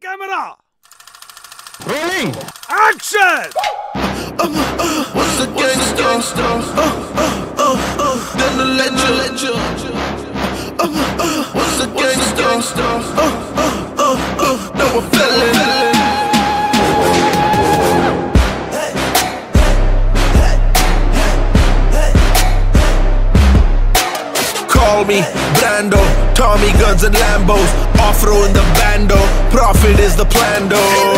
camera! Rolling! Action! What's a gangster? Uh, uh, uh, uh, then the legend. Uh, uh, what's a gangster? Uh, uh, uh, uh, now a felon. Call me Brando, Tommy guns and Lambos, off-road in the bando, profit is the plan though.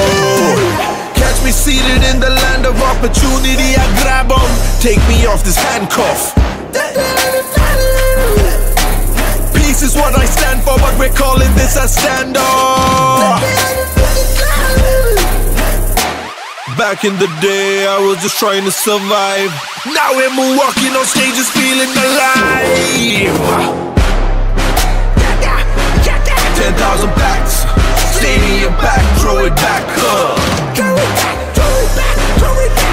Catch me seated in the land of opportunity, I grab 'em, take me off this handcuff. Peace is what I stand for, but we're calling this a standoff. Back in the day, I was just trying to survive. Now we're walking on stages, feeling alive. Ten thousand packs, stadium back, throw it back up.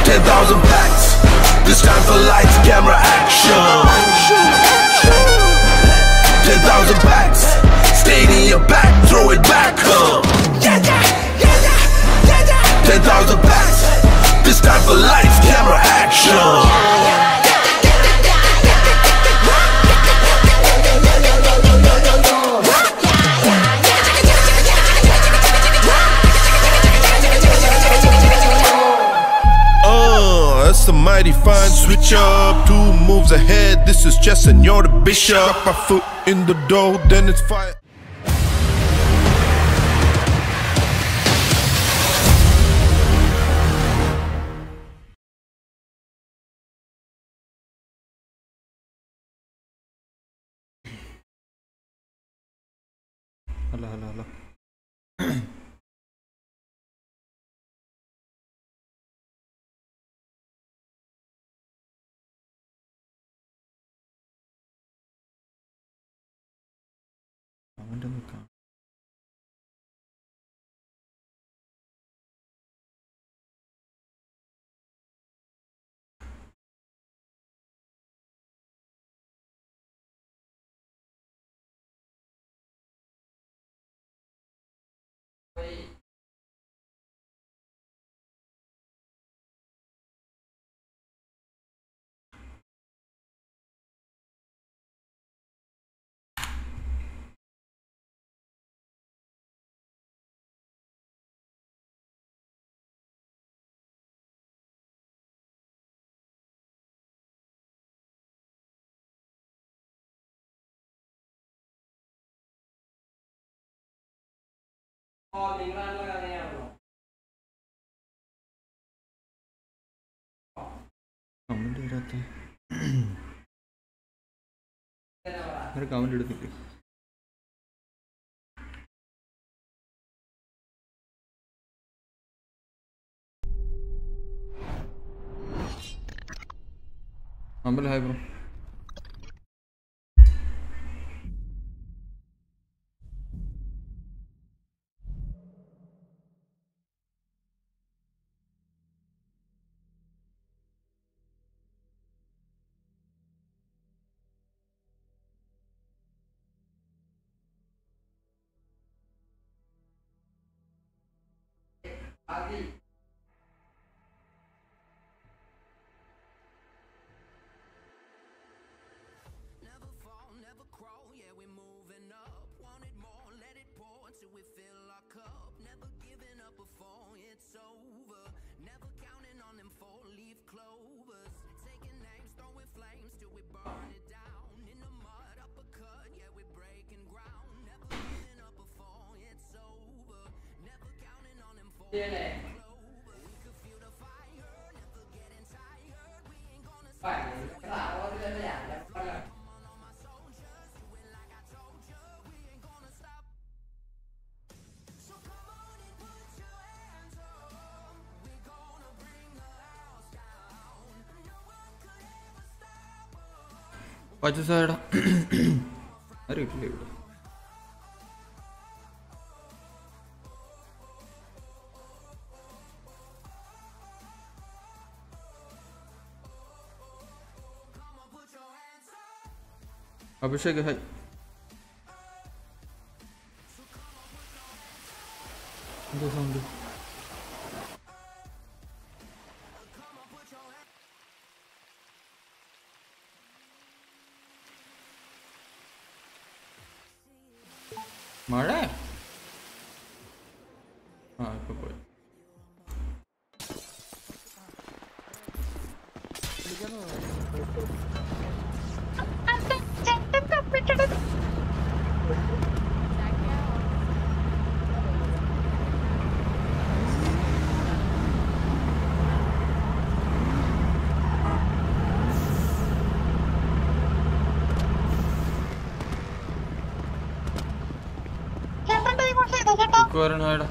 Ten thousand packs, this time for lights, camera, action. Ten thousand packs, stadium back, throw it back up. Ten thousand packs, this time for lights, camera, action. Mighty fine switch up. Two moves ahead, this is chess and you're the bishop. Got my foot in the door, then it's fire. Comment വരാത്ത. ഒരു comment എടുത്തിട്ട് അമ്പല hi bro. Over. Never counting on them four leaf clovers. Taking names, throwing flames till we burn it down. In the mud, uppercut, yeah, we're breaking ground. Never giving up before it's over. Never counting on them four us. പച്ചസാര അറിയിട്ടില്ല ഇവിടെ Abhishek hi വരണം എടാ.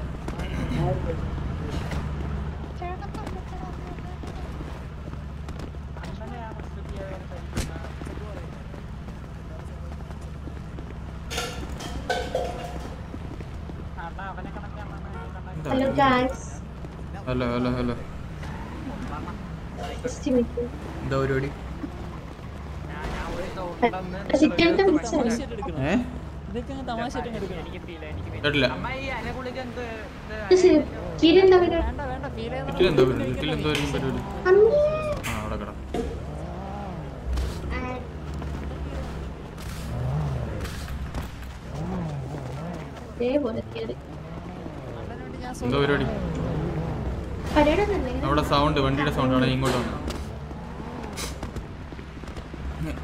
Hello guys. Hello hello hello. എന്താ പരിപാടി? Chicken അവിടെ sound വണ്ടിയുടെ sound ആണ് ഇങ്ങോട്ട് വന്നു.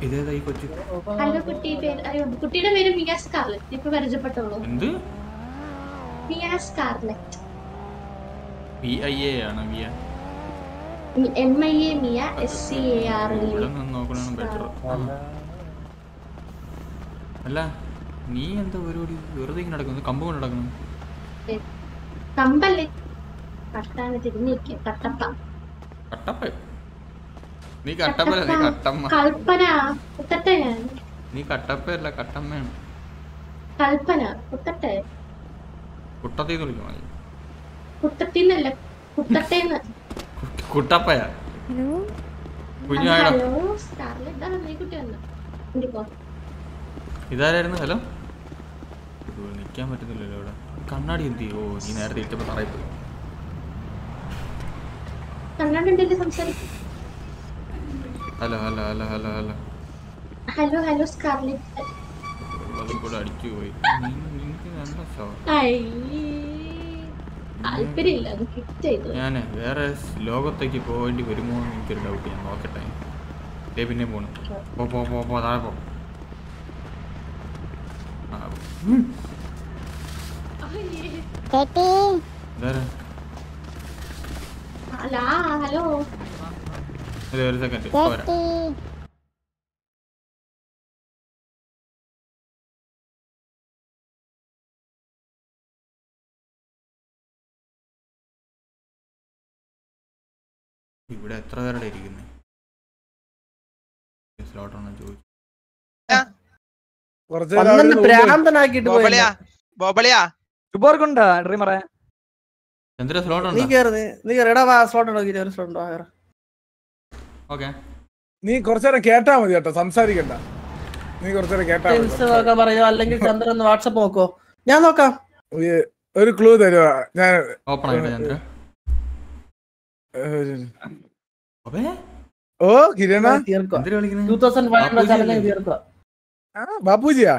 ഇതേതാ ഈ കൊച്ചു? ഹലോ കുട്ടി പേര് അറിയോ കുട്ടിയുടെ പേര് മിയ സ്കാർലറ്റ്. ഇപ്പൊ പരിചയപ്പെട്ടോളൂ. എന്ത്? Mia Scarlett. V I A ആണ് V M I A Mia S C A R better അല്ല നീ എന്താ പരിപാടി? വെറുതെ ഇങ്ങനെ നടക്കുന്നു. കമ്പ് കൊണ്ട് നടക്കുന്നു. കമ്പല്ലേ? കട്ടാണ് തിരിഞ്ഞിരിക്കുക കട്ടപ്പ. കട്ടപ്പ. നീ കട്ടപ്പല്ല നീ കട്ടമ്മ. കൽപ്പന കുത്തട്ടെ ഞാൻ നീ കട്ടപ്പയല്ല കട്ടമ്മയാണ്. കൽപ്പന കുത്തട്ടെ കുട്ടത്തേന്ന് വിളിക്കണം മതി. കുട്ടത്തിന്നല്ല കുത്തട്ടേന്ന് കുട്ട- കുട്ടപ്പയ ഇണ്ടിപ്പോ ഇതാരായിരുന്നു? ഹലോ? നിൽക്കാൻ പറ്റുന്നില്ലല്ലോ ഇവിടെ. കണ്ണാടി എന്ത് ചെയ്യോ? നീ നേരത്തെ ഇട്ടപ്പോ തറയിൽ പോയി. കണ്ണാണ്ടുണ്ടല്ലേ സംസാരിക്കും. Hello hello hello hello hello. Hello hello Scarlett. ഉള്ളത് കൂടെ അടിച്ചു പോയി. നിനക്ക് നല്ല ഷോ താല്പര്യമില്ല അത് കിറ്റ് ചെയ്തു? ഞാൻ വേറെ ലോകത്തേക്ക് പോകേണ്ടി വരുമോ എന്ന് എനിക്കൊരു ഡൗട്ട് ഞാൻ നോക്കട്ടെ. ദേ പിന്നെ പോണു. പോ പോ പോ പോ താഴെ പോ? ഹലോ. ഒരു സെക്കൻഡ് പോരാ ഇവിടെ എത്ര പേരുടെ ഇരിക്കുന്നത് സ്ലോട്ടാണോ ചോദിച്ചു. ചന്ദ്ര സ്ലോട്ട് നീ ഉണ്ടോ? നീ നീ നീ കേറടാ സ്ലോട്ട് ഉണ്ടോ? ഒരു സ്ലോട്ട് ഉണ്ടോ? നീ കുറച്ചേരം കേട്ടാ മതി കേട്ടോ സംസാരിക്കണ്ട. നീ കുറച്ചേരം കേട്ടാ പറയോ? അല്ലെങ്കിൽ ചന്ദ്രൻ ഒന്ന് വാട്സപ്പ് നോക്കോ? ഞാൻ നോക്കാം. ഒരു- ഒരു ക്ലൂ തരുവാ? ഞാൻ ഓപ്പൺ ഓ കിരണ ബാപ്പുജിയാ?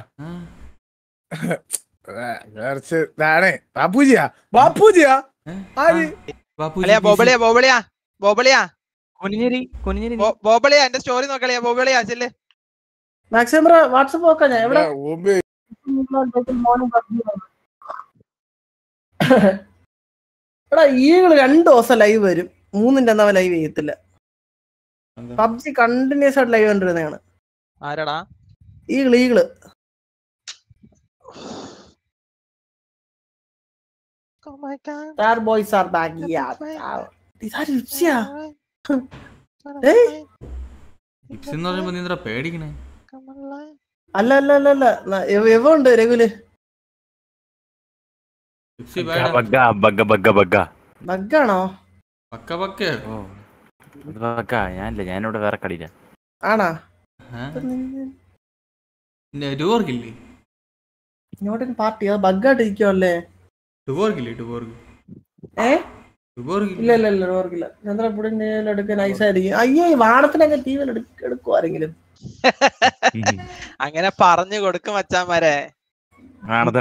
കുറച്ച് ഇതാണേ. ബാപ്പുജിയാ? ബാപ്പുജിയാ? ആര്? ബോബളിയാ ബോബളിയാ ബോബളിയാ. കുനിഞ്ഞിരി കുനിഞ്ഞിരി ബോ- ബോബളിയാ എന്റെ സ്റ്റോറി നോക്കളിയാ ബോബളിയാ ചെല്ല് മാക്സിമം വാട്സപ്പ് നോക്കാം ഞാൻ എവിടെ. എടാ ഈകൾ രണ്ട് ദിവസം ലൈവ് വരും. മൂന്നിന്റെ അന്നവൻ ലൈവ് ചെയ്യത്തില്ല. പബ്ജി കണ്ടിന്യൂസ് ആയിട്ട് ലൈവ് കണ്ടിരുന്നതാണ്. ആരാടാ? ഈകൾ ഈകൾ. സ്റ്റാർ ബോയ്സ് ആർ ബാക്ക് രുചിയാ? എന്ന് പറയുമ്പോ നീ എന്താ പേടിക്കണേ? അല്ല അല്ല അല്ല അല്ല. എവ- ഉണ്ട് രഘുൽ? ടിപ്സി ബഗ്ഗ ബഗ്ഗ ബഗ്ഗ ബഗ്ഗ ബഗ്ഗാണോ? പക്ക പക്ക. ഓ. അത് ബഗ്ഗ ഞാനില്ല ഞാനിവിടെ വേറെ കളിയില്ല ആണാ? പാർട്ടി. അത് ഇല്ല ഇല്ല ഇല്ല ഓർക്കില്ല ചന്ദ്രപ്പുടിന്റെ എടുക്കാൻ നൈസായിരിക്കും അയ്യോ വാണത്തിനൊക്കെ ടി വിയിൽ എടുക്കും ആരെങ്കിലും? അങ്ങനെ പറഞ്ഞു കൊടുക്കും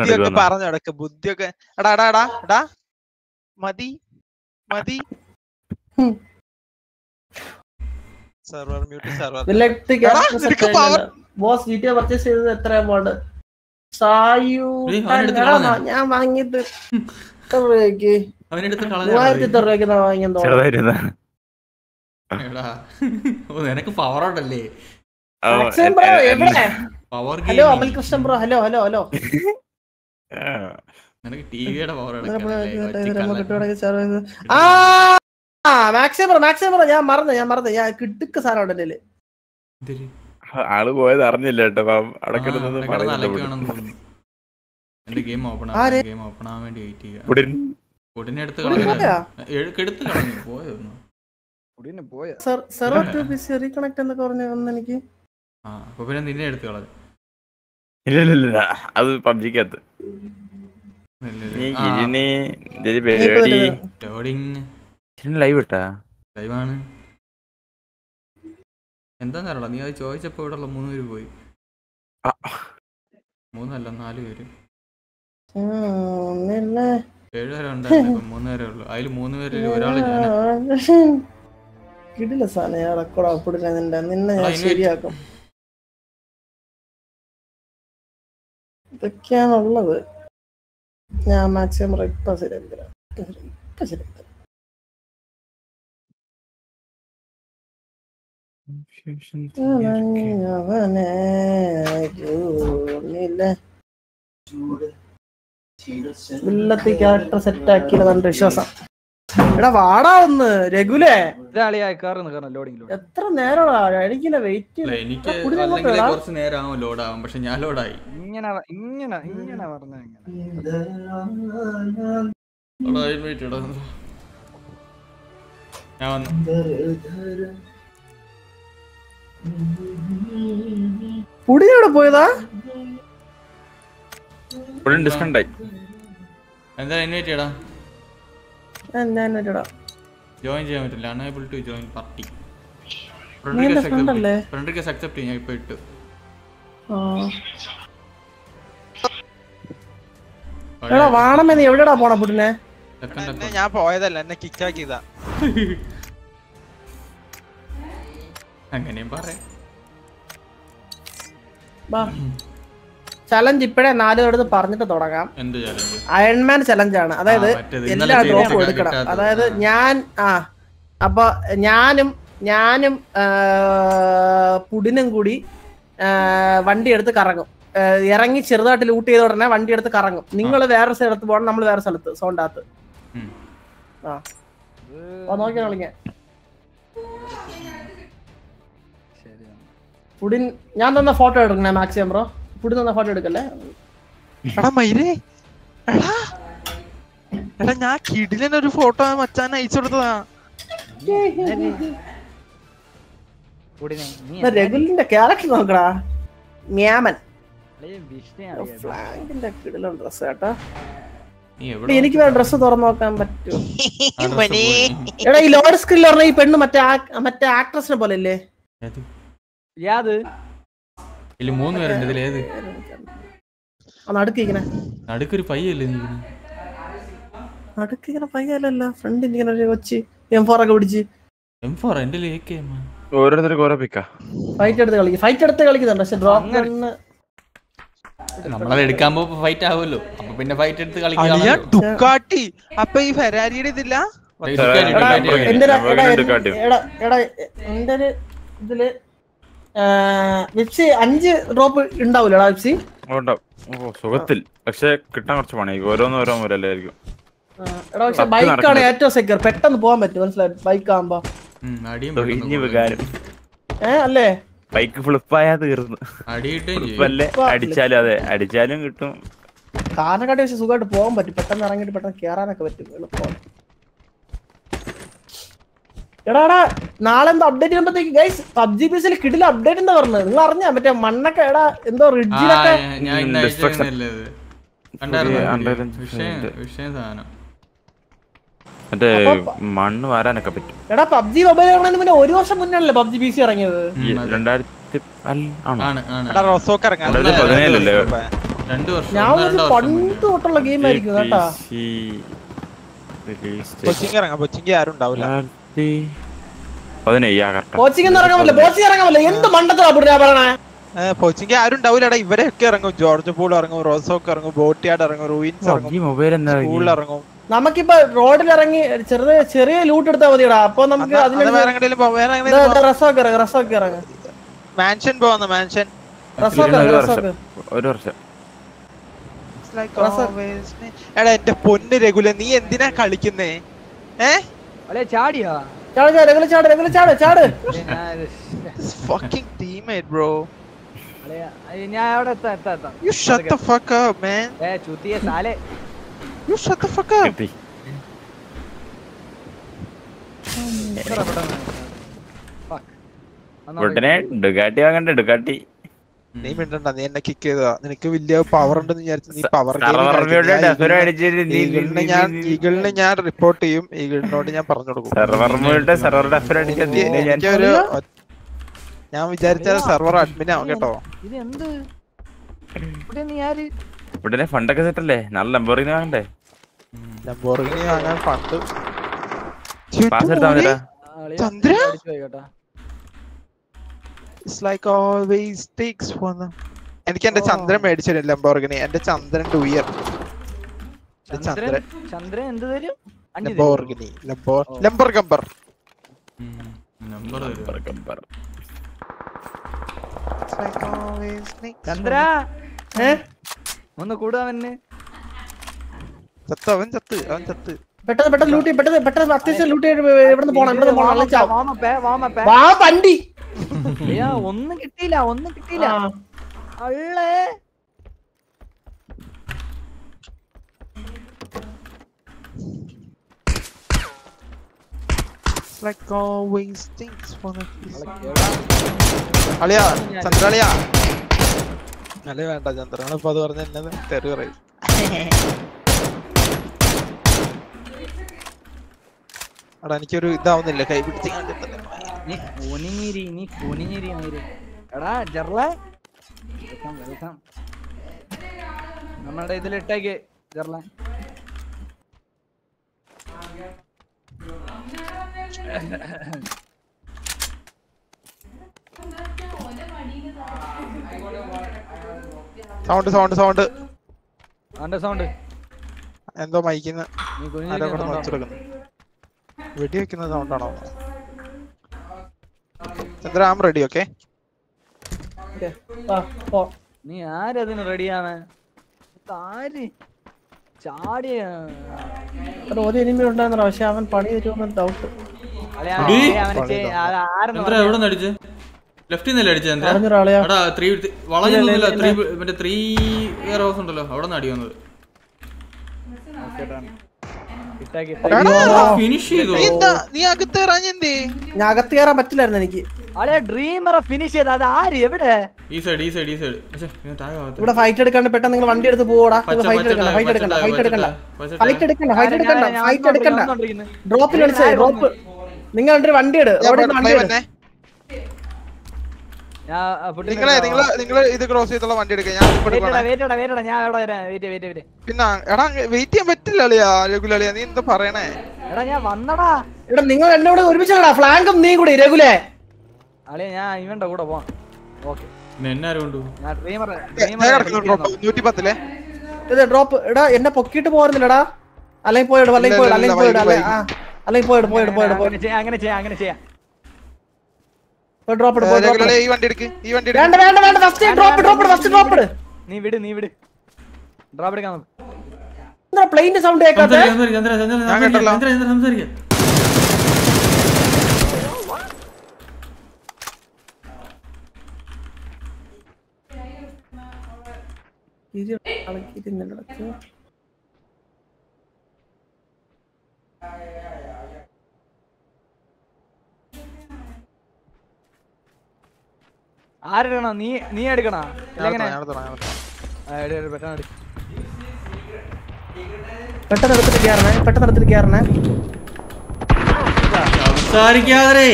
എടുക്കുമെന്ന്. പറഞ്ഞു കൊടുക്കും ബുദ്ധിയൊക്കെ. എടാ എടാ എടാ എടാ. മതി മതി. Server mute server boss G T purchase ചെയ്തത് എത്ര എമൗണ്ട് സായു? ഞാൻ വാങ്ങിയത് എത്ര രൂപയ്ക്ക് മൂവായിരത്തി എത്ര രൂപയ്ക്ക് നിനക്ക് പവർ ഉണ്ടല്ലേ? Hello Amal Krishnan bro hello hello hello. നിനക്ക് ടിവിയുടെ പവർ ആ മാക്സിമം ബ്രോ മാക്സിമം ബ്രോ ഞാൻ മറന്നു ഞാൻ മറന്നു. ഞാൻ കിട്ടുക്ക് സാധനം ഉണ്ടല്ലേ ആൾ പോയത് അറിഞ്ഞില്ല കേട്ടോ അപ്പം അവിടെ കിടന്നത് എന്റെ ഗെയിം ഓപ്പൺ? ഗെയിം ഓപ്പൺ ആവാൻ വേണ്ടി വെയിറ്റ് ചെയ്യുക എടുത്ത് ഉടനെ കളഞ്ഞു. എടുത്ത് കളഞ്ഞു പോയോ? പോയ സെർവർ ടു റീകണക്ട് എന്നൊക്കെ പറഞ്ഞു വന്ന് എനിക്ക് ആ അപ്പൊ പിന്നെ നിന്നെ എടുത്ത് കളഞ്ഞു. ഇല്ല ഇല്ല ഇല്ല അത് പബ്ജിക്കകത്ത് ലൈവ് ഇട്ടാ? ലൈവാണ്. നീ അത് ചോദിച്ചപ്പോ ഇവിടെ ഉള്ള മൂന്ന് പേര് പോയി. മൂന്നല്ല നാല് പേര്. ഒന്നില്ല. ഉണ്ടായിരുന്നു ഉള്ളൂ. അതിൽ മൂന്ന് പേരിൽ ഒരാൾ ഞാൻ കിടില സാധനം ഞാൻ റെക്കോർഡ് ആപ്പിടില്ല നിന്റെ നിന്നെ ഞാൻ ശരിയാക്കും. ഇതൊക്കെയാണുള്ളത് ഞാൻ മാക്സിമം ഇപ്പൊ ശരിയാക്കി. തരാം ഇപ്പൊ ശരിയാക്കി തരാം അവനെ ജൂണിലെ വില്ലത്തി ക്യാരക്ടർ സെറ്റ് ആക്കിയതാണ് വിശ്വാസം. എടാ വാടാ ഒന്ന് രഘുലേ. എത്ര നേരടാ എനിക്കില്ല വെയിറ്റ് അല്ല, എനിക്ക് അല്ലെങ്കിൽ കുറച്ച് നേരം ആവും ലോഡ് ആവും പക്ഷെ ഞാൻ ലോഡായി ഇങ്ങനെ ഇങ്ങനെ ഇങ്ങനെ പറഞ്ഞ ഞാൻ വന്നു. പുടി എവിടെ പോയതാ? ഉടൻ ഇൻവൈറ്റ് ചെയ്യടാ. എന്താ ഇൻവൈറ്റ് ചെയ്യടാ. ഞാൻ ജോയിൻ ചെയ്യാൻ പറ്റില്ല. Unable to join party? Friend request accept ചെയ്യാൻ ഇപ്പൊ ഇട്ടു. ആ. എടാ വാണമേ നീ. എവിടെടാ പോണ പുട്ടിനെ? ഞാൻ പോയതല്ല. എന്നെ കിക്ക് ആക്കിയതാ. അങ്ങനെയും പറയാം ചലഞ്ച് ഇപ്പഴേ നാല് അടുത്ത് പറഞ്ഞിട്ട് തുടങ്ങാം. അയൺമാൻ ചലഞ്ച് ആണ്. അതായത് എല്ലാ ഡ്രോപ്പും എടുക്കണം. അതായത് ഞാൻ ആ അപ്പൊ ഞാനും ഞാനും പുടിനും കൂടി വണ്ടി എടുത്ത് കറങ്ങും. ഇറങ്ങി ചെറുതായിട്ട് ലൂട്ട് ചെയ്ത ഉടനെ വണ്ടി എടുത്ത് കറങ്ങും. നിങ്ങൾ വേറെ സ്ഥലത്ത് പോകണം നമ്മൾ വേറെ സ്ഥലത്ത് സോണ്ടാത്ത്. ആ. കളിക്കാൻ പുടിൻ ഞാൻ തന്ന ഫോട്ടോ എടുക്കണേ മാക്സിമം ബ്രോ? തന്ന ഫോട്ടോ എടുക്കല്ലേ? എടാ മയിലേ. എടാ. എടാ ഞാൻ കിടിലൻ ഒരു ഫോട്ടോ മച്ചാൻ അയച്ചു കൊടുത്തതാ. രഘുലിന്റെ ക്യാരക്ടർ നോക്കടാ. മ്യാമൻ. ഫ്ലാങ്കിന്റെ കിടിലൻ ഡ്രസ് കേട്ടോ. നീ എവിടെ എനിക്ക് വേറെ ഡ്രസ് തുറന്നു നോക്കാൻ പറ്റുമോ. എടാ ഈ ലോഡ് സ്ക്രീനിൽ പറഞ്ഞ ഈ പെണ്ണ് മറ്റേ മറ്റേ ആക്ട്രസിനെ പോലെ അല്ലേ ഏത്? മൂന്ന് പേരുണ്ട് ഇതിൽ ഏത് നടുക്കൊരു പയ്യല്ലേ നീ ഇരിക്കുന്നെ? അടുക്കിങ്ങനെ ഫ്രണ്ട് ഇങ്ങനെ ഒരു കൊച്ചി എം ഫോർ ഒക്കെ പിടിച്ച് M4 എന്റെ ഓരോരുത്തർക്ക് ഓരോ പിക്കാ ഫൈറ്റ് എടുത്ത് കളിക്കും ഫൈറ്റ് എടുത്ത് കളിക്കുന്നുണ്ട് പക്ഷെ ഡ്രോപ്പ് ഗണ്ണ് നമ്മളത് എടുക്കാൻ പോകുമ്പോ ഫൈറ്റ് ആവുമല്ലോ അപ്പൊ പിന്നെ ഫൈറ്റ് എടുത്ത് അളിയ കളിക്കാണല്ലോ. അപ്പൊ ഈ ഫെരാരിയുടെ ഇതില്ല എന്റെ ഒരു ഇതിൽ വിപ്സി അഞ്ച് ഡ്രോപ്പ് ഉണ്ടാവൂലടാ വിപ്സി സുഖത്തിൽ. പക്ഷെ കിട്ടാൻ കുറച്ച് പണിയായിരിക്കും ഓരോന്ന് ഓരോ മുരല്ലായിരിക്കും എടാ പക്ഷെ ബൈക്കാണ് ഏറ്റവും സെക്യൂർ പെട്ടെന്ന് പോകാൻ പറ്റും മനസ്സിലായി? ബൈക്ക് ആകുമ്പോ വികാരം. ഏ അല്ലേ? ബൈക്ക് ഫ്ലിപ്പായാ തീർന്നു. അടിച്ചാലും അതെ. അടിച്ചാലും കിട്ടും. കാറിനെക്കാട്ടി പക്ഷെ സുഖമായിട്ട് പോകാൻ പറ്റും. പെട്ടെന്ന് ഇറങ്ങിയിട്ട് പെട്ടെന്ന് കേറാനൊക്കെ പറ്റും. എളുപ്പമാണ്. എടാ എടാ നാളെ എന്തോ അപ്ഡേറ്റ് ചെയ്യുമ്പോഴത്തേക്ക് ഗൈസ് പബ്ജി പീസിൽ കിടില അപ്ഡേറ്റ് എന്താ പറഞ്ഞത്? നിങ്ങൾ അറിഞ്ഞാ? മറ്റേ മണ്ണൊക്കെ എടാ എന്തോ റിഡ്ജിലൊക്കെ മണ്ണ് വരാനൊക്കെ പറ്റും. എടാ പബ്ജി മൊബൈൽ ഇറങ്ങുന്നതിന് മുന്നേ ഒരു വർഷം മുന്നേ പബ്ജി പി സി ഇറങ്ങിയത് അല്ല ഞാൻ. പണ്ട് തൊട്ടുള്ള ഗെയിം ആയിരിക്കും കേട്ടാ. കൊച്ചിങ് ഇറങ്ങാം. കൊച്ചിങ് ആരും ഉണ്ടാവില്ല. പുള്ളി ആരും ഉണ്ടാവില്ലടാ ഇവരൊക്കെ ഇറങ്ങും. ജോർജ് പൂൾ ഇറങ്ങും റോസോക്ക് ഇറങ്ങും ബോട്ടിയാട് ഇറങ്ങും റൂയിൻസ് ഇറങ്ങും ഇറങ്ങും. നമുക്കിപ്പോ റോഡിൽ ഇറങ്ങി ചെറിയ ചെറിയ ലൂട്ട് എടുത്താൽ മതിയടാ. അപ്പൊ നമുക്ക് ഇറങ്ങ മാൻഷൻ പോവാന്ന് മാൻഷൻ? ഒരു വർഷം എടാ എന്റെ പൊന്ന് രഘുല നീ എന്തിനാ കളിക്കുന്നേ? ഏ? അല്ലേ ചാടിയാ? ചാട് ചാട് രഗുല ചാട് രഗുല ചാട് ചാട്? ഫക്കിംഗ് ടീമേറ്റ് ബ്രോ ഞാൻ അവിടെ എത്താ എത്താ എത്താ. You shut the fuck up man ഏ ചുത്തിയ സാലേ. You shut the fuck up fuck ഉടനെ ഡുഗാട്ടി വാങ്ങണ്ട ഡുഗാട്ടി നീ മിണ്ടണ്ട നീ എന്നെ കിക്ക് ചെയ്തതാ. നിനക്ക് വലിയ പവർ ഉണ്ടെന്ന് വിചാരിച്ചു നീ പവർ ഈഗിളിനെ ഞാൻ ഈഗിളിനെ ഞാൻ റിപ്പോർട്ട് ചെയ്യും. ഈഗിളിനോട് ഞാൻ പറഞ്ഞു കൊടുക്കും. എനിക്കൊരു ഞാൻ വിചാരിച്ച സെർവർ അഡ്മിൻ ആവും കേട്ടോ. ഇത് എന്ത് ഇവിടെ ഫണ്ടൊക്കെ സെറ്റ് അല്ലേ? നല്ല നമ്പറിന് വാങ്ങണ്ടേ? ലംബോർഗിനി വാങ്ങാൻ fund Chandra? It's like always takes four എനിക്ക് എന്റെ ചന്ദ്രൻ മേടിച്ചു തരും ലംബോർഗിനി എന്റെ ചന്ദ്രൻ ടു ഇയർ ചന്ദ്രൻ? ചന്ദ്രൻ. എന്ത് തരും. ലംബോർഗിനി ലംബോർ ലംബർ ഗംബർ ചന്ദ്ര ഏ? ഒന്ന് അവന്. ചത്ത് അവൻ ചത്ത് അവൻ ചത്ത്. പെട്ടെന്ന് പെട്ടെന്ന് ലൂട്ടി പെട്ടെന്ന് പെട്ടെന്ന് അത്യാവശ്യം ലൂട്ടി പോണം ഇവിടുന്ന് പോണം. വാമപ്പേ വാമപ്പേ. വാ വണ്ടി. ഒന്നും കിട്ടിയില്ല ഒന്നും കിട്ടിയില്ല. അള്ളേ. Like always thinks for the അളിയാ ചന്ദ്രാളിയാ അല്ലേ വേണ്ട ചന്ദ്രനാണ് ഇപ്പൊ അത് പറഞ്ഞ എന്നെ തെറി പറയും. അടാ എനിക്കൊരു ഇതാവുന്നില്ല കൈ പിടിച്ച് കിട്ടുന്നില്ല. നീ കുനിഞ്ഞിരി നീ കുനിഞ്ഞിരി നീര് എടാ ജെർല വെൽക്കം വെൽക്കം. നമ്മുടെ ഇതിലിട്ടേക്ക് ജെർല സൗണ്ട് സൗണ്ട് സൗണ്ട് അവന്റെ സൗണ്ട് എന്തോ മൈക്കുന്ന വെടി വെക്കുന്ന സൗണ്ടാണോ ചന്ദ്ര ആം റെഡി ഓക്കെ. നീ ആരതിന് റെഡിയാണ് ആര് ചാടിയ. ഒരു എനിമി ഉണ്ടായിരുന്നോ പക്ഷെ അവൻ പണി തരുമെന്ന് ഡൗട്ട് ലെഫ്റ്റിൽ നിന്നല്ലേ അടിച്ചത് വളഞ്ഞൊന്നുമില്ല ത്രീ മറ്റേ ത്രീ ഇയർ ഹൗസ് ഉണ്ടല്ലോ. അവിടെ നിന്ന് അടി വന്നത് ഞാൻ അകത്ത് കയറാൻ പറ്റില്ലായിരുന്നു എനിക്ക്. ഫിനിഷ് ചെയ്ത് അത് ആര്? എവിടെ? ഈ സൈഡ് ഈ സൈഡ് ഈ സൈഡ് ടാഗ് ആവാത്ത ഇവിടെ ഫൈറ്റ് എടുക്കാണ്ട് പെട്ടെന്ന് നിങ്ങൾ വണ്ടി എടുത്ത് പോടാ ഫൈറ്റ് എടുക്കണ്ട ഫൈറ്റ് എടുക്കണ്ട ഫൈറ്റ് എടുക്കണ്ട. ഫൈറ്റ് എടുക്കണ്ട ഫൈറ്റ് എടുക്കണ്ട ഫൈറ്റ് എടുക്കണ്ട. ഡ്രോപ്പിൽ ഡ്രോപ്പ് നിങ്ങൾ വണ്ടി എടു. വണ്ടി എടു വന്നേ ഞാൻ ആ, ഫുഡിന് നിങ്ങളെ നിങ്ങൾ നിങ്ങൾ ഇത് ക്രോസ് ചെയ്തുള്ള വണ്ടി എടുക്കുക ഞാൻ പിന്നെ എടാ വെയിറ്റ് ചെയ്യാൻ പറ്റില്ല അളിയാ രഘുല അളിയാ നീ എന്താ പറയണേ? എടാ ഞാൻ വന്നടാ. എടാ നിങ്ങൾ എന്നോട് ഒരുമിച്ചല്ലടാ ഫ്ലാങ്കും നീ കൂടി രഘുലേ. അളിയാ ഞാൻ ഇവന്റെ കൂടെ പോവാം. ഓക്കെ ഡ്രോപ്പ് എടാ എന്നെ പൊക്കിയിട്ട് പോരുന്നില്ലടാ അല്ലെങ്കിൽ പോയിട്ട് അല്ലെങ്കിൽ പോയിട് അല്ലെങ്കിൽ പോയിട്ട് പോയിട്ട് പോയിട്ട് പോയിട്ട് അല്ലെങ്കിൽ പോയിട് പോയിട് പോയിട് പോയിട് അങ്ങനെ ചെയ്യാം അങ്ങനെ ചെയ്യാം അങ്ങനെ ചെയ്യാം. ഡ്രോപ്പ് ഇട് ഈ വണ്ടി എടുക്ക് ഈ വണ്ടി വേണ്ട എടുക്ക് വേണ്ട വേണ്ട first drop drop first drop ഇട് നീ വിട് നീ വിട് ഡ്രോപ്പ് എടുക്കാൻ. എന്താ പ്ലെയിന്റെ സൗണ്ട് ചന്ദ്ര ഞാൻ കേട്ടല്ലോ. ചന്ദ്ര ചന്ദ്ര സംസാരിക്കാം ആരെടുക്കണോ? നീ നീ എടുക്കണോ? പെട്ടെന്ന് എട്. പെട്ടെന്ന് എടുത്തിട്ട് കയറണേ പെട്ടെന്ന് എടുത്തിട്ട് കയറണേ സംസാരിക്കാതെ.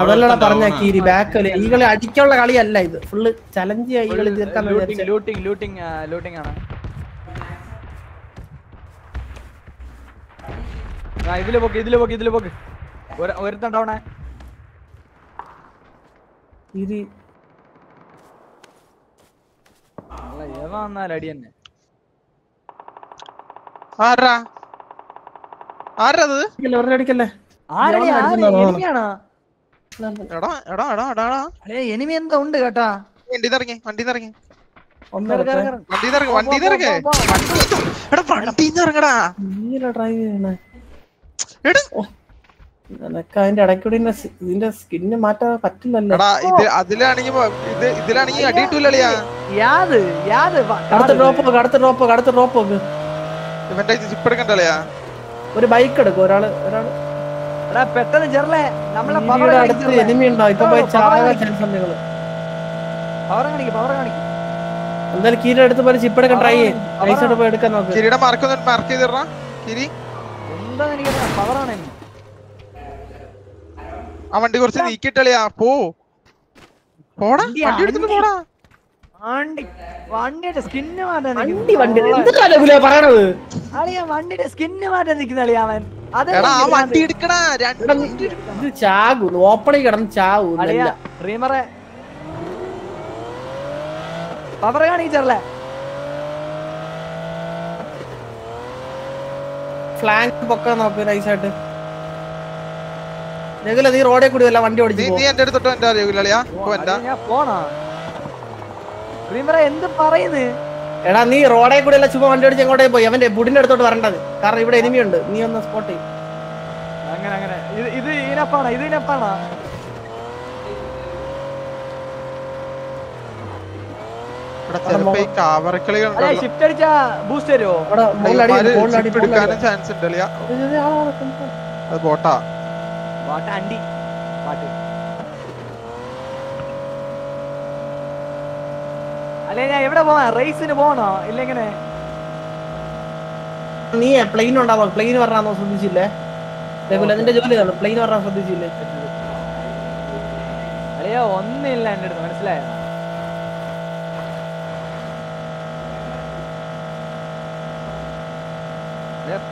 അതല്ലടാ പറഞ്ഞ കീരി ബാക്കൽ ഈ കളി അടിക്കാനുള്ള കളിയല്ല ഇത്. ഫുള്ള് ചലഞ്ച് ഈ കളി ആണ്. ഇതിൽ പോക്ക് ഇതിൽ പോക്ക് ഇതിൽ പോക്ക്. ഒരുത്തണ്ടവണേ ഇത് ഏവ വന്നാൽ അടി തന്നെ. ആരാ? ആരത് അടിക്കല്ലേ, എനിമി എന്താ ഉണ്ട് കേട്ടാ. വണ്ടി ഇറങ്ങി വണ്ടി ഇറങ്ങി. കേറ്. ഇറങ്ങി പോ, ഇറങ്ങി വണ്ടിന്ന് ഇറങ്ങടാ. ഡ്രൈവ് ചെയ്യണേ. എടാ. നിനക്ക് അതിന്റെ ഇടയ്ക്കൂടി ഇതിന്റെ സ്കിന്ന് മാറ്റാൻ പറ്റില്ലല്ലോ. എടാ ഇത് അതിലാണെങ്കി മ- ഇത് ഇതിലാണെങ്കി അടി കിട്ടൂലളിയാ യാത് യാത് വ- അടുത്ത ഡ്രോപ്പ് അടുത്ത ഡ്രോപ്പ് അടുത്ത ഡ്രോപ്പ് ഇവന്റെ എടുക്കണ്ടല്ലയാ ഒരു ബൈക്ക് എടുക്കും ഒരാൾ ഒരാൾ. എടാ പെട്ടെന്ന് ചെറലേ നമ്മളെ പവർ അടുത്ത് എനിമി ഉണ്ടോ? ഇപ്പൊ പോയി ചാകാൻ ചാൻസ് ഉണ്ട് നിങ്ങൾ പവർ കാണിക്ക് പവർ കാണിക്ക്. എന്തായാലും എടുത്ത് പോയി എടുക്കാൻ ട്രൈ ചെയ്യും. പോയി എടുക്കാൻ നോക്ക്. കിരിയുടെ മാർക്ക് മാർക്ക് കിരി? എനിക്ക് ഇനി. ആ വണ്ടി കുറച്ച് നീക്കിട്ടളിയാ പോ. പോടാ. വണ്ടി എടുത്തിട്ട് പോടാ. വണ്ടി വണ്ടിയുടെ സ്കിന്ന് മാറ്റാൻ വണ്ടി വണ്ടി. പറയണത്? അളിയാ വണ്ടിയുടെ സ്കിന്ന് മാറ്റാൻ നിൽക്കുന്ന അളിയാ അവൻ. വണ്ടി എടുക്കടാ ചാകും. ഓപ്പണിൽ കിടന്ന് റീമറെ. പവർ ഫ്ലാങ്ക് പൊക്കാൻ നോക്ക് നൈസായിട്ട് രഘുല നീ റോഡിൽ കൂടി വല്ല വണ്ടി ഓടിച്ചു നീ എന്റെ അടുത്തോട്ടോ എന്റെ അറിയില്ലളിയാ പോണാ? എന്ത് പറയുന്നു? എടാ നീ റോഡേ കൂടി അല്ല ചുമ്മാ വണ്ടി ഓടിച്ച് എങ്ങോട്ടേ പോയി. അവന്റെ ബുഡിന്റെ അടുത്തോട്ട് വരേണ്ടത്. കാരണം ഇവിടെ എനിമി ഉണ്ട് നീ ഒന്ന് സ്പോട്ട് ചെയ്യും. അങ്ങനെ അങ്ങനെ. ഇത് ഇത് ഇതിനപ്പാണോ ഇത് ഇതിനപ്പാണോ ഷിഫ്റ്റ് അടിച്ചാ ബൂസ്റ്റ് തരുമോ അവിടെ പോട്ടാ അണ്ടി. പാട്ട്. അല്ലെ ഞാൻ എവിടെ പോവാ? റേസിന് പോണോ? ഇല്ലെങ്ങനെ നീ പ്ലെയിൻ ഉണ്ടാവോ? പ്ലെയിൻ പറഞ്ഞാന്നോ ശ്രദ്ധിച്ചില്ലേ? അതേപോലെ നിന്റെ ജോലി ആണ് പ്ലെയിൻ പറഞ്ഞാൽ ശ്രദ്ധിച്ചില്ലേ? അല്ലയോ ഒന്നില്ല എന്റെ അടുത്ത് മനസ്സിലായോ?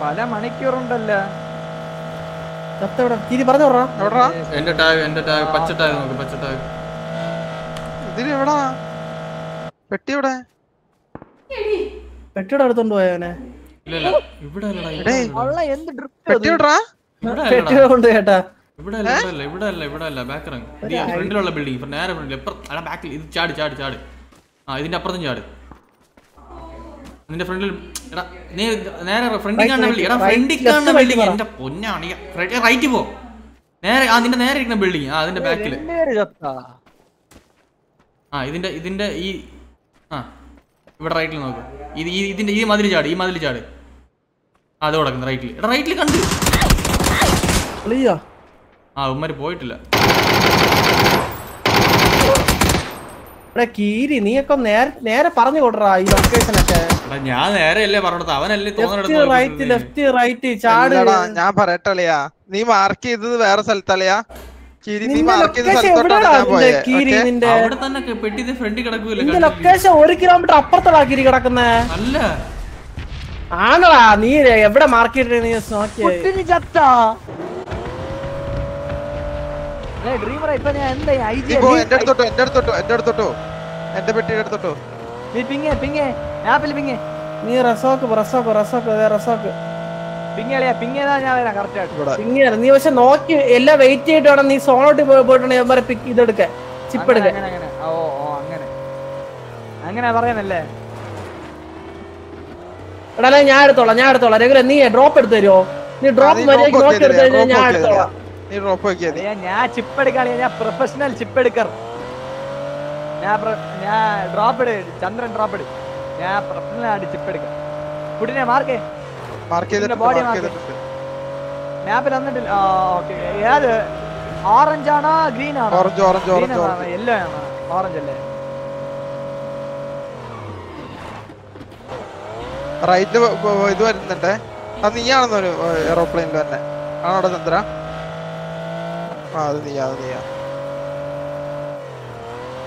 പല മണിക്കൂറുണ്ടല്ലോ ചത്തെവിടെ തിരി പറഞ്ഞു പറഞ്ഞ എവിടാ എന്റെ ടാഗ് എന്റെ ടാഗ്. പച്ച ടാഗ് നോക്ക് പച്ച ടാഗ്. ഇതിന് എവിടാ? പെട്ടി എവിടെ? പെട്ടിയുടെ അടുത്തോണ്ട് പോയവനെ ഇതിന്റെ അപ്പുറത്തും ചാട്. നിന്റെ ഫ്രണ്ടിൽ എടാ നീ നേരെ ഫ്രണ്ടിൽ കാണുന്ന ബിൽഡിംഗ് എടാ ഫ്രണ്ടിൽ കാണുന്ന ബിൽഡിംഗ് എന്റെ പൊന്നാണ്. റൈറ്റ് പോ. നേരെ ആ നിന്റെ നേരെ ഇരിക്കുന്ന ബിൽഡിംഗ് ആ അതിന്റെ ബാക്കിൽ. ആ ഇതിന്റെ ഇതിന്റെ ഈ ആ ഇവിടെ റൈറ്റിൽ നോക്ക്. ഇത് ഈ ഇതിന്റെ ഈ മതിൽ ചാട് ഈ മതിൽ ചാട്. അത് കിടക്കുന്നു റൈറ്റിൽ എടാ റൈറ്റിൽ കണ്ടു. ആ ഉമ്മര് പോയിട്ടില്ല. കീരി നീയൊക്കെ നേരെ നേരെ പറഞ്ഞു കൊടുറാ ഈ എടാ ഞാൻ നേരെയല്ലേ പറഞ്ഞത്. അവനല്ലേ ലെഫ്റ്റ് റൈറ്റ് തോന്നുന്നത് ലെഫ്റ്റ് റൈറ്റ് ചാട്. ഞാൻ പറയട്ടളിയാ. നീ മാർക്ക് ചെയ്തത് വേറെ സ്ഥലത്തളിയാ. നീ മാർക്ക് ചെയ്ത ലൊക്കേഷൻ ഒരു കിലോമീറ്റർ അപ്പുറത്തടാ കീരി കിടക്കുന്നേ. ആണടാ നീ എവിടെ മാർക്ക് ചെയ്തിട്ട് ഡ്രീമറെ ഇപ്പൊ ഞാൻ എന്താ എന്റെ അടുത്തോട്ടോ എന്റെ അടുത്തോട്ടോ എന്റെ അടുത്തോട്ടോ എന്റെ പെട്ടിയുടെ അടുത്തോട്ടോ പിങ്ങേ പിങ്ങേ. ആപ്പിൽ പിങ്ങേ. നീ റസോക്ക് റസോക്ക് റസോക്ക് റസോക്ക്. പിങ്ങേ പിങ്ങേതാ ഞാൻ വരാം കറക്റ്റ് ആയിട്ട്. ഇങ്ങനെ നീ പക്ഷെ നോക്കി എല്ലാം വെയിറ്റ് ചെയ്തിട്ട് വേണം നീ സോണോട്ട് പോയിട്ടുണ്ടെങ്കിൽ ഇവന്മാരെ പിക്ക് ഇതെടുക്കാൻ. ചിപ്പ് എടുക്കാൻ. അങ്ങനെ അങ്ങനെ. ഓ ഓ അങ്ങനെ. അങ്ങനെ പറയാനല്ലേ എടാ ഞാൻ എടുത്തോളാം ഞാൻ എടുത്തോളാം. രഘുല നീ ഡ്രോപ്പ് എടുത്തു തരുമോ നീ ഡ്രോപ്പ് നോക്കി എടുത്ത് കഴിഞ്ഞാൽ ഞാൻ എടുത്തോളാം. ഞാൻ ചിപ്പ് എടുക്കാളിയാ ഞാൻ പ്രൊഫഷണൽ ചിപ്പ് എടുക്കർ ഞാൻ ഞാൻ ഡ്രോപ്പ് ഇട് ചന്ദ്രൻ ഡ്രോപ്പ് ഇട്. ഞാൻ പ്രൊഫഷണൽ ചിപ്പ് എടുക്കാം. കുട്ടിനെ മാർക്കേ body മാർക്ക് മാപ്പിൽ വന്നിട്ടില്ല ഓക്കെ ഏത്? ഓറഞ്ച് ആണോ ഗ്രീൻ ആണോ? ഓറഞ്ച് ഓറഞ്ച് ഓറഞ്ച് യെല്ലോ ആണോ? ഓറഞ്ച് അല്ലേ? റൈറ്റ് ഇത് വരുന്നുണ്ട്. അത് നീയാണെന്നോ ഒരു എയറോപ്ലെയിനിൽ തന്നെ. ആണോടാ ചന്ദ്ര? ആ അത് നീയാ അത് നീയാ.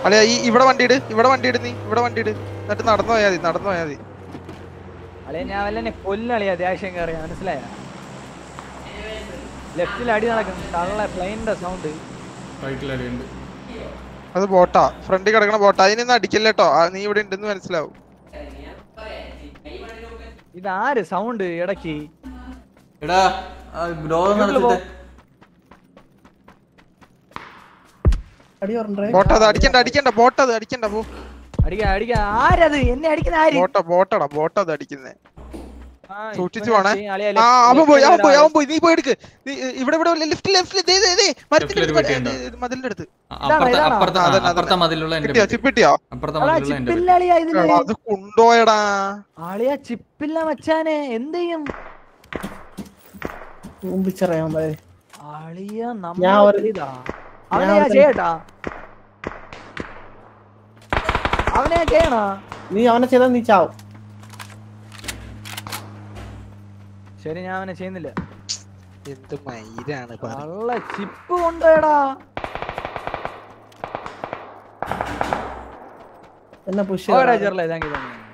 അളിയാ ഈ ഇവിടെ വണ്ടി ഇട് ഇവിടെ വണ്ടി ഇട് നീ ഇവിടെ വണ്ടി ഇട്. എന്നിട്ട് നടന്നു പോയാ മതി നടന്നു പോയാ മതി. അളിയ ഞാൻ വല്ല കൊല്ലളിയാ ദേഷ്യം കയറിയ മനസ്സിലായ? ലെഫ്റ്റിൽ അടി നടക്കുന്നു തള്ള പ്ലെയിനിന്റെ സൗണ്ട് അത് ബോട്ടാ ഫ്രണ്ടിൽ കിടക്കണ ബോട്ടാ. അതിനൊന്നും അടിക്കില്ല കേട്ടോ നീ ഇവിടെ ഉണ്ടെന്ന് മനസ്സിലാവും. ഇതാര് സൗണ്ട് ഇടയ്ക്ക്? എടാ ഡോർ നടത്തിട്ട്. പറഞ്ഞേ അടിക്കണ്ട അടിക്കണ്ട ബോട്ട അടിക്കണ്ട പോ. അടിക്ക അടിക്ക. ആരത്? എന്നെ അടിക്കുന്ന ആര്? ബോട്ട ബോട്ടടാ ബോട്ട അടിക്കുന്നേ. സൂക്ഷിച്ചു പോണേ. ആ അവൻ പോയി അവൻ പോയി അവൻ പോയി. നീ പോയി എടുക്ക്. ഇവിടെ ഇവിടെ ലിഫ്റ്റ് ലെഫ്റ്റ് മതിലിന്റെ അടുത്ത് അപ്പുറത്തെ ഇതാണോ? അപ്പുറത്തെ ആ, ആ, അതന്നെ, അപ്പുറത്തെ അതന്നെ. മതിലുള്ള എന്റെ കിട്ടിയോ പെട്ടി. ചിപ്പ് കിട്ടിയോ അപ്പുറത്തെ അളിയാ, മതിലുള്ള എന്റെ ചിപ്പില്ല അളിയാ ഇതിൽ എടാ, അത് കൊണ്ടുപോയടാ. ആളിയാ ചിപ്പില്ല മച്ചാനെ. എന്ത് ചെയ്യും? ഞാൻ അവനെ ഞാൻ ചെയ്യട്ടാ. അവനെ ഞാൻ ചെയ്യണോ? നീ അവനെ ചെയ്താൽ നീ ചാവും. ശരി ഞാൻ അവനെ ചെയ്യുന്നില്ല. എന്ത് മയിലാണ്. നല്ല ചിപ്പ് കൊണ്ടുപോയടാ. എന്നാ പുഷ് ഓടാ ചെറുല്ലേ താങ്ക് യു താങ്ക് യു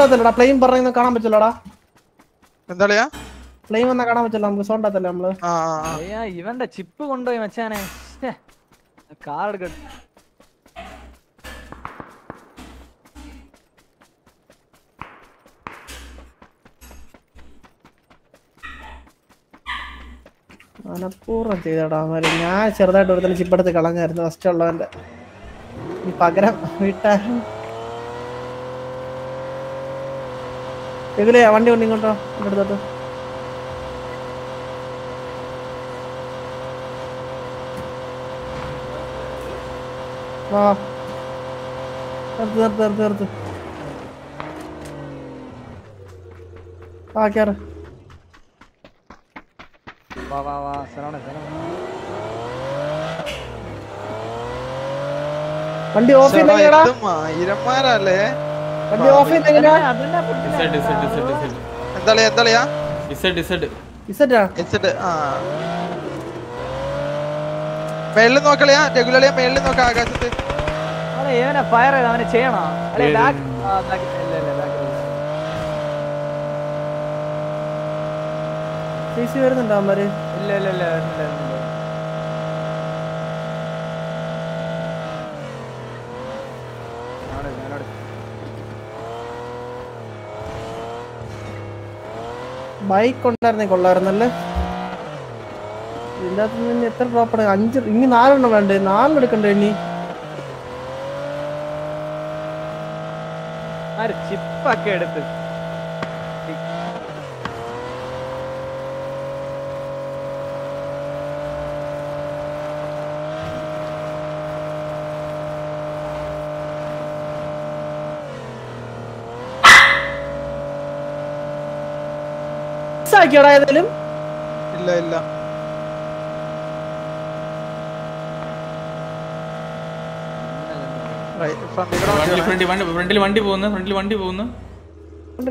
സോൾഡ് പ്ലെയിം പ്ലെയിൻ പറയുന്നത് കാണാൻ പറ്റില്ലടാ. എന്താളിയാ? പ്ലെയിൻ വന്നാ കാണാൻ പറ്റില്ല നമുക്ക് സോൾഡ് ആത്തല്ലേ നമ്മൾ. അയ്യാ ഇവന്റെ ചിപ്പ് കൊണ്ടുപോയി മച്ചാനെ. കാർ എടുക്ക. മനഃപൂർവം ചെയ്തടാ അവർ ഞാൻ ചെറുതായിട്ട് ഒരുത്തന്നെ ചിപ്പെടുത്ത് കളഞ്ഞായിരുന്നു ഫസ്റ്റ് ഉള്ളവന്റെ. ഈ പകരം വീട്ടാ ഇതിലെ വണ്ടി കൊണ്ട് ഇങ്ങോട്ടോ എന്റെ അടുത്തോട്ട് വാ. നിർത്ത് നിർത്ത് നിർത്ത് നിർത്ത്. വാ വാ വാ വാ സരവണ സരവണ വണ്ടി ഓഫ് എന്ത് മയിരന്മാരല്ലേ വണ്ടി ഓഫ് ചെയ്തെങ്ങനെയാ എങ്ങനെ. ഡിസൈഡ് ഡിസൈഡ് ഡിസൈഡ് ഡിസൈഡ് എന്താളിയാ എന്താളിയാ ഡിസൈഡ് ഡിസൈഡ് ഇസറ്റാ ഹെഡ്സെറ്റ് ആ? മേളിൽ നോക്കളിയാ രഘുലളിയാ മേളിൽ നോക്ക ആകാശത്ത്. അവനെ ഫയർ ചെയ്ത് അവനെ ചെയ്യണോ? അല്ലെ? ബാക്ക് ബാക്ക് ഇല്ല ഇല്ല ബാക്ക് സിസി വരുന്നുണ്ടോ അവന്മാര്? ഇല്ല ഇല്ല ഇല്ല വരുന്നില്ല. ബൈക്ക് ഉണ്ടായിരുന്നേ കൊള്ളായിരുന്നല്ലേ? ഇതിന്റെ അകത്ത് നിന്ന് എത്ര ഡ്രോപ്പാണ് അഞ്ച് ഇനി നാലെണ്ണം വേണ്ടേ? നാലെടുക്കണ്ടേ ഇനി? ചിപ്പൊക്കെ എടുത്ത്? ആക്കിയോടാ ഏതായാലും ഇല്ല. ഇല്ല ഫ്രണ്ടിൽ കൂടെ വണ്ടി വണ്ടി വണ്ടി വണ്ടി പോകുന്നു ഫ്രണ്ടിൽ വണ്ടി പോകുന്നു എന്ത്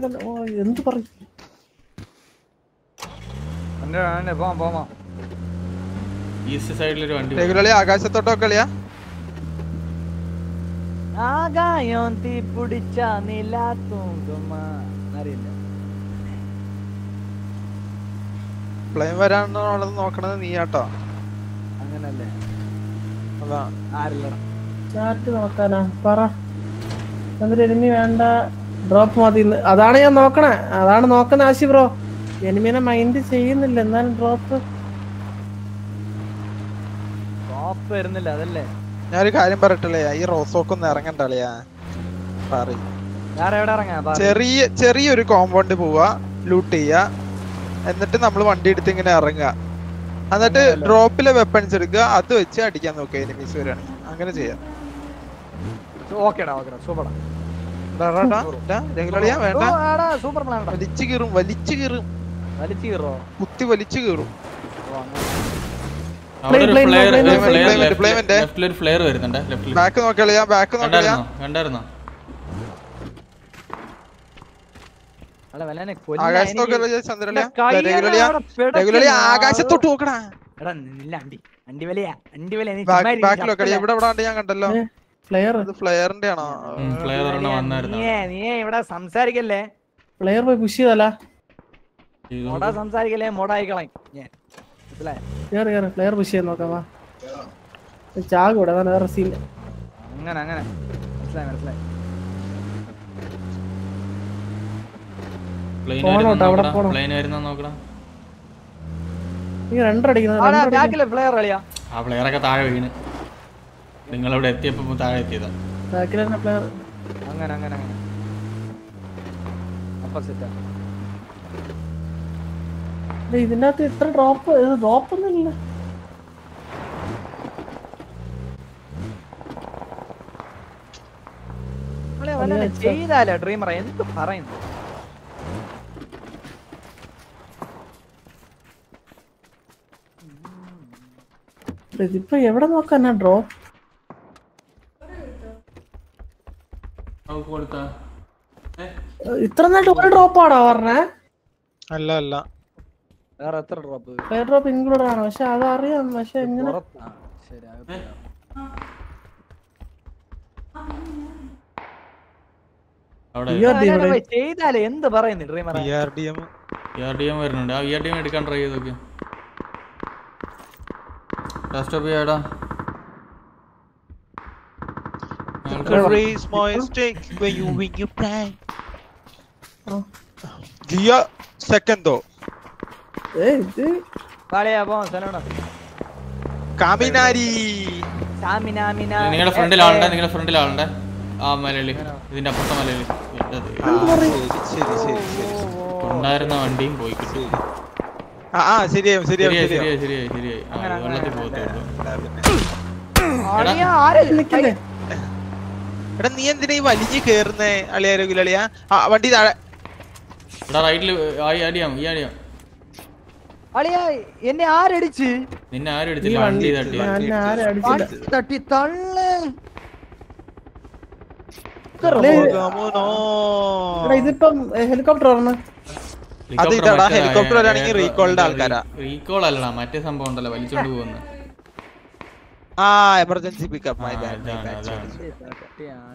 ആകായം തീ പിടിച്ച അറിയില്ല. പ്ലെയിൻ വരാനുള്ളത് നോക്കണത് നീയാട്ടോ. അങ്ങനല്ലേ? അതാ. ചാറ്റ് നോക്കാനാ. പറ. എന്നിട്ട് എനിമി വേണ്ട. ഡ്രോപ്പ് മതി അതാണ് ഞാൻ നോക്കണേ. അതാണ് നോക്കുന്ന ആശി ബ്രോ. എനിമിനെ മൈൻഡ് ചെയ്യുന്നില്ല. എന്നാലും ഡ്രോപ്പ് ഡ്രോപ്പ് വരുന്നില്ല. അതല്ലേ? ഒരു കാര്യം പറയട്ടല്ലേ ഈ റോസോക്ക് ഒന്ന് ഇറങ്ങണ്ടളിയാ പറ. ചെറിയ ചെറിയൊരു കോമ്പൗണ്ട് പോവാ. ലൂട്ട് ചെയ്യാ. എന്നിട്ട് നമ്മൾ വണ്ടി എടുത്ത് ഇങ്ങനെ ഇറങ്ങുക. എന്നിട്ട് ഡ്രോപ്പിലെ വെപ്പൺസ് എടുക്കുക. അത് വെച്ച് അടിക്കാൻ നോക്കുക എനിമീസ് വരികയാണെങ്കിൽ അങ്ങനെ ചെയ്യാം. ഓക്കേടാ ഓക്കേടാ സൂപ്പറാ രംഗളിയാ വേണ്ട. സൂപ്പർ പ്ലാൻ വലിച്ചു കീറും വലിച്ചു കീറും. വലിച്ചു കീറോ? കുത്തി വലിച്ചു കീറും. അവിടെ ഒരു Play, play, flare play, play, play, play, play, play. ലെഫ്റ്റിൽ ഒരു ഫ്ലെയർ വരുന്നുണ്ട് ലെഫ്റ്റിൽ ബാക്ക് നോക്കളിയാ ബാക്ക് നോക്കളിയാ കണ്ടായിരുന്നോ കണ്ടായിരുന്നോ അല്ല വല്ലാനെ ആകാശത്ത് നോക്കല്ലേ ചന്ദ്രളിയാ രംഗളിയാ കൊല്ലാ രംഗളിയാ ആകാശത്തോട്ട് നോക്കടാ. എടാ നില്ല അണ്ടി അണ്ടി വലിയ അണ്ടി നീ ബാക്ക് ഇവിടെ ഇവിടെ ഞാൻ കണ്ടല്ലോ. പ്ലെയർ ഇത് ഫ്ലെയറിന്റെ ആണോ? ഫ്ലെയർ നീ നീയേ ഇവിടെ സംസാരിക്കല്ലേ? പ്ലെയർ പോയി പുഷ് ചെയ്തല്ല മോടാ സംസാരിക്കല്ലേ? മോടായിക്കളയും ഞാൻ മനസ്സിലായോ? കേറ് കേറ്. പ്ലെയർ പുഷ് ചെയ്യാൻ നോക്കാം വാ. ചാകൂടെ വേറെ സീൻ അങ്ങനെ അങ്ങനെ. മനസ്സിലായി മനസ്സിലായി. ആ ഒക്കെ താഴെ നിങ്ങൾ എത്തിയപ്പോ താഴെ എത്തിയതാ. അങ്ങനെ അങ്ങനെ ഇതിനകത്ത് ഇത്ര ഡ്രോപ്പ് ഡ്രോപ്പ് ഒന്നുമില്ല ചെയ്താലോ ഡ്രീമറെ എന്ത് പറയുന്നു? ഇതിപ്പോ എവിടെ നോക്കാനാ ഡ്രോ ഇത്ര നേരം ഒരു ഡ്രോപ്പ് ആണോ പറഞ്ഞേ? അല്ല അല്ല. വേറെ എത്ര ഡ്രോപ്പ് വേറെ ഡ്രോപ്പ് ഇൻക്ലൂഡ് ആണ്. പക്ഷെ അത് അറിയാം. പക്ഷെ എങ്ങനെ? ചെയ്താലേ. എന്ത് പറയുന്നു ഡ്രീമർ വരുന്നുണ്ട്. ആ ഇയർ എടുക്കാൻ ട്രൈ ചെയ്ത് ലാസ്റ്റ് ചെയ്യാടാ Raise my stick when you win your play. Gia secondo. ഏയ് ഇത് കളിയാ പോ സലോണ Kaminari. സാമിനാമിന നിങ്ങളുടെ ഫ്രണ്ടിൽ ആളുണ്ട് നിങ്ങളുടെ ഫ്രണ്ടിൽ ആളുണ്ട്. ആ മലയിൽ ഇതിന്റെ അപ്പുറത്തെ ഇട്ടത്. ശരി ശരി ശരി ഉണ്ടായിരുന്ന വണ്ടിയും പോയി കിട്ടും. ശരിയാവും ശരിയാവും എടാ. നീ എന്തിനാ ഈ വലിഞ്ഞ് കേറുന്നേ അളിയാരെങ്കിലും അളിയാ വണ്ടി താഴെ. എന്നെ ആരടിച്ച്? നിന്നെ വണ്ടി തട്ടി. തട്ടി ഹെലികോപ്റ്റർ ആണ്? അത് ഹെലികോപ്റ്റർ വരാണെങ്കിൽ റീകോളിന്റെ ആൾക്കാരാ. റീകോൾ അല്ലടാ മറ്റേ സംഭവം ഉണ്ടല്ലോ വലിച്ചോണ്ട് പോകുന്ന. ആ എമർജൻസി പിക്കപ്പ്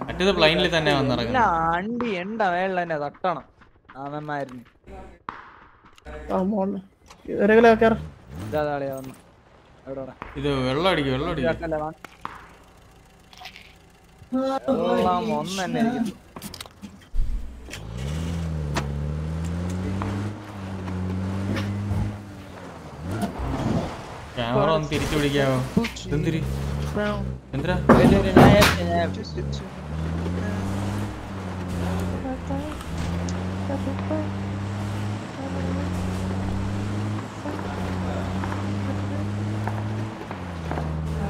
മറ്റേത് പ്ലെയിനിൽ തന്നെ വന്നിറങ്ങി അണ്ടി എണ്ട വേള തന്നെ തട്ടണം അവന്മാരിന്. ഇത് വെള്ളം അടിക്കും വെള്ളം അടിക്കും. ഒന്നെന്നെ അടിക്കുന്നു ക്യാമറ ഒന്ന് തിരിച്ചു പിടിക്കാമോ എന്തിരി എന്തിനാ?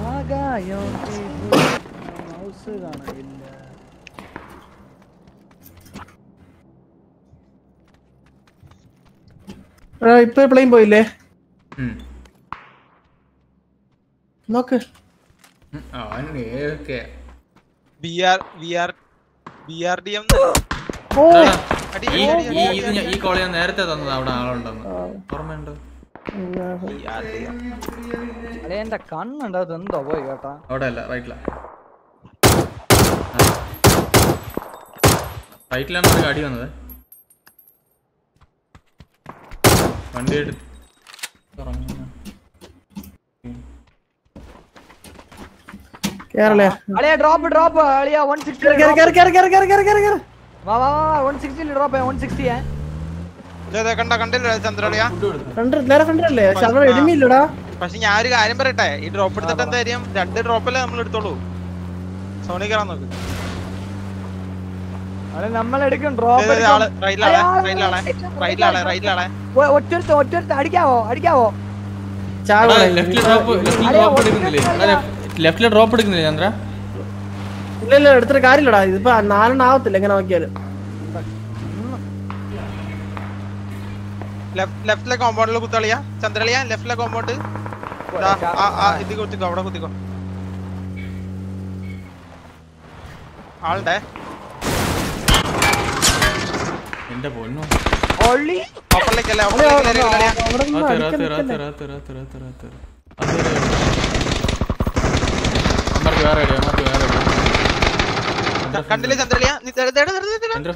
ആകായം ഹൗസ് കാണാനില്ല ഇപ്പൊ പ്ലെയിൻ പോയില്ലേ? നോക്ക്. ഈ കോളി നേരത്തെ തന്നത് അവിടെ ആളുണ്ടെന്ന്. ഓർമ്മയുണ്ടോ? എന്റെ കണ്ണുണ്ട് അത് എന്തോ പോയി കേട്ടാ. അവിടെ അല്ല റൈറ്റില അടി വന്നത്. വണ്ടി എടുത്ത് ഇറങ്ങുന്നു. കേറലേ അളിയാ ഡ്രോപ്പ് ഡ്രോപ്പ് അളിയാ വൺ സിക്സ്റ്റി കേറി കേറി കേറി കേറി കേറി കേറി കേറി കേറി. വാ വാ വാ വൺ സിക്സ്റ്റിയിൽ ഡ്രോപ്പ് വൺ സിക്സ്റ്റി ദേ, ദേ, കണ്ട കണ്ടില്ല ചന്ദ്രളിയാ നേരെ പക്ഷെ ഞാൻ ഒരു കാര്യം പറയട്ടെ ഈ ഡ്രോപ്പ് എടുത്തിട്ട് എന്താ കാര്യം രണ്ട് ഡ്രോപ്പല്ലേ നമ്മൾ എടുത്തോളൂ. സോണി കയറാൻ നോക്ക്. ഒറ്റൊരുത്ത ഒറ്റൊരുത്ത അടിക്കാവോ അടിക്കാവോ? ചാവ് ലെഫ്റ്റിലെ ഡ്രോപ്പ് ലെഫ്റ്റിൽ ഡ്രോപ്പ് എടുക്കുന്നില്ലേ? ലെഫ്റ്റിലെ ഡ്രോപ്പ് എടുക്കുന്നില്ലേ ചന്ദ്ര? ഇല്ല ഇല്ല എടുത്തിട്ട് കാര്യമില്ലടാ. ഇതിപ്പോ നാലെണ്ണം ആവത്തില്ല എങ്ങനെ നോക്കിയാലും. ലെഫ്റ്റിലെ കോമ്പൗണ്ടിൽ കുത്തളിയാ ചന്ദ്രളിയാ ലെഫ്റ്റിലെ കോമ്പൗണ്ട് ഇത് കുത്തിക്കോ അവിടെ കുത്തിക്കോ. ആളുടെ എന്റെ പൊന്നു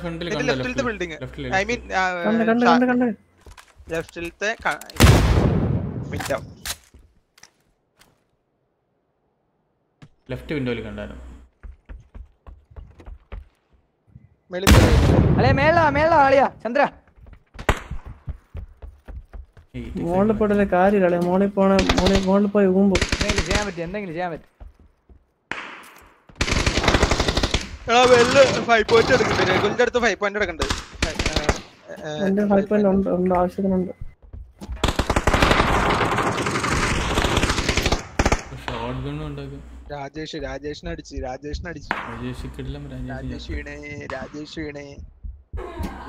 കണ്ടില്ലേ ലെഫ്റ്റിലത്തെ ബിൽഡിംഗ് ഐ മീൻ ലെഫ്റ്റിലത്തെ ലെഫ്റ്റ് വിൻഡോയിൽ കണ്ടായിരുന്നു വെളിയിൽ അളിയ മേള മേള അളിയ ചന്ദ്ര. മോളിൽ പോയിട്ട് കാര്യമില്ല മോളിൽ പോണ മോളിൽ മോളിൽ പോയി ഊമ്പും. എന്തെങ്കിലും ചെയ്യാൻ പറ്റും എന്തെങ്കിലും ചെയ്യാൻ പറ്റും. എടാ വെല്ല് ഫൈവ് പോയിന്റ് അടുത്ത് ഫൈവ് പോയിന്റ് എടുക്കണ്ട്? എന്റെ ഫൈവ് പോയിന്റ് ഉണ്ട് ഉണ്ട് ആവശ്യത്തിനുണ്ട്. ഷോർട്ട് ഗണ്ണും ഉണ്ടാക്കും. രാജേഷ് രാജേഷിനെ അടിച്ച് രാജേഷിനെ അടിച്ച്. രാജേഷ് കിടിലം രാജേഷ് രാജേഷ് വീണേ രാജേഷ് വീണേ.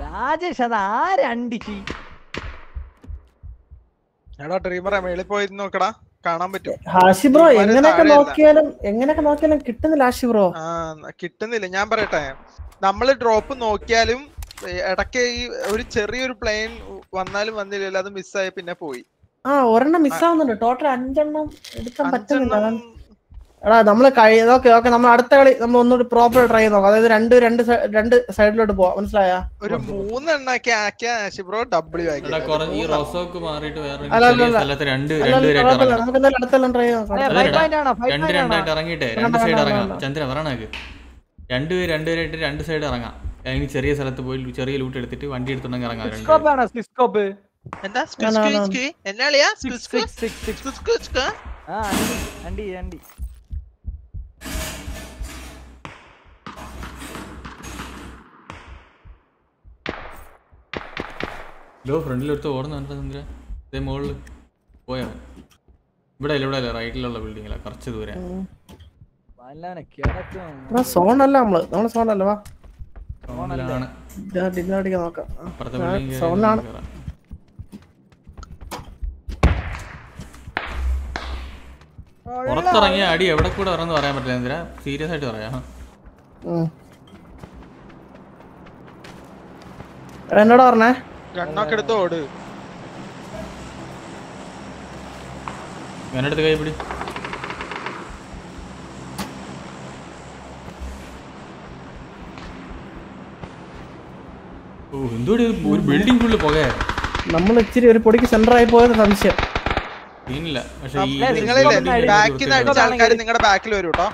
രാജേഷ് അത് ആരണ്ടിച്ച് എടാ ഡ്രീമറെ മേളിൽ പോയി നോക്കടാ. കാണാൻ പറ്റുമോ ഹാഷി ബ്രോ എങ്ങനെയൊക്കെ നോക്കിയാലും എങ്ങനെയൊക്കെ നോക്കിയാലും കിട്ടുന്നില്ല ഹാഷി ബ്രോ. ആ കിട്ടുന്നില്ല. ഞാൻ പറയട്ടെ. നമ്മൾ ഡ്രോപ്പ് നോക്കിയാലും ഇടയ്ക്ക് ഈ ഒരു ചെറിയൊരു പ്ലെയിൻ വന്നാലും വന്നില്ലല്ലോ അത് മിസ്സായി പിന്നെ പോയി. ആ ഒരെണ്ണം മിസ്സാവുന്നുണ്ട് ടോട്ടൽ അഞ്ചെണ്ണം എടുക്കാൻ പറ്റുന്നില്ല. എടാ നമ്മൾ കഴി ഓക്കെ ഓക്കെ നമ്മൾ അടുത്ത കളി നമ്മൾ ഒന്നുകൂടി പ്രോപ്പർ ട്രൈ ചെയ്ത് നോക്കാം. അതായത് രണ്ട് രണ്ട് രണ്ട് സൈഡിലോട്ട് പോവാം. മനസ്സിലായ? ഒരു മൂന്നെണ്ണൊക്കെ ആക്കിയ ബ്രോ ഡബ്ല്യു രണ്ടുപേര് രണ്ടുപേരായിട്ട് രണ്ട് സൈഡ് ഇറങ്ങാം. അല്ലെങ്കിൽ ചെറിയ സ്ഥലത്ത് പോയി ചെറിയ ലൂട്ട് എടുത്തിട്ട് വണ്ടി എടുത്തുണ്ടെങ്കിൽ ഇറങ്ങാം സ്കോപ്പ് ആണോ? സ്കോപ്പ് എന്താ? ആ, അണ്ടി അണ്ടി. ലോ ഫ്രണ്ടിൽ എടുത്ത് ഓടുന്ന കണ്ടാ ചന്ദ്ര ഇതേ മുകളിൽ പോയാ ഇവിടെ അല്ല ഇവിടെ അല്ല റൈറ്റിലുള്ള ബിൽഡിങ്ങില കുറച്ച് ദൂരെ. സോണല്ല നമ്മൾ. നമ്മൾ സോണല്ല വാ. സോണിലാണ്. ബിൽഡിംഗ് പുറത്തിറങ്ങിയ അടി എവിടെ കൂടെ വരാന്ന് പറയാൻ പറ്റില്ല എന്തിനാ സീരിയസ് ആയിട്ട് പറയാ. എന്നോടാ പറഞ്ഞേ? രണ്ടൊക്കെ എടുത്ത് ഓട്. എന്റെ കൈ പിടി. ഓ എന്തോടി ഒരു ബിൽഡിംഗ് ഫുള്ള് പുകയാ. നമ്മൾ ഇച്ചിരി ഒരു പൊടിക്ക് സെന്റർ ആയി പോയത് സംശയം. ഇല്ല പക്ഷെ നിങ്ങളില്ലേ ബാക്കിൽ നിന്ന് അടിച്ച ആൾക്കാർ നിങ്ങളുടെ ബാക്കിൽ വരും കേട്ടോ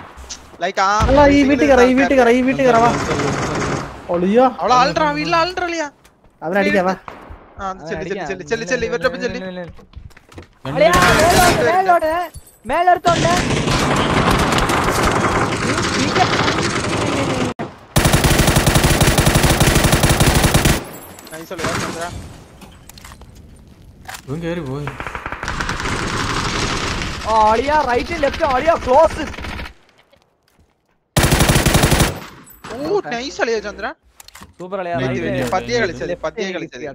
ലൈക്ക് ആ ഈ വീട്ടിൽ കയറാം ഈ വീട്ടിൽ കയറാം ഈ വീട്ടിൽ കയറാം. വാ ഒളിയോ അവളെ ആൾട്രാ വീട്ടിലെ ആൾട്രളിയാ അവനടിക്കാം വാ. ആ ചെല്ലി ചെല്ലി ചെല്ലി ചെല്ലി ചെല്ലി ഇവരുടെ ഒപ്പം ചെല്ലി. അളിയാ മേലോട്ട് മേലോട്ട് മേലെടുത്തോണ്ട് നൈസ് അളിയാ ചന്ദ്ര. ഇവൻ കയറി പോയി. അളിയാ റൈറ്റ് ലെഫ്റ്റ് അളിയാ ക്ലോസ് ഓ നൈസ് അളിയാ ചന്ദ്ര. സൂപ്പർ പതിയെ കളിച്ചത് പതിയെ കളിച്ചത്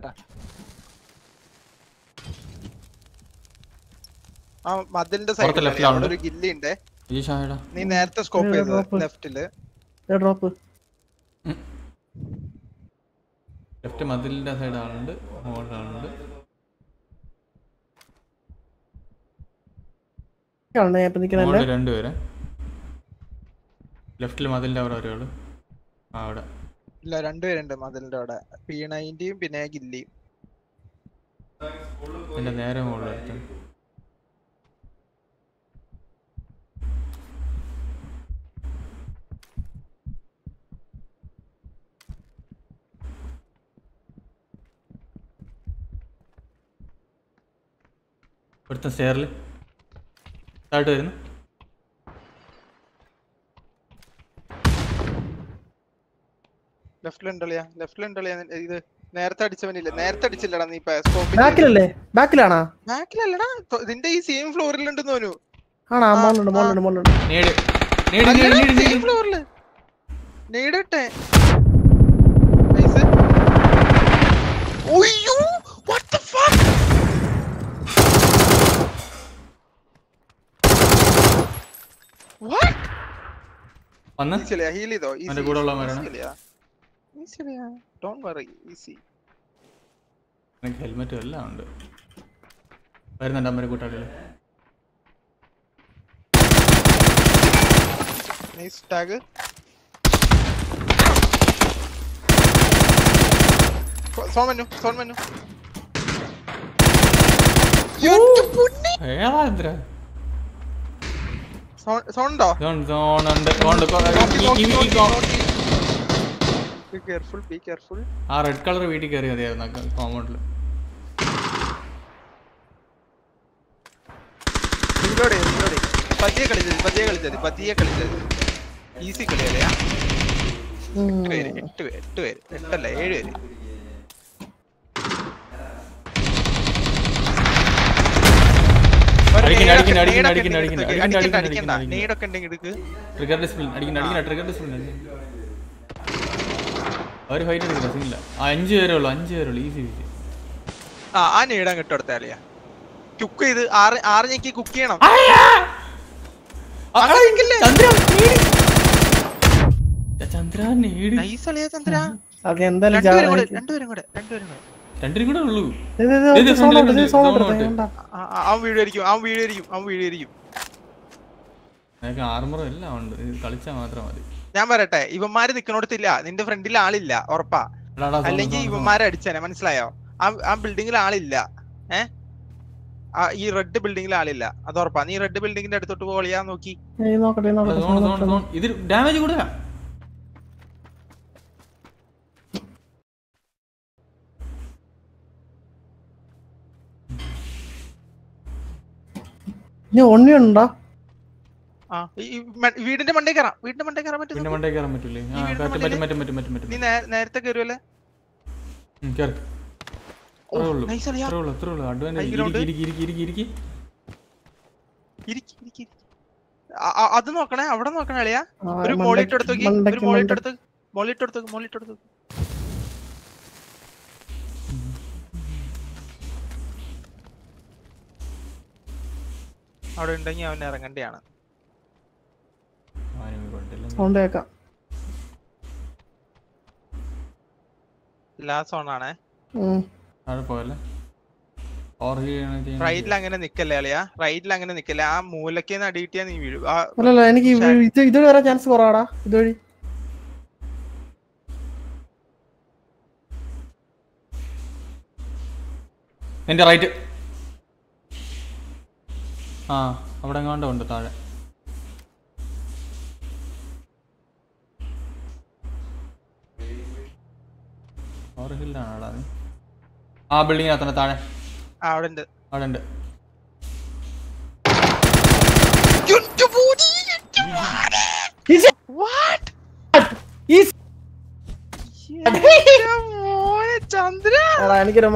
ആ മതിലിന്റെ സൈഡിൽ ഒരു ഗില്ലി ഉണ്ട് ഈ ഷായടാ. നീ നേരത്തെ സ്കോപ്പ് ചെയ്തത്. ലെഫ്റ്റിൽ ഡ്രോപ്പ് ലെഫ്റ്റ് മതിലിന്റെ സൈഡ് ആളുണ്ട് മുകളിൽ ആളുണ്ട്. രണ്ടുപേരെ. ലെഫ്റ്റിൽ മതിലിന്റെ അവിടെ ഒരാൾ. ആ അവിടെ. ഇല്ല രണ്ടുപേരുണ്ട് മതിലിന്റെ അവിടെ. പി നയന്റിയും പിന്നെ ഗില്ലിയും. ഇവിടുത്തെ സ്റ്റെയറിൽ താഴ്ട്ട് വരുന്നു. ലെഫ്റ്റിലുണ്ടളിയാ ലെഫ്റ്റിലുണ്ടളിയാ ഇത് നേരത്തെ അടിച്ചവനില്ല? നേരത്തെ അടിച്ചില്ലടാ നീ ബാക്കിലല്ലേ ബാക്കിലാണോ ബാക്കിലല്ലടാ ഇതിന്റെ ഈ സെയിം ഫ്ലോറിലുണ്ടെന്ന് തോന്നു ആണാ? മോളുണ്ട് മോളുണ്ട് മോളുണ്ട് നേട് നേട് നേട് സെയിം നേട് ഫ്ലോറിൽ നേടട്ടെ. നൈസ് ഒയ്യോ വാട്ട് ദി ഫക്ക് വാട്ട് വന്ന് ഹീൽ ചെയ്തോ? അവന്റെ കൂടെ ഉള്ളവന്മാരാണ്. ഈസിലിയാ ഈസിലിയാ ഡോണ്ട് വറി ഈസി എനിക്ക് ഹെൽമെറ്റും എല്ലാം ഉണ്ട്. വരുന്നുണ്ട് അമ്മരെ കൂട്ടാളികൾ nice tag zone menu zone menu ഏതാ എന്തിര സോൺ ഉണ്ടോ? സോൺ സോൺ ഉണ്ട് ഉണ്ട് കൊ- ഈ- ഈ- ഈ കോ- ബി കെയർഫുൾ ബി കെയർഫുൾ ആ റെഡ് കളർ വീട്ടിൽ കയറി മതിയായിരുന്നു കോമ്പൗണ്ടിൽ പതിയെ കളിച്ചത് പതിയെ കളിച്ചത് പതിയെ കളിച്ചത്. ഈസി കളിയല്ലേ? എട്ട് പേര് എട്ട് പേര് എട്ട് പേര്. എട്ടല്ല ഏഴ് പേര്. ട്രിഗർ ഡിസ്പ്ലിൻ അടിക്കുന്ന ട്രിഗർ ഡിസ്പ്ലിൻ അവർ ഫൈറ്റ് എടുക്കില്ല സീനില്ല ആ അഞ്ച് പേരേ ഉള്ളൂ അഞ്ച് പേരേ ഉള്ളൂ ഈസി ഈസി ആ ആ നെയ്ഡ് അങ്ങോട്ട് കൊടുത്താലിയാ കുക്ക് ചെയ്ത് ആറ് ആറ് ഞെക്കി കുക്ക് ചെയ്യണം. ഒരു ആർമറും എല്ലാം ഉണ്ട് ഇത് കളിച്ചാൽ മാത്രം മതി. ഞാൻ പറയട്ടെ ഇവന്മാര് നിക്കണോടത്തില്ല. നിന്റെ ഫ്രണ്ടിൽ ആളില്ല ഉറപ്പാ. അല്ലെങ്കിൽ. ഇവന്മാരെ അടിച്ചേനെ മനസ്സിലായോ? ആ ആ ബിൽഡിങ്ങിൽ ആളില്ല. ഏ? ഈ റെഡ് ബിൽഡിങ്ങിൽ ആളില്ല. അത് ഉറപ്പാ. നീ റെഡ് ബിൽഡിങ്ങിന്റെ അടുത്തോട്ട് പോളിയാ നോക്കി. ഇത് ഡാമേജ് കൂടുതലാ. ഇനി മ- വീടിന്റെ മണ്ടേ കയറാം വീടിന്റെ മണ്ടേ കയറാൻ പറ്റും മണ്ടേ കയറാൻ പറ്റില്ലേ പറ്റും? പറ്റും പറ്റും പറ്റും പറ്റും. നീ നേരത്തെ കയറുമല്ലേ ഇരിക്കി High ഇരിക്കി ഇരിക്കി ഇരിക്കി ഇരിക്കി ഇരിക്ക്, ഇരിക്ക്, ഇരിക്ക്. ആ- ആ- അത് നോക്കണേ അവിടെ നോക്കണേ അളിയാ. ഒരു മോളിട്ട് എടുത്ത് നോക്കി. ഒരു മോളിട്ട് എടുത്തു എടുത്ത് മോളിട്ട് എടുത്ത് മോളിട്ട് എടുത്ത് അവിടെ ഉണ്ടെങ്കിൽ അവൻ ഇറങ്ങണ്ടിയാണ് ആരും കൊണ്ടില്ല. സൗണ്ട് ലാസ്റ്റ് സോണാണേ ആണേ. റൈറ്റിൽ അങ്ങനെ നിക്കല്ലേ അളിയാ? റൈറ്റിൽ അങ്ങനെ നിക്കല്ലേ? ആ മൂലക്കേന്ന് അടിയിട്ടിയാ നീ വീഴും. അല്ലല്ല എനിക്ക് ഇത് വരാൻ ചാൻസ് കുറവാടാ. ഇതുവഴി. എന്റെ റൈറ്റ് ആ അവിടെ എങ്ങാണ്ടോ ഉണ്ട് താഴെ. ഹില്ലാണോടാ നീ ആ ബിൽഡിങ്ങിനകത്തന്നെ താഴെ. ആ, അവിടെ ഉണ്ട് അവിടെ ഉണ്ട് ചന്ദ്ര. എടാ എനിക്കൊരു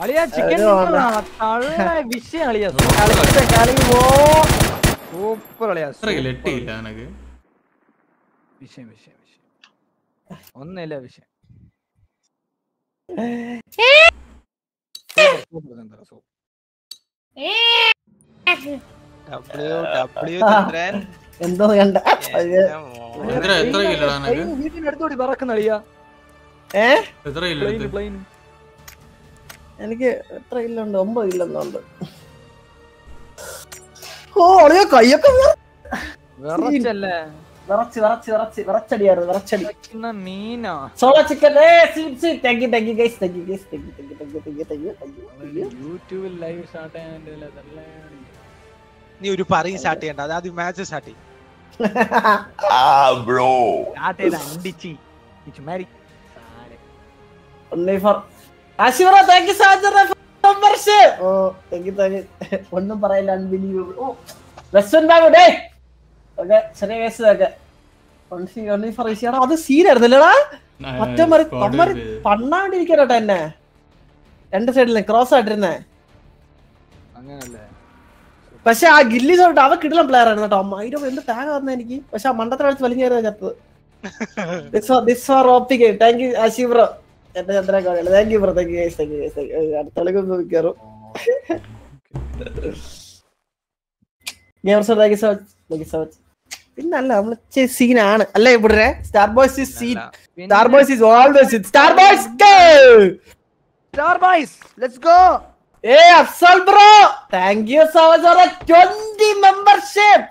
അളിയാ ചിക്കൻ വിഷയം അളിയാ. സൂപ്പർ അളിയാ വിഷയം വിഷയം. വിഷയം. ഒന്നില്ല വിഷയം എന്തോ കണ്ട എന്റെ മോനെ. എത്ര എത്ര കില്ലടാ നിനക്ക് വീട്ടിന്റെ പറക്കുന്ന അളിയാ. ഏ? എത്ര കില്ല പ്ലെയിൻ എടുത്ത്? പ്ലെയിൻ. എനിക്ക് എത്ര ഇല്ലുണ്ട് ഒമ്പത് ഇല്ലെന്നുണ്ട് ഓ അളിയ കയ്യൊക്കെ വിറ- വിറച്ചല്ലേ? വിറച്ച് വിറച്ച് വിറച്ച് വിറച്ചടിയായിരുന്നു വിറച്ചടി. മീനോ മീനാ. സോള ചിക്കൻ. ഏ sweet sweet thank you thank you guys thank you guys thank you thank you thank you thank you thank you thank you യൂട്യൂബിൽ ലൈവ് സ്റ്റാർട്ട് ചെയ്യാൻ നീ ഒരു പറയും സ്റ്റാർട്ട് ചെയ്യണ്ട. അത് ആദ്യം മാച്ച് സ്റ്റാർട്ട് ചെയ്യും. ആ bro. സ്റ്റാർട്ട് ചെയ്ത അണ്ടിച്ചി. ചുമ്മാരി only for ആശിവറ thank you സാജറ members oh thank you thank you ഒന്നും പറയില്ല അൺബിലീവബിൾ ഓ വെസ്റ്റൻ ബാങ്ക് ഡേ ചെറിയ Only for അത് സീനായിരുന്നല്ലേടാ എന്നെ. രണ്ട് സൈഡിൽ ക്രോസ് ആയിട്ടിരുന്നേ. പക്ഷെ ആ ഗില്ലി തൊട്ട് അവ കിടലം പ്ലെയർ ആയിരുന്നു കേട്ടോ. അമ്മ എന്ത് ടാഗ് വന്ന എനിക്ക്. പക്ഷെ ആ മണ്ടത്തിൽ അടിച്ച് വലിഞ്ഞായിരുന്നു ചത്തത് താങ്ക് യു ആശി ബ്രോ എന്റെ Chandra thank you bro thank you thank you thank you അടുത്ത കളിക്കൊന്നും മിക്കറും games thank you so much thank you so much പിന്നല്ല നമ്മൾ സീനാണ്. അല്ലേ ഇവിടെ star boys is scene star boys is always star boys star boys let's go ഏ Afsal bro thank you so much for the 20 membership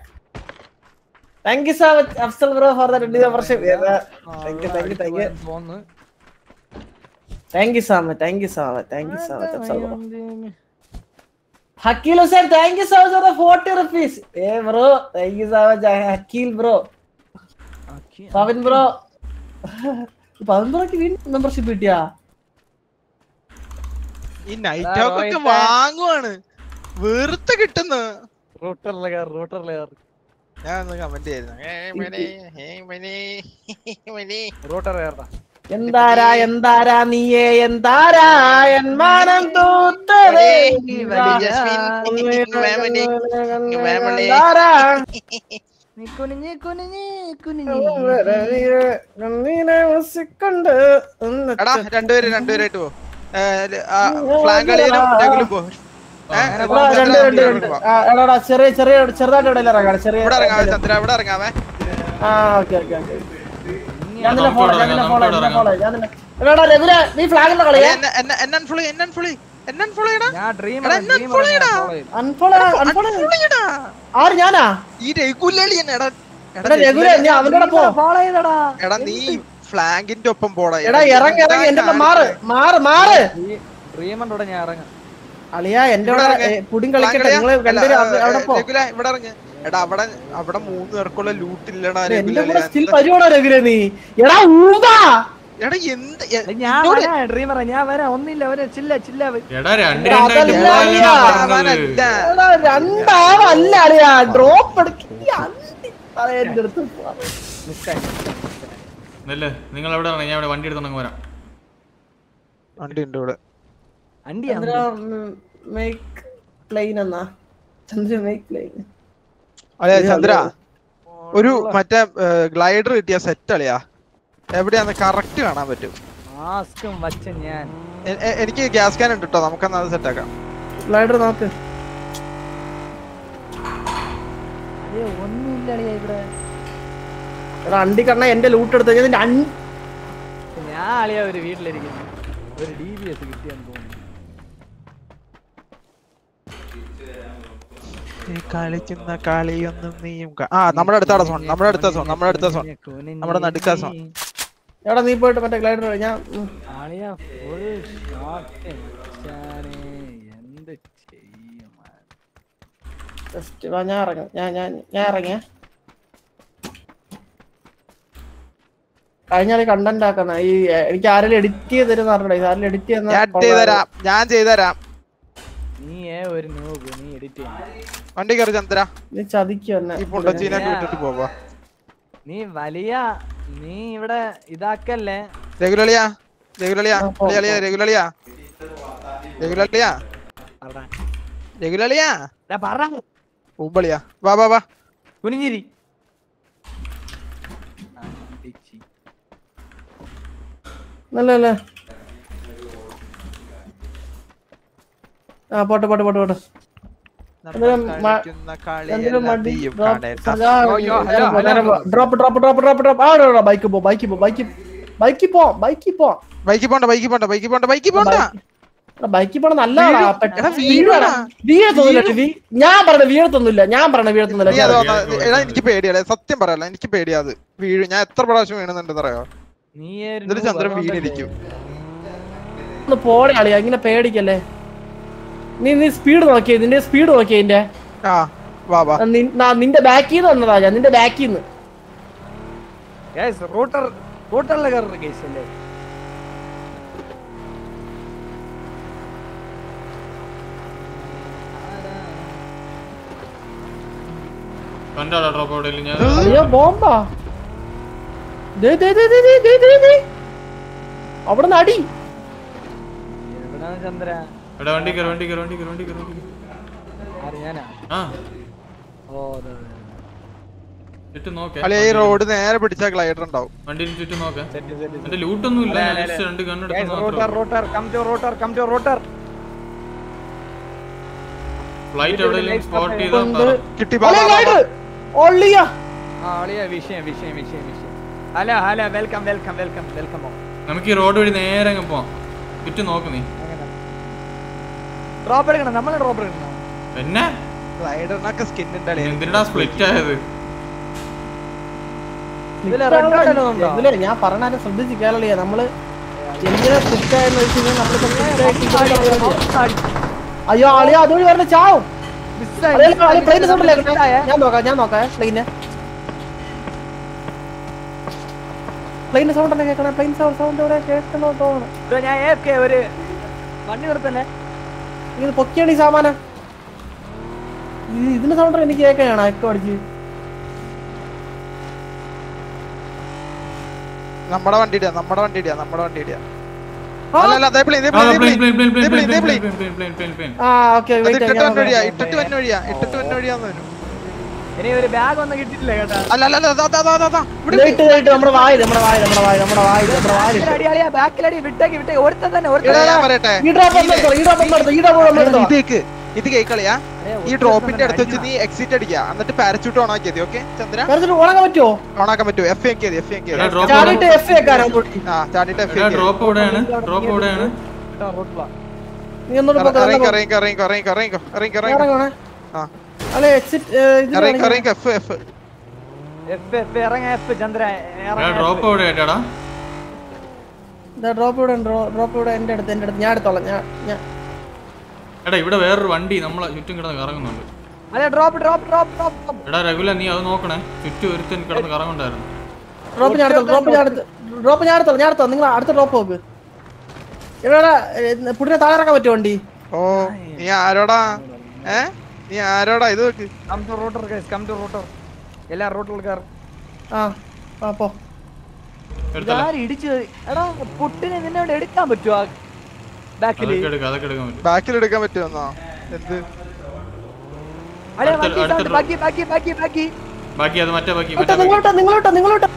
thank you so much Afsal bro for the 20 membership thank you thank you thank you thank you so much thank you so much thank you so much Afsal bro. Hakeel Hussain thank you so much for forty 40 rupees ഏ bro thank you so much Hakeel bro Pavan bro Pavan ബ്രോക്ക് വീണ്ടും membership കിട്ടിയാ? ഈ night ആ, ഹോക്ക് ഒക്കെ. വാങ്ങുവാണ്. വെറുതെ കിട്ടുന്നു. റൂട്ടറിലെ കാർ റൂട്ടറിലെ കാർ. ഞാൻ ഒന്ന് കമന്റ് ചെയ്യുന്നു ഹേ മനെ, ഹേ മനെ, മനെ. റൂട്ടർ കയറടാ എന്താരാ എന്താരാ നീയെ എന്താരാ എൻ മാനം തൂത്തതേ കുനിഞ്ഞ് കുനിഞ്ഞ് കുനിഞ്ഞ്. കണ്ണീനെ രണ്ടുപേരും രണ്ടുപേരായിട്ട് പോ. ചെറിയ ചെറിയ ചെറുതായിട്ട് ഇവിടെ ഇറങ്ങാം ചെറിയ ഇവിടെ ഇറങ്ങാം ചന്ദ്ര ഇവിടെ ഇറങ്ങാമേ. ആ ഓക്കെ ഓക്കെ ഓക്കെ. ഞാൻ നിന്നെ ഫോളോ ഞാൻ നിന്നെ ഫോളോ ഞാൻ ഫോളോ ഞാൻ നിന്നെ എടാ രഘുല നീ ഫ്ലാഗിന്റെ കളിയാ. എന്നെ എന്നെ അൺഫോളോ എന്നെ അൺഫോളോ എന്നെ അൺഫോളോ ചെയ്യടാ ഞാൻ ഡ്രീം അൺഫോളോ അൺഫോളോ ചെയ്യടാ. ആര് ഞാനാ? ഈ രഘുലളി എന്നെ എടാ എടാ നീ അവന്റെ പോ. ഫോളോ എടാ നീ ഫ്ലാങ്കിന്റെ ഒപ്പം പോടാ. എടാ ഇറങ്ങി ഇറങ്ങി എന്റെ മാറ് മാറ് മാറ്. ഡ്രീമന്റെ കൂടെ ഞാൻ ഇറങ്ങാം. അളിയാ എന്റെ കൂടെ. പുടിൻ കളിക്കട്ടെ നിങ്ങൾ രണ്ടുപേരും അവിടെ- പോ. ഇവിടെ ഇറങ്ങ്. എടാ അവിടെ അവിടെ മൂന്ന് പേർക്കുള്ള ലൂട്ട് ഇല്ലടാ നീ. എടാ ഊതാ എടാ എന്ത് ഞാൻ വരാം ഡ്രീമറ ഞാൻ വരാം. ഒന്നില്ല ഒരു ചില്ല ചില്ല. രണ്ടാളല്ല അളിയാ ഡ്രോപ്പ്. നെല്ല് നിങ്ങൾ എവിടെ ഇറങ്ങി? ഞാൻ ഇവിടെ വണ്ടി എടുത്തോണ്ട് വരാം. വണ്ടി ഉണ്ട് ഇവിടെ. അണ്ടി ചന്ദ്ര മേക്ക് പ്ലെയിൻ എന്നാ. ചന്ദ്ര മേക്ക് പ്ലെയിൻ അതെ ചന്ദ്ര. ഒരു മറ്റേ ഗ്ലൈഡർ കിട്ടിയ സെറ്റ് അളിയാ എവിടെയാന്ന് കറക്റ്റ് കാണാൻ പറ്റും. മാസ്കും വച്ച ഞാൻ. എ- എ- എനിക്ക് ഗ്യാസ് ക്യാൻ ഉണ്ട് കേട്ടോ നമുക്കെന്നാ അത് സെറ്റ് ആക്കാം. ഗ്ലൈഡർ നോക്ക്. അളിയാ അണ്ടി കണ്ണ എന്റെ ലൂട്ട് എടുത്ത് ഞാൻ അളിയാ ഒരു വീട്ടിലിരിക്കുന്നു. ഒരു ഡി ബി എസ് കിട്ടിയെന്ന്. കളിക്കുന്ന കളിയൊന്നും നീയും ആ നമ്മുടെ അടുത്താണ് സോൺ നമ്മുടെ അടുത്ത സോൺ നമ്മുടെ അടുത്ത സോൺ നമ്മുടെ നടുക്ക സോൺ. എടാ നീ പോയിട്ട് മറ്റേ ഗ്ലൈഡർ ഞാൻ ഉം. അളിയാ ഫുൾ ഷോട്ട് എന്ത് ചെയ്യും Just വാ, ഞാൻ ഇറങ്ങാം. ഞാൻ ഞാൻ ഞാൻ ഇറങ്ങിയ. കഴിഞ്ഞ കളി കണ്ടന്റ് ആക്കുന്ന ഈ എനിക്ക് ആരെങ്കിലും എഡിറ്റ് ചെയ്ത് തരുന്ന ആരെങ്കിലും എഡിറ്റ് ഞാൻ ചെയ്യുന്ന ചെയ്തുതരാം ഞാൻ ചെയ്തുതരാം. നീ ഏ ഒരു നോക്ക് നീ എഡിറ്റ് ചെയ്യണം. വണ്ടി കയറി ചന്ദ്ര. നീ ചതിക്കും എന്നെ ഈ പൊണ്ടച്ചീനൊക്കെ വിട്ടിട്ട് പോവാ. നീ വലിയ നീ ഇവിടെ ഇതാക്കല്ലേ? രഘുലളിയാ രഘുലളിയാ പോ, രഘുലളിയാ. രഘുലളിയാ. രഘുലളിയാ. പറ ഉമ്പളിയാ വാ വാ വാ. കുനിഞ്ഞിരി. നല്ല. ആ പോട്ടെ പോട്ടെ പോട്ടെ പോട്ടെ. ബൈക്ക് പോ ബൈക്ക് പോ ബൈക്ക് ബൈക്കിൽ പോ ബൈക്കിൽ പോ. ബൈക്കിൽ പോണ്ട ബൈക്കിൽ പോണ്ട ബൈക്കിൽ പോണ്ട ബൈക്കിൽ പോണ്ട. ബൈക്കിൽ പോണ നല്ലതാടാ വീഴും. പെട്ടെന്ന്. എടാ, വീഴുവാടാ. വീഴത്തൊന്നുമില്ല വീ- ഞാൻ പറഞ്ഞ വീഴത്തൊന്നുമില്ല ഞാൻ പറഞ്ഞ വീഴത്തൊന്നുമില്ല എനിക്ക് പേടിയാ സത്യം പറയല്ല എനിക്ക് പേടിയാ അത്. വീഴും. ഞാൻ എത്ര പ്രാവശ്യം വീണെന്നുണ്ട് അറിയോ? എന്നിട്ട് ചന്ദ്രൻ. വീണിരിക്കും. പോടെ അളിയാ ഇങ്ങനെ പേടിക്കല്ലേ? നീ നീ സ്പീഡ് നോക്കിയേ നിന്റെ സ്പീഡ് നോക്കിയേ ഇതിന്റെ ആ വാ വാ. ആ, നിന്റെ ബാക്കിൽ നിന്ന് വന്നതാ ഞാൻ നിന്റെ ബാക്കിൽ നിന്ന്. റൂട്ടർ റൂട്ടറിലെ കയറുന്ന കേസ് അല്ലേ? കണ്ടാടാ ഡ്രോപ്പ് അവിടെ ഞാൻ? അയ്യോ ബോംബാ ദേ, ദേ, ദേ, ദേ, ദേ, ദേ. അവിടെ എവിടാണ് ചന്ദ്ര എടാ വണ്ടി കയറി വണ്ടി കയറി വണ്ടി കയറി വണ്ടി കയറി വണ്ടി. ചുറ്റും നോക്കേ. ഈ റോഡ് നേരെ പിടിച്ചാ ഗ്ലൈഡർ ഉണ്ടാവും. വണ്ടിന് ചുറ്റും നോക്കേ. സെറ്റ്, സെറ്റ്, ഒന്നും എന്റെ ഇല്ല അതെ, ഞാൻ അതെ, just അതെ. രണ്ട് കണ്ണെടുത്ത് rotor rotor come to rotor come to rotor flight എവിടെയെങ്കിലും സ്പോട്ട് ചെയ്താൽ. കിട്ടി അല്ലേ, ഓളിയാ അളിയ വിഷയം വിഷയം വിഷയം വിഷയം. Hello hello welcome welcome welcome welcome നമുക്ക് ഈ റോഡ് വഴി നേരെ അങ്ങ് പോവാം. ചുറ്റും നോക്കുന്നേ നീ. ഡ്രോപ്പ് എടുക്കണം നമ്മൾ ഡ്രോപ്പ് എടുക്കണം പിന്നെ റൈഡറിനൊക്കെ സ്കിൻ ഉണ്ടല്ലേ എന്തിനാ സ്പ്ലിറ്റ് ആയത്? ഞാൻ പറഞ്ഞാലും ശ്രദ്ധിച്ച് കേരളിയാ നമ്മൾ എന്തിനാ സ്ട്രിക്റ്റായെന്ന് വെച്ച് കഴിഞ്ഞാൽ അറിയാം. അയ്യോ ആളിയാ അതുവഴി പറഞ്ഞ ചാവും. പ്ലെയിൻ സൗണ്ട് ഞാൻ നോക്കാം ഞാൻ നോക്കാം. പ്ലെയിന് പ്ലെയിൻ സൗണ്ട് കേൾക്കണേ? പ്ലെയിൻ സൗണ്ട് സൗണ്ട് ഇവിടെ കേൾക്കണോ തോന്നുന്നു ഞാൻ ഒരു വണ്ടി നിർത്തല്ലേ ഇത് പൊക്കിയാണ് ഈ സാമാനം. ഇത് സൗണ്ടർ സൗണ്ട് എനിക്ക് കേൾക്കാനാണ് എക്കോ അടിച്ച്. നമ്മുടെ വണ്ടി ഇടിയാ നമ്മുടെ വണ്ടി ഇടിയാ നമ്മുടെ വണ്ടി ഇടിയാ ഇട്ടിട്ട് വന്ന വഴിയാ ഇട്ടിട്ട് വന്ന വഴിയാ ഇട്ടിട്ട് വന്ന വഴിയാന്ന് തോന്നുന്നു ഇനി ഒരു ബാഗ് ഒന്നും കിട്ടിയിട്ടില്ല കേട്ടാ. അല്ല അല്ല നമ്മുടെ വായിൽ നമ്മുടെ വായിൽ നമ്മുടെ വായിൽ നമ്മുടെ വായിൽ നമ്മുടെ വായിൽ അളിയാ ബാക്കിലടി വിട്ടേക്ക് വിട്ടേക്ക്. ഒരുത്തൻ തന്നെ ഒരുത്തൻ ഇത് കേക്ക് ഇത് കേക്കളിയാ? ഈ ഡ്രോപ്പിന്റെ അടുത്ത് വെച്ച് നീ എക്സിറ്റ് അടിക്കുക. എന്നിട്ട് പാരച്യൂട്ട് ഓൺ ആക്കിയത് ഓക്കെ ചന്ദ്ര? ഓണാക്കാൻ പറ്റോ പറ്റുമോ ആക്കാൻ പറ്റുമോ എഫ് ആക്കിയത് എഫ് ആക്കിയത് ചാടിയിട്ട് എഫ് ആ ചാടിയിട്ട് എഫ് ഡ്രോപ്പ് എവിടെയാണ് ഡ്രോപ്പ് എവിടെയാണ് ഇറങ്ങിക്കോ ഇറങ്ങിക്കോ ഇറങ്ങിക്കോ ഇറങ്ങിക്കോ പോ. ഇറങ്ങിക്കോ ആ. അല്ലെ എക്സിറ്റ് ഇറങ്ങിക്കോ ഇറങ്ങിക്കോ എഫ് എഫ് എഫ് എഫ് ഇറങ്ങ എഫ് ചന്ദ്ര എടാ ഇറങ്ങ ഡ്രോപ്പ് ഡ്രോപ്പ് ഇവിടെ ഡ്രോപ്പ് ഇവിടെ എന്റെ അടുത്ത് എന്റെ അടുത്ത്. ഞാൻ എടുത്തോളാം ഞാൻ ഞാൻ. എടാ ഇവിടെ വേറൊരു വണ്ടി നമ്മളെ ചുറ്റും കിടന്ന് കറങ്ങുന്നുണ്ട്. അതെ ഡ്രോപ്പ് ഡ്രോപ്പ് ഡ്രോപ്പ് ഡ്രോപ്പ് എടാ രഘുല നീ അത് നോക്കണേ. ചുറ്റും ഒരുത്തൻ കിടന്ന് കറങ്ങുണ്ടായിരുന്നു ഡ്രോപ്പ് ഞാൻ എടുത്തോളാം ഡ്രോപ്പ് ഞാൻ എടുത്ത് ഡ്രോപ്പ് ഞാൻ എടുത്തോളാം ഞാൻ എടുത്തോ നിങ്ങൾ അടുത്ത ഡ്രോപ്പ് നോക്ക്. ഇവിടെ പുടിനെ താഴെ ഇറക്കാൻ പറ്റുമോ വണ്ടി? ഓ നീ ആരോടാ? ഏ? നീ ആരോടാ ഇത് നോക്ക്? Come to router guys come to router എല്ലാ റൂട്ടിൽ ആ ആ പോ. ഇടിച്ചു? എടാ പുട്ടിനെ നിന്നെ അവിടെ എടുക്കാൻ പറ്റുമോ ബാക്കിൽ ബാക്കിൽ എടുക്കാൻ പറ്റുമെന്നോ എന്ത്? ബാക്കി ബാക്കി ബാക്കി ബാക്കി ബാക്കി. അത് മറ്റേ ബാക്കി നിങ്ങളോട്ടോ നിങ്ങളോട്ടോ നിങ്ങളോട്ടോ.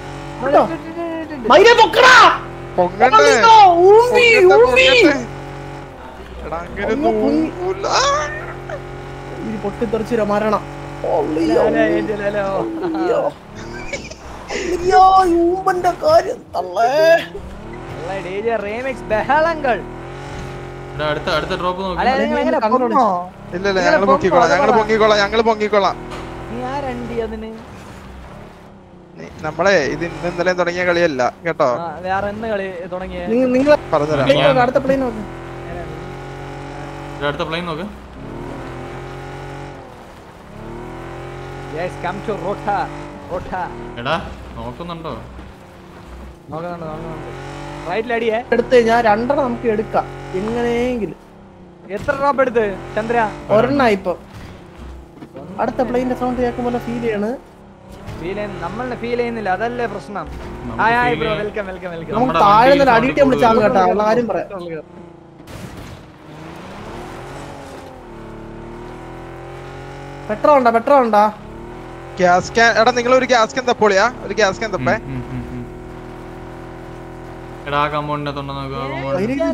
പൊക്കടാ. പൊങ്ങണ്ടേ? പൊങ്ങിക്കോ, ഊമ്പി ഊമ്പി എടാ അങ്ങനെ. ഇത് പൊട്ടിത്തെറിച്ചൊരു മരണം. കാര്യം തള്ളേ. ബഹളങ്ങൾ. അടുത്ത അടുത്ത ഡ്രോപ്പ്? ഇല്ല ഇല്ല ഞങ്ങൾ പൊക്കിക്കോളാം ഞങ്ങൾ ഞങ്ങൾ നമ്മളെ ഇത് ഇന്ന് ഇന്നലെ തുടങ്ങിയ കളിയല്ല കേട്ടോ? ആ, വേറെ കളി തുടങ്ങിയ? പറഞ്ഞുതരാം. അടുത്ത പ്ലെയിൻ നോക്ക്. അടുത്ത പ്ലെയിൻ നോക്ക്. യെസ് കം ടു റോട്ട റോട്ട എടാ നോക്കുന്നുണ്ടോ? നോക്കുന്നുണ്ട് നോക്കുന്നുണ്ട്. റൈറ്റിലടിയേ എടുത്ത് ഞാൻ രണ്ടെണ്ണം നമുക്ക് എടുക്കാം. എങ്ങനെയെങ്കിലും എത്ര ഡ്രോപ്പ് എടുത്ത് ചന്ദ്ര? ഒരെണ്ണ ഇപ്പൊ. അടുത്ത പ്ലെയിന്റെ സൗണ്ട് കേൾക്കുമ്പോൾ ഫീൽ ചെയ്യാണ്. ഫീൽ നമ്മളിനെ ഫീൽ ചെയ്യുന്നില്ല അതല്ലേ പ്രശ്നം. നമുക്ക് hi hi bro welcome welcome welcome നമുക്ക് താഴെ നിന്ന് അടിയിട്ട് നമ്മൾ ചാകും കേട്ടോ ഉള്ള കാര്യം പറയാം. പെട്രോൾ ഉണ്ടോ പെട്രോൾ ഉണ്ടോ? ഗ്യാസ് ക്യാൻ എടാ നിങ്ങൾ ഒരു ഗ്യാസ് ക്യാൻ തപ്പോളിയാ? ഒരു ഗ്യാസ് ക്യാൻ തപ്പേ. എടാ തൊണ്ട ഇല്ല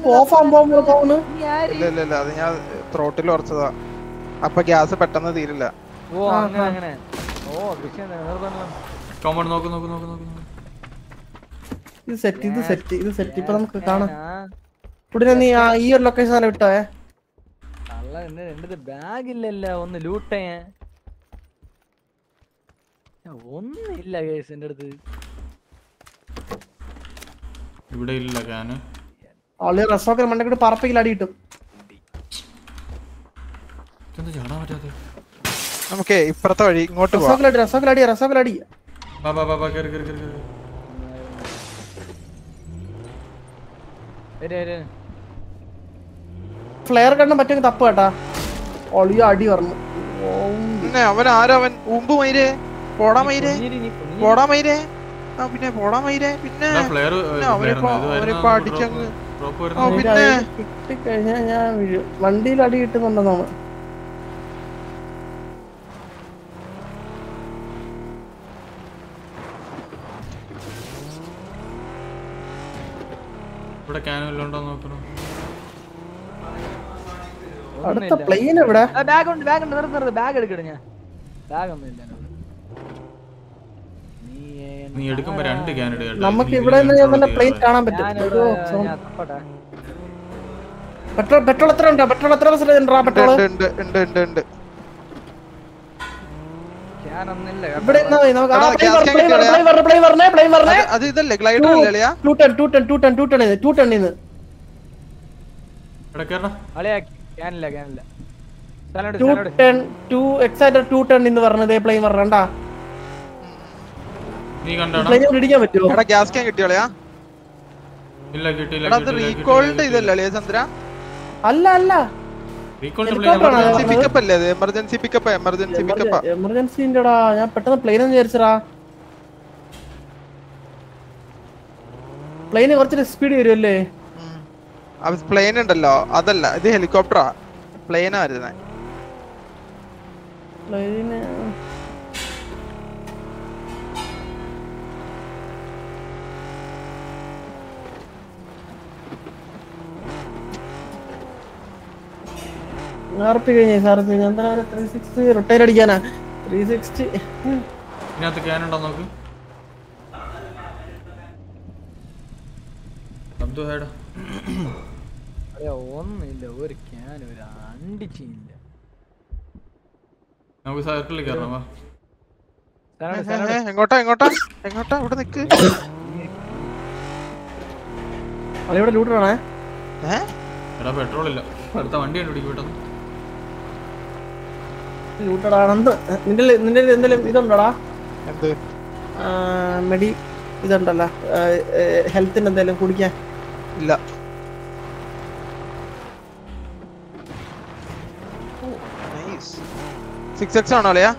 ഇല്ല ഇല്ല അത് ഞാൻ ത്രോട്ടിൽ ഉറച്ചതാ. അപ്പൊ ഗ്യാസ് പെട്ടെന്ന് തീരില്ല. ഓ അങ്ങനെ അങ്ങനെ. ഓ നോക്ക് നോക്ക് നോക്ക് നോക്ക് നോക്ക്. ഇത് സെറ്റ് ഇത് സെറ്റ് ഇത് സെറ്റ് ഇപ്പൊ നമുക്ക് കാണാം. ഉടനെ നീ ഈ ഒരു ലൊക്കേഷൻ വിട്ടോ അല്ല എന്റെ എന്റെ ബാഗ് ഇല്ലല്ലോ ഒന്ന് ലൂട്ടേ ചെയ്യാൻ. ഒന്നില്ല കേസ് എന്റെ അടുത്ത് ഇവിടെ ഇല്ല ഗാന ഓളി റെസ്റ്റോറന്റ് മണ്ടക്കൂടെ പറപ്പിക്കൽ അടി കിട്ടും. നമുക്ക് ഇപ്പുറത്തെ വഴി ഇങ്ങോട്ട് പോവാം. റെസ്റ്റോറന്റ് അടി റെസ്റ്റോറന്റ് അടി ബാ ബാ ബാ ബാ കേറി കേറി കേറി. കേറി ഫ്ലെയർ കണ്ണും പറ്റുമെങ്കിൽ തപ്പ് കേട്ടാ. ഒളിയോ അടി പറഞ്ഞു അവൻ ആരോ? അവൻ ഉമ്പ് മയിരേ പോടാ മയിരേ. പോടാ മയിരേ ആ പിന്നെ പോടാ മയിരെ പിന്നെ അവരിപ്പോ അടിച്ചങ്ങ് ഓ, പിന്നെ ഞാൻ. വണ്ടിയിൽ അടി കിട്ടുന്നുണ്ടെന്നാണ്. ഇവിടെ നോക്കണം? അടുത്ത പ്ലെയിൻ എവിടെ? ബാഗ് ഉണ്ട് ബാഗ് ഉണ്ട്. നിർത്ത് നിർത്ത്. ബാഗ് എടുക്കട്ടെ ഞാൻ. ബാഗ് ഒന്നും ഇല്ല. നീ എടുക്കുമ്പോ രണ്ട് ഇടുക കേട്ടോ. നമുക്ക് ഇവിടെ നിന്ന് ചെയ്യാതെ. കാണാൻ പറ്റും. പെട്രോൾ പെട്രോൾ എത്ര ഉണ്ടോ? പെട്രോൾ എത്ര പെർസെന്റ് ഉണ്ടോ പെട്രോൾ ഉണ്ട് ഉണ്ട് ഉണ്ട് ഉണ്ട് അത് ഇതല്ലേ ഗ്ലൈഡർ അല്ലേ two ten two ten two ten two ten two ഇന്ന്. ക്യാനില്ല സ്ഥലം two ten two exact two ten ഇന്ന് പറഞ്ഞത് പ്ലെയിൻ വരണ്ടാ നീ കണ്ടോടാ? ഗ്യാസ് ക്യാൻ ഇല്ല കിട്ടിയില്ല എടാ അത് റീകോൾഡ് ഇതല്ലേ അളിയാ ചന്ദ്ര? അല്ല അല്ല? എമർജൻസി പിക്കപ്പ് അല്ലേ അത്? എമർജൻസി പിക്കപ്പ് എമർജൻസി പിക്കപ്പ് എമർജൻസിന്റെടാ ഞാൻ പെട്ടെന്ന് പ്ലെയിൻ എന്ന് വിചാരിച്ചടാ. പ്ലെയിന് കുറച്ച് സ്പീഡ് വരുമല്ലേ പ്ലെയിൻ ഉണ്ടല്ലോ. അതല്ല ഇത് ഹെലികോപ്റ്ററാ പ്ലെയിനാ വരുന്നേ. പ്ലെയിന് ആർപ്പി കഴിഞ്ഞേ സാർപ്പി കഴിഞ്ഞ എന്താ ത്രീ സിക്സ്റ്റി റിട്ടയർ അടിക്കാനാ. ത്രീ സിക്സ്റ്റി ഇതിനകത്ത് ക്യാൻ ഉണ്ടോ നോക്ക്? അബ്ദു ഹേടാ അളിയാ ഒന്നുമില്ല ഒരു ക്യാൻ ഒരു അണ്ടിച്ചില്ല നമുക്ക് സർക്കിളിൽ കയറണം വാ. സ്ഥലം സ്ഥലം എങ്ങോട്ടാ എങ്ങോട്ടാ എങ്ങോട്ടാ ഇവിടെ നിക്ക്. ഇവിടെ ലൂട്ടറാണേ എടാ പെട്രോൾ ഇല്ല. അടുത്ത വണ്ടി കണ്ടുപിടിക്കും പെട്ടെന്ന്. ലൂട്ടറാണെന്ന് നിന്റെ നിന്റെ എന്തെങ്കിലും ഇതുണ്ടോടാ? മെഡി ഇതുണ്ടല്ലോ. ഹെൽത്തിന് എന്തെങ്കിലും കുടിക്കാൻ? ഇല്ല. സിക്സ് എക്സ് ആണോ അല്ലയാ.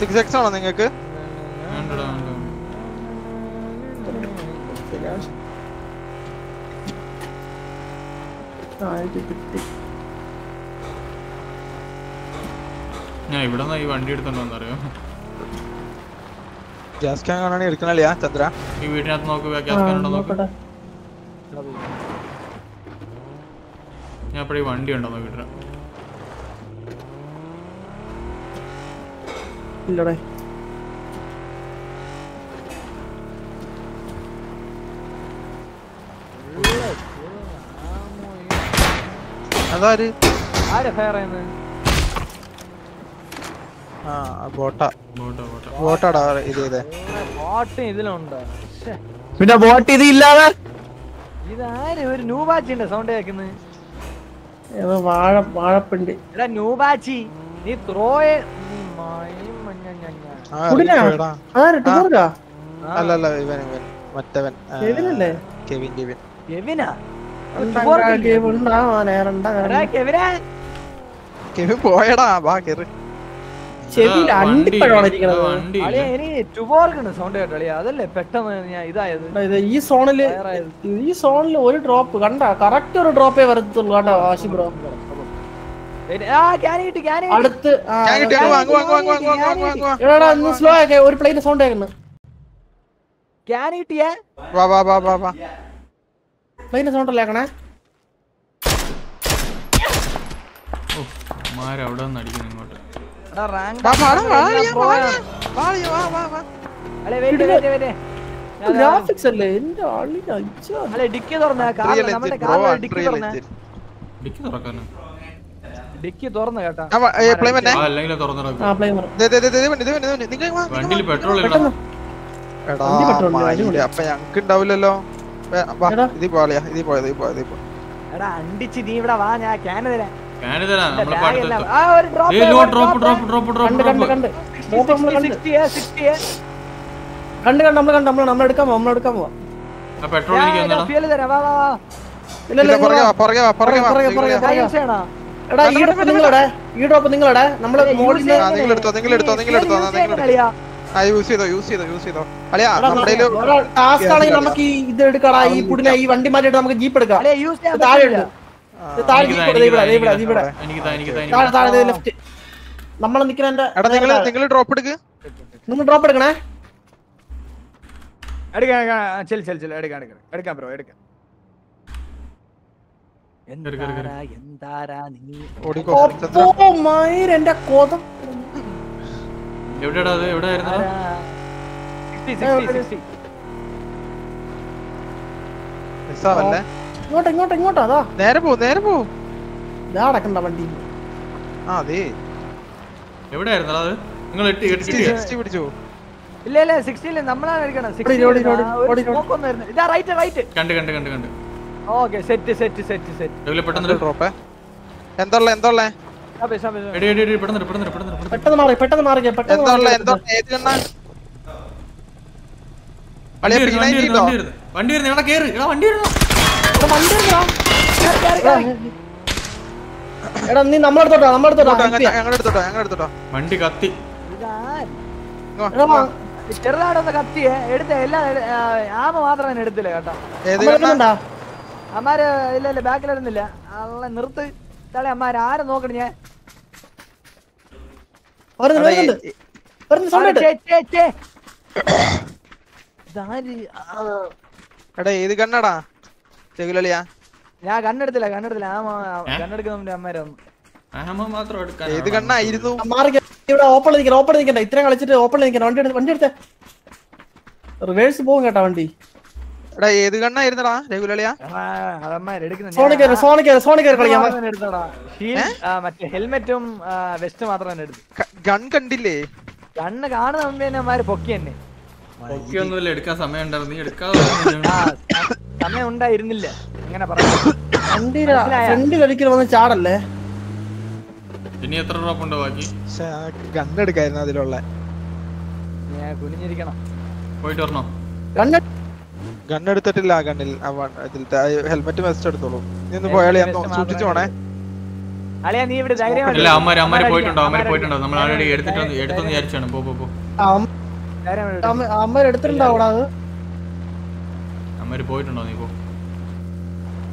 സിക്സ് എക്സ് ആണോ നിങ്ങക്ക്? കിട്ടി. ഞാൻ ഇവിടെ നിന്ന് ഈ വണ്ടി എടുത്തോണ്ടോന്നറിയോ ഗ്യാസ് ക്യാൻ കാണാണെങ്കിൽ എടുക്കണല്ലേ ചന്ദ്ര? ഈ വീട്ടിനകത്ത് നോക്ക് ഗ്യാസ് ക്യാൻ ഉണ്ടോ നോക്ക്. ഞാൻ അപ്പോഴേ വണ്ടി ഉണ്ടോ നോക്കിട്ട് ഇല്ലടേ. അതാര്? ആരെ ഫയർ ചെയ്യുന്നത്? പിന്നെ ബോട്ട് ഇത് ഇല്ലാതെ? ഇതാര് ഒരു ഉണ്ട് സൗണ്ട് കേക്കുന്നത് വാഴ വാഴപ്പിണ്ട്. എടാ നൂബാച്ചി നീ ത്രോയെ നീ മയും മഞ്ഞ ഞഞ്ഞ. ആ, കുടിനാ? ഇറങ്ങിപ്പോയെടാ. ആര് ടൂർക്കാ ആ, അല്ല അല്ല ഇവൻ ഇവൻ മറ്റവൻ. ആ, കെവിൻ കെവിൻ. കെവിനാ? കെവിൻ പോയടാ വാ കേറ്. സൗണ്ട് കേട്ടോ അതല്ലേ പെട്ടെന്ന് ഞാൻ ഇതായത്? ഈ സോണിൽ. ഈ സോണിൽ ഒരു ഡ്രോപ്പ് കണ്ട കറക്റ്റ് ഒരു വരത്തുള്ളൂ കേട്ടോ ബ്രോ. അടുത്ത് സ്ലോ ആക്കേ. ഒരു സൗണ്ട് കേൾക്കുന്നു. ക്യാൻ കിട്ടിയേ സൗണ്ട് അല്ലേ ആക്കണേ? അവിടെ നിന്ന് അടിക്കുന്നു ഗ്രാഫിക്സ് അല്ലേ എന്റെ ആളി അച്ഛാ അല്ലെ ഡിക്കി തുറന്ന നമ്മുടെ ഡിക്കി തുറന്ന. ഡിക്കി തുറക്കാനോ? ഡിക്കി കേട്ടാ. വണ്ടിയിൽ പെട്രോൾ. അപ്പൊ ഞങ്ങക്ക് ഉണ്ടാവില്ലല്ലോ. ഇതി പോളിയാ ഇതി പോയത് ഇതി പോയത് എടാ അണ്ടിച്ച് നീ ഇവിടെ വാ ഞാൻ ക്യാൻ തരാം. കണ്ട് കണ്ട് നമ്മൾ കണ്ട്. നമ്മൾ നമ്മൾ എടുക്കാൻ പോവാം. നമ്മൾ എടുക്കാൻ പോവാം പെട്രോൾ എനിക്ക് വാ വാ എടാ ഈ ഡ്രോപ്പ് ഈ ഡ്രോപ്പ് യൂസ് ചെയ്തോ യൂസ് ചെയ്തോ യൂസ് ചെയ്തോ. ടാസ്ക് ആണെങ്കിൽ നമുക്ക് ഇത് എടുക്കടാ ഈ പുടിനെ ഈ വണ്ടി മാറ്റിട്ട് നമുക്ക് ജീപ്പ് എടുക്കാം. താഴെ നമ്മളെ നിക്കണ നിങ്ങൾ ഡ്രോപ്പ് എടുക്ക്. നിങ്ങൾ ഡ്രോപ്പ് എടുക്കണേ. എടുക്കാം ചെൽ ചെൽ ചെൽ എടുക്കാം എടുക്കാം. എടുക്കാം ബ്രോ എടുക്കാം. എവിടെയാടാ അത്? എവിടെ ആയിരുന്നു? ഇങ്ങോട്ട് ഇങ്ങോട്ട് ഇങ്ങോട്ട് അതാ നേരെ പോ നേരെ പോ. ഇതാ അടക്കണ്ട വണ്ടി. ആ അതെ. എവിടെയായിരുന്നു അത്? നിങ്ങൾ എട്ടി എട്ടി സിക്സ്റ്റി പിടിച്ചു? ഇല്ല ഇല്ല സിക്സ്റ്റി ഇല്ല നമ്മളാണ് എടുക്കണം സിക്സ്റ്റി ഇതാ റൈറ്റ് റൈറ്റ് കണ്ട് കണ്ട് കണ്ട് കണ്ട്. Okay set set set set പെട്ടെന്ന്? ഡ്രോപ്പ് എന്തുള്ള എന്തുള്ള? പെട്ടെന്ന് മാറി പെട്ടെന്ന് മാറി പെട്ടെന്ന് എന്തുള്ള വണ്ടി വരുന്നു വണ്ടി വരുന്നു വണ്ടി വരുന്നു. ഇവിടെ കേറ്. ഇവിടെ വണ്ടി വരുന്നു. എടാ നീ വണ്ടി കത്തി. എല്ലാ ആമ മാത്രം ഞാൻ കേട്ടോ. ആരെ നോക്കണ ഞാൻ? എടാ ഏത് കണ്ണടാ? ചെകുലളിയാ? ഞാൻ കണ്ണെടുത്തില്ല കണ്ണെടുത്തില്ല. കണ്ണെടുക്കുന്ന അമ്മാരെ ഏത് കണ്ണായിരുന്നു? ഇവിടെ ഓപ്പൺ നിൽക്കണം ഓപ്പൺ നിൽക്കണ്ട ഇത്രയും കളിച്ചിട്ട് ഓപ്പൺ നിൽക്കണം വണ്ടി എടുത്ത് വണ്ടി എടുത്തേ. റിവേഴ്സ് പോകും കേട്ടാ വണ്ടി. എടാ ഏത് കണ്ണായിരുന്നടാ? രഘുലളിയാ? മറ്റേ ഹെൽമെറ്റും വെസ്റ്റ് മാത്രം ഗൺ കണ്ടില്ലേ? കണ്ണ് കാണുന്ന മുമ്പേ പൊക്കി തന്നെ ഒക്കെയൊന്നുമില്ല എടുക്കാൻ സമയം ഉണ്ടായിരുന്നു നീ എടുക്കാതെ ആ സ- സമയം ഉണ്ടായിരുന്നില്ല അങ്ങനെ പറയാം വണ്ടിയുടെ മനസ്സിലായോ? ഫ്രണ്ടിൽ ഒരിക്കലും വന്ന് ചാടല്ലേ? ഇനി എത്ര ഡ്രോപ്പ് ഉണ്ട് ബാക്കി? ഗണ്ണെടുക്കായിരുന്നു അതിലുള്ള. ഞാൻ കുനിഞ്ഞിരിക്കണം. പോയിട്ട് വരണോ? കണ്ണ് ഗണ്ണെടുത്തിട്ടില്ല ആ ഗണ്ണിൽ. ഇതിലത്തെ ഹെൽമെറ്റ് വെസ്റ്റ് എടുത്തോളൂ. നീ ഒന്ന് പോയാളി സൂക്ഷിച്ചു പോണേ. ഇല്ല അമ്മാര് പോയിട്ടുണ്ടോ? അമ്മാര് പോയിട്ടുണ്ടോ? നമ്മൾ ആൾറെഡി ധൈര്യം- എടുത്തിട്ട് ധൈര്യം- എടുത്തൊന്ന് വിചാരിച്ചാണ്. പോ പോ പോ. അമ്മര് പോയിട്ടുണ്ടോ നീ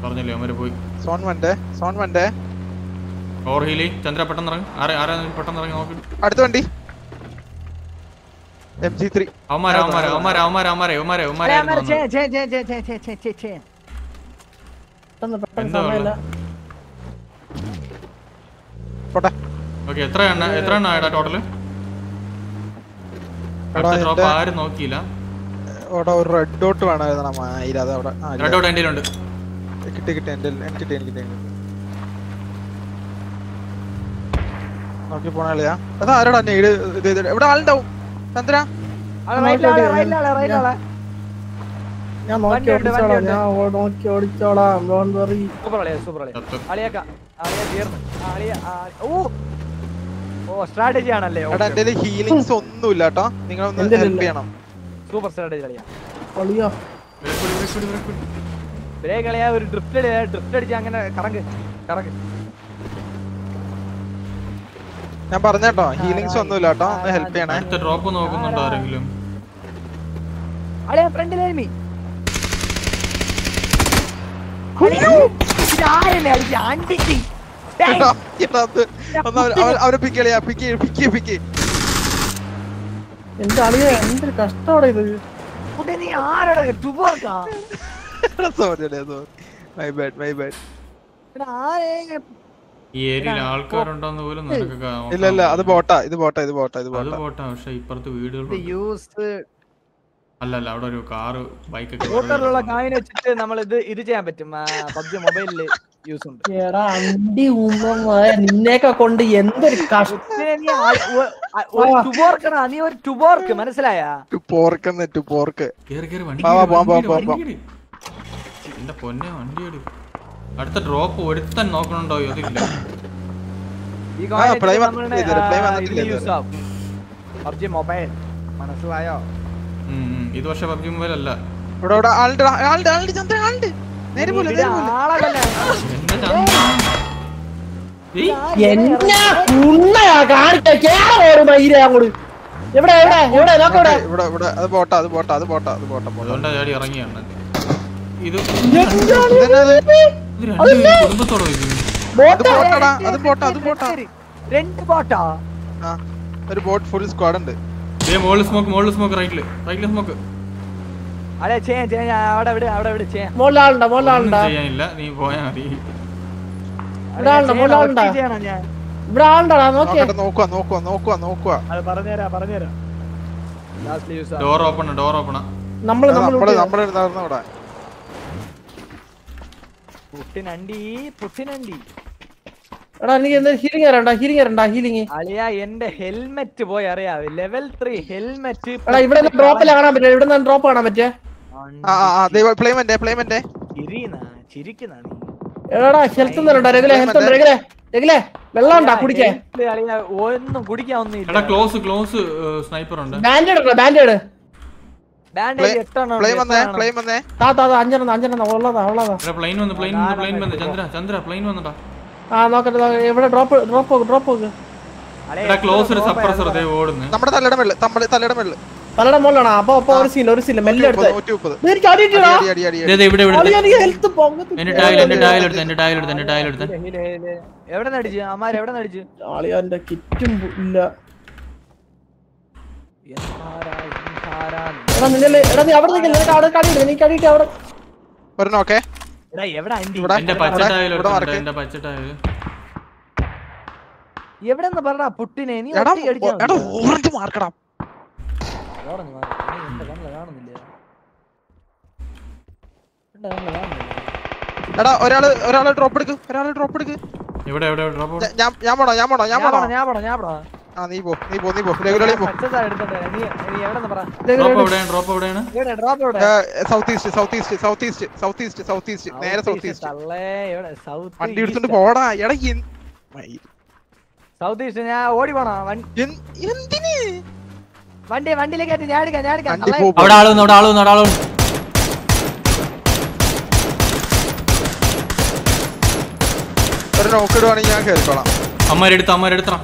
പറഞ്ഞില്ലേ അമ്മര് പോയി. സോൺ വണ്ടേ സോൺ വണ്ടേ. ഓർ ഹീലി ചന്ദ്ര പെട്ടെന്ന് ഇറങ്ങി. ആരെ ആരാ പെട്ടെന്ന് ഇറങ്ങി നോക്കി. അടുത്ത വണ്ടി. എത്ര എണ്ണ എത്ര ടോട്ടൽ ഡ്രോപ്പ് ആരും നോക്കിയില്ല. അവിടെ ഒരു റെഡ് ഡോട്ട് വേണമായിരുന്നു മായില്ല അത് അവിടെ റെഡ് ഡോട്ട് എന്റെ ഉണ്ട് കിട്ടി കിട്ടി എന്റെ എനിക്ക് കിട്ടി എനിക്ക് നോക്കി പോണ കളിയാ അത് ആരോടാ നീട് ഇവിടെ ആളുണ്ടാവും ചന്ദ്ര? ഞാൻ നോക്കി ഓടിച്ചോളാം ഞാൻ നോക്കി ഓടിച്ചോളാം. സൂപ്പർ കളിയാ സൂപ്പർ കളിയാ. കളിയാക്കാം. കളിയാ ഓ സ്ട്രാറ്റജി ആണല്ലേ? എടാ എന്റെ ഹീലിങ്സ് ഒന്നുമില്ല കേട്ടോ. നിങ്ങൾ ഒന്ന് ഹെൽപ്പ് ചെയ്യണം. സൂപ്പർ സ്ട്രാറ്റജി കളിയാ. കളിയാ. ബ്രേക്ക് കളിയാ ഒരു ഡ്രിഫ്റ്റ് അടിയാ ഡ്രിഫ്റ്റ് അടിച്ച് അങ്ങനെ കറങ്ങ് കറങ്ങ്. ഞാൻ പറഞ്ഞേട്ടോ ഹീലിങ്സ് ഒന്നും കേട്ടോ ഒന്ന് ഹെൽപ്പ് ചെയ്യണേ. അടുത്ത ഡ്രോപ്പ് നോക്കുന്നുണ്ടോ ആരെങ്കിലും? അളിയാ ഫ്രണ്ടിൽ എനിമി ഇതാരല്ലേ അടിച്ച് അണ്ടിക്ക് അവരെ പിക്ക് കളിയാ പിക്ക് പിക്ക് പിക്ക് എന്റെ അളിയ എന്തൊരു കഷ്ടമാണ് ഇത്? നീ ആരാടാ? ടുബോർക്കാ sorry sorry my bad my bad എടാ ആരേ? ഈ ഏരിയയിൽ ആൾക്കാരുണ്ടോന്ന് പോലും നിനക്ക് ഇല്ല ഇല്ല അത് ബോട്ടാ ഇത് ബോട്ടാ ഇത് ബോട്ടാ ഇത് ബോട്ടാ. ബോട്ടാ പോട്ടെ പക്ഷെ ഇപ്പുറത്ത് വീടുകൾ യൂസ് അല്ല അല്ല അവിടെ ഒരു കാറ് ബൈക്കൊക്കെ സ്കൂട്ടറിലുള്ള കായിനെ വെച്ചിട്ട് നമ്മൾ ഇത് ഇത് ചെയ്യാൻ പറ്റും പബ്ജി മൊബൈലിൽ. യൂസ് ഉണ്ട്. അണ്ടി നിന്നെയൊക്കെ കൊണ്ട് എന്തൊരു കഷ്ടോർക്കടാ നീ ഒരു ടുബോർക്ക് മനസ്സിലായ? ടുപോർക്ക് ടുപോർക്ക് എന്റെ പൊന്നെ വണ്ടി അടുത്ത ഡ്രോപ്പ് ഒരുത്തൻ നോക്കണുണ്ടോ? ഇതില്ല പബ്ജി മൊബൈൽ മനസ്സിലായോ? ഇത് പക്ഷെ പബ്ജി മൊബൈൽ അല്ല. ആളുടെ ആളുടെ ആളുടെ ചന്ദ്ര ആളുടെ ഉണ്ണയാ ഒരു എവിടെ എവിടെ എവിടെ? ഇവിടെ. ഇവിടെ അത് അത് അത് ഇത് അത് അത് രണ്ട് ഒരു ബോട്ട് ഫുൾ സ്ക്വാഡ് ഉണ്ട് സ്മോക്ക് മോളിൽ സ്മോക്ക് റൈറ്റിൽ റൈറ്റിൽ സ്മോക്ക് അതെ ചെയ്യാം ചെയ്യാം. ഞാൻ അവിടെ അവിടെ അവിടെ ഇവിടെ ചെയ്യാം. മുകളിൽ ആളുണ്ടോ മുകളിൽ ഒന്നും ആളുണ്ടോ ചെയ്യാനില്ല നീ പോയാ മതി. ഇവിടെ ആളുണ്ടോ മുകളിൽ ആളുണ്ടോ ചെയ്യണം ഞാൻ. ഇവിടെ ആളുണ്ടോടാ നോക്കിയേ. നോക്കട്ടെ നോക്കുക നോക്കുക നോക്കുക നോക്കുക അത് പറഞ്ഞുതരാ പറഞ്ഞുതരാ. Last use door open door open നമ്മൾ നമ്മൾ നമ്മൾ ഇവിടെ. പുട്ടിനണ്ടി പുട്ടിനണ്ടി. എടാ എനിക്ക് എന്താ ഹീലിംഗ് തരണ്ട ഹീലിംഗ് തരണ്ട ഹീലിംഗ് അളിയാ എന്റെ ഹെൽമെറ്റ് പോയി അറിയാവേ? ലെവൽ 3 ഹെൽമെറ്റ് എടാ ഇവിടെ ഡ്രോപ്പിൽ കാണാൻ പറ്റില്ല. ഇവിടെ ഡ്രോപ്പ് കാണാൻ പറ്റേ ആ ആ ആ പ്ലേമെന്റ് പ്ലേമെന്റ് ചിരിനാ ചിരിക്കുന്ന നീ. എടാ ഹെൽത്ത് തരണ്ട ഹെൽത്ത് വെള്ളം ഉണ്ടാ? ഒന്നും കുടിക്കാൻ ഒന്നും എടാ ക്ലോസ് ക്ലോസ് സ്നൈപ്പർ ഉണ്ട്. ബാൻഡേഡ് ഉണ്ടോ ബാൻഡേഡ് ബാൻഡേജ് എട്ടെണ്ണം വന്നേ എട്ടെണ്ണം. പ്ലേ വന്നേ താ താ താ അഞ്ചെണ്ണം അഞ്ചെണ്ണം ഉള്ളതാ ഉള്ളതാ. എടാ പ്ലെയിൻ വന്ന് പ്ലെയിൻ വന്ന് പ്ലെയിൻ വന്ന്. ചന്ദ്ര ചന്ദ്ര പ്ലെയിൻ വന്നടാ. ആ നോക്കട്ടെ നോക്കട്ടെ. എവിടെ? ഡ്രോപ്പ് ഡ്രോപ്പ് ഡ്രോപ്പ് നോക്ക് ക്ലോസ് ഒരു സപ്രസർ ദേ? ഓടുന്നു. നമ്മുടെ തലയുടെ മേളിൽ നമ്മുടെ തലയുടെ മേളിൽ. തലയുടെ മുകളിലാണോ? അപ്പൊ അപ്പൊ ഒരു സീൻ ഒരു സീൻ മെല്ലെ എടുത്ത്. എനിക്ക് അടിയിട്ടാ ഇവിടെ ഇവിടെ. എനിക്ക് ഹെൽത്ത് പൊങ്ങത്ത് എന്റെ ടയൽ എന്റെ ടയൽ എടുത്ത് എന്റെ ടയൽ എടുത്ത് എന്റെ ടയൽ എടുത്ത്. എവിടെ നടിച്ചു? അമ്മാര് എവിടെ നടിച്ചു? കിറ്റും ഇല്ല. എടാ നിന്നെ എടാ നീ അവിടെ നിൽക്കില്ല നിനക്ക് അവിടെ കടിയിട്ട് നീ കടിയിട്ട് അവിടെ. ഒരെണ്ണം ഓക്കെ എടാ എവിടെ അണ്ടി എന്റെ പച്ച ഇവിടെ, ടയൽ ഇവിടെ എടുത്ത് മാർക്ക് എന്റെ പച്ച ടയൽ എവിടെ നിന്ന് പറഞ്ഞ പുട്ടിനെ? നീ ഓറഞ്ച് മാർക്കടാ. എന്റെ കണ്ണിൽ കാണുന്നില്ല? എടാ ഒരാൾ ഒരാൾ ഡ്രോപ്പ് എടുക്ക് ഒരാൾ ഡ്രോപ്പ് എടുക്ക്. എവിടെ എവിടെ ഡ്രോപ്പ് ഞാൻ ഞാൻ പോണോ ഞാൻ പോടാ ഞാൻ പോടാ, ഞാൻ പോടാ, ഞാൻ പോടാ. ആ നീ പോ നീ പോ പോ. പോ. ഡ്രോപ്പ് എവിടെയാണ്? ഡ്രോപ്പ് എവിടെയാണ്? ഡ്രോപ്പ് എവിടെ south east south east south east south east south east നേരെ സൗത്ത് ഈസ്റ്റ് തള്ളേ എവിടെ? സൗത്ത് വണ്ടി എടുത്തോണ്ട് പോടാ. എടാ സൗത്ത് ഈസ്റ്റ് ഞാൻ ഓടി പോണോ? വണ്ടി എൻ- എന്തിന്? വണ്ടി വണ്ടിയിലേക്ക് ഞാൻ എടുക്കാം ഞാൻ എടുക്കാം. അവിടെ ആൾ അവിടെ ആൾ അവിടെ ആൾ ഒരു ഞാൻ കേറിക്കോളാം. അമ്മരെടുത്ത് അമ്മരെടുത്തണം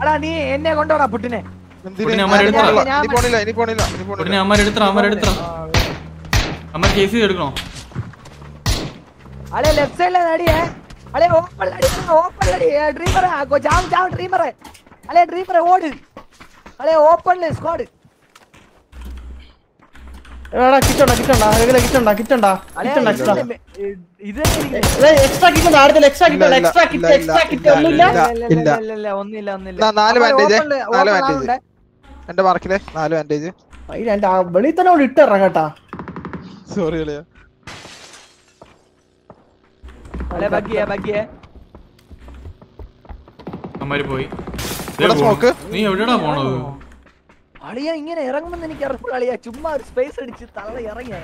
എടാ നീ എന്നെ കൊണ്ടുപോടാ പുട്ടിനെ എന്തിന് ഉടനെ ഞാൻ അമ്മ എടുത്തോ. പോണില്ല, ഇനി പോണില്ല ഇനി പോണില്ല ഇനി ഉടനെ പോണില്ല അമ്മരെടുത്തണം അമ്മരെടുത്തണം അമ്മ കേസ് ചെയ്ത് എടുക്കണോ അളെ ലെഫ്റ്റ് സൈഡിലെ നടിയേ അളെ ഓപ്പൺ അടി ഓപ്പൺ അടി ഡ്രീമർ ജാം ജാം ഡ്രീമർ അളെ ഡ്രീമർ ഓട് അളെ ഓപ്പൺ സ്ക്വാഡ് എടാ കിറ്റുണ്ടാ കിറ്റുണ്ടാ രഗിലെ കിറ്റുണ്ടാ കിറ്റുണ്ടാ അളെ എക്സ്ട്രാ. എക്സ്ട്രാ കിറ്റുണ്ട് അടുത്ത എക്സ്ട്രാ കിറ്റുണ്ട് ഇല്ല, എക്സ്ട്രാ കിറ്റ് എക്സ്ട്രാ കിറ്റ് ഒന്നുമില്ല. ഇല്ല. ഇല്ല, ഇല്ല, ഒന്നില്ല നാ- നാല് ല്- നാല്. ആളുണ്ട്. എന്റെ മാർക്കിലെ നാല് വാന്റേജ് അതിന് രണ്ട് വെളിയിൽ തന്നെ അവിടെ ഇട്ടിറ കേട്ടാ. സോറി കളിയാ. അളെ ബഗ്ഗിയെ ബഗ്ഗിയെ. അമ്മര് പോയി. നീ എവിടെടാ പോണത്? അളിയ ഇങ്ങനെ ഇറങ്ങുമെന്ന് എനിക്ക് അറിയില്ല അളിയ. ചുമ്മാ ഒരു സ്പേസ് അടിച്ച് തള്ള ഇറങ്ങിയ.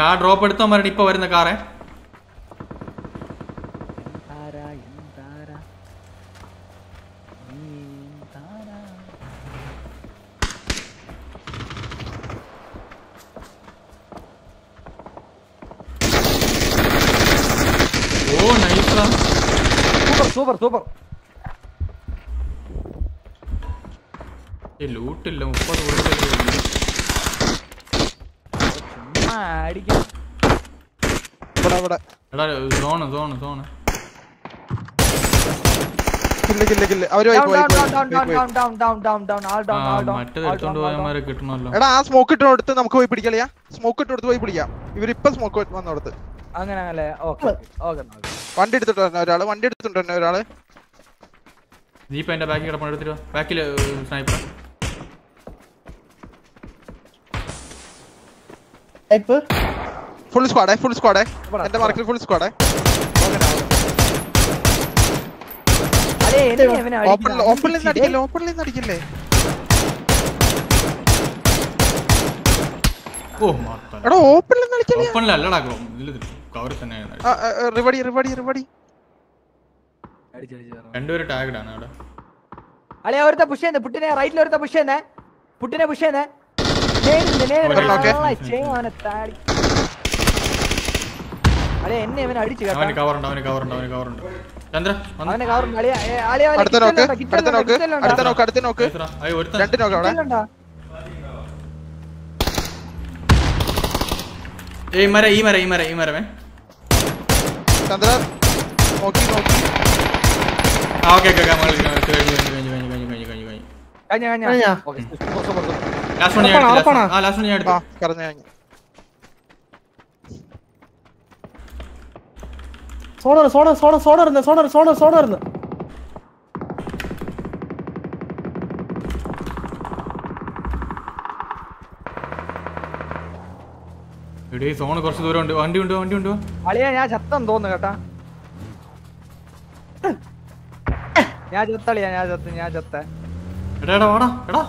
ആ ഡ്രോപ്പ് എടുത്തോ അമ്മരുടെ ഇപ്പൊ വരുന്ന കാറേ സൂപ്പർ സൂപ്പർ സൂപ്പർ ലൂട്ടില്ല മുപ്പത് എടാ സോണ് സോണ് സോണ് ആ എടാ സ്മോക്ക് ഇട്ടോടുത്ത് നമുക്ക് പോയി പിടിക്കളിയാ സ്മോക്ക് ഇട്ടോടുത്ത് പോയി പിടിക്കാം. ഇവരിപ്പം സ്മോക്ക് വന്നോടത്ത്. അങ്ങനെ അങ്ങനെ. Okay okay. വണ്ടി എടുത്തിട്ടുണ്ട് ഒരാൾ. വണ്ടി എടുത്തിട്ടുണ്ട് ഒരാൾ. ജീപ്പ് എന്റെ ബാക്കിൽ കിടപ്പണം എടുത്തിട്ട് ബാക്കിൽ സ്നൈപ്പർ ഫുൾ സ്ക്വാഡേ ഫുൾ സ്ക്വാഡേ എന്റെ മാർക്കിൽ ഫുൾ സ്ക്വാഡേ ഓപ്പണിൽ നിന്ന് അടിക്കില്ലേ ഓപ്പണിൽ നിന്ന് അടിക്കില്ലേ എടാ ഓപ്പണിൽ നിന്ന് അടിക്കില്ലേ ഓപ്പണിൽ അല്ലടാ കവർ തന്നെയാണ് റിവടി റിവടി റിവടി. രണ്ടുപേരും ടാഗ്ഡ് ആണ് അവിടെ. അളെ ഒരുത്ത പുഷ് ചെയ്യുന്നേ. പുട്ടിനെ റൈറ്റിൽ ഒരുത്ത പുഷ് ചെയ്യുന്നേ. പുട്ടിനെ പുഷ് ചെയ്യുന്നേ. ഈ മര ഈ മര ഈ മര ഈ മരമേ ചന്ദ്ര നോക്കി നോക്കി ആ ഓക്കെ ഓക്കെ കഴിഞ്ഞു കഴിഞ്ഞു കഴിഞ്ഞു കഴിഞ്ഞു കഴിഞ്ഞു കഴിഞ്ഞു കഴിഞ്ഞു കഴിഞ്ഞു കഴിഞ്ഞു കഴിഞ്ഞ ലാസ്റ്റ് വൺ ഞാൻ എടുത്തു ആ ലാസ്റ്റ് വൺ ഞാൻ എടുത്തു. കറഞ്ഞു കഴിഞ്ഞു സോണർ സോണർ സോണർ സോണർ ഇരുന്ന് സോണർ സോണർ സോണർ ഇരുന്ന് എടീ സോണ് കുറച്ച് ദൂരം ഉണ്ട് വണ്ടി ഉണ്ട്? വണ്ടി ഉണ്ട്? അളിയാ ഞാൻ ചത്തം തോന്നുന്നു കേട്ടാ. ഞാൻ ചത്തളിയാ ഞാൻ ചത്ത് ഞാൻ ചത്ത. എടാ എടാ വാടാ എടാ.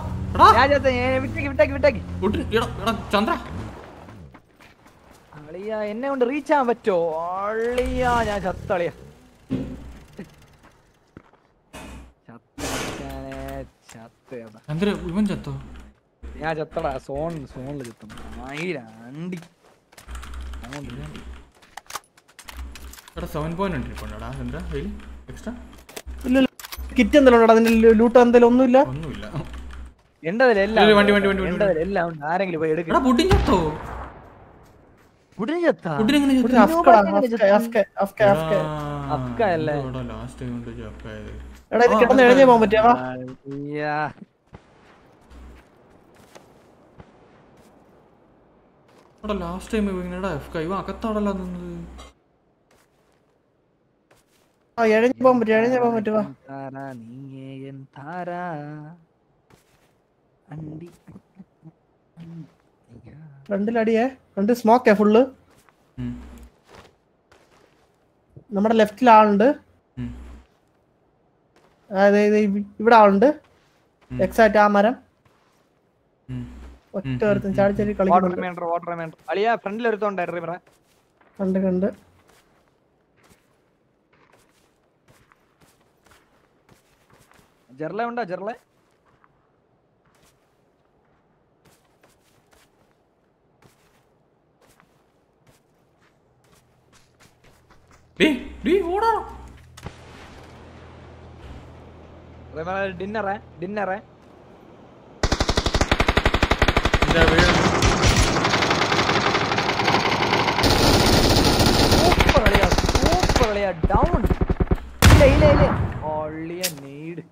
എന്നെ കൊണ്ട് റീച്ച് ആവാൻ പറ്റോ അളിയാ ഞാൻ ചത്തളിയ. ഞാൻ ചത്തടാ സോൺ സോണിൽ ചത്തും. ആയിരണ്ടി കിറ്റ് എന്തെങ്കിലും ഒന്നുമില്ല? ഒന്നുമില്ല. ആരെങ്കിലും പോയി എടുക്കണം പുട്ടിൻ ചത്തോ? പുട്ടിൻ ചത്താ? അഫ്ക അല്ലേ എടാ ഇത് കിടന്ന് എഴുതി പോകാൻ പറ്റിയാ എടാ ലാസ്റ്റ് ടൈം ഇവങ്ങനെടാ എഫ് ഇവ അകത്താടല്ല നിന്നത്. ആ എഴഞ്ഞു പോകാൻ പറ്റും എഴഞ്ഞു പോകാൻ പറ്റുവാ? നീ താരാ. അണ്ടി. ഫ്രണ്ടിലടിയേ ഫ്രണ്ട് സ്മോക്ക് ഫുള്ള്. നമ്മുടെ ലെഫ്റ്റിൽ ആളുണ്ട്. അതായത് ഇവിടെ ആളുണ്ട്. എക്സാക്ട് ആ മരം. ഒറ്റ ഒരുത്തും ചാടി ചാടി കളിക്കുന്നുണ്ട് വാട്ടർ റിമൈൻഡർ അളിയ ഫ്രണ്ടിൽ ഒരുത്തോണ്ടായിരുന്നു റിമറ കണ്ട് കണ്ട്. ജെർല ഉണ്ടോ ജെർല ഡേ ഡേ ഓടാ റിമറ ഡിന്നറേ ഡിന്നറേ ഡൗൺ ഇല്ല ഇല്ല ഇല്ല. ഒള്ളിയ നീഡ്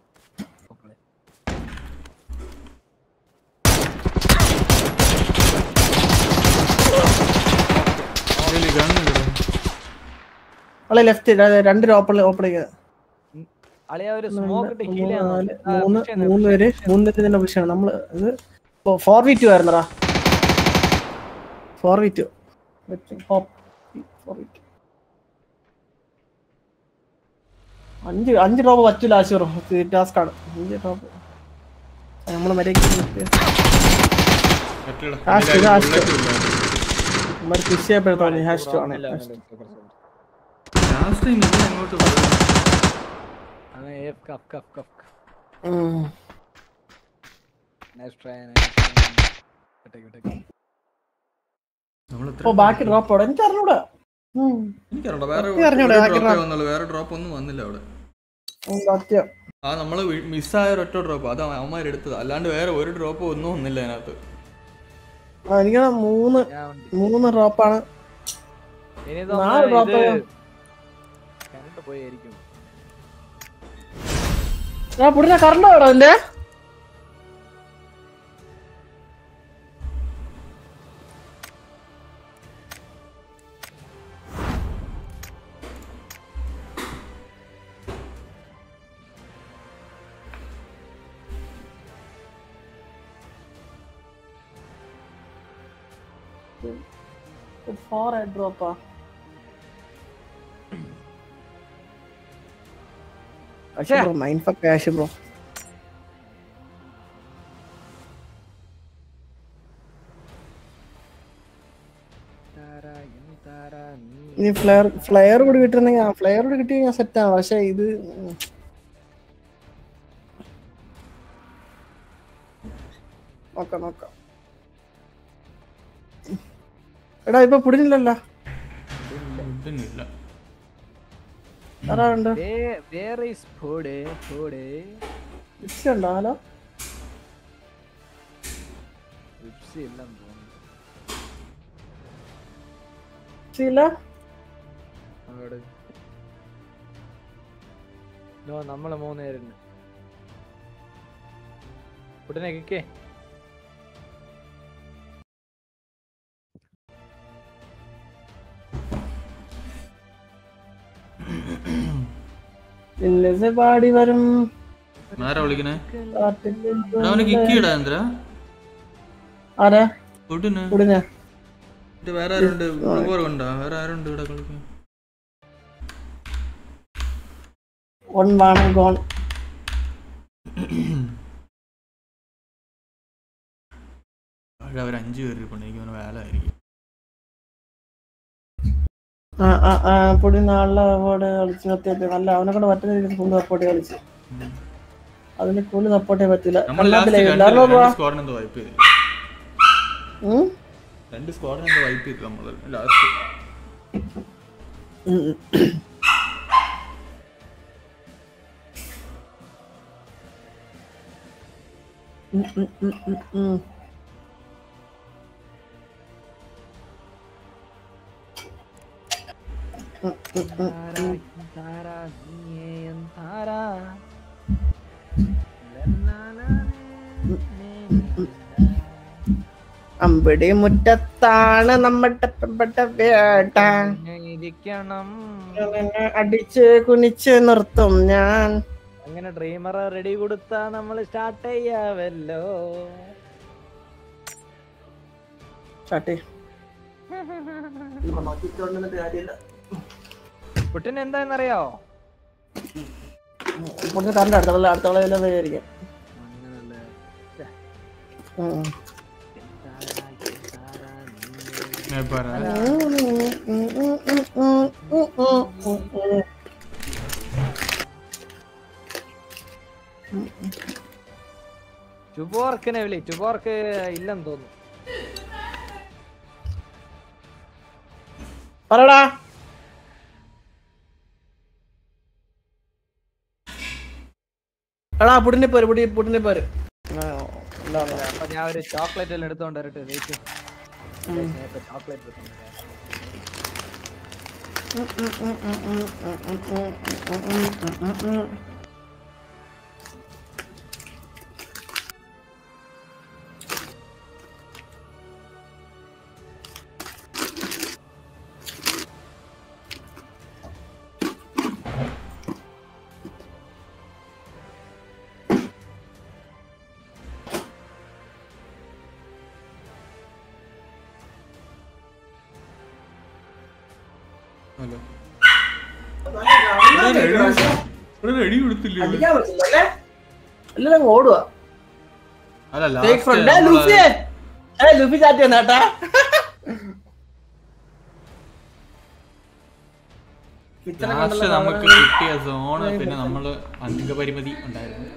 ഗണ്ണുണ്ട് അളെ ലെഫ്റ്റ് രണ്ട് ഓപ്പൺ ഓപ്പൺ മൂന്ന് മൂന്ന് പേര് മൂന്ന് പേര് തന്നെ പൊസിഷനാണ് നമ്മൾ ഇത് ഫോർ വി ടു ആയിരുന്നടാ. ഫോർ വി ടു അഞ്ച് അഞ്ച് ഡ്രോപ്പ് പറ്റൂല ആശുറോ. ടാസ്ക് ആണ്. അഞ്ച് ഡ്രോപ്പ് നമ്മൾ മര്യാദ ഹാഷ് ഹാഷ് ഹാഷ് ടു ആണ് ഹാഷ് എനിക്ക് അറിഞ്ഞൂടാ ഉം. എനിക്കറിയണ്ട ബാക്കി വേറെ ഡ്രോപ്പ് ഒന്നും വന്നില്ല അവിടെ. ഉം, സത്യം. ആ നമ്മൾ മിസ്സായ ഒരൊറ്റ ഡ്രോപ്പ് അത് അവന്മാർ എടുത്തത് അല്ലാണ്ട് വേറെ ഒരു ഡ്രോപ്പ് ഒന്നും ഒന്നില്ല അതിനകത്ത്. എനിക്ക് മൂന്ന് മൂന്ന് ഡ്രോപ്പാണ് നാല് എങ്ങോട്ട് പോയായിരിക്കും. ഞാൻ പുള്ളിനെ കറണ്ടോടോ എന്റെ ഫോർ ഡ്രോപ്പാ ഡ്രോപ്പാ bro mind fuck cash bro ഇനി ഫ്ലെയർ ഫ്ലെയർ കൂടി കിട്ടുന്നെങ്കിൽ ആ ഫ്ലെയർ കൂടി കിട്ടി ഞാൻ സെറ്റാണ് പക്ഷെ ഇത്. നോക്കാം നോക്കാം. എടാ ഇപ്പൊ പുടിനില്ലല്ലോ ആരാണ്ട് വേർ നമ്മളെ ഉടനെ കിക്കേ. ഇല്ലത് പാടി വരും. ആരാ വിളിക്കണേ? അവനെ കിക്ക് ഇടാ ആരാ? വേറെ ആരുണ്ട്? ഉണ്ടോ? വേറെ ആരുണ്ട് ഇവിടെ കളിക്കാൻ? വൺ ഗോൺ അവർ അഞ്ചു പേര് എനിക്ക് വേല ആയിരിക്കും പുള്ളി നാളെ അവോട് കളിച്ച് സത്യത്തെ നല്ല അവനെ കൊണ്ട് പറ്റുന്ന രീതിയിൽ ഫുള്ള് സപ്പോർട്ട് കളിച്ച്. അതിന് കൂടി സപ്പോർട്ടേ പറ്റില്ല. രണ്ട് സ്ക്വാഡിനെ വൈപ്പ് ചെയ്തു നമ്മൾ ലാസ്റ്റ് ഉം ഉം ഉം ഉം. അമ്പടി മുറ്റത്താണ് നമ്മുടെ പെൺപെട്ട വേട്ട. ഇരിക്കണം. അടിച്ച് കുനിച്ച് നിർത്തും ഞാൻ. അങ്ങനെ ഡ്രീമർ റെഡി കൊടുത്താ നമ്മൾ സ്റ്റാർട്ട് ചെയ്യാവല്ലോ. സ്റ്റാർട്ട് കുട്ടിന് പൊട്ടിന് എന്താണെന്നറിയാവോ പൊട്ടിന് അടുത്ത വിളി ചുബോർക്ക് ഇല്ലെന്ന് തോന്നുന്നു പറടാ എടാ പുടിനെ പോര് പുടി പുടിനെ പോര് ആ, എന്താ പറയാ. അപ്പൊ ഞാൻ ഒരു ചോക്ലേറ്റ് എല്ലാം എടുത്തോണ്ട് വരട്ടെ വെയിറ്റ് ചോക്ലേറ്റ് എടുത്തോണ്ട് അടിക്കാൻ പറ്റില്ല അല്ലേ? എല്ലാം അങ്ങ് ഓടുക ലൂഫി ചാറ്റി ലാസ്റ്റ് നമുക്ക് കിട്ടിയ സോണ് പിന്നെ നമ്മൾ അധിക പരിമിതി ഉണ്ടായിരുന്നു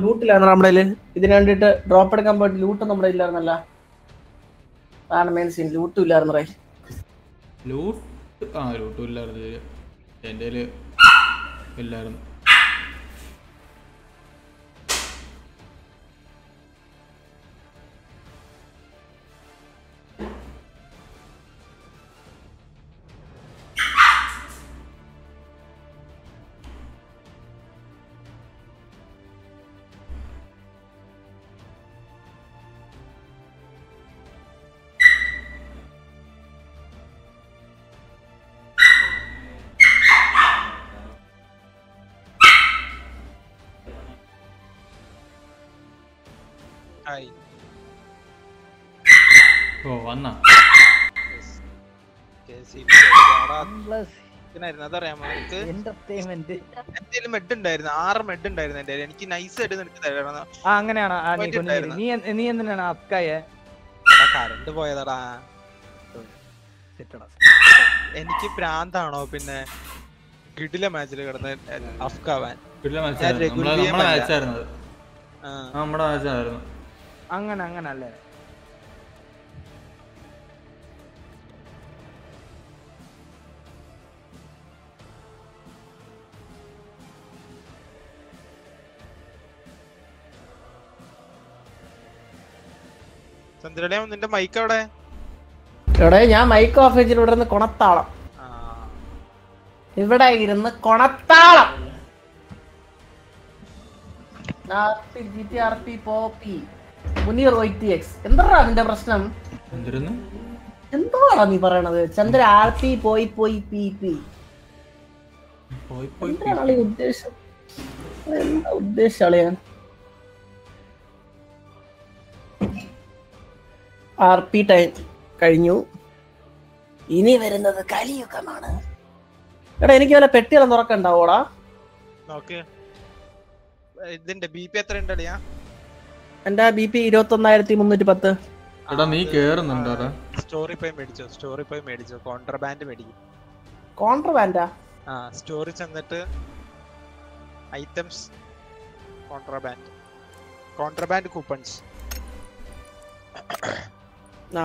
ലൂട്ടില്ലായിരുന്നു നമ്മുടെ ഇതിന് വേണ്ടിട്ട് ഡ്രോപ്പ് എടുക്കാൻ പോയിട്ട് ലൂട്ട് നമ്മുടെ ഇല്ലായിരുന്നല്ല അതാണ് മെയിൻ സീൻ ലൂട്ടും ഇല്ലായിരുന്നു റേ. ലൂട്ട് ആ ലൂട്ടും ഇല്ലായിരുന്നു. ശരി. Ellerim. ഹായ് ഓ വന്നാ. എന്തെങ്കിലും മെഡ് ഉണ്ടായിരുന്നു ആറ് ഉണ്ടായിരുന്നു എനിക്ക് നൈസ് തരണം അങ്ങനെയാണ്. നീ എനിക്ക് പ്രാന്താണോ പിന്നെ? ഗിഡില മാച്ചിൽ കിടന്ന് അഫ്ഗാൻ നമ്മുടെ മാച്ചായിരുന്നു അങ്ങനെ അങ്ങനെ അല്ലേ നിന്റെ മൈക്ക് അവിടെ എടേ ഞാൻ മൈക്ക് ഓഫ് ചെയ്തിട്ട് ഇവിടെ നിന്ന് കൊണത്താളം. ഇവിടെ ഇരുന്ന് കൊണത്താളം. പോപ്പി മുനീർ എക്സ് എന്താ നിന്റെ പ്രശ്നം? എന്താ നീ പറയണത്? ചന്ദ്ര ആർത്തി പോയി പോയി പി പി. പോയി പോയി എന്താണ് ഉദ്ദേശം? എന്താ ഉദ്ദേശം അളിയാൻ? ആർ പി ടൈം കഴിഞ്ഞു. ഇനി വരുന്നത് കലിയുഗമാണ്. എടാ എനിക്ക് വല്ല പെട്ടിയെല്ലാം തുറക്കണ്ടാവോടാ? ഇതിന്റെ ബി പി എത്ര ഉണ്ടടിയാ എന്റെ ബി പി ഇരുപത്തി ഒന്നായിരത്തി മുന്നൂറ്റി പത്ത് എടാ നീ കേറുന്നുണ്ടോടാ സ്റ്റോറി പോയി മേടിച്ചോ സ്റ്റോറി പോയി മേടിച്ചോ. കോൺട്രബാൻഡ് മേടിക്കും. കോൺട്രബാൻഡാ? ആ സ്റ്റോറി ചെന്നിട്ട് ഐറ്റംസ് കോൺട്രബാൻഡ്. Contraband coupons. ആ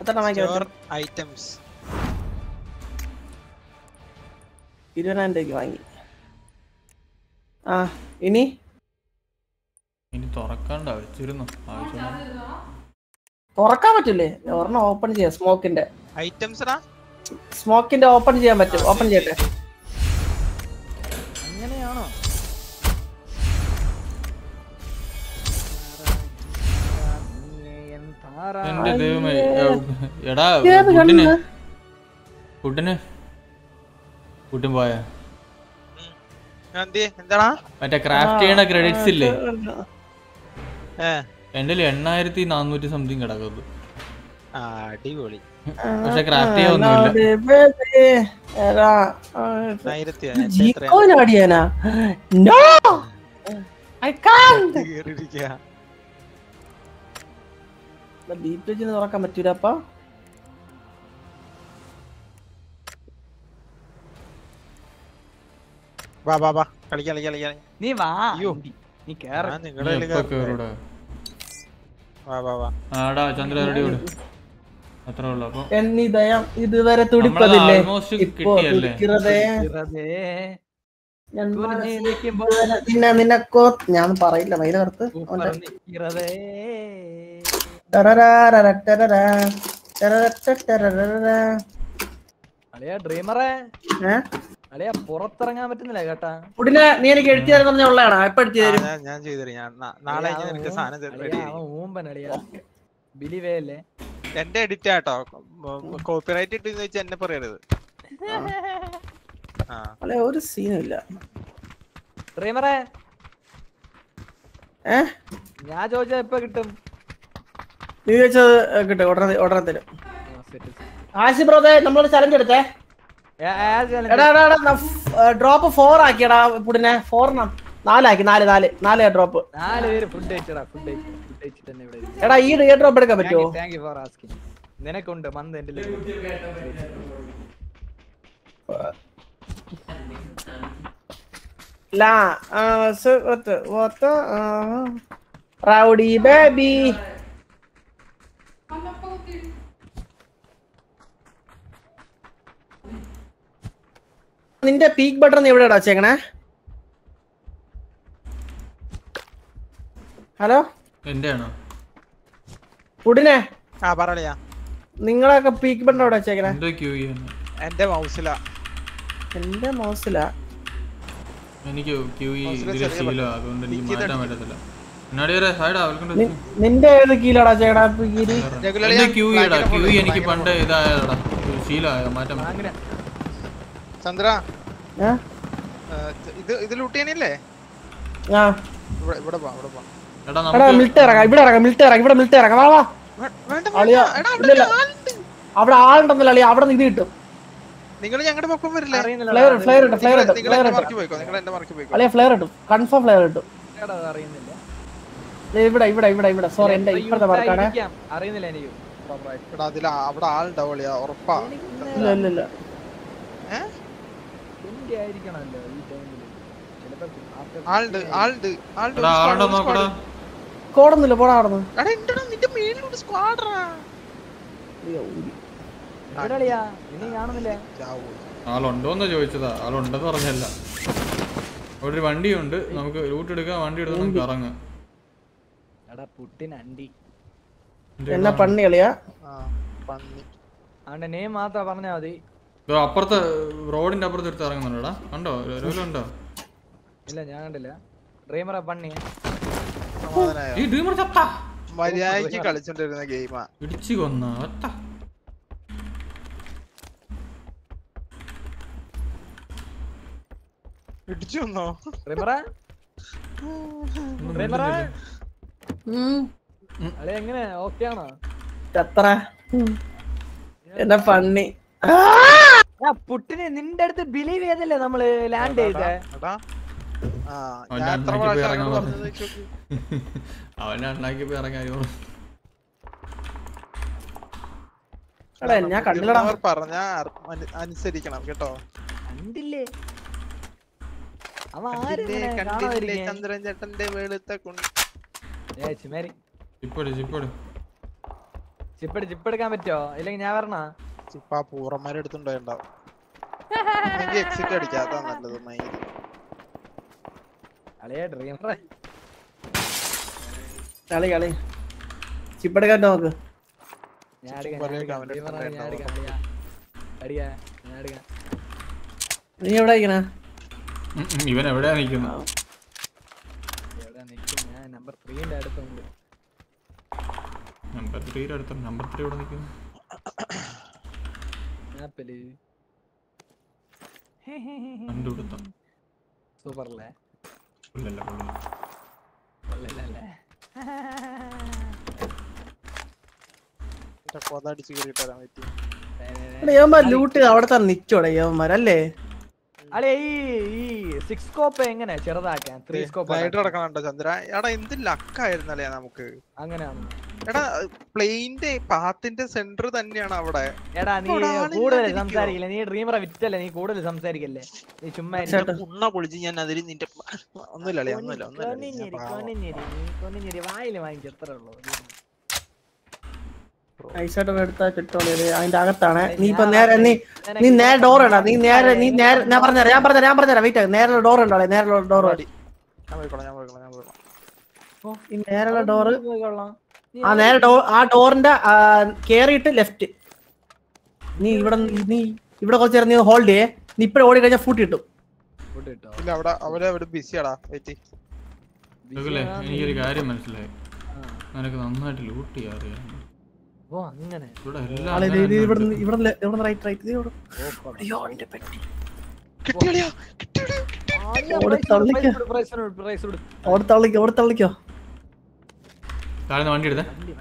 എത്ര ഐറ്റംസ്. ഇരുപതിനായിരം രൂപയ്ക്ക് വാങ്ങി. ആ ഇനി? ഇനി തുറക്കാണ്ട വെച്ചിരുന്നു തുറക്കാൻ പറ്റില്ലേ ഒരെണ്ണം ഓപ്പൺ ചെയ്യാം സ്മോക്കിന്റെ. ഐറ്റംസ്? സ്മോക്കിന്റെ ഓപ്പൺ ചെയ്യാൻ പറ്റും ഓപ്പൺ ചെയ്യട്ടെ. അങ്ങനെയാണോ? എന്റെ ദൈവമേ എടാ ഏത് ഫുഡിന് കണ്ണ്? ഫുഡിന് ഫുഡും പോയ. എന്താടാ? മറ്റേ ക്രാഫ്റ്റ് ചെയ്യണ ക്രെഡിറ്റ്സ് ഇല്ലേ? എന്റെ എണ്ണായിരത്തി നാനൂറ്റി സംതിങ് കിടക്കുന്നത് അടിപൊളി. പക്ഷെ ക്രാഫ്റ്റ് ചെയ്യാനൊന്നുമില്ല ബി തുറക്കാൻ പറ്റൂലപ്പ വാ വാ വാ. കളിക്കാം കളിക്കാം കളിക്കാം. നീ വാ. അയ്യോ. നീ കേറ. ആടാ ഇതുവരെ തുടിപ്പതില്ലേ? ഞാൻ പറയില്ല മൈല കറുത്ത് ഡ്രീമറേ അളിയാ പുറത്തിറങ്ങാൻ പറ്റുന്നില്ല കേട്ടാ. ഉടനെ നീ എനിക്ക് എഴുതി തരുന്ന ഉള്ളതാണ് എപ്പോ എഴുതി തരും. ഞാൻ ഞാൻ തരും. ഞാൻ നാളെ നിനക്ക് സാധനം റെഡി ഊമ്പൻ അളിയാ. ബിലീവേ അല്ലേ? എന്റെ എഡിറ്റ് ആട്ടോ കോപ്പിറൈറ്റ് ഇട്ടെന്ന് വെച്ചാൽ എന്നെ പറയരുത്. അല്ലെ ഒരു സീനും ഇല്ല. ഡ്രീമറെ ഏ? ഞാൻ ചോദിച്ചാ എപ്പോ കിട്ടും? നീ ചോദിച്ചത് കിട്ടും. ഉടനെ ഉടനെ തരും. ആശി ബ്രോതെ നമ്മളൊരു ചലഞ്ച് എടുത്തേ. Drop four ആക്കിയടാ പുടിനെ. ഫോറിനാ നാലാക്കി നാല് നാല്. നാല് ഡ്രോപ്പ് നാല് പേര് ഫുഡ് അയച്ചടാ ഫുഡ് കഴിച്ചു ഫുഡ് കഴിച്ചിട്ട് തന്നെ ഇവിടെ ഇരിക്കുന്നു. എടാ ഈ എയർ ഡ്രോപ്പ് എടുക്കാൻ പറ്റുമോ താങ്ക് യു ഫോർ ആസ്കിങ് നിനക്കുണ്ട് മന്ത് എന്റെ ലാ റൗഡി ബേബി. നിന്റെ പീക്ക് ബട്ടൺ എവിടെയാടാ വെച്ചേക്കണേ? ഹലോ? എന്റെ ആണോ ഉടനെ? ആ പറയലയാ നിങ്ങളൊക്കെ പീക്ക് ബട്ടൺ എവിടെ വെച്ചേക്കണേ? എന്റെ ക്യൂ എന്റെ മൗസിലാ എന്റെ മൗസിലാ എനിക്ക് ക്യൂ ശീലം അതുകൊണ്ട് എനിക്ക് മാറ്റാൻ പറ്റത്തില്ല. നിന്റെ ഏത് കീലാടാ ചേടാ ക്യൂ എനിക്ക് പണ്ട് ഇതായടാ ശീലമായ. അങ്ങനെ ചന്ദ്ര? ഇത് ഇത് ലൂട്ട് ചെയ്യണില്ലേ ആ. ഇവിടെ ഇവിടെ പോ ഇവിടെ പോ എടാ എടാ നമുക്ക് മിൽട്ട് ഇറങ്ങാം ഇവിടെ ഇറങ്ങാം ഇവിടെ മിൽട്ട് വാ വാ. വേണ്ട അളിയാ വേണ്ട. എടാ, അവിടെ ആളുണ്ടെന്നല്ല അളിയ അവിടെ നിന്ന് ഇത് കിട്ടും. നിങ്ങൾ ഞങ്ങളുടെ പൊക്കം വരില്ല? അറിയുന്നില്ല ഫ്ലെയർ ഫ്ലെയർ ഇട്ട് ഫ്ലെയർ ഇട്ട് നിങ്ങൾ ഫ്ലെയർ ഇട്ട് അളിയ ഫ്ലെയർ ഇട്ടു കൺഫേം ഫ്ലെയർ ഇട്ടു എടാ, അറിയുന്നില്ല. ദേ ഇവിടെ ഇവിടെ ഇവിടെ ഇവിടെ. സോറി എന്റെ ഇപ്പഴത്തെ വർക്കാണ് അറിയുന്നില്ല എനിക്ക്. അവിടെ ആളുണ്ടാവുള്ളിയാ ഉറപ്പാ. ഇല്ല ഇല്ല ഇല്ല. ബിസി ആയിരിക്കണല്ലോ ഈ ടൈമിൽ പോടാ പറഞ്ഞല്ല. അവിടെ ഒരു വണ്ടിയുണ്ട്. നമുക്ക് റൂട്ട് എടുക്കാം. വണ്ടി എടുത്ത് നമുക്ക് ഇറങ്ങാം. പണ്ണി കളിയാ? മാത്രം പറഞ്ഞാ മതി. അപ്പുറത്ത് റോഡിന്റെ അപ്പുറത്ത് എടുത്ത് ഇറങ്ങുന്നുണ്ടോടാ? കണ്ടോ? ഉണ്ടോ ഇല്ല ഞാൻ കണ്ടില്ല. ഡ്രീമർ പണ്ണി ഈ ഡ്രീമർ ചത്ത! മര്യാദയ്ക്ക് കളിച്ചോണ്ടിരുന്ന ഗെയിമാ. ഇടിച്ചു കൊന്ന ഒത്ത ഇടിച്ചു വന്നോ ഡ്രീമറെ ഡ്രീമറെ അളെ എങ്ങനെ ഓക്കെ ആണോ? എത്ര? എന്നാ പണ്ണി പുട്ടിന് നിന്റെ അടുത്ത് ബിലീവ് ചെയ്തല്ലേ നമ്മൾ ലാൻഡ് ചെയ്തേ? അവനെ അണ്ണാക്കിപ്പോ ഇറങ്ങാനോ ഞാൻ കണ്ടില്ലടാ. പറഞ്ഞ അനുസരിക്കണം കേട്ടോ. കണ്ടില്ലേ? കണ്ടില്ലേ ചന്ദ്രൻ ചേട്ടന്റെ വെളുത്ത കൊണ്ട് ചിപ്പെട് ചിപ്പെട്. ചിപ്പെട് ചിപ്പെടുക്കാൻ പറ്റോ ഇല്ലെങ്കിൽ ഞാൻ പറഞ്ഞ ഇപ്പൊ ആ പൂറന്മാരെ എടുത്തുണ്ടായിണ്ടാവും എക്സിറ്റ് അടിക്കാത്ത നല്ലത് മൈൻഡ് അളിയാ കളി കളി. ചിപ്പടക്കാൻ നോക്ക് നീ എവിടെ ഇവൻ എവിടെയാ നമ്പർ ത്രീയുടെ അടുത്തുണ്ട്. നമ്പർ നമ്പർ ത്രീ ഇവിടെ നിൽക്കുന്നു? വരാൻ സൂപ്പർ അല്ലേ ലൂട്ട് അവിടെ തന്നെ യവന്മാരല്ലേ? ഈ സിക്സ് സ്കോപ്പ് എങ്ങനെ? ചെറുതാക്കാൻ. Three scope Chandra? എടാ എന്ത് ലക്കായിരുന്നല്ലേ നമുക്ക്? അങ്ങനെയാണ് എടാ പ്ലെയിന്റെ പാത്തിന്റെ സെന്റർ തന്നെയാണ് അവിടെ. എടാ നീ കൂടുതൽ സംസാരിക്കില്ല? നീ ഡ്രീമറെ വിറ്റല്ലേ നീ കൂടുതൽ സംസാരിക്കല്ലേ? നീ ചുമ്മാ ഉണ്ണ പൊളിച്ച് ഞാൻ അതിൽ നിന്റെ ഒന്നുമില്ല വായിൽ വാങ്ങിക്കും എത്ര ഉള്ളു. ഐസായിട്ട് എടുത്താ കിട്ടോളൂ അതിന്റെ അകത്താണ്. നീ ഇപ്പൊ നേരെ നീ നീ നേരെ ഡോർ ഇടാ. നീ നേരെ നീ നേരെ ഞാൻ പറഞ്ഞുതരാം ഞാൻ പറഞ്ഞുതരാം ഞാൻ പറഞ്ഞുതരാം. വെയിറ്റ് നേരെ ഡോർ നേരെ ഡോർ അടി. ഞാൻ പോയിക്കോളാം ഞാൻ പോയിക്കോളാം ഞാൻ പോയിക്കോളാം ഈ നേരെയുള്ള ഡോറ് ആ നേരെ ഡോ ആ ഡോറിന്റെ കേറിയിട്ട് ലെഫ്റ്റ്. നീ ഇവിടെ നീ ഇവിടെ കുറച്ച് നേരം നീ ഹോൾഡ് ചെയ്യേ. നീ ഇപ്പഴ ഓടി കഴിഞ്ഞാ ഫുഡ് കിട്ടും. ഇല്ല അവിടെ അവർ അവിടെ ബിസിയാടാ. വെയിറ്റ് എനിക്കൊരു കാര്യം മനസ്സിലായി. നിനക്ക് നന്നായിട്ട് ലൂട്ട് ചെയ്യാറിയാം ഓടി തള്ളിക്കോ ഓടി തള്ളിക്കോ. താഴെ വണ്ടി എടുത്തേ. വണ്ടി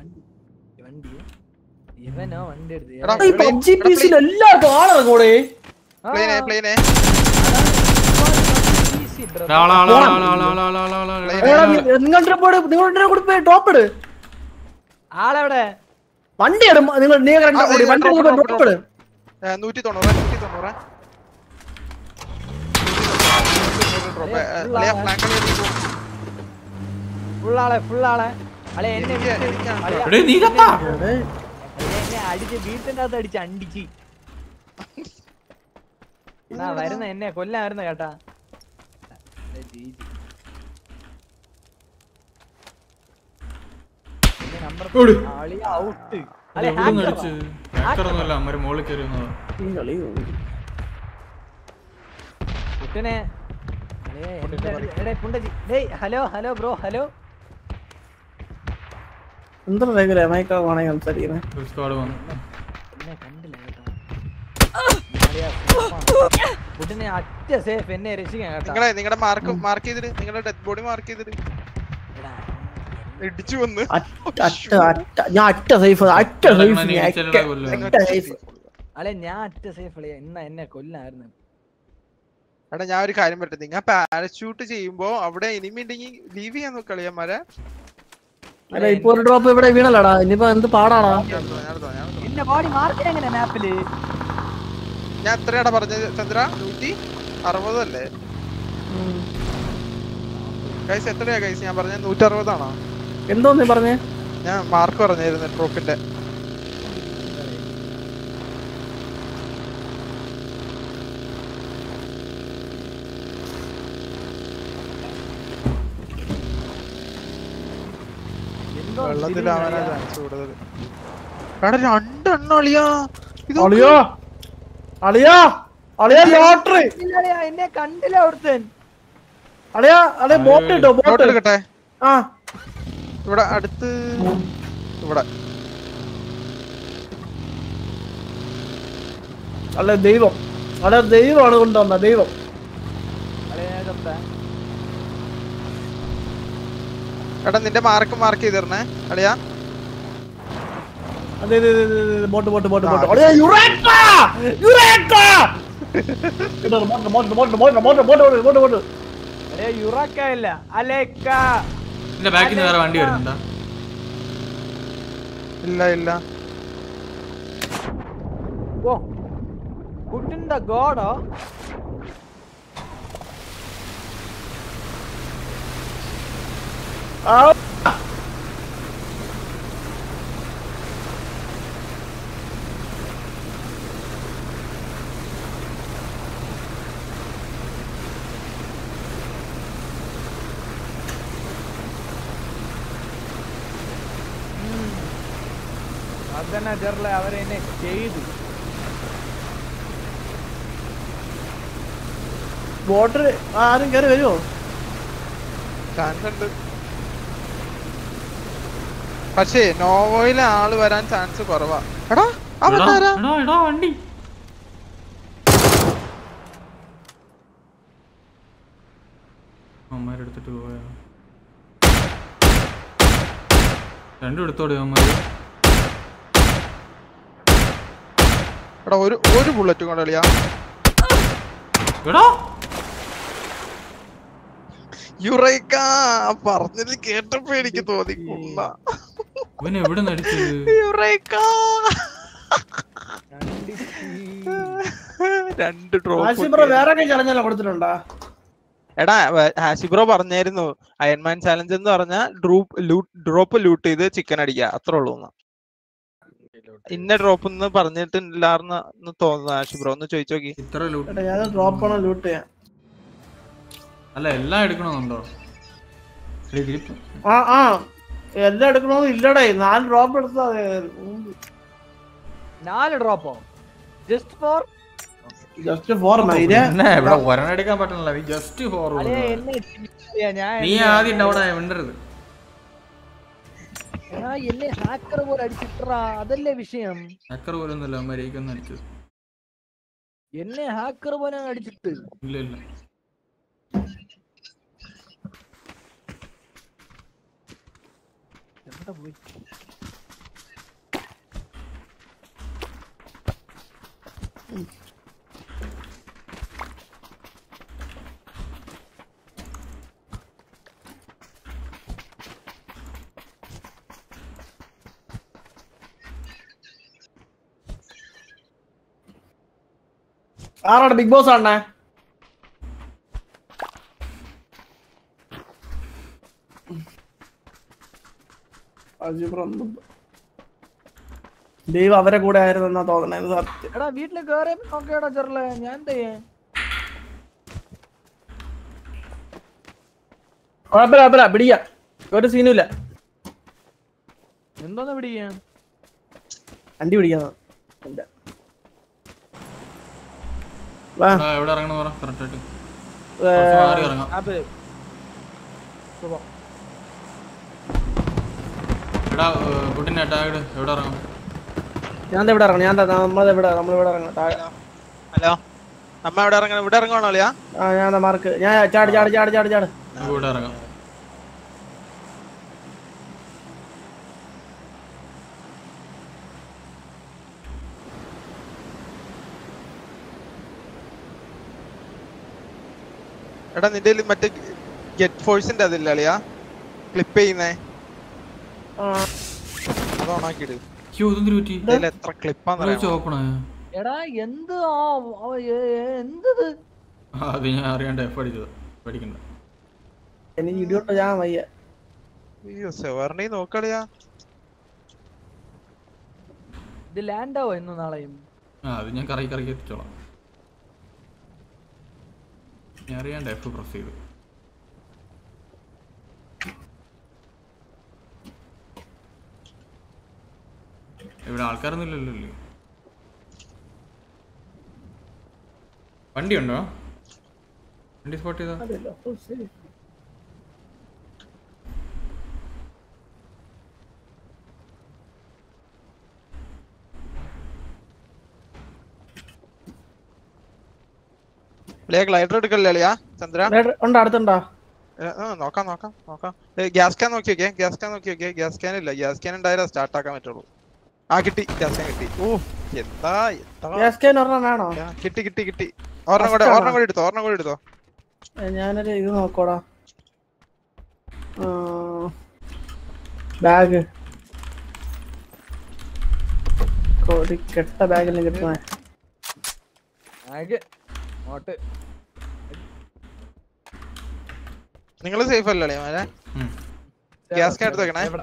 ഫുള്ളാളെ ഫുള്ളാളെ. നീ കത്താ? അടിച്ച് വീട്ടിന്റെ അകത്ത് അടിച്ച് അണ്ടിച്ച് വരുന്ന എന്നെ കൊല്ലാൻ വരുന്ന കേട്ടാ. Hello hello bro hello. എന്നെ രക്ഷിക്കാൻ കേട്ടോ. നിങ്ങളെ നിങ്ങളുടെ മാർക്ക് മാർക്ക് ചെയ്തിട്ട് നിങ്ങളുടെ ഡെത്ത് ബോഡി മാർക്ക് ചെയ്തിട്ട് എടാ, ഇടിച്ചു വന്ന്. ഞാൻ അറ്റ സേഫ് അറ്റ സേഫ് അല്ലെ ഞാൻ അറ്റ സേഫ് ഇന്ന എന്നെ കൊല്ലായിരുന്നു. എടാ ഞാൻ ഒരു കാര്യം പറ്റേ നിങ്ങൾ പാരച്യൂട്ട് ചെയ്യുമ്പോ അവിടെ എനിമി ഉണ്ടെങ്കിൽ ലീവ് ചെയ്യാൻ നോക്കളിയന്മാരെ അല്ല ഇപ്പൊ ഒരു ഡ്രോപ്പ് ഇവിടെ വീണല്ലടാ. ഇനിയിപ്പോ എന്ത് പാടാണോ. എന്റെ ബോഡി മാർക്ക് എങ്ങനെ മാപ്പിൽ ഞാൻ എത്രയാടാ പറഞ്ഞത് ചന്ദ്ര? നൂറ്റി അറുപതല്ലേ? കൈസ് എത്രയാ കൈസ് ഞാൻ പറഞ്ഞത് നൂറ്റി അറുപതാണോ എന്തോ നീ പറഞ്ഞേ? ഞാൻ മാർക്ക് പറഞ്ഞായിരുന്നു ട്രോപ്പിന്റെ എന്തോ വെള്ളത്തിലാവാനാ ചാൻസ് കൂടുതൽ എടാ രണ്ടെണ്ണം അളിയാ. ഇത് അളിയോ? അളിയോ? അളിയോ ലോട്ടറി എന്നെ കണ്ടില്ല അളിയാ അളിയ ബോട്ട് ഇട്ടോ ബോട്ട്? എടുക്കട്ടെ. ആ. ഇവിടെ അടുത്ത് ഇവിടെ. അല്ല ദൈവം. അല്ല ദൈവമാണ് കൊണ്ടുവന്ന ദൈവം. അളിയാ, ഞാൻ ചത്തേ. എടാ നിന്റെ മാർക്ക് മാർക്ക് ചെയ്തിരണേ അളിയാ. അതെ അതെ അതെ, അതെ, അതെ, ബോട്ട് ബോട്ട് ബോട്ട് ബോട്ട്. അളിയാ യുറേക്ക യുറേക്ക ഇട്ടോ, bot bot bot bot bot bot bot bot അളിയാ, യുറാക്ക ഇല്ല. അലേക്ക. എന്റെ ബാക്കിൽ നിന്ന് വേറെ വണ്ടി വരുന്നുണ്ടോ? ഇല്ല ഇല്ല. ഓ. കുട്ടിന്റെ ഗോഡോ? ആ അതന്നെ ചെറിയ അവരെന്നെ ചെയ്തു. ബോട്ടിൽ ആരും കയറി വരുമോ ചാൻസ് ഉണ്ട്. പക്ഷേ നോവോയിലെ ആൾ വരാൻ ചാൻസ് കുറവാ. എടാ എടാ, വണ്ടി. അമ്മമാരെടുത്തിട്ട് പോയാ? രണ്ടും എടുത്തോടെ അമ്മമാര് എടാ ഒരു ഒരു ബുള്ളറ്റും കൊണ്ട് കളിയാ. എടാ. യുറൈക്ക പറഞ്ഞതിൽ കേട്ടപ്പോ എനിക്ക് തോന്നി കുള്ള. ഇവൻ എവിടെ രണ്ട് കൊടുത്തിട്ടുണ്ടാ? എടാ ഹാസിബ്രോ പറഞ്ഞായിരുന്നു അയൺമാൻ ചാലഞ്ച് എന്ന് പറഞ്ഞ ഡ്രൂപ്പ് ലൂട്ട് ഡ്രോപ്പ് ലൂട്ട് ചെയ്ത് ചിക്കൻ അടിക്കുക അത്രേ ഉള്ളൂ ഇന്ന ഡ്രോപ്പ് എന്ന് പറഞ്ഞിട്ടില്ലാർന്ന് തോന്നുന്നു ഹാസിബ്രോ ഒന്ന് ചോദിച്ചു നോക്കി. ഇത്ര ലൂട്ട് എടാ ഞാൻ ഡ്രോപ്പ് ആണ് ലൂട്ട് ചെയ്യാൻ അല്ല എല്ലാം എടുക്കണമെന്നുണ്ടോ? എല്ലാം എടുക്കണോന്ന് ഇല്ലടേ. നാല് ഡ്രോപ്പ് എടുത്താ നാല് ഡ്രോപ്പോ ജസ്റ്റ് ഫോർ ജസ്റ്റ് ഫോർ മൈര പിന്നെ ഇവിടെ ഒരെണ്ണം എടുക്കാൻ പറ്റണല്ലോ. ജസ്റ്റ് ഫോർ അളിയാ എന്നെ ഞാൻ നീ ആദ്യം ഡൗൺ ആയ മിണ്ടരുത്. എടാ, എന്നെ ഹാക്കർ പോലെ അടിച്ചിട്ടാ അതല്ലേ വിഷയം. ഹാക്കർ പോലെ ഒന്നല്ല അമ്മരിക്കൊന്നും അടിച്ചത് എന്നെ ഹാക്കർ പോലെ അടിച്ചിട്ട്. ഇല്ല ഇല്ല. എവിടെ പോയി ആരാണ്? ബിഗ് ബോസ് ആണേ? ദൈവം അവരെ കൂടെ ആയിരുന്നു എന്നാ തോന്നണേ സത്യം. എടാ വീട്ടിൽ കേറി നോക്കിയടാ ചെറുലെ ഞാൻ ചെയ്യാ? കുഴപ്പമില്ല കുഴപ്പമില്ല പിടിക്കാം. ഒരു സീനും ഇല്ല. എന്തോന്ന് പിടിക്കാ? വണ്ടി എവിടെ ഇറങ്ങണം പറ? കറക്റ്റ് ആയിട്ട്. മാറി ഇറങ്ങാം. എടാ കുട്ടിനെ ടാഗ് എവിടെ ഇറങ്ങും? ഞാൻ ദേ ഇവിടെ ഇറങ്ങണം. ഞാൻ ദേ- നമ്മൾ ഇവിടെ ഇറങ്ങണം. ഹലോ. നമ്മ എവിടെ ഇറങ്ങണം? ഇവിടെ ഇറങ്ങണോ അളിയാ? ആ ഞാൻ മാർക്ക്. ഞാൻ ചാടി ചാടി ചാടി ചാടി ചാടി. ഇവിടെ ഇറങ്ങാം. എടാ നിന്റെ മറ്റേ ഗെറ്റ് ഫോഴ്സിന്റെ അതില്ല അളിയാ? ക്ലിപ്പ് ചെയ്യുന്നേ. ഞാൻ അറിയാണ്ട് എഫ് അടിച്ചത്. പ്രസ് ചെയ്തു. ഇവിടെ ആൾക്കാരൊന്നും ഇല്ലല്ലോ ഇല്ലേ വണ്ടി ഉണ്ടോ വണ്ടി സ്പോട്ട് ചെയ്തോ ഗ്ലൈഡർ എടുക്കല്ലേ അളിയാ ചന്ദ്ര? ലേഡർ ഉണ്ടോ അടുത്തുണ്ടോ? നോക്കാം നോക്കാം നോക്കാം. ഗ്യാസ് ക്യാൻ നോക്കി നോക്കിയേ ഗ്യാസ് ക്യാൻ നോക്കി നോക്കിയേ ഗ്യാസ് ക്യാൻ ഇല്ല ഗ്യാസ് ക്യാൻ ഉണ്ടായാലേ സ്റ്റാർട്ട് ആക്കാൻ പറ്റുള്ളൂ. ആ കിട്ടി. കിട്ടി. ഓ. എന്താ എന്താ? ഗ്യാസ് ക്യാൻ ഒരെണ്ണം വേണോ ആ, കിട്ടി കിട്ടി കിട്ടി. ഒരെണ്ണം കൂടെ? ഒരെണ്ണം കൂടെ എടുത്തോ ഒരെണ്ണം കൂടെ എടുത്തോ. ഞാനൊരു ഇത് നോക്കോടാ. ബാഗ്. ഒരു കെട്ട ബാഗിലും കിട്ടുന്നേ. Bag note. നിങ്ങൾ സേഫ് അല്ലേ മാരെ? ഗ്യാസ് കാർഡ് എടുത്ത്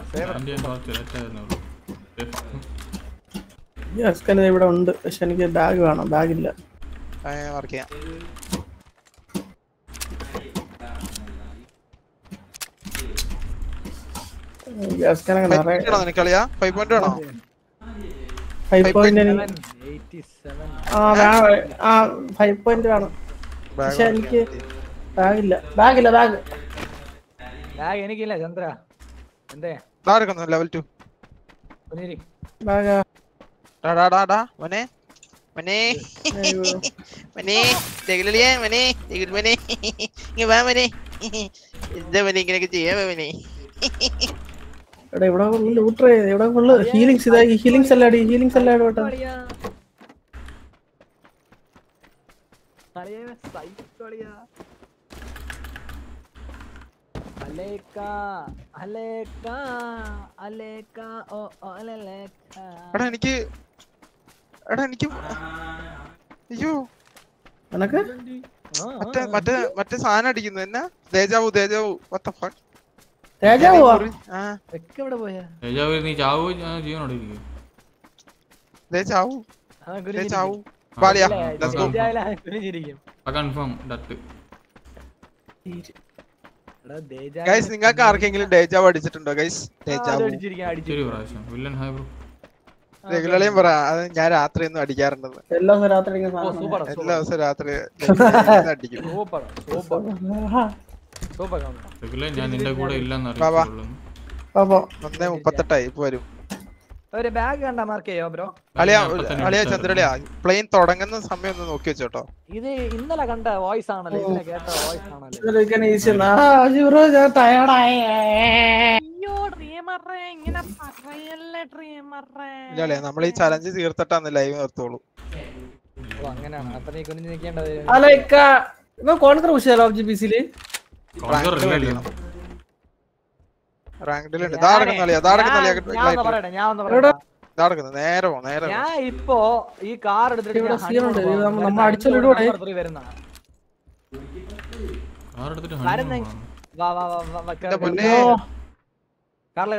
ക്യാൻ ഇവിടെ ഉണ്ട്. പക്ഷെ എനിക്ക് ബാഗ് വേണം. ബാഗില്ല വർക്ക് ചെയ്യാം. എനിക്ക് ബാഗില്ല ബാഗില്ല ബാഗ് ബാഗ് എനിക്കില്ല ചന്ദ്ര. എന്തേ? ലെവൽ ടു ബാഗ് ഡാ ഡാ ഡാ മോനെ മോനെ മോനെ രഗുലിയെ മോനെ മോനെ ഇങ്ങ വാ മോനെ എന്താ മോനെ ഇങ്ങനെയൊക്കെ ചെയ്യാ മോനെ എടാ ഇവിടെ ലൂട്ടർ ഇവിടെ ഫുള്ള് ഹീലിങ്സ് ഇതാ. ഈ ഹീലിങ്സ് അല്ല അടി ഹീലിങ്സ് അല്ല എടാ എനിക്ക് എടാ എനിക്ക് അയ്യോ. നിനക്ക്? മറ്റേ മറ്റേ മറ്റേ സാധനം അടിക്കുന്നു. എന്നാ? തേജാവു തേജാവു വട്ട ഫക്ക് നിങ്ങൾക്ക് ആർക്കെങ്കിലും ഡേജാവ് അടിച്ചിട്ടുണ്ടോ? ഗൈസ് ഡേജാവ് അടിച്ചിരിക്കും, ഒരു അടിച്ചിരിക്കും. പ്രാവശ്യം. വില്ലൻ ഹൈ ബ്രോ റെഗുലറിയും പറ അത് ഞാൻ രാത്രി ഒന്നും അടിക്കാറുണ്ടെന്ന് എല്ലാ ദിവസവും രാത്രി എല്ലാ ദിവസവും രാത്രി അടിക്കും. ഞാൻ നിന്റെ കൂടെ ഇല്ലെന്ന് വാ, വാ. അറിയിച്ചുള്ളൂ അപ്പൊ ഒന്നേ മുപ്പത്തെട്ടായി ഇപ്പൊ വരും. ഒരു ബാഗ് കണ്ടാ മാർക്ക് ചെയ്യോ ബ്രോ അളിയ അളിയാ ചന്ദ്രളിയ പ്ലെയിൻ തുടങ്ങുന്ന സമയം ഒന്ന് നോക്കി വെച്ചോട്ടോ. ഇത് ഇന്നലെ കണ്ട വോയിസ് ആണല്ലോ ഇന്നലെ കേട്ട വോയിസ് ആണല്ലോ. നമ്മൾ ഈ ചലഞ്ച് തീർത്തിട്ടാന്ന് ലൈവ് നിർത്തോളൂ ഓ അങ്ങനെയാണ്. അപ്പൊ നീ കുനിഞ്ഞ് നിൽക്കേണ്ടത്. കോൺകർ ഉഷാലോ ജി ബി സിയിൽ ഞാൻ ഇപ്പോ ഈ കാർ എടുത്തിട്ട് മക്കളെ അടിക്കല്ലേടാ? കാറിലെ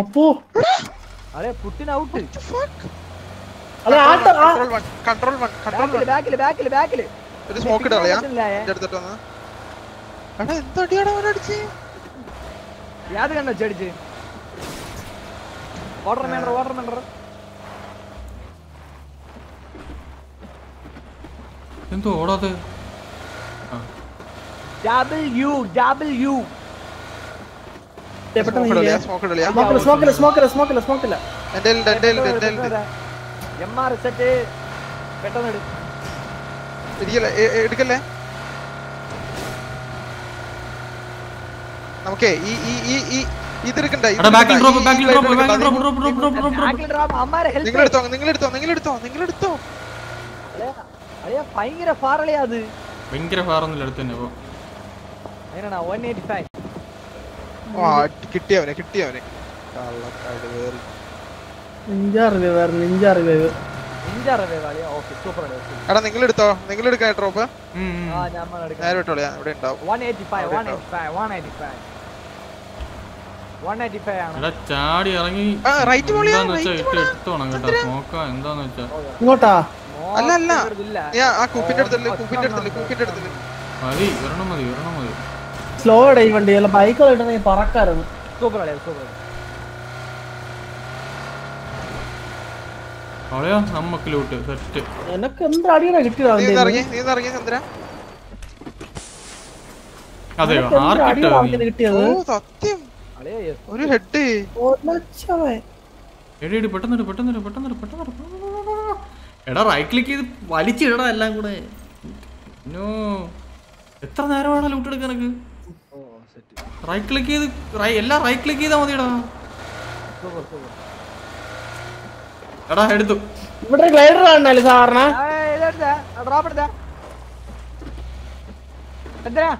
അപ്പോ അതെ പുട്ടിന് ഔട്ട് ഒരു സ്മോക്ക് ഇടാ അളിയ. പറ്റുന്നില്ല, ഏ. എന്റെ അടുത്തിട്ട് വന്ന്. എടാ എന്തടിയാടാ അവനടിച്ച് യാത് കണ്ടോ ചെടിച്ച് വാട്ടർ മെൻഡർ വാട്ടർ മെൻഡർ എന്തോ ഓടാതെ W W smoke smoke ഇടളിയ സ്മോക്കില്ല സ്മോക്കില്ല സ്മോക്കില്ല സ്മോക്കില്ല എന്റെ എന്റെ എന്റെ എം ആർ സെറ്റ് പെട്ടെന്ന് എടുക്കല്ലേ? നമുക്കേ ഈ ഈ ഈ ഈ ഇതെടുക്കണ്ട? എടുത്തോ എടുത്തോ എടുത്തോ നിങ്ങൾ എടുത്തോ അളിയ ഭയങ്കര ഫാറളിയാ അത്. ഭയങ്കര ഫാറൊന്നുമില്ല അടുത്ത് തന്നെ ആ കിട്ടിയവനെ കിട്ടിയവനെ. കള്ളക്കാട് വേറി നിഞ്ചാ റിവൈവ് നിഞ്ചാ റിവൈവ് എടാ നിങ്ങൾ എടുത്തോ നിങ്ങൾ എടുക്കാൻ ഡ്രോപ്പ് ആ നമ്മൾ എടുക്കാം. നേരെ വിട്ടോളിയാ ഇവിടെ ഉണ്ടാവും. ചാടി ഇറങ്ങി. എന്താന്ന് വെച്ചാ right ഇട്ട് കേട്ടോ. നോക്കാം എന്താന്ന് വെച്ചാ. ഇങ്ങോട്ടാ. അല്ല അല്ല. ആ കൂപ്പിന്റെ അടുത്തല്ലേ കൂപ്പിന്റെ അടുത്തല്ലേ കൂപ്പിന്റെ അടുത്തല്ലേ മതി ഒരെണ്ണം മതി ഒരെണ്ണം മതി. സ്ലോ ഇടയിൽ വണ്ടി. അല്ല ബൈക്കുകൾ ഇടുന്ന പറക്കായിരുന്നു. സൂപ്പർ സൂപ്പർ അവളെയോ നമ്മക്ക് ലൂട്ട് സെറ്റ് എനക്ക് എന്ത് അടിയുടെ കിട്ടിയതാ നീ ഇറങ്ങി നീ ഇറങ്ങി ചന്ദ്ര. അതെയോ കിട്ടിയത്? ഓ സത്യം. അളിയാ ഒരു ഹെഡ്. എടി എടി പെട്ടെന്ന് പെട്ടെന്ന് പെട്ടെന്ന് പെട്ടെന്ന് എടാ റൈറ്റ് ക്ലിക്ക് ചെയ്ത് വലിച്ചിടടാ എല്ലാം കൂടെ. നോ. എത്ര നേരമാണ് ലൂട്ട് എടുക്കാൻ എനിക്ക് ഓ സെറ്റ് റൈറ്റ് ക്ലിക്ക് ചെയ്ത് എല്ലാം റൈറ്റ് ക്ലിക്ക് ചെയ്താൽ മതിയടാ എടാ എടുത്തു. ഇവിടെ ഗ്ലൈഡർ കാണണല്ലേ സാറിന്? ഡ്രോപ്പ് എടുത്താ. എന്തിനാ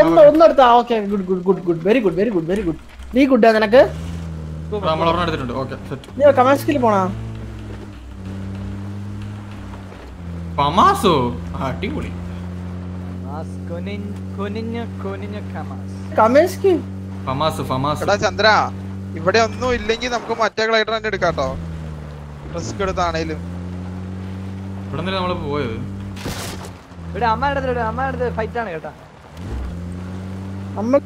ഒന്ന് ഒന്നെടുത്താ okay good good good good very good very good very good നീ ഗുഡാ നിനക്ക്. നീ കമാസ്കിൽ പോണാ? പമാസോ ആ, അടിപൊളി. മാസ് കുനിഞ്ഞ് കുനിഞ്ഞ് കുനിഞ്ഞ് കമാസ്. കമേസ്കി ഫമാസ് ഫമാസ് എടാ ചന്ദ്ര. ഇവിടെ ഒന്നും ഇല്ലെങ്കിൽ നമുക്ക് മറ്റേ ഗ്ലൈഡർ തന്നെ എടുക്കാട്ടോ. റിസ്ക് എടുത്താണേലും. ഇവിടെ നമ്മൾ പോയത്? ഇവിടെ അമ്മയുടെ അടുത്ത് അമ്മയുടെ അടുത്ത് ഫൈറ്റ് ആണ് കേട്ടാ. അമ്മ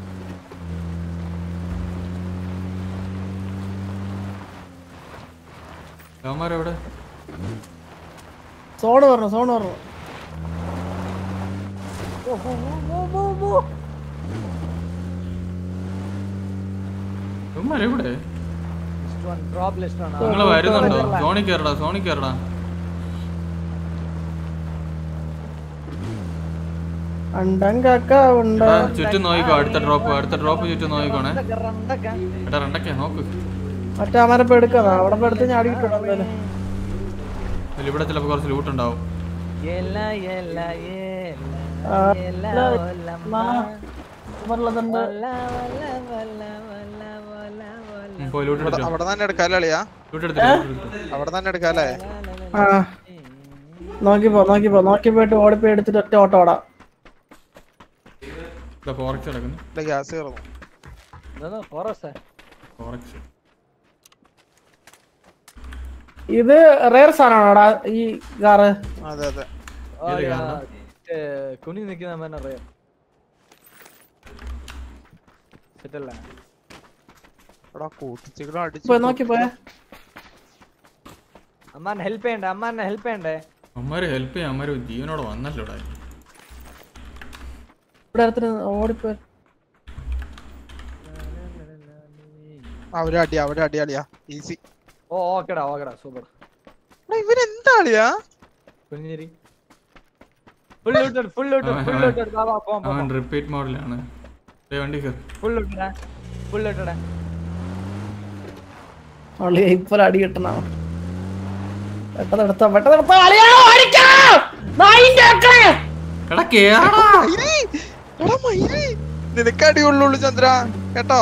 അവന്മാരെവിടെ സോണ് പറഞ്ഞു സോണ് പറഞ്ഞു. ആണ് നിങ്ങൾ വരുന്നുണ്ടോ? സോണി കയറടാ സോണി കയറടാ ചുറ്റും നോക്കിക്കോ അടുത്ത ഡ്രോപ്പ് അടുത്ത ഡ്രോപ്പ് ചുറ്റും നോക്കിക്കോണേ എടാ രണ്ടൊക്കെ നോക്ക്. മറ്റേ അവിടെ എടുത്ത് ഞാൻ ഇവിടെ ചിലപ്പോ കുറച്ച് ലൂട്ട് ഉണ്ടാവും. അവിടെ തന്നെ loot അവിടെ തന്നെ എടുക്കാല്ലേ? ആ. നോക്കി പോ നോക്കി പോ നോക്കി പോയിട്ട് ഓടിപ്പോയി എടുത്തിട്ട് ഒറ്റ ഓട്ടം ഓടാം. ഗ്യാസ് ഇത് റേർ സാധനമാണോടാ ഈ കാറ്? അതെ അതെ? കുനി നിൽക്കുന്ന സെറ്റല്ല അമ്മാനെ ഹെൽപ്പ് ചെയ്യണ്ടേ? അമ്മാനെ ഹെൽപ്പ് ചെയ്യണ്ടേ? അമ്മമാര് ഹെൽപ്പ് ചെയ്യാൻ അമ്മമാര് ജീവനോടെ വന്നല്ലോടാ. ഇവിടെ ഓടിപ്പോയി. അവിടെ അടി അവിടെ അടി അളിയാ ഈസി ഓ ഓക്കെടാ ഓക്കെടാ. സൂപ്പർ ഇവരെന്താ അളിയാ? കുഞ്ഞിരി full looted full looted full looted വാ വാ പോം പോം റിപ്പീറ്റ് മോഡലാണ് വണ്ടി ഫുൾ ലൂട്ടഡാ ഫുൾ ലൂട്ടഡാ അളിയ ഇപ്പൊ അടി കിട്ടണ. പെട്ടെന്ന് എടുത്തോ പെട്ടെന്ന് എടുത്തോ അളിയാ ഓടിക്കോ നായിന്റെ മക്കളെ. എടാ കേറാടാ! എടാ മയിരി! നിനക്ക് അടിയുള്ളൂ ചന്ദ്ര. കേട്ടോ?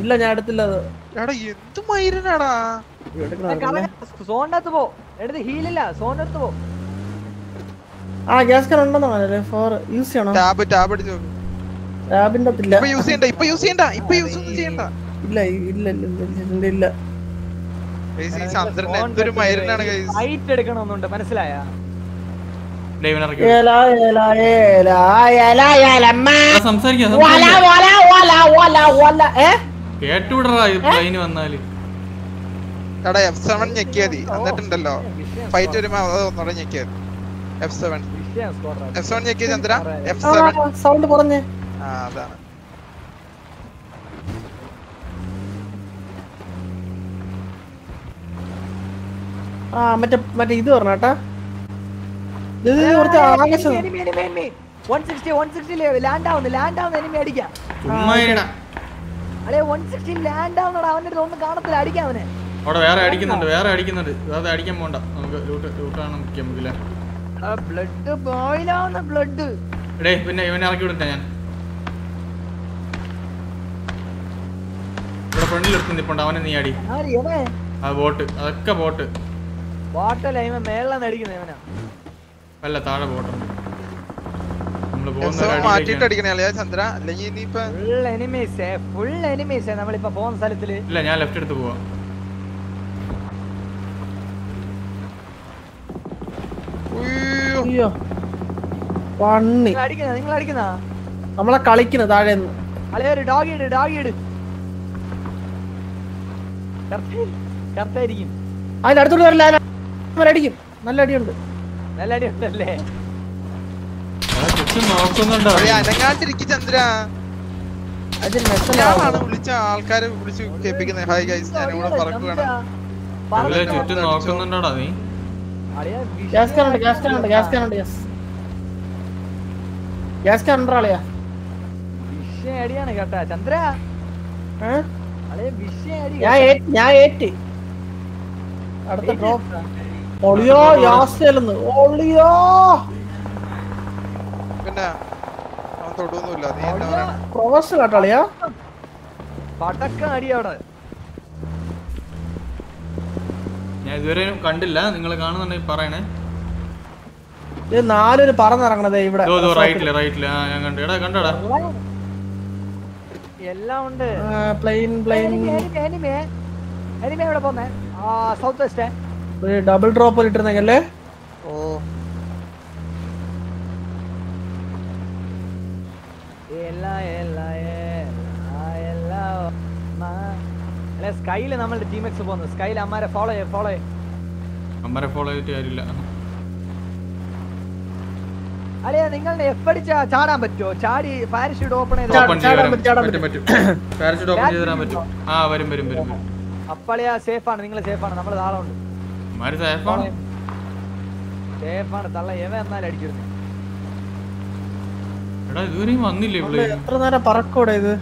ഇല്ല. ഞാൻ എടുത്തില്ല എടാ എന്ത് മയിരനാടാ? സോണിനകത്ത് പോ. എടുത്ത് ഹീലില്ല സോണിനകത്ത് പോ. ആ ഗ്യാസ് കാർ ഉണ്ടെന്നോ ഫോർ യൂസ് ചെയ്യണോ? ടാബ് ടാബ് അടിച്ചു നോക്ക്. ലാബിന്റെ അകത്തില്ല. ഇപ്പൊ യൂസ് ചെയ്യണ്ട ഇപ്പൊ യൂസ് ചെയ്യണ്ട ഇപ്പൊ യൂസ് ഒന്നും ചെയ്യണ്ട. ഇല്ല ഇല്ല ഇല്ല ഇല്ല, കേട്ടുവിടറാ ഈ പ്ലെയിന് വന്നാൽ. എടാ എഫ് സെവൻ ഞെക്കിയാ മതി. എന്നിട്ടുണ്ടല്ലോ. ഫൈറ്റ് വരുമ്പോ അത് ഒന്നുകൂടെ ഞെക്കിയാ എഫ് സെവൻ എഫ് സെവൻ ഞെക്കിയ ചന്ദ്ര എഫ് സെവൻ സൗണ്ട് കുറഞ്ഞ്. ആ അതാണ്. ആ മറ്റേ മറ്റേ ഇത് പറഞ്ഞാട്ടാ ഇത് കുറച്ച് ആകാശം ലാൻഡ് ആവുന്നു ലാൻഡ് ആവുന്നു എനിമി അടിക്കാം. അളേ വൺ സിക്സ്റ്റി ലാൻഡ് ആവുന്നടാ അവന്റെ ഒന്നും കാണത്തില്ല അടിക്കാം അവനെ. അവിടെ വേറെ അടിക്കുന്നുണ്ട് വേറെ അടിക്കുന്നുണ്ട്. അത് അടിക്കാൻ പോണ്ട. നമുക്ക് ലൂട്ട് ലൂട്ടാണ് മുഖ്യം നമുക്കില്ല ബ്ലഡ് ബോയിലാവുന്ന ബ്ലഡ് എടേ പിന്നെ ഇവനെ ഇറക്കി വിടട്ടെ ഞാൻ. ഇവിടെ ഫ്രണ്ടിൽ എടുത്ത് നിപ്പുണ്ട് അവനെ നീ അടി. ആ ബോട്ട് അതൊക്കെ ബോട്ട്. ബോട്ടല്ല ഇവൻ മേളിലാണ് അടിക്കുന്നത് ഇവനാ. അല്ല താഴെ ബോട്ടുണ്ട് നമ്മളിപ്പോ പോകുന്ന സ്ഥലത്തിൽ. ഇല്ല ഞാൻ ലെഫ്റ്റ് എടുത്ത് പോവാ. അയ്യോ. പണ്ണി നിങ്ങൾ അടിക്കുന്ന നിങ്ങൾ അടിക്കുന്ന നമ്മളെ കളിക്കുന്നു താഴെ നിന്ന്. അളിയ ഒരു ഡോഗ് ഇട് ഡോഗ് ഇട് കറക്റ്റായിരിക്കും അതിന്റെ അടുത്തോട്ട് വരില്ല? അടിക്കും. നല്ല അടിയുണ്ട്. നല്ല അടി ഉണ്ടല്ലേ എടാ, ചുറ്റും നോക്കുന്നുണ്ടോ അനങ്ങാണ്ടിരിക്കും ചന്ദ്ര. അതിന് ഞാനാണ് മെസ്സേജ് വിളിച്ച ആൾക്കാരെ വിളിച്ച് കേൾപ്പിക്കുന്നത്. ഹായ് ഗൈസ് ഞാനിവിടെ പറക്കുകയാണ്. ഇവിടെ ചുറ്റും നോക്കുന്നുണ്ടോടാ നീ? ഗ്യാസ് കാനുണ്ട് ഗ്യാസ് കാനുണ്ട് ഗ്യാസ് കാനുണ്ട് ഗ്യാസ് ഗ്യാസ് കാനുണ്ടോ അളിയാ? അടിയാണ് കേട്ടാ ചന്ദ്ര. ഞാൻ ഏറ്റ് ഞാൻ ഏറ്റ്. അടുത്ത ഡ്രോപ്പ് ഒളിയോ യാസലെന്ന് ഒളിയോ! പിന്നെ അവൻ തൊടുവൊന്നുമില്ല. നീ എന്താ പറയാ പടക്കം അടി ഞാൻ ഇതുവരെ കണ്ടില്ല. നിങ്ങൾ കാണുന്നുണ്ടെങ്കിൽ പറയണേ. ഇത് നാലൊരു പറന്നിറങ്ങണതേ ഇവിടെ. ഇതോ, ഇതോ, റൈറ്റിൽ റൈറ്റിൽ ആ ഞാൻ കണ്ടു. എടാ കണ്ടോടാ. എല്ലാം ഉണ്ട്. പ്ലെയിൻ പ്ലെയിൻ എനിമേ എനിമേ എവിടെ പോന്നേ? ആ സൗത്ത് വെസ്റ്റേ ഒരു ഡബിൾ ഡ്രോപ്പ് ഇട്ടിരുന്നെങ്കിലേ ഓ. എല്ലാ എല്ലാ എല്ലാ അല്ലെ സ്കൈൽ നമ്മളുടെ ടീം എക്സ് പോകുന്നു. സ്കൈയിൽ അമ്മാരെ ഫോളോ ചെയ്യ ഫോളോ ചെയ്യ. അമ്മരെ ഫോളോ ചെയ്തിട്ട് കാര്യമില്ല. അല്ലേ നിങ്ങളുടെ എഫ് അടിച്ചാ ചാടാൻ പറ്റുമോ ചാടി പാരഷൂട്ട് ഓപ്പൺ ചെയ്ത് ഓപ്പൺ ചാടാൻ ചെയ്യാൻ പറ്റും, ചാടാൻ പറ്റും പറ്റും. പാരച്യൂട്ട് ഓപ്പൺ ചെയ്ത് തരാൻ പറ്റും. ആ വരും വരും വരും അപ്പളിയ സേഫ് ആണ്. നിങ്ങൾ സേഫ് ആണ്. നമ്മൾ താളം ഉണ്ട്. സേഫ് ആണ്. സേഫ് ആണ്. തള്ള എവ എന്നാലും അടിക്കരുത് എടാ ഇതുവരെയും വന്നില്ലേ ഇവിടെ എത്ര നേരം പറക്കോടെ ഇത്?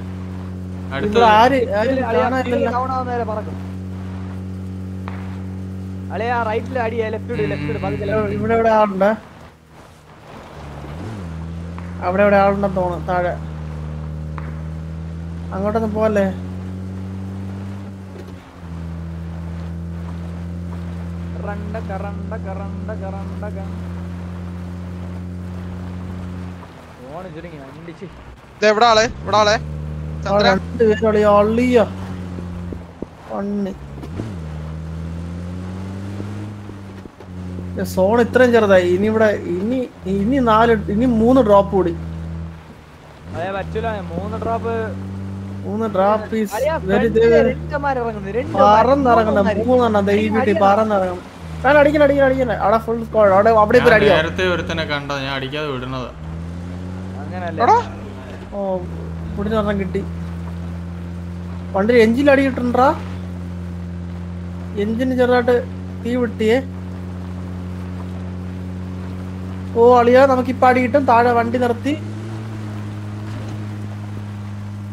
അളിയ റൈറ്റിൽ അടിയ ലെഫ്റ്റ് ലെഫ്റ്റ്. ഇവിടെ ഇവിടെ ആളുണ്ട്. അവിടെ ഇവിടെ ആളുണ്ടെന്ന് തോന്നുന്നു താഴെ. അങ്ങോട്ടൊന്നും പോവല്ലേ? റണ്ട കറണ്ട കറണ്ട കറണ്ട ക- ഫോണ് ചുരുങ്ങി അണ്ടിച്ച് ഇത് ആളെ ആൾ ഇവിടെ ആളെ പണ്ണി സോൺ ഇത്രയും ചെറുതായി. ഇനി ഇവിടെ ഇനി ഇനി നാല് ഇനി മൂന്ന് ഡ്രോപ്പ് കൂടി. മൂന്ന് ഡ്രോപ്പ് മൂന്ന് ഡ്രോപ്പ്. പറന്നിറങ്ങണ്ട. മൂന്നെണ്ണം ഈ വീട്ടിൽ പറന്നിറങ്ങണം ഞാൻ അടിക്കണം അടിക്കണം അടിക്കണം അവിടെ ഫുൾ സ്കോഡ് അവിടെ അവിടെ ഇപ്പൊ ഞാൻ അടിയോ? നേരത്തെ ഒരുത്തനെ കണ്ട ഞാൻ അടിക്കാതെ വിടുന്നതാ. അങ്ങനല്ലേ. ഓ ഒരെണ്ണം കിട്ടി. പണ്ട് എഞ്ചിൻ അടി കിട്ടണ്ടാ? എഞ്ചിന് ചെറുതായിട്ട് തീ വിട്ടിയേ. ഓ അളിയ നമുക്ക് ഇപ്പൊ അടി കിട്ടും. താഴെ വണ്ടി നിർത്തി.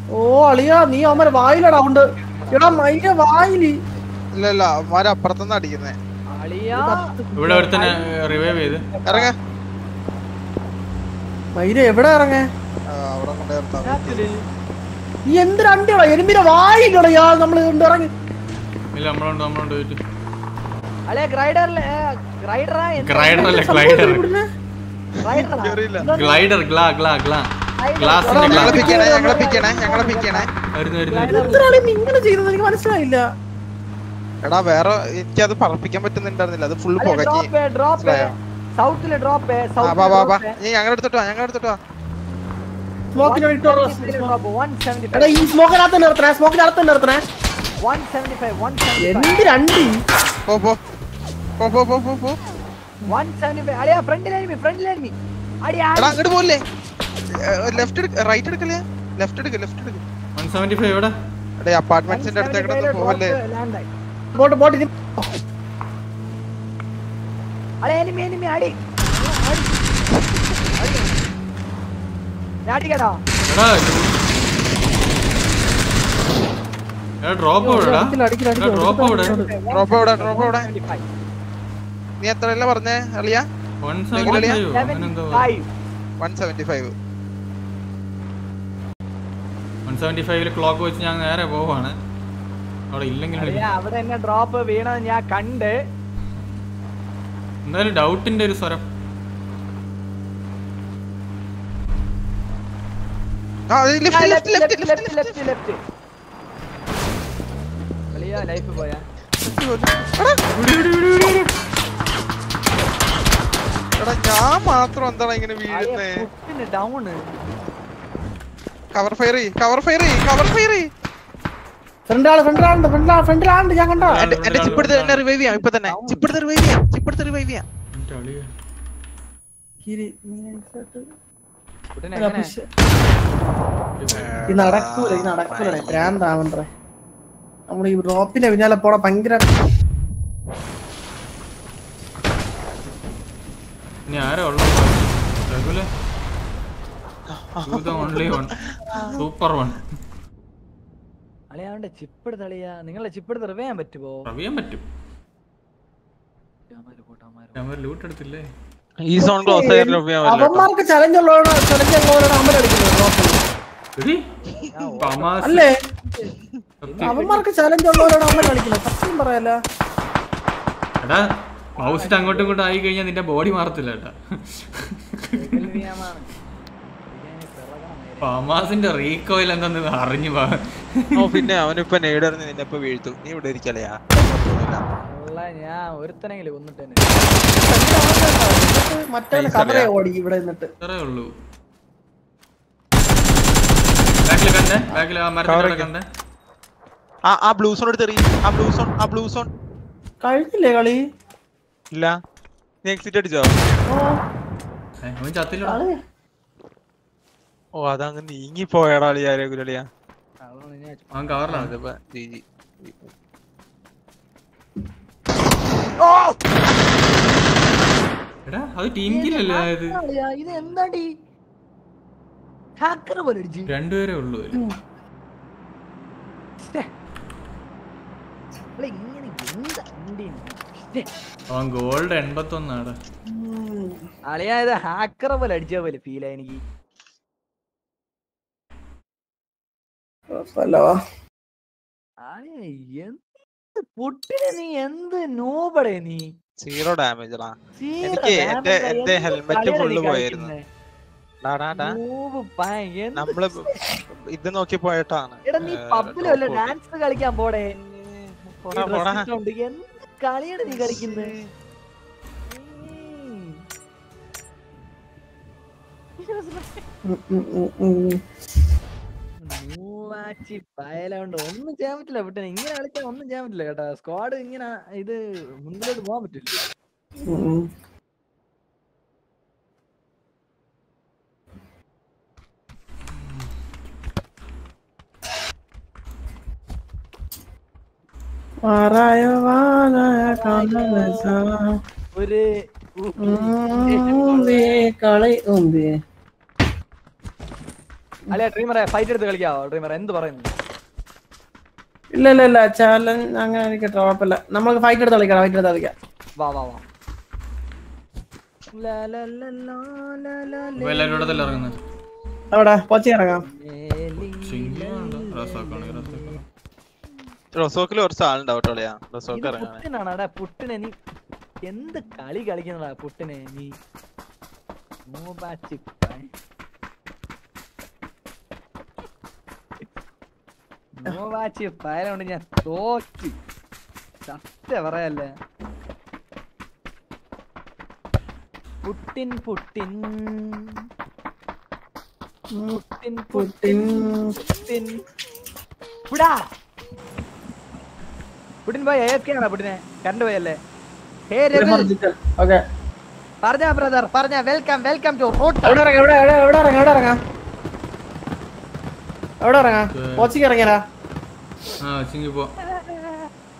ഓ അളിയ നീ അവന്മാരെ വായിലടാ ഉണ്ട് എടാ മൈന്റെ വായിലി. ഇല്ല ഇല്ല അവന്മാര് അപ്പുറത്തുനിന്ന് അടിക്കുന്നേ. അളിയാ. ഇവിടെ ഒരുത്തനെ റിവൈവ് ചെയ്ത്. ഇറങ്ങ. മൈര എവിടെ ഇറങ്ങേ? നീ എന്ത് ഇയാൾ നമ്മൾ ഇല്ല നമ്മളുണ്ട് നമ്മളുണ്ട് ഗ്രൈഡറിൽ ഗ്രൈഡറാ ഗ്ലൈഡർ ഗ്ലൈഡർ ഗ്ലാ ഗ്ലാ ഗ്ലാ. ഗ്ലാസിന്റെ ഞങ്ങളെ ഗ്ലാസ് പിക്കണേ ഞങ്ങളെ പിക്കണേ ഞങ്ങളെ പിക്കണേ വരുന്നു വരുന്നു വരുന്നു. എന്തിനാണ് നീ ഇങ്ങനെ ചെയ്തത് എനിക്ക് മനസ്സിലായില്ല. എടാ വേറെ എനിക്കത് പറപ്പിക്കാൻ പറ്റുന്നുണ്ടായിരുന്നില്ല. അത് ഫുള്ള് പുകഞ്ഞ്? സൗത്തിൽ ഡ്രോപ്പ് ആ ബാ ബാ ബാ ഈ സ്മോക്കിനകത്ത് നിർത്തണേ സ്മോക്കിനകത്ത് നിർത്തണേ. എന്ത് രണ്ട്? പോ പോ. പോ പോ പോ പോ പോ. വൺ സെവന്റി ഫൈവ് അളിയാ ഫ്രണ്ടിൽ എനിമി ഫ്രണ്ടിൽ എനിമി അടിയാ. എടാ അങ്ങോട്ട് പോലേ ലെഫ്റ്റ് റൈറ്റ് എടുക്കല്ലേ ലെഫ്റ്റ് എടുക്ക ലെഫ്റ്റ് എടുക്ക 175 എവിടെ? എടേ അപ്പാർട്ട്മെന്റ്സിന്റെ അടുത്തേക്ക് പോവല്ലേ. ബോട്ട് ബോട്ട് അളിയാ എനിമി എനിമി അടി അടിക്കടാ എടാ എടാ ഡ്രോപ്പ് ഡ്രോപ്പ് ഡ്രോപ്പ് നീ എത്ര പറഞ്ഞേ അളിയ? 175 അങ്ങനെന്തോ വൺ സെവന്റി 175 ൽ ക്ലോക്ക് വെച്ച് ഞാൻ നേരെ പോവാണ്. അവിടെ ഇല്ലെങ്കിൽ അവിടെ എന്നെ ഡ്രോപ്പ് വീണത് ഞാൻ കണ്ട്. എന്തായാലും ഡൗട്ടിന്റെ ഒരു സ്വരം. Left left left left left left കളിയാ ലൈഫ് പോയാ. എടാ എടാ ഞാൻ മാത്രം എന്താണ് ഇങ്ങനെ വീഴുന്നേ? Down cover fire cover fire cover fire ഫ്രണ്ടാൾ ഫ്രണ്ടാളുണ്ട് ഫ്രണ്ടാ ഫ്രണ്ടിലാണ്ട് ഞാൻ കണ്ടോ? എന്റെ ചിപ്പെടുത്ത് തന്നെ റിവൈവ് ചെയ്യാം ഇപ്പൊ തന്നെ. ചിപ്പെടുത്ത് റിവൈവ് ചെയ്യാം ചിപ്പെടുത്ത് റിവൈവ് ചെയ്യാം. നടക്കൂല ഈ നടക്കൂല ഭ്രാന്താവണ്ടേ. നമ്മൾ ഈ ഡ്രോപ്പിന്റെ പിന്നാലെ പോണ ഭയങ്കര ഇനി ആരാ ഉള്ളത്? രഘുലെ? ഓൺലി വൺ സൂപ്പർ വൺ അളിയാണ്ട് അളിയാ നിങ്ങളെ ചിപ്പെടുത്ത് റിവ് ചെയ്യാൻ പറ്റുമോ അറിയാൻ പറ്റും. ഞാൻ ലൂട്ട് എടുത്തില്ലേ? ഈ സോൺ ക്ലോസ് അവന്മാർക്ക് ചലഞ്ച് ചലഞ്ച് അമ്മ. അല്ലേ? അവന്മാർക്ക് ചലഞ്ച് ഉള്ളവരോട് അമ്മ കളിക്കുന്നത് സത്യം പറയാലോ എടാ മൗസിട്ട് അങ്ങോട്ടും ഇങ്ങോട്ടും ആയി കഴിഞ്ഞാൽ നിന്റെ ബോഡി മാറത്തില്ല കേട്ടാ. പമാസിന്റെ റീകോയിൽ എന്തെന്ന് അറിഞ്ഞു പിന്നെ അവനിപ്പോ നേടറിഞ്ഞ് നിന്നെ ഇപ്പൊ വീഴ്ത്തു. നീ ഇവിടെ ഇരിക്കലയാ ഞാൻ ഒരുത്തനെങ്കിലും കൊന്നിട്ട് മറ്റേ ഓടി ഇവിടെ നിന്നിട്ട്. ഇത്രേ ഉള്ളൂ. ബാക്കിൽ കണ്ടേ? ബാക്കിൽ ആ കണ്ടേ? ആ ആ ബ്ലൂ സോൺ എടുത്ത് എറിയ്. ആ ബ്ലൂ സോൺ ആ ബ്ലൂ സോൺ. കഴിഞ്ഞില്ലേ കളി? ഇല്ല. നീ എക്സിറ്റ് അടിച്ചോ? അവൻ ചത്തില്ല ഓ അതങ്ങ് നീങ്ങി പോയടാ അളിയാ രഘുലളിയാ അവൻ കവറിലാണ് ജി. എടാ അത് ടീം കില്ലല്ലേ ഇത് ഇത് എന്താടി? ഹാക്കർ പോലെ അടിച്ച് രണ്ടുപേരേ ഉള്ളൂ. അവൻ ഗോൾഡ് എൺപത്തൊന്നാടാ. അളിയാ ഇത് ഹാക്കർ പോലെ അടിച്ച പോലെ ഫീൽ എനിക്ക്. ഹലോ ആ എന്ത് പൊട്ടിനെ നീ എന്ത് നോബടേ നീ? സീറോ ഡാമേജ് എനിക്ക് എന്റെ എന്റെ ഹെൽമെറ്റ് ഫുള്ള് പോയിരുന്നു. നമ്മൾ ഇത് നോക്കി പോയിട്ടാണ് എടാ നീ പബ്ബിലും അല്ല ഡാൻസ് കളിക്കാൻ പോടെ. പോടാ, പോടാ. ഉണ്ട് എന്ത് കളിയാണ് നീ കളിക്കുന്നത് പയലുണ്ട് ഒന്നും ചെയ്യാൻ പറ്റില്ല വിട്ടേ ഇങ്ങനെ കളിക്കാൻ ഒന്നും ചെയ്യാൻ പറ്റില്ല കേട്ടാ സ്ക്വാഡ് ഇങ്ങനെ ഇത് മുന്നിലോട്ട് പോകാൻ പറ്റില്ല ഒരു കളി ഉമ്പേ അല്ലെ ഡ്രീമറെ ഫൈറ്റ് എടുത്ത് കളിക്കാവോ? ഡ്രീമർ എന്ത് പറയുന്നു? ഇല്ല ഇല്ല ഇല്ല ചാലഞ്ച് അങ്ങനെ എനിക്ക് കുഴപ്പമില്ല. നമുക്ക് ഫൈറ്റ് എടുത്ത് കളിക്കാം ഫൈറ്റ് എടുത്ത് കളിക്കാം. വാ വാ വാ. അവിടെ ഇറങ്ങാം. റൊസോക്കിൽ കുറച്ച് റൊസോക്ക് പുട്ടിനെ നീ എന്ത് കളി കളിക്കുന്നടാ പുട്ടിനെ നീ? No batch No batch ഞാൻ തോറ്റ് സത്യ പറയല്ലേ? Putin Putin. Putin Putin. Putin. പുടാ. Putin പോയ ഏതൊക്കെയാണോ പുടിനെ? കറണ്ട് പോയല്ലേ? ഹേ രവി. പറഞ്ഞ ബ്രദർ പറഞ്ഞ. വെൽക്കം വെൽക്കം ടു റൂട്ട് എവിടെ ഇറങ്ങാം എവിടെ ഇറങ്ങാം എവിടെ ഇറങ്ങാം എവിടെ ഇറങ്ങാ? കോച്ചിങ് ഇറങ്ങിയാ കോച്ചി ഇറങ്ങണതാ പോ.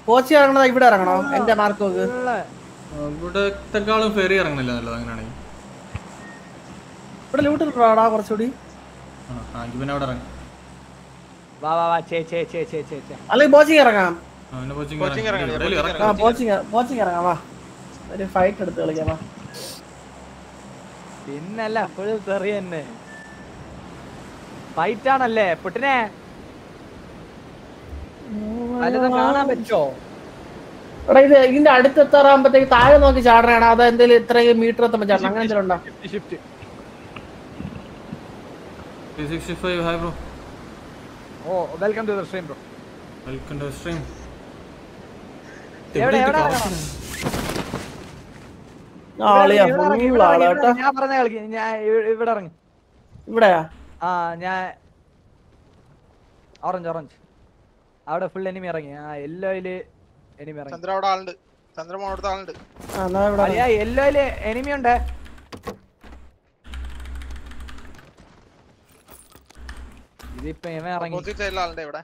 പോച്ചി ഇറങ്ങണത് ഇവിടെ ഇറങ്ങണോ? എന്റെ മാർക്ക് നോക്ക്. ഇവിടത്തെക്കാളും ഫെറി ഇറങ്ങണില്ല നല്ലത് അങ്ങനെയാണെങ്കിൽ. ഇവിടെ ലൂട്ട് ഇട്ടാടാ കുറച്ചുകൂടി. പിന്നെ അവിടെ ഇറങ്ങും. വാ വാ വാ ചേ ചേ ചേ ചേ ചേ അല്ലെങ്കിൽ ഇറങ്ങാം. കോച്ചിങ് വാ. ഒരു ഫൈറ്റ് എടുത്ത് കളിക്കാം വാ. പിന്നല്ല അപ്പോഴും തെറി തന്നെ. ഫൈറ്റ് ആണല്ലേ പുട്ടിനെ? കാണാൻ പറ്റോ എടാ ഇത് ഇതിന്റെ അടുത്ത് എത്താറാകുമ്പോഴത്തേക്ക് താഴെ നോക്കി ചാടണേടാ. അതാ എന്തെങ്കിലും ഇത്രയും മീറ്റർ എത്തുമ്പോ ചാടണം. അങ്ങനെ എന്തെങ്കിലും ഉണ്ടോ? Hi bro oh welcome to the stream bro welcome to stream ഞാൻ ഇ- ഇവിടെ ഇറങ്ങി. ഇവിടെയാ? ആ ഞാൻ ഓറഞ്ച് ഓറഞ്ച് അവിടെ ഫുൾ എനിമി ഇറങ്ങി. ആ യെല്ലോയിൽ എനിമി ഇറങ്ങി. ചന്ദ്ര അവിടെ ആളുണ്ട്. ചന്ദ്ര അവിടെ ആളുണ്ട്. ആ എന്നാ ഇവിടെ അളിയാ യെല്ലോയിൽ എനിമി ഉണ്ട്. ഇതിപ്പോ ഇവൻ ഇറങ്ങി. ഇവിടെ.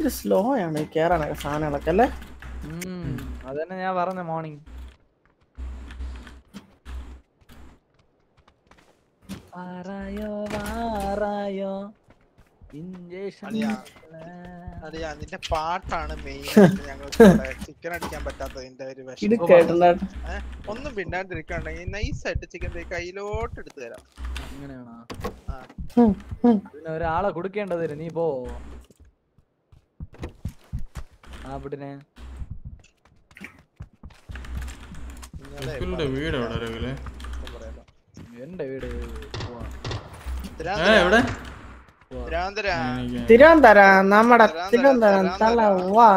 ഇച്ചിരി സ്ലോ ആണ് ഈ കേറാനൊക്കെ സാധനങ്ങളൊക്കെ അല്ലേ? അതന്നെ ഞാൻ പറഞ്ഞ മോർണിംഗ്. വാറായോ വാറായോ? നിന്റെ പാട്ടാണ് മെയിൻ ഞങ്ങൾ ചിക്കൻ അടിക്കാൻ പറ്റാത്തതിന്റെ ഒരു വിഷമം? ഒന്നും പിന്നാണ്ടിരിക്കണ്ടെങ്കിൽ നൈസ് ആയിട്ട് ചിക്കൻ കയ്യിലോട്ട് എടുത്തു തരാം. അങ്ങനെയാണോ. പിന്നെ ഒരാളെ കൊടുക്കേണ്ടത് വരും നീ പോ. പിന്നെ വീട് എവിടെ എന്റെ വീട് എവിടെ? തിരുവനന്തപുരം. നമ്മുടെ തിരുവനന്തപുരം, തിരുവനന്തപുരം തല വാ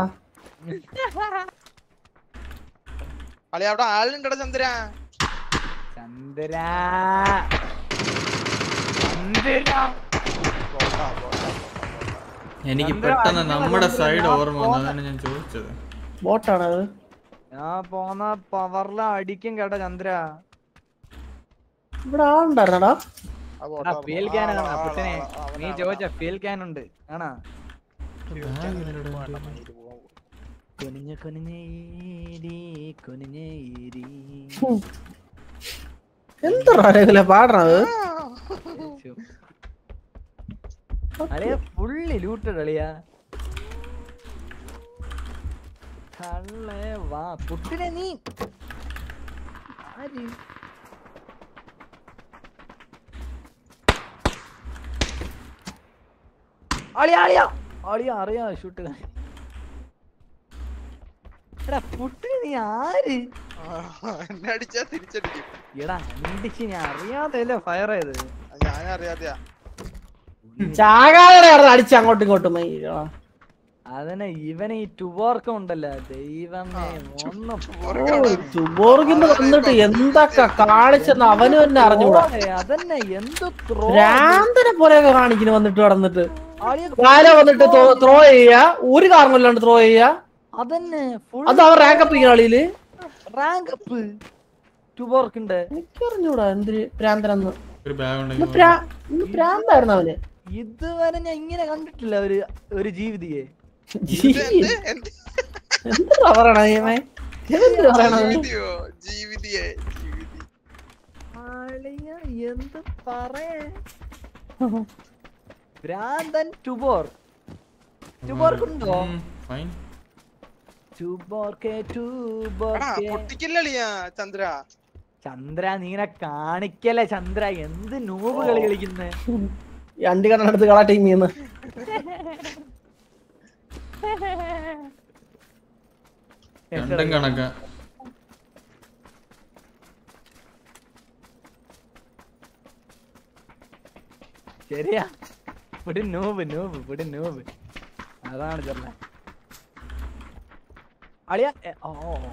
അളി അവിടെ ആളുണ്ടോ ചന്ദ്ര. ചന്ദ്ര. ചന്ദ്ര. എനിക്ക് പെട്ടെന്ന് നമ്മുടെ സൈഡ് ഓർമ്മ അതാണ് ഞാൻ ചോദിച്ചത്. ബോട്ടാണ് അത് ഞാൻ പോന്ന പവറില അടിക്കും കേട്ടോ ചന്ദ്ര. ഇവിടെ ആളുണ്ടായിരുന്നടാ. ഫീൽ ആ, ക്യാൻ നീ ചോദിച്ച ഫീൽ ക്യാൻ ഉണ്ട്. ആണാ. കുനിഞ്ഞ കുനിഞ്ഞേരി കുനിഞ്ഞേരി എന്താ പാടണത്? അളിയ ഫുള്ളി ലൂട്ടഡ് അളിയ. കള്ളേ വാ കുട്ടിനെ നീ. ആര്? അളിയ അളിയ. അളിയ അറിയാ ഷൂട്ട് എടാ പുട്ടിന് നീ ആര്? എന്നെ അടിച്ചാ തിരിച്ചടിക്കും. എടാ അണ്ടിച്ച് ഞാൻ അറിയാതെയല്ലേ ഫയർ ചെയ്തത് ഞാൻ അറിയാതെയാ ചാകാതെ അടിച്ച് അങ്ങോട്ടും ഇങ്ങോട്ടും. അതന്നെ ഇവന് ഈ ടുബോർക്കം ഉണ്ടല്ലോ. ദൈവമേ ചുബോർഗിന്ന് വന്നിട്ട് എന്തൊക്കെ കാണിച്ചെന്ന് അവന് തന്നെ അറിഞ്ഞൂടാ അതന്നെ എന്ത് ത്രോ ഭ്രാന്തനെ പോലെയൊക്കെ കാണിക്കുന്നു വന്നിട്ട് കടന്നിട്ട് കാല വന്നിട്ട് ത്രോ ചെയ്യാ ഒരു കാരണമില്ലാണ്ട് ത്രോ ചെയ്യാ അതന്നെ ഫുൾ അത് അവൻ റാങ്ക് അപ്പ് കളിയിൽ റാങ്ക് അപ്പ് ടുബോർക്ക് ഉണ്ട് എനിക്കറിഞ്ഞൂടാ എന്തിന് ഭ്രാന്തനെന്ന്. ഭ്രാന്തായിരുന്നു അവന്. ഇതുവരെ ഞാൻ ഇങ്ങനെ കണ്ടിട്ടില്ല ഒരു ഒരു ജീവിതിയെ. എന്ത്? പറയേ? ഭ്രാന്തൻ ടുബോർ. ടുബോർക്കുണ്ടോ? ചന്ദ്ര? ചന്ദ്ര നീനെ കാണിക്കല്ലേ ചന്ദ്ര? എന്ത് നൂബ് കളി കളിക്കുന്നേ? ഈ അണ്ടി കണ്ണെടുത്ത് കളാ ടീമിന്ന് രണ്ടും കണക്കാ. ശരിയാ. ഇവിടെ നൂബ് നൂബ് ഇവിടെ നൂബ് അതാണ് ചെറുന്ന അളിയ ഓ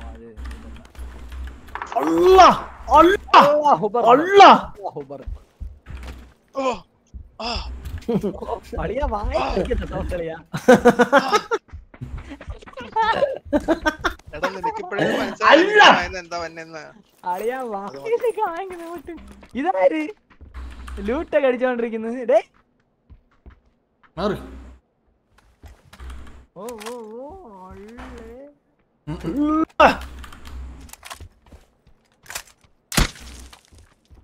അത് അള്ളാ അല്ല അല്ല അല്ലാഹു അല്ല അല്ലാഹു അക്ബർ. ഓ. അളിയ വായ കൂട്ട്. ഇതാര്? ലൂട്ടൊക്കെ അടിച്ചോണ്ടിരിക്കുന്നത് ഓ ഓ ഓ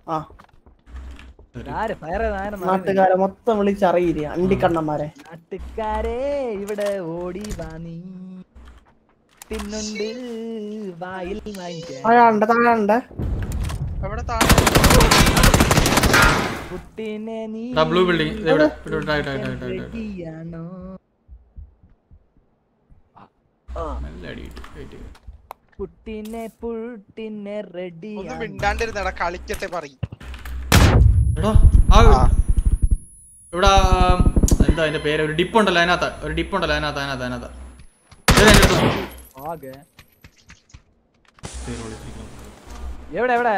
ആ. നാട്ടുകാരെ മൊത്തം വിളിച്ചറിയില്ല. അണ്ടിക്കണ്ണന്മാരെ. നാട്ടുകാരെ ഇവിടെ ഓടി വാ നീ. തിന്നുണ്ട്. വായിൽ കുട്ടിനെ നീ ബ്ലൂ ബിൽഡിംഗ് ഇവിടെ ഇവിടെ ഇവിടെ ആയിട്ട് ആയിട്ട് ആയിട്ട് ആയിട്ട് ആയിട്ട്. റെഡിയാണോ നല്ല അടി കിട്ടി. Wait ചെയ്യ്. പുട്ടിനെ റെഡി ഒന്ന് മിണ്ടാണ്ടിരുന്നടാ കളിക്കട്ടെ പറയും. ഇവിടെ ആ, എന്താ അതിന്റെ പേര്? ഒരു ഡിപ്പ് ഉണ്ടല്ലോ അതിനകത്ത്. ഒരു ഡിപ്പ് ഉണ്ടല്ലോ അതിനകത്ത് അതിനകത്ത് അതിനകത്ത്. എവിടെ എവിടെ?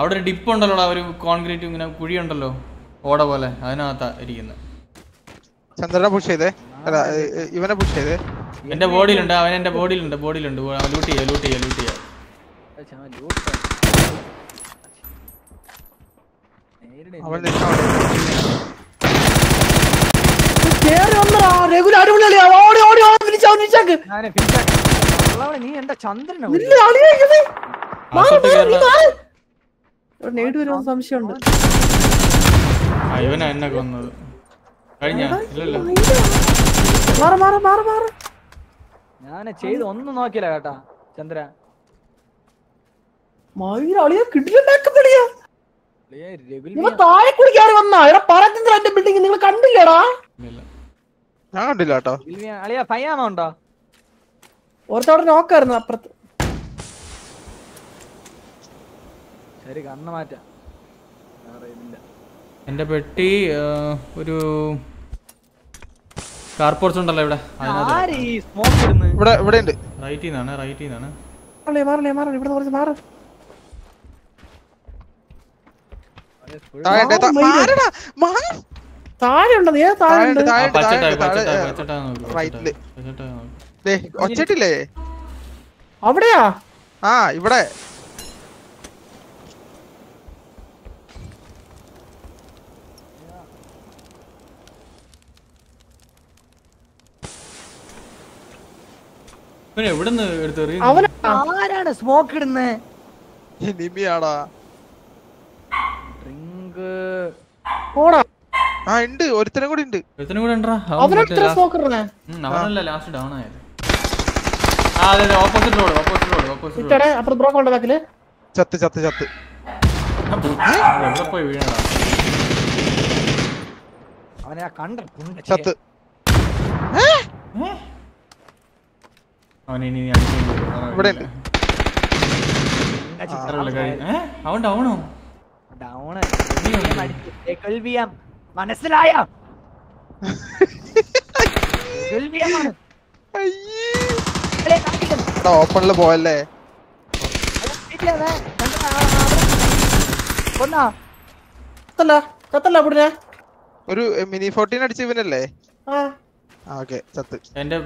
അവിടെ ഒരു ഡിപ്പ് ഉണ്ടല്ലോടാ ഒരു കോൺക്രീറ്റ് ഇങ്ങനെ കുഴി ഉണ്ടല്ലോ. ഓട പോലെ അതിനകത്താ ഇരിക്കുന്നത് ചന്ദ്രനെ പുഷ് ചെയ്തേ. അല്ല ഇവനെ പുഷ് ചെയ്തേ. എന്റെ ബോഡിയിലുണ്ട് അവൻ എന്റെ ബോഡിയിലുണ്ട് ബോഡിയിലുണ്ട് ലൂട്ട് ചെയ്യാ ലൂട്ട് ചെയ്യാ ലൂട്ട് ചെയ്യാ ചാ, ലൂട്ട്. നേരിടെ അവൻ നിന്നെ അവിടെ കേറി വന്നടാ രഘുല അടിപൊളിയാ ഓടി ഓടി ഓടി വിളിച്ചാ വിളിച്ചാക്ക് ഞാനെ finish ആക്കി. ഉള്ളവനെ നീ എന്റെ ചന്ദ്രനോ. നേടി സംശയമുണ്ട്. ഇവനാ എന്നെ കൊന്നത്. കഴിഞ്ഞ? ഞാൻ ചെയ്ത് ഒന്നും നോക്കിയില്ല കേട്ടാ ചന്ദ്ര. മയില അളിയാ കിട്ടില്ല ബാക്കപ്പ് അളിയാ അളിയേ, രഘുൽ നിങ്ങൾ താഴെ കൂടി കയറി വന്നാ. എടാ പറഞ്ഞില്ല എന്റെ ബിൽഡിംഗ് നിങ്ങൾ കണ്ടില്ലടാ. ഞാൻ കണ്ടില്ല കേട്ടോ. അളിയാ പയ്യാമ ഉണ്ടോ? ഓർത്തവിടെ നോക്കായിരുന്നു അപ്പുറത്ത്. ശരി കണ്ണ് മാറ്റാ. എന്റെ പെട്ടി ഒരു കാർപോർട്സ് ഉണ്ടല്ലോ ഇവിടെ. ഇവിടെ ഇവിടെ ഉണ്ട്. റൈറ്റിൽ നിന്നാണ് റൈറ്റിൽ നിന്നാണ്. മാറല്ലേ മാറലേ മാറലേ ഇവിടെ കുറച്ച് മാറ് താഴെ ഉണ്ട്. താ- മാറടാ, മാറ്. താഴെ ഉണ്ടോ ഏ താഴെ താഴെ ഉണ്ട് ഉണ്ട്, താഴെ ഉണ്ട്, താഴെ പച്ചട്ടായി ഉണ്ട്, താഴെ പച്ചട്ടായി ഉണ്ട്. പച്ചട്ടായി നോക്ക് റൈറ്റിൽ. പച്ചട്ടായി നോക്ക് ദേ, ഒച്ചട്ടില്ലേ അവിടെയാ? ആ ഇവിടെ. പിന്നെ എവിടെ നിന്ന് എടുത്ത് അവനാ? ആരാണ് സ്മോക്ക് ഇടുന്നേ? എനിമിയാടാ ഡ്രിങ്ക് പോടാ ആ ഉണ്ട്. ഒരുത്തനും കൂടി ഉണ്ട്. ഒരുത്തനും കൂടി ഉണ്ടാ? എത്ര ഇത്ര സ്മോക്കറിനെ അവനല്ല ലാസ്റ്റ് ഡൗൺ ആയത്. ആ അതെ അതെ opposite road opposite road opposite road അപ്പുറത്ത് ബ്രോ കൊണ്ട ബാക്കിൽ? ചത്ത് ചത്ത് ചത്ത്. എവിടെ പോയി വീണടാ അവനെ ആ കണ്ട ചത്ത്. അവൻ ഇനി ഇവിടെ ഉണ്ട് അവൻ ഡൗണോ കേൾവിയാം മനസ്സിലായ? ഓപ്പണിൽ പോയല്ലേ? ഒരു മിനി ഫോർട്ടീൻ അടിച്ച ഇവനല്ലേ? എന്റെ.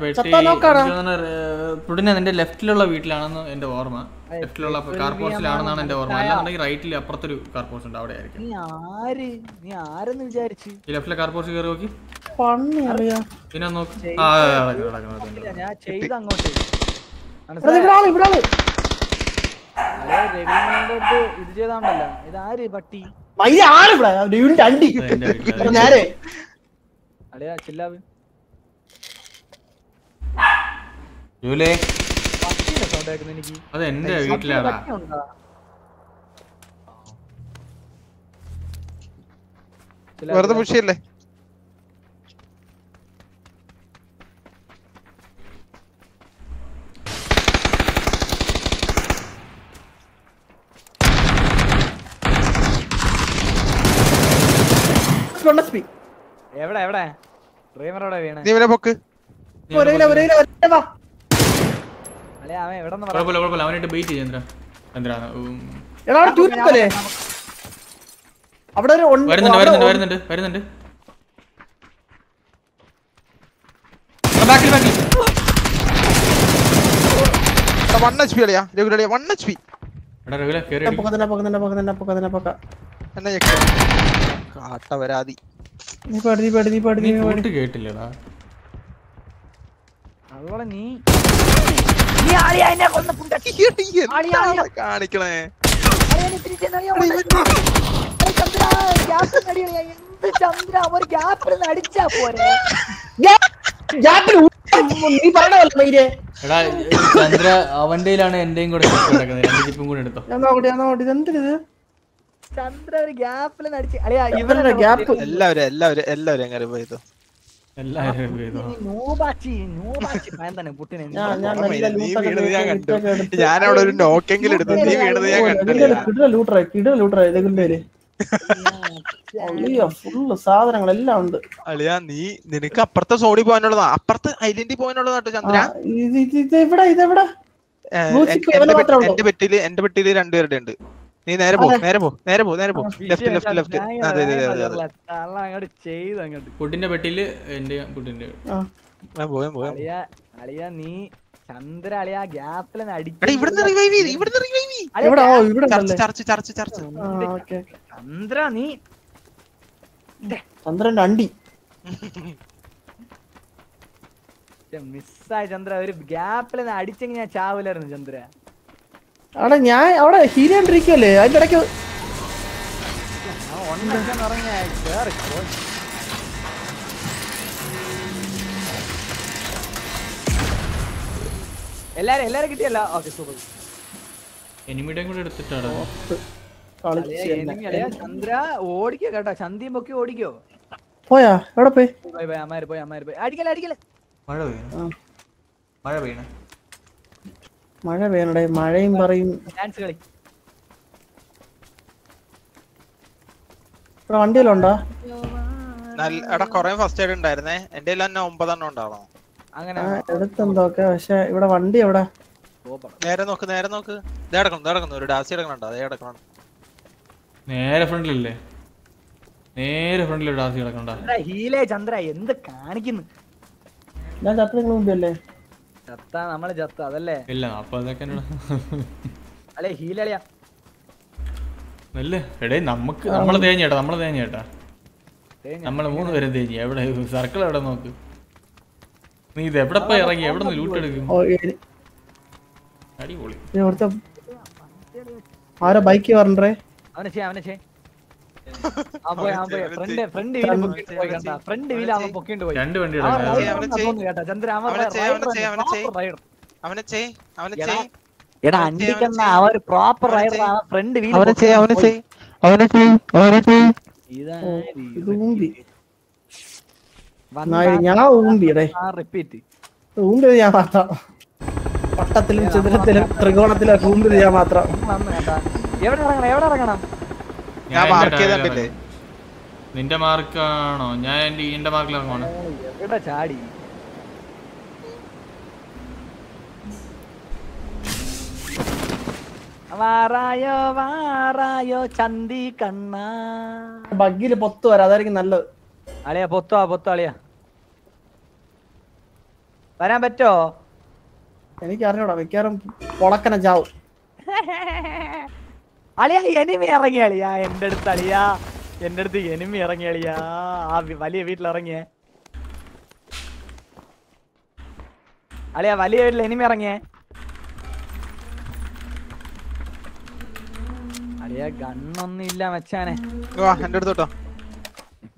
പുടിനെ നിന്റെ ലെഫ്റ്റിലുള്ള വീട്ടിലാണെന്ന് എന്റെ ഓർമ്മ ലെഫ്റ്റിലുള്ള കാർപോർട്സിലാണെന്നാണ് എന്റെ ഓർമ്മ അല്ലാന്നുണ്ടെങ്കിൽ റൈറ്റിൽ അപ്പുറത്തൊരു കാർപോർട്സ് ഉണ്ട് അവിടെ ആയിരിക്കും നീ ആര് നീ ആരെന്ന് വിചാരിച്ചു ഈ ലെഫ്റ്റിലെ കാർപോർട്സ് കയറി നോക്കി പിന്നെ നോക്കി ഇത് ചെയ്താണ്ടല്ലോ ഇതാര് പട്ടി എന്റെ വീട്ടിലാ. ഇവിടെ നേരെ അളിയാ ചില്ലാവ് ജൂലേ. അത് എന്റെ വീട്ടിലാടാ. വെറുതെ പുഷിയല്ലേ? എവിടെ എവിടെ? ഡ്രൈവർ എവിടെ വീണേ? നീ ഇവനെ പൊക്ക്. ഒരേ ഒരേ ഒരേ വാ. അളിയാ അവൻ എവിടെ നിന്ന് കുഴപ്പമില്ല കുഴപ്പമില്ല. അവനായിട്ട് ബെയിറ്റ് ചെയ്യ ചന്ദ്ര. ചന്ദ്ര ഉം. എടാ അവിടെ അവിടെ ഒരു വരുന്നുണ്ട് വരുന്നുണ്ട് വരുന്നുണ്ട് വരുന്നുണ്ട്. ബാക്കിൽ ബാക്കിൽ വൺ എച്ച് പി അളിയാ. രഘുല അളിയാ വൺ എച്ച് പി കേട്ടില്ലടാ. അതുപോലെ നീ നീ ആളിയാ എന്നെ കൊന്ന പുണ്ടക്കി എന്താണ് കാണിക്കണേ? ചന്ദ്ര അവന്റെ ഒരു ഗ്യാപ്പിൽ അടിച്ചാ പോരെ? എടാ ചന്ദ്ര അവന്റെയിലാണ് എന്റെയും കൂടെ കിടക്കുന്നത് രണ്ട് ചിപ്പും കൂടെ എടുത്തോ. ചന്ദ്ര ഒരു ഗ്യാപ്പിൽ ഗ്യാപ്പ്. എല്ലാവരും എല്ലാവരും എല്ലാവരും എങ്ങനെ പോയത് ഞാനവിടെ ഒരു എടുത്തു. നീ ഞാൻ ഉണ്ട്. അളിയാ നീ നിനക്ക് അപ്പുറത്തെ സോണി പോകാനുള്ളതാ. അപ്പുറത്ത് ഐലൻഡിൽ പോകാനുള്ളതാട്ടോ ചന്ദ്ര. ഇതെവിടെ? എന്റെ പെട്ടിയിൽ എന്റെ പെട്ടിയിൽ രണ്ടുപേരുടെ ഉണ്ട്. നീ നേരെ പോ നേരെ പോ നേരെ പോ നേരെ പോ. ലെഫ്റ്റ് ലെഫ്റ്റ് ലെഫ്റ്റ് അതെ അതെ അതെ അതെ അങ്ങോട്ട് ചെയ്ത് അങ്ങോട്ട് പുട്ടിന്റെ പെട്ടിയിൽ എന്റെ പുട്ടിന്റെ ആ. ഞാൻ പോയാ പോയാ അളിയ അളിയ നീ ചന്ദ്ര അളിയ ഗ്യാപ്പിൽ എടാ ഇവിടുന്ന് റിവൈവ് ചെയ്ത് ഇവിടുന്ന് റിവൈവ് ചെയ്ത് ഇവിടെ ഓ ഇവിടെ ചർച്ച ചർച്ച ചർച്ച ചർച്ച് ചർച്ച്. ആ ഓക്കെ ഓക്കെ. ചന്ദ്ര നീ ചന്ദ്രന്റെ അണ്ടി. മിസ്സായി ചന്ദ്ര. ഒരു ഗ്യാപ്പിൽ അടിച്ചെങ്കിൽ ഞാൻ ചാവില്ലായിരുന്നു ചന്ദ്ര. അവിടെ ഞാൻ അവിടെ ഹീൽ കണ്ടിരിക്കുമല്ലേ അതിന്റെ ഇടയ്ക്ക്. എല്ലാരും എല്ലാരും കിട്ടിയല്ല? ഓക്കെ സൂപ്പർ എനിമിയുടെയും കൂടെ എടുത്തിട്ടാണ്. കളിച്ച് തന്നെ. അളിയ ചന്ദ്ര ഓടിക്കോ കേട്ടോ. ചന്തിയും പൊക്കി ഓടിക്കോ. പോയാ? എവിടെ പോയി? പോയി പോയി അമ്മാര് പോയി അമ്മാര് പോയി. അടിക്കല അടിക്കല മഴ പെയ്യണ? ആ. മഴ പെയ്യണ? മഴ വേണടേ മഴയും പറയും. ഡാൻസ് കളി. ഇവിടെ വണ്ടിയിലുണ്ടോ? നല്ല എടാ കൊറേ ഫസ്റ്റ് എയ്ഡ് ഉണ്ടായിരുന്നേ. എന്റെ കയ്യിൽ തന്നെ ഒമ്പതെണ്ണം ഉണ്ടാവണം. അങ്ങനെ എടുത്തെന്തൊക്കെ? പക്ഷെ ഇവിടെ വണ്ടി എവിടെ? നേരെ നോക്ക് നേരെ നോക്ക്. ദേ കിടക്കണം ദേ കിടക്കുന്നു ഒരു ഡാസി കിടക്കണുണ്ടോ അതേ കിടക്കണം. നേരെ ഫ്രണ്ടിലല്ലേ? നേരെ ഫ്രണ്ടിൽ ഡാസി കിടക്കണ്ട ചന്ദ്ര ഹീലേ ചന്ദ്ര എന്ത് കാണിക്കുന്നു? ഞാൻ ചത്ത നിങ്ങൾ മുമ്പല്ലേ ചത്ത നമ്മൾ ചത്ത അതല്ലേ? ഇല്ല അപ്പൊ അതൊക്കെ അല്ലെ ഹീലളിയാ. നല്ല എടേ നമുക്ക് നമ്മൾ തേഞ്ഞേട്ടാ നമ്മൾ തേഞ്ഞേട്ടാ. നമ്മൾ മൂന്ന് പേരും തേഞ്ഞി എവിടെ സർക്കിൾ എവിടെ നോക്ക്? നീ ഇത് എവിടെ പോയി ഇറങ്ങി? എവിടെ നിന്ന് ലൂട്ട് എടുക്കും? അടിപൊളി. ആരോ ബൈക്ക് വരണ്ടേ അവനെ ചെയ്യാം അവനെ ചെയ്യ എടാ, അണ്ടിക്കെന്ന അവൻ പ്രോപ്പർ ഫ്രണ്ട് വീൽ അവനെ ചെയ് അവനെ ചെയ് അവനെ ചെയ് അവനെ ചെയ് ഇത് ഊമ്പി ഞാൻ ഊമ്പിയടേ റിപ്പീറ്റ് ഊമ്പിയത് ഞാൻ മാത്രം. വട്ടത്തിലും ചതുരത്തിലും ത്രികോണത്തിലും ഊമ്പിയത് ഞാൻ മാത്രം. എവിടെ ഇറങ്ങണം? എവിടെ ഇറങ്ങണം? ഞാൻ മാർക്ക് tire പിന്നെ. നിന്റെ നിന്റെ മാർക്കാണോ ഞാൻ എന്റെ എന്റെ മാർക്കിൽ ഇറങ്ങുവാണ് എവിടെ ചാടി. വാറായോ വാറായോ ചന്തി കണ്ണ. ബഗ്ഗിൽ പൊത്തു വരാം അതായിരിക്കും നല്ലത്. അളിയാ പൊത്തുവാ പൊത്തു അളിയാ. വരാൻ പറ്റോ? എനിക്ക് അറിഞ്ഞൂടാ മിക്കവാറും പൊളക്കന ചാവും. അളിയാ എനിമി ഇറങ്ങി അളിയാ. എന്റെ അടുത്ത് അളിയാ. എന്റെ അടുത്ത് എനിമി ഇറങ്ങി അളിയാ. ആ വലിയ വീട്ടിൽ ഇറങ്ങിയേ അളിയാ വലിയ വീട്ടിൽ എനിമി ഇറങ്ങിയേ. അളിയാ ഗണ്ണൊന്നും ഇല്ല മച്ചാനെ. എന്റെ അടുത്ത്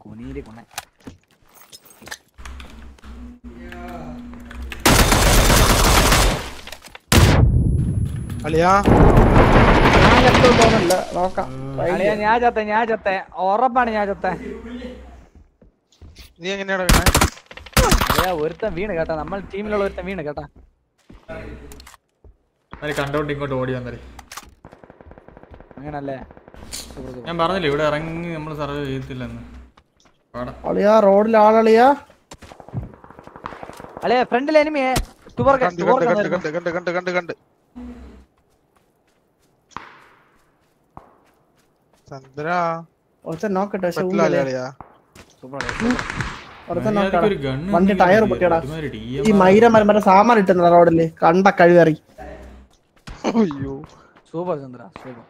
കുനീര് കുണ. അളിയാ. ചത്തു നോക്കാം. ഞാൻ ചത്ത ഞാൻ ചത്ത. ഉറപ്പാണ് ഞാൻ ചത്ത. നീ വീണേ? ഒരുത്തൻ വീണ് കേട്ടാ. നമ്മൾ ടീമിലുള്ള ഒരുത്തൻ വീണ് കേട്ടാ. കണ്ടോണ്ട് ഇങ്ങോട്ട് ഓടി വന്നേ അങ്ങനല്ലേ? ഞാൻ പറഞ്ഞില്ലേ ഇവിടെ ഇറങ്ങി നമ്മൾ സർവേ ചെയ്യത്തില്ലെന്ന്. അളിയാ റോഡിൽ ആളളിയാ അളിയാ. ഫ്രണ്ടിൽ എനിമിയെ കണ്ട് കണ്ട് കണ്ട് കണ്ട് കണ്ട് കണ്ട് കണ്ട് കണ്ട് ചന്ദ്ര. ഒരുത്തൻ നോക്കട്ടെ പക്ഷെ. അളിയാ ഒരുത്തൻ നോക്കടാ വണ്ടി ടയർ പൊട്ടിയടാ. ഈ മൈര മരം സാമാൻ ഇട്ടുന്ന റോഡിൽ കണ്ട കഴിവേറി. അയ്യോ. Super Chandra super.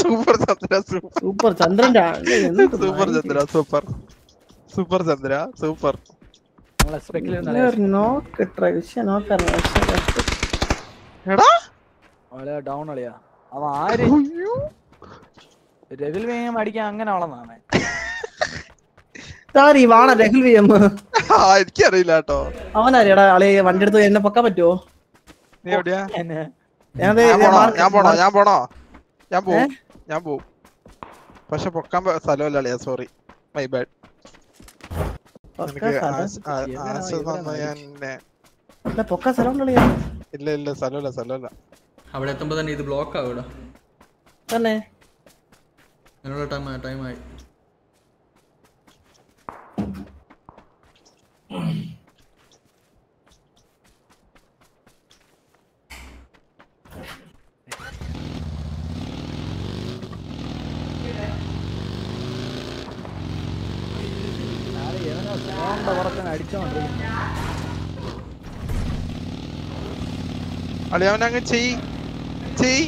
Super Chandra super. ചന്ദ്രന്റെ super Chandra super. Super Chandra super. നോക്കട്ടെ വിഷയം നോക്കാൻ എടാ. ഡൗൺ അളിയാ അവ ആര് രഘുൽ വിയം അടിക്കാൻ അങ്ങനെ വളർന്നാണ് സാറി വാണ രഘുൽ വിയം എനിക്കറിയില്ല കേട്ടോ. അവനറിയടാ ആളെ വണ്ടി എടുത്ത് എന്നെ പൊക്കാൻ പറ്റുമോ ഞാൻ പോണോ? ഞാൻ പോണോ? ഞാൻ പോവും. ഞാൻ പോവും. പക്ഷെ പൊക്കാൻ സ്ഥലമല്ല അളിയാ സോറി മൈ ബാഡ് ഇല്ല ഇല്ല സ്ഥലമല്ല സ്ഥലമല്ല. അവിടെ എത്തുമ്പോ തന്നെ ഇത് ബ്ലോക്ക് ആവൂടാ തന്നെ. അതിനുള്ള ടൈം ടൈമായി അടിച്ചോണ്ടിരിക്കുന്നു അളിയ അവനങ്ങ് ചെയ് ചെയ്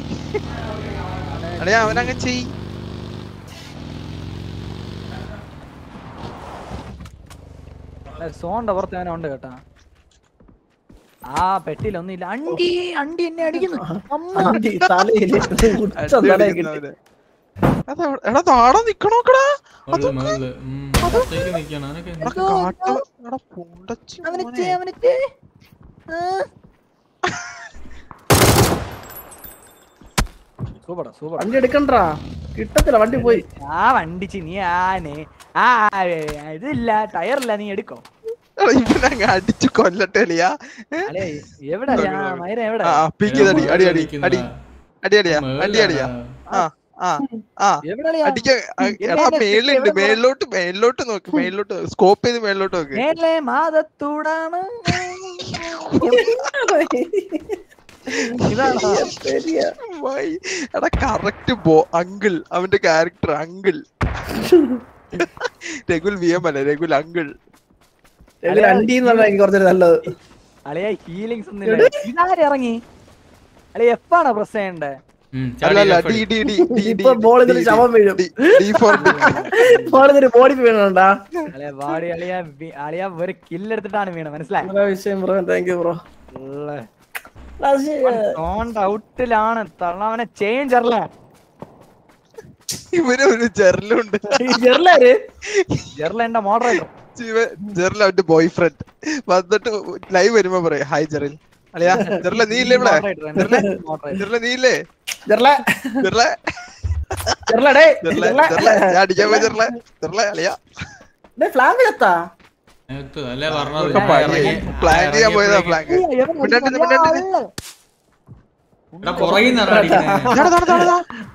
അളിയ അവനങ്ങ് ചെയ് സോണ്ട പുറത്ത് ഞാൻ ഉണ്ട് കേട്ടാ. ആ പെട്ടിയിലൊന്നുമില്ല. അണ്ടി അണ്ടി എന്നെ അടിക്കുന്നു. അമ്മ. അണ്ടി തലയിൽ ഉച്ച തലയിൽ കിട്ടി. അതാ എടാ താടെ നിക്കണോക്കടാ. സൂപ്പർ വണ്ടി എടുക്കണ്ടാ? കിട്ടത്തില്ല വണ്ടി പോയി. ആ വണ്ടിച്ച് നീ ആനെ ആ ഇതില്ല ടയറില്ല നീ എടുക്കോ. അടിച്ചു കൊല്ലട്ടെ അളിയാ അല്ലേ എവിടെ മൈര എവിടെ ആ പീക്കിയത് അടി അടി അടി. അടി അടി അടിയാ അടി അടിയാ. ആ. ആ ആ എവിടെ അടിക്ക എടാ മേളിലുണ്ട് മേളിലോട്ട് മേളിലോട്ട് നോക്ക് മേളിലോട്ട് സ്കോപ്പ് ചെയ്ത് മേളിലോട്ട് നോക്ക്. മേലെ മാതത്തൂടാണ്. ഇതാണോ? ശരിയാ. വൈ. എടാ കറക്റ്റ് ബോ അങ്കിൾ അവന്റെ ക്യാരക്ടർ അങ്കിൾ. രഘുൽ വി എം അല്ലേ രഘുൽ അങ്കിൾ ഇതിൽ അണ്ടി എനിക്ക് കുറച്ചൊരു നല്ലത്. അളിയ ഒന്നും ഇതാരും ഇറങ്ങി? എപ്പാണോ പ്രസ് ചെയ്യണ്ടേ? അല്ല അല്ല ഒരു കില്ലെടുത്തിട്ടാണ് വീണത് മനസ്സിലായി? ഔട്ടിലാണ് തള്ളവനെ ചേഞ്ചർല ഇവന് ഒരു ജെറലുണ്ട്. ജെറൽ അവന്റെ ബോയ് ഫ്രണ്ട് വന്നിട്ട് ലൈവ് വരുമ്പോ പറയാം ഹായ് ജെറിൽ. അളിയാ ജെറല നീ ഇല്ലേ ഇവിടെ? ജെറല നീ ഇല്ലേ? ജെർല ജെറല. ജെറല അടിക്കാൻ പോയി ജെറല. ജെറല അളിയാ. ഫ്ലാങ്ക് എത്താ. പ്ലാൻ ചെയ്യാൻ പോയതാ ഇറങ്ങി. പ്ലാൻ മിണ്ടാണ്ടിരുന്ന് മിണ്ടാണ്ടിരുന്ന് എടാ പുറകിൽ നിന്നാണ് അടിക്കുന്നത്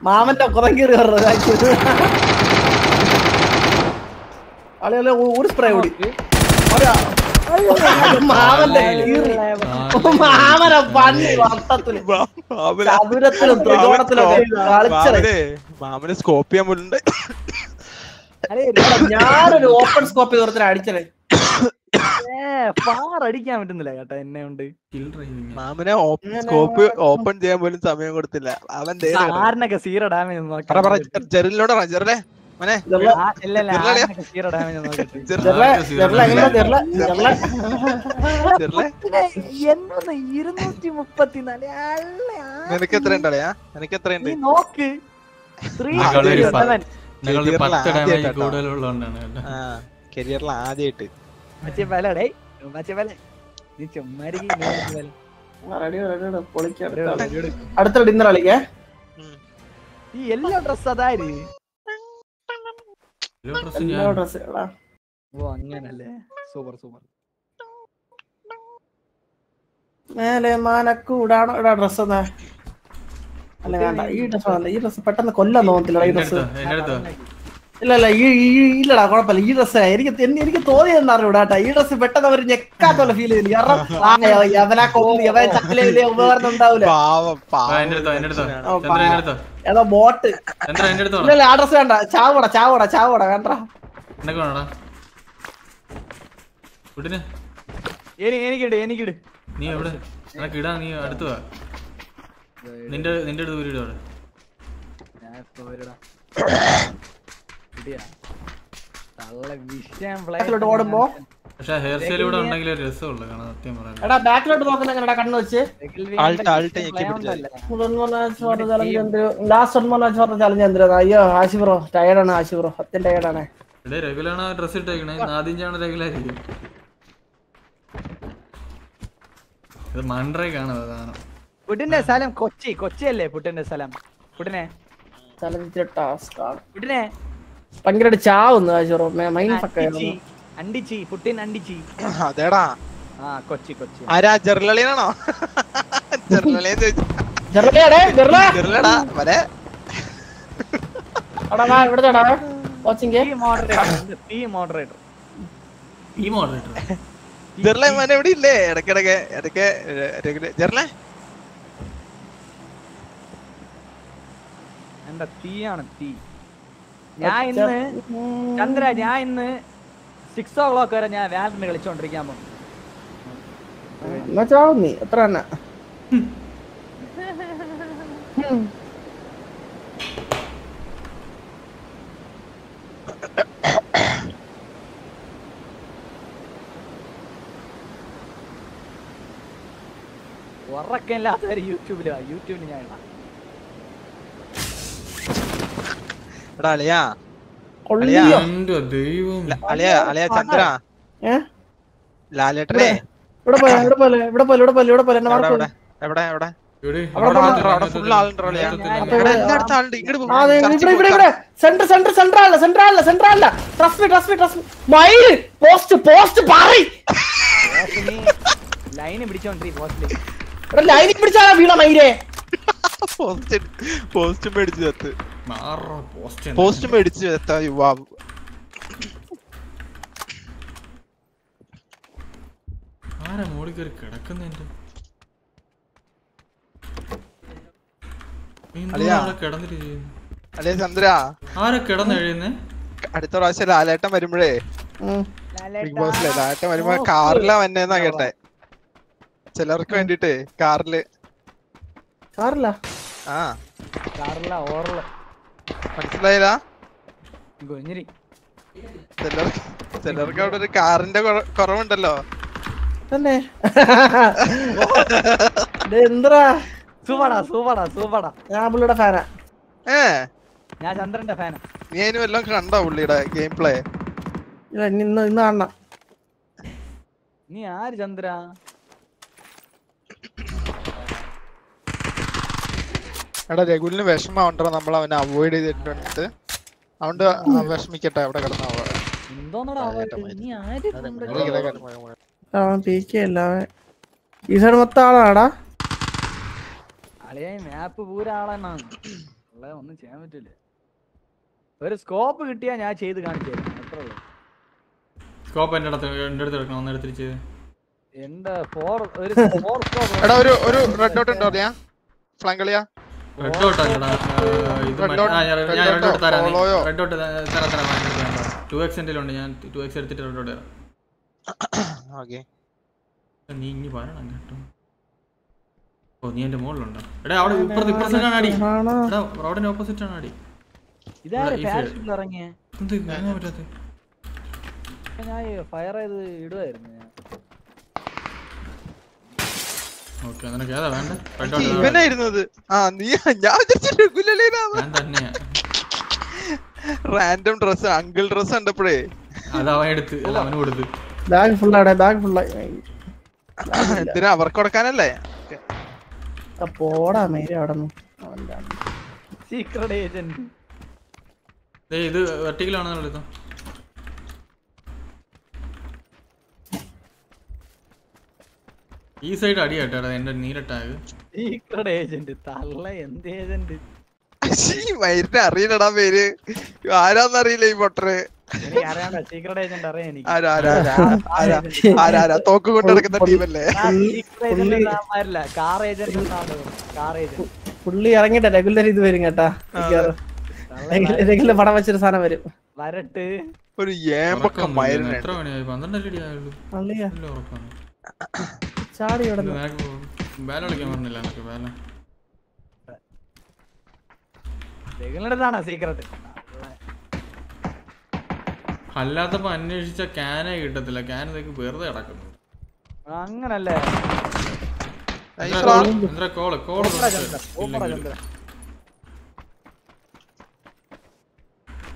മാമന്റെ കുറം കീറി അളി ഒരു സ്പ്രേ കൂടി. അളിയാ. മാമന്റെ കീറി. മാമനെ പണി വട്ടത്തിൽ. ചതുരത്തിലും ത്രികോണത്തിലും കളിച്ചത്. മാമനെ മാമന് സ്കോപ്പ് ചെയ്യാൻ പോലുണ്ട്. ഞാനൊരു ഓപ്പൺ സ്കോപ്പ് ചെയ്ത് അടിച്ചത്. ഫാർ അടിക്കാൻ പറ്റുന്നില്ല കേട്ടാ എന്നെ കൊണ്ട്. മാമനെ സ്കോപ്പ് ഓപ്പൺ ചെയ്യാൻ പോലും സമയം കൊടുത്തില്ല. അവൻ. സീറോ ഡാമേജ് പറ ജെറിലെ. ഇരുന്നൂറ്റി മുപ്പത്തിനാല് നിനക്ക് എത്ര ഉണ്ടല്ലയാ നിനക്ക് എത്ര ഉണ്ട് നോക്ക്. കരിയറിൽ ആദ്യമായിട്ടാ. മച്ചേ പല ഡേ മച്ചേ പല. നീ ചുമ്മാരിക്ക് അടുത്ത ഡിന്നർ കളിക്കേ ഈ എല്ലാ ഡ്രസ് അതായത് എല്ലാ ഞാൻ- ഡ്രസ് ഓ അങ്ങനല്ലേ. Super super. മേലെ മാനക്കൂടാണോ? ഇടാ ഡ്രസ് എന്നാ അല്ല വേണ്ട. ഈ ഡ്രസ് ഈ ഡ്രസ് പെട്ടെന്ന് കൊല്ലാൻ തോന്നത്തില്ല ഈ ഡ്രസ് അടുത്തോ? ഇല്ല ഇല്ല ഈ ഈ- ഇല്ലടാ കുഴപ്പമില്ല. ഈ ഡ്രസ് എനിക്ക് എനിക്ക് തോന്നിയെന്ന് അറിയൂടാ ഈ ഡ്രസ് പെട്ടെന്ന് അവർ ഞെക്കാത്ത പോലെ ഫീൽ ചെയ്തില്ല കാരണം യവനാ കൊന്നു യവൻ ചക്കല വലിയ ഉപകരണം ഉണ്ടാവൂല. ഏതോ ബോട്ട്. ഇല്ല ആ ഡ്രസ് വേണ്ട. ചാവോടാ ചാവോടാ ചാവോടാ വേണ്ട. എനിക്കിട് എനിക്കിട്. നീ എവിടെ? നിനക്ക് ഇടാ നീ അടുത്ത് വാ. നിന്റെ നിന്റെ അടുത്ത് ഊരിടാ ഞാൻ ഓടുമ്പോ? പക്ഷെ ഹെയർ സ്റ്റൈൽ ഇവിടെ ഉണ്ടെങ്കിൽ രസമുള്ളു കാണാൻ സത്യം പറയാൻ. എടാ ബാക്കിലോട്ട് നോക്കുന്ന എങ്ങനെയാ കണ്ണ് വെച്ച്? ലാസ്റ്റ് ഒന്മോനാച്ച് പറഞ്ഞ ചലഞ്ച് എന്തിനാ? അയ്യോ ആശി ബ്രോ ടയർഡാണ് ആശി ബ്രോ സത്യം ടയർഡാണ് ഇവിടെ റെഗുലാണ് ഡ്രസ് ഇട്ടേക്കണേ. ആദ്യം ചാണ് റെഗുലായിരിക്കും ഇത് മൺട്രേക്കാണ് സാധനം പുട്ടിന്റെ സ്ഥലം കൊച്ചി കൊച്ചി അല്ലേ പുട്ടിന്റെ സ്ഥലം? പുട്ടിനെ ചലഞ്ച് ടാസ്ക് ആണ്. പുട്ടിനെ ഭയങ്കരമായിട്ട് ചാവുന്നു മൈൻഡ് ആ, ഫക്ക് ഇച്ചി. അണ്ടിച്ചി പുട്ടിൻ അണ്ടിച്ചി. അതേടാ. ആ കൊച്ചി കൊച്ചി. ആരാ ജെർലളിയാണോ ജെർലളിയെ ചോദിച്ചു. ജെറലേ ജെറല ജെർലടാ വരെ. എടാ വാ ഇവിടെ ചേടാ വാച്ചിങ് ടീ മോഡറേറ്റർ ടീ മോഡറേറ്റർ ഈ മോഡറേറ്റർ ജെർലെ മോനെ എവിടെ ഇല്ലേ? ഇടക്കിടക്ക് ഇടയ്ക്ക് ജെർലെ? എന്താ തീയാണ് തീ ഞാൻ ഇന്ന് ചന്ദ്ര ഞാൻ ഇന്ന് സിക്സ് ഓ ക്ലോക്ക് വരെ ഞാൻ വാലന്റിന് കളിച്ചോണ്ടിരിക്കാൻ പോകും എന്നാ ചാവും നീ? എത്ര തന്നെ ഉറക്കമില്ലാത്തവര് യൂട്യൂബിലാ യൂട്യൂബിൽ ഞാൻ എടാ അളിയാ. അളിയാ. അളിയാ ചന്ദ്ര. ഏ? ലാലേട്ടനെ. ഇവിടെ പോലെ ഇവിടെ പോലെ ഇവിടെ പോലെ ഇവിടെ പോലെ ഇവിടെ പോലെ എന്നെ എവിടെ മാർക്ക് എവിടെ? സെന്റർ സെന്റർ സെന്റർ അല്ല സെന്റർ അല്ല സെന്റർ അല്ല. Trust me trust me trust me post post line പിടിച്ചോണ്ടി പോസ്റ്റിൽ ലൈനിൽ പിടിച്ചാ വീണ മൈരേ പോസ്റ്റ് പോസ്റ്റ് മേടിച്ചു പോസ്റ്റ് മേടിച്ച് എത്താ യുവാവ് ആരാ മോളി കയറി എഴുതുന്നേ? അടുത്ത പ്രാവശ്യം ലാലേട്ടൻ വരുമ്പോഴേ. ബിഗ് ബോസിലെ ലാലേട്ടൻ വരുമ്പോ കാറിലാ വന്നേന്നാ കേട്ടെ ചിലർക്ക് വേണ്ടിട്ടേ കാറിൽ. കാറില്ല ആ. കാറിലാ ഓറല മനസ്സിലായില്ല? ചിലർക്ക് ചിലർക്ക് അവിടെ ഒരു കാറിന്റെ കുറവുണ്ടല്ലോ. തന്നെ. ഇത് എന്തിറാ സൂപ്പടാ സൂപ്പടാ സൂപ്പടാ ഞാൻ പുള്ളിയുടെ ഫാനാ. ഏ? ഞാൻ ചന്ദ്രന്റെ ഫാനാ. നീ അതിന് വല്ലതും കണ്ടോ പുള്ളിയുടെ ഗെയിം പ്ലേ? ഇല്ല ഇന്ന് ഇന്ന് കാണണം. നീ ആര് ചന്ദ്ര? എടാ രഘുലിന് വിഷമമുണ്ടോ? നമ്മൾ അവനെ അവോയ്ഡ് ചെയ്തിട്ടുണ്ട്. അതുകൊണ്ട് വിഷമിക്കട്ടെ അവിടെ കിടന്ന ഈ സൈഡ് മൊത്തം ആളാടാ അളിയ മാപ്പ് പൂര ഒന്നും ചെയ്യാൻ പറ്റില്ല. ഒരു സ്കോപ്പ് കിട്ടിയാ ഞാൻ ചെയ്ത് കാണിച്ചു അത്രേ ഉള്ളൂ. സ്കോപ്പ് എന്റെ അടുത്ത് എന്റെ അടുത്ത് എടുക്കണം. ഒന്ന് എടുത്തിട്ട് ചെയ്ത്. എന്റെ ഫോർ ഒരു ഫോർ സ്കോപ്പ് എടാ ഒരു ഒരു റെഡ് ഡോട്ട് ഉണ്ടോ അറിയാ ഫ്ലാങ്ക് കളിയാ? റെഡ് ഡോട്ട് അല്ലടാ ഇത് ഞാൻ ഞാൻ റെഡ് ഡോട്ട് തരാം റെഡ് ഡോട്ട് തരാം തരാം ടു എക്സ് എന്റെ ഉണ്ട് ഞാൻ ടു എക്സ് എടുത്തിട്ട് റെഡ് ഡോട്ട് തരാം. ഓക്കെ നീ ഇനി പറയണം കേട്ടോ. ഓ നീ എന്റെ മുകളിലുണ്ടോ എടാ അവിടെ ഇപ്പുറത്ത് ഇപ്പുറത്ത് ആണ്. അടി എടാ റോഡിന്റെ ഓപ്പോസിറ്റ് ആണ് അടി ഞാൻ ഫയർ ചെയ്ത് ഇടുവായിരുന്നു ഞാൻ ഓക്കെ നിനക്ക് ഏതാ വേണ്ട റെഡ് ഡോട്ട് ഇവനായിരുന്നു ഇത് ആ നീ ഞാൻ ഞാൻ തന്നെയാ. റാൻഡം ഡ്രസ് അങ്കിൾ ഡ്രസ് കണ്ടപ്പോഴേ. എന്തിനാ അവർക്ക് കൊടുക്കാനല്ലേ? പോടാ മേരെ അവിടെ സീക്രട്ട് ഏജന്റ് ദേ ഇത് വെർട്ടിക്കലാണെന്നുള്ള ഈ സൈഡ് അടി കേട്ടോ എന്റെ നീല ടാഗ് സീക്രട്ട് ഏജന്റ് തള്ള എന്ത് ഏജന്റ് മൈരിനെ അറിയില്ലടാ പേര്. ആരാന്നറിയില്ല ഈ പൊട്ടറ് എനിക്ക് സീക്രട്ട് ഏജന്റ് അറിയാം എനിക്ക്. ആരാ ആരാ ആരാ ആരാ ആരാ ആരാ തോക്ക് കൊണ്ട് നടക്കുന്ന ടീമല്ലേ secret car agent car agent പുള്ളി ഇറങ്ങിട്ട റെഗുലർ ഇത് വരും കേട്ടാ. റെഗുലർ പടം വെച്ചൊരു സാധനം വരും. വരട്ട്. ഒരു ഏമ്പൊക്കെ. മൈരനുണ്ട് എത്ര മണിയായി? പന്ത്രണ്ടല്ലേ ആയുള്ളൂ. ചാടി ഇവിടെ ഇത് നിനക്ക് ബാല കളിക്കാൻ പറഞ്ഞില്ല എനിക്ക് ബാല രഘുലിനടുത്താണോ സീക്രട്ട് അല്ലാത്തപ്പോ അന്വേഷിച്ച ക്യാനേ കിട്ടത്തില്ല. ക്യാൻ ഇതൊക്കെ വെറുതെ കിടക്കുന്നു അങ്ങനല്ലേ? കോൾ കോൾ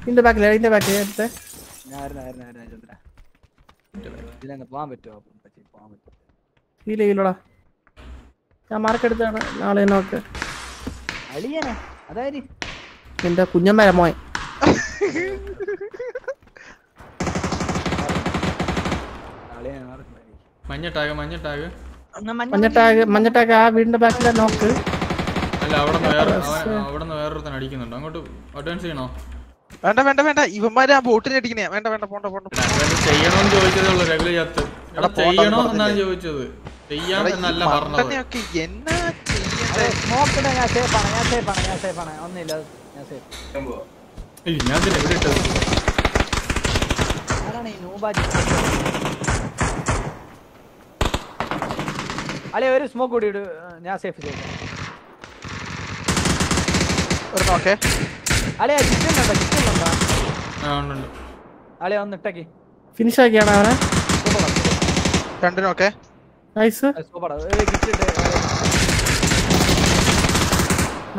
ഇതിന്റെ ബാക്കിൽ ഇതിന്റെ എടുത്തേ പോവാൻ പറ്റുമോ? പറ്റി പോവാൻ പറ്റും ഫീൽ ചെയ്യില്ലടാ ഞാൻ മാർക്ക് എടുത്താണ് നാളെ നോക്ക്. അളിയനെ അതായത് എന്റെ കുഞ്ഞമ്മര മോൻ. മഞ്ഞ ടാഗ് മഞ്ഞ ടാഗ് മഞ്ഞ ടാഗ് മഞ്ഞ ടാഗ് ആ വീടിന്റെ ബാക്കിലെ നോക്ക്. അല്ല അവിടെ നിന്ന് വേറെ അവിടെ നിന്ന് വേറൊരുത്തൻ അടിക്കുന്നുണ്ട്. അങ്ങോട്ട് അഡ്വാൻസ് ചെയ്യണോ? വേണ്ട വേണ്ട വേണ്ട. ഇവന്മാര് ആ ബോട്ടിന് അടിക്കണേ. വേണ്ട വേണ്ട പോണ്ട പോണ്ട. അല്ലേ ചെയ്യണോന്ന് ചോദിച്ചതേ ഉള്ളൂ റെഗുലർ ചത്ത്. എടാ, പോണ്ട ചെയ്യണോ എന്നാണ് ചോദിച്ചത്? ചെയ്യാം എന്നല്ല പറഞ്ഞത്. മണ്ടനെയൊക്കെ എന്നാ ചെയ്യണ്ടേ? സ്മോക്ക് ഞാൻ സേഫ് ആണ് ഞാൻ സേഫ് എവിടെ ഇട്ടത്? ആരാണ് ഈ നൂബാജി? അല്ലെ ഒരു സ്മോക്ക് കൂടി ഇട്. ഞാൻ സേഫ് ചെയ്തു ഒരു നോക്കേ. ആ ഉണ്ട് ഉണ്ട്. അല്ലെ ഒന്ന് ഇട്ടക്കി. ഫിനിഷ് ആക്കിയാണ് അവനെ? രണ്ട് നോക്കേ നൈസ് സൂപ്പർ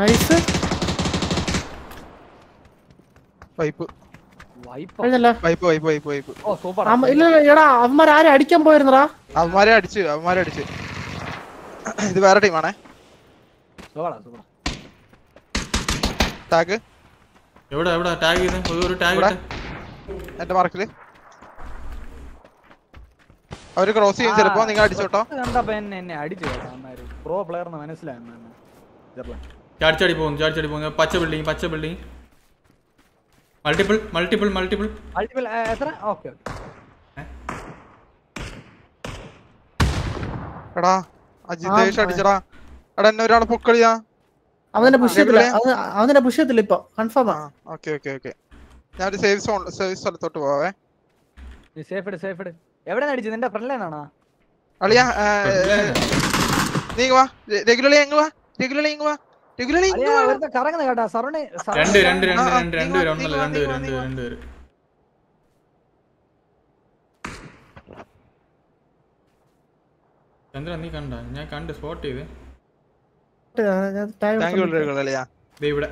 നൈസ് വൈപ്പ് അടിക്കാൻ പോയിരുന്നടാ? അവന്മാരെ അടിച്ച് അവന്മാരെ അടിച്ച്. ഇത് വേറെ ടീമാണേ താക്ക് എവിടെ എവിടെ? ടാഗ് ചെയ്ത് ഒരു- ഒരു ടാഗ് എന്റെ മാർക്കിൽ അവർ ക്രോസ് ചെയ്യും ചിലപ്പോ. നിങ്ങൾ അടിച്ചോട്ടോ കണ്ടപ്പോ എന്നെ എന്നെ അടിച്ചു കേട്ടോ പ്രോ പ്ലെയർ എന്ന്? മനസ്സിലായി ചാടിച്ചാടി പോകുന്നു ചാടിച്ചാടി പോകും. പച്ച ബിൽഡിംഗ് പച്ച building multiple multiple multiple multiple എത്ര? ഓക്കേ എടാ അജിതേഷ് അടിച്ചടാ. എടാ എന്നെ ഒരാളെ പൊക്കളിയാ അവനെ പുഷ്യത്തില്ല ഇപ്പൊ കൺഫേം ആ. Okay okay okay. ഞാൻ ഒരു സേഫ് സോൺ സേഫ് സ്ഥലത്തോട്ട് പോവേ സേഫ് ഇട് സേഫ് ഇട്. എവിടെ നിന്റെ ഫ്രണ്ട് ലൈനാണോ അളിയാ നീ ഇങ്ങ് വാ. റെഗുലർലി എങ്ങ് വാ. റെഗുലർലി എങ്ങ് വാ. റെഗുലർലി എങ്ങ് വാ. വെറുതെ കറങ്ങുന്ന കേട്ടാ. സറൗണ്ട് രണ്ട് രണ്ട് രണ്ട് രണ്ട് നീ രണ്ട് പേര് നീ ഒന്നല്ല രണ്ട് നീ പേര് രണ്ട് നീ പേര്. രണ്ട് പേര് ചന്ദ്ര നീ കണ്ട? ഞാൻ കണ്ട് സ്പോട്ട് ചെയ്ത്. താങ്ക് യു റെഗുലർലിയാ ദേ ഇവിടെ.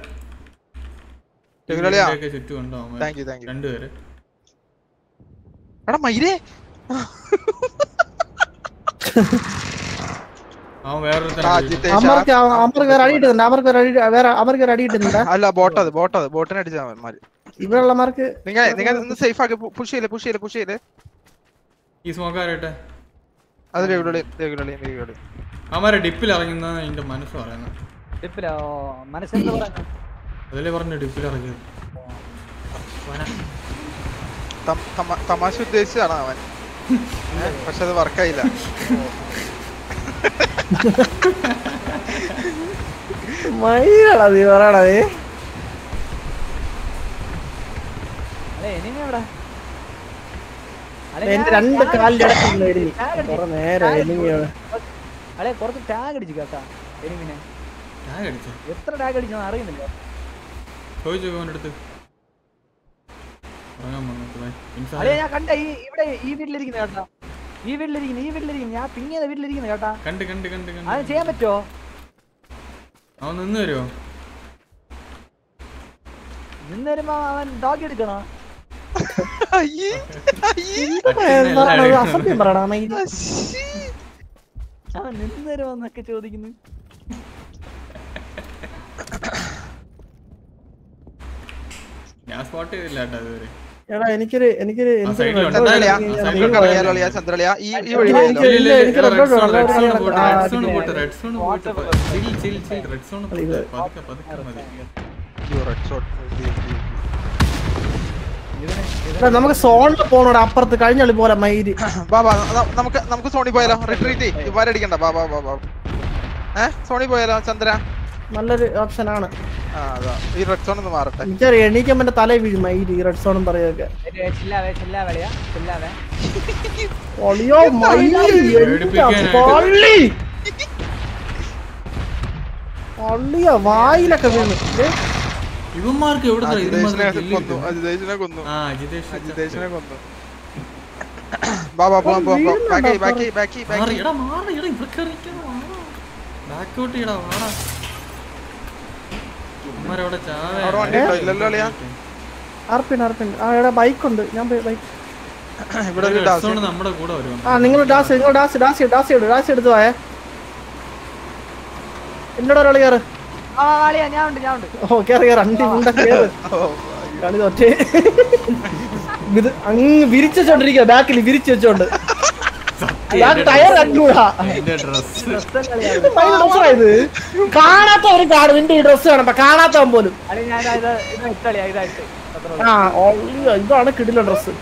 ഇതിന്റെയൊക്കെ ചുറ്റും ഉണ്ടോ? താങ്ക് യു താങ്ക് യു രണ്ടുപേര്. എടാ ഇട്ടുന്നുണ്ട് അല്ല ബോട്ട് അത് ബോട്ട് അത് ബോട്ടിനെ അടിച്ചാ അവന്മാര് ഇവിടെയുള്ളമാർക്ക് നിങ്ങൾ നിങ്ങൾ ഒന്ന് സേഫ് ആക്കി. പുഷ് ചെയ്യില്ലേ പുഷ് ചെയ്യില്ലേ പുഷ് ചെയ്യില്ലേ ഈ സ്മോക്കാരട്ടെ അത് റെഗുലർലി റെഗുലർലി റെഗുലർലി അവന്മാരെ ഡിപ്പിൽ ഇറങ്ങുന്ന എന്റെ മനസ്സ് പറയുന്നത്. ഡിപ്പിലോ? മനസ്സെന്ത് പറയുന്നത് അതല്ലേ പറഞ്ഞു ഡിപ്പിൽ ഇറങ്ങിയത് തമാശ ഉദ്ദേശിച്ചാണ് അവൻ. പക്ഷെ അത് വർക്കായില്ല. മയിലാടാ നീ എന്റെ രണ്ട് കാലിന്റെ ഇടയ്ക്കുള്ള നേരെ എനിക്കാണ് നേരം എനിമിയാണ് അല്ലെ കുറച്ച് ടാഗ് അടിച്ചു കേട്ടാ എനിമിനെ ടാഗ് അടിച്ചു? എത്ര ടാഗ് അടിച്ചാ അറിയുന്നില്ല. അല്ലെ ഞാൻ കണ്ട ഈ ഇവിടെ ഈ വീട്ടിലിരിക്കുന്ന കേട്ടാ. ഈ വീട്ടിലിരിക്കുന്നു ഈ വീട്ടിലിരിക്കുന്നു ഞാൻ പിങ്ങിയത് വീട്ടിലിരിക്കുന്നു കേട്ടാ. കണ്ട് കണ്ട് കണ്ട് അത് ചെയ്യാൻ പറ്റുമോ അവൻ നിന്ന് വരുമോ നിന്ന് വരുമ്പോ അവൻ ഡോഗ് എടുക്കണോ? അയ്യേ, അയ്യേ. പറയണത് അസത്യം പറയണ. അവൻ നിന്ന് വരുമോ എന്നൊക്കെ ചോദിക്കുന്നു. ഞാൻ സ്പോട്ട് ചെയ്തില്ല കേട്ടോ അതുവരെ എടാ എനിക്കൊരു എനിക്കൊരു നമുക്ക് സോണിൽ പോണോടാ അപ്പുറത്ത് കഴിഞ്ഞ കളി പോലെ മയിൽ. ബാബാ നമുക്ക് നമുക്ക് സോണി പോയാലോ? റിട്രീറ്റ് ഇവരടിക്കണ്ട. അടിക്കണ്ട ബാബാ ബാ ബാ. ഏ? സോണി പോയാലോ ചന്ദ്ര? നല്ലൊരു ഓപ്ഷൻ ആണ്. ഈ റെഡ് സോൺ ഒന്ന് മാറട്ടെ. എനിക്കറിയാം എണീക്കുമ്പോ എന്റെ തല വീഴും മയിൽ ഈ റെഡ് സോണും പറയുക ഒളിയോ. പള്ളി? പള്ളിയോ? വായിലൊക്കെ വീണു. ഇവന്മാർക്ക് എവിടെ ബൈക്കുണ്ട്. ഞാൻ ബൈക്ക്. ഡാസ് zone നമ്മുടെ കൂടെ വരും ആ നിങ്ങൾ ഡാസ് നിങ്ങൾ ഡാസ് ഡാസ് ഡാസ് ഇട് ഡാസ് എടുത്തു പോയേ എന്നോട് ഒരാൾ കയറ് അങ്ങ് വിരിച്ചു ബാക്കിൽ വിരിച്ചു വെച്ചോണ്ട്. കാണാത്ത ഒരു കാട് നിന്റെ ഈ ഡ്രസ് കാണപ്പ കാണാത്തവൻ പോലും. ആ ഇതാണ് കിടില ഡ്രസ്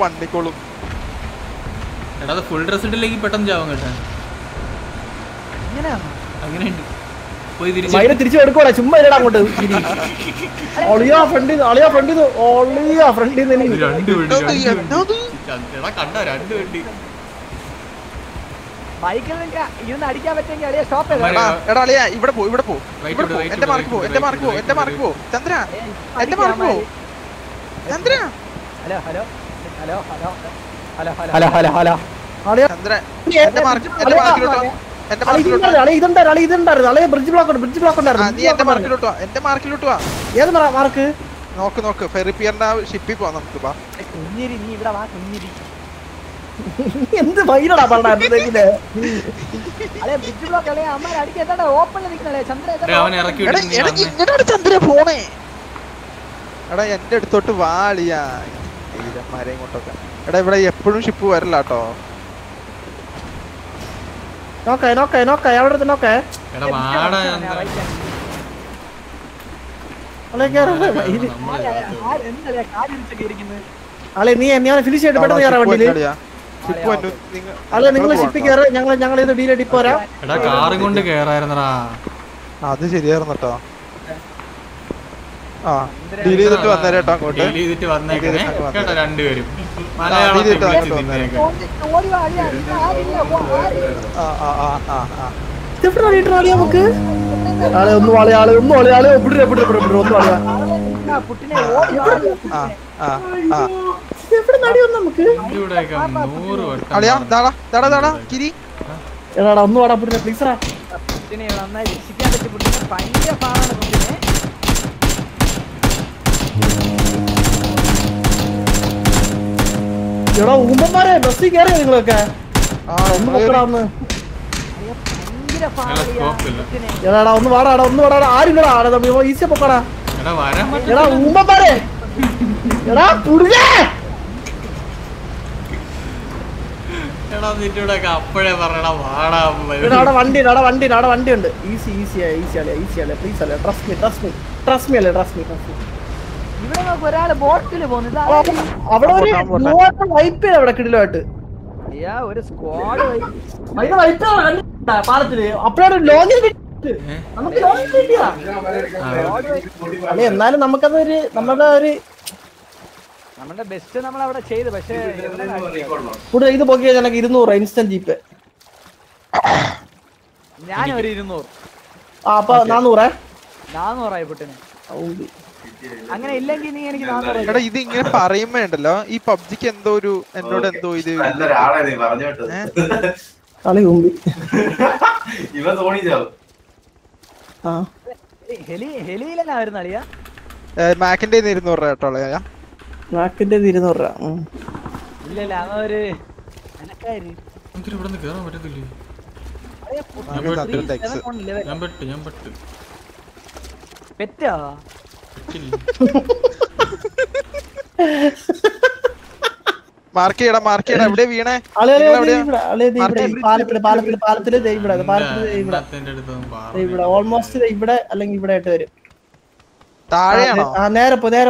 പണ്ടിക്കോളും. എടാ ഫുൾ ഡ്രസ് ഇട്ടില്ലെങ്കിൽ പെട്ടെന്ന് ചാവും കേട്ടോ. അങ്ങനെയുണ്ട്. പോയി തിരിച്ചു തിരിച്ചു എടുക്കോടാ ചുമ്മാ ഇരടാ അങ്ങോട്ട്. ഒളിയോ ഫ്രണ്ടിൽ ഒളിയോ ഫ്രണ്ടിൽ ഒളിയോ ഫ്രണ്ടിൽ കണ്ട രണ്ട് വണ്ടി. ബൈക്കിൽ ഇരുന്ന് അടിക്കാൻ പറ്റുമെങ്കിൽ അളിയെ സ്റ്റോപ്പ് എടാ അളിയാ ഇവിടെ പോ ഇവിടെ പോ. ഇവിടെ ഇവിടെ, പോ. എന്റെ മാർക്ക് പോ എന്റെ മാർക്ക് പോ എന്റെ മാർക്ക് പോ. ചന്ദ്ര എന്റെ മാർക്ക് പോ. Chandra. Hello hello hello hello hello hello hello hello. അളിയോ Chandra എന്റെ മാർക്ക് എന്റെ മാർക്കിലോട്ടോ ബ്രിഡ്ജ് ബ്ലോക്ക് ബ്രിഡ്ജ് എന്റെ മാർക്കിലോട്ട് വാ ഏത് മാർക്ക്? നോക്ക് നോക്ക്. ഷിപ്പിൽ നമുക്ക് വാ. നീ വാ എന്ത് പോണേ. എടാ എന്റെ അടുത്തോട്ട് വാളിയാ ഇങ്ങോട്ടൊക്കെ എടാ ഇവിടെ എപ്പോഴും ഷിപ്പ് വരില്ല നോക്കേ നോക്കേ നോക്കേ അവിടെ നോക്കേ. അളെ നീ എന്നെ ഫിനിഷ് ചെയ്തിട്ട് പെട്ടെന്ന് കയറാൻ വണ്ടിയിൽ അല്ല നിങ്ങൾ ഷിപ്പ് കയറി ഞങ്ങൾ ഞങ്ങൾ ഇത് ഡീലടി പോരാ. കാറും കൊണ്ട് കയറായിരുന്നടാ അത് ശരിയായിരുന്നു കേട്ടോ ഡീൽ ചെയ്തിട്ട് വന്നേരട്ടോ അങ്ങോട്ട്. ഡീൽ ചെയ്തിട്ട് കേട്ടോ രണ്ടുപേരും. മലയാളത്തിൽ എടാ ഊമ്പന്മാരെ ബസ്സിൽ കയറിയോ നിങ്ങളൊക്കെ? എടാടാ ഒന്ന് വാടാടാ ഒന്ന് വാടാടാ ആരും ആടാ തമ്പി ഈസിയാ പൊക്കടാ. എടാ ഊമ്പന്മാരെ എടാ കുടുങ്ങേ. വണ്ടി ഉണ്ട് ഈസി ഈസി ഈസി അല്ലേ പ്ലീസ് അല്ലേ trust me trust me trust me അല്ലേ ട്രസ്റ്റ് മീ ട്രസ്റ്റ് മീ ഇവിടെ നമുക്കത് ഒരാൾ ബോട്ടിൽ അവിടെ ഒരു വൈപ്പ് അവിടെ കിടിലുമായിട്ട്. ഒരു സ്ക്വാഡ് പാലത്തിൽ. അപ്പോഴാണ് ലോങ്ങിൽ അല്ലെ എന്നാലും നമുക്കതൊരു നമ്മുടെ ഒരു നമ്മുടെ ബെസ്റ്റ് നമ്മൾ അവിടെ ചെയ്ത് പക്ഷേ കൂടുതൽ ഇത് പോക്കി ഞങ്ങൾക്ക് ഇരുന്നൂറ് ഇൻസ്റ്റന്റ് ജീപ്പ് ഞാൻ ഒരു ഇരുന്നൂറ്. ആ അപ്പൊ നാന്നൂറേ? നാന്നൂറായി കുട്ടിന് അങ്ങനെ ഇല്ലെങ്കിൽ നീ എനിക്ക് എടാ ഇത് ഇങ്ങനെ പറയുമ്പോ ഉണ്ടല്ലോ ഈ പബ്ജിക്ക് എന്തോ ഒരു എന്നോട് എന്തോ ഇത്? കളി കുമ്പി. ഹെലി അളിയാ? മാക്കിന്റെ ഇരുന്നൂറ് രൂപ കേട്ടോ അളിയാ. മാക്കിന്റെ ഇരുന്നൂറ് രൂപ. ഉം. ഇല്ല ഇല്ല അവ ഒരു അനക്കാര്. നമുക്ക് ഇവിടെ നിന്ന് കേറാൻ പറ്റത്തില്ലേ? ഞാൻ പെട്ട്. ഞാൻ പെട്ട്. പെറ്റാ? മാർക്ക് ചെയ്യടാ മാർക്ക് ചെയ്യടാ. എവിടെ വീണേ? ഓൾമോസ്റ്റ്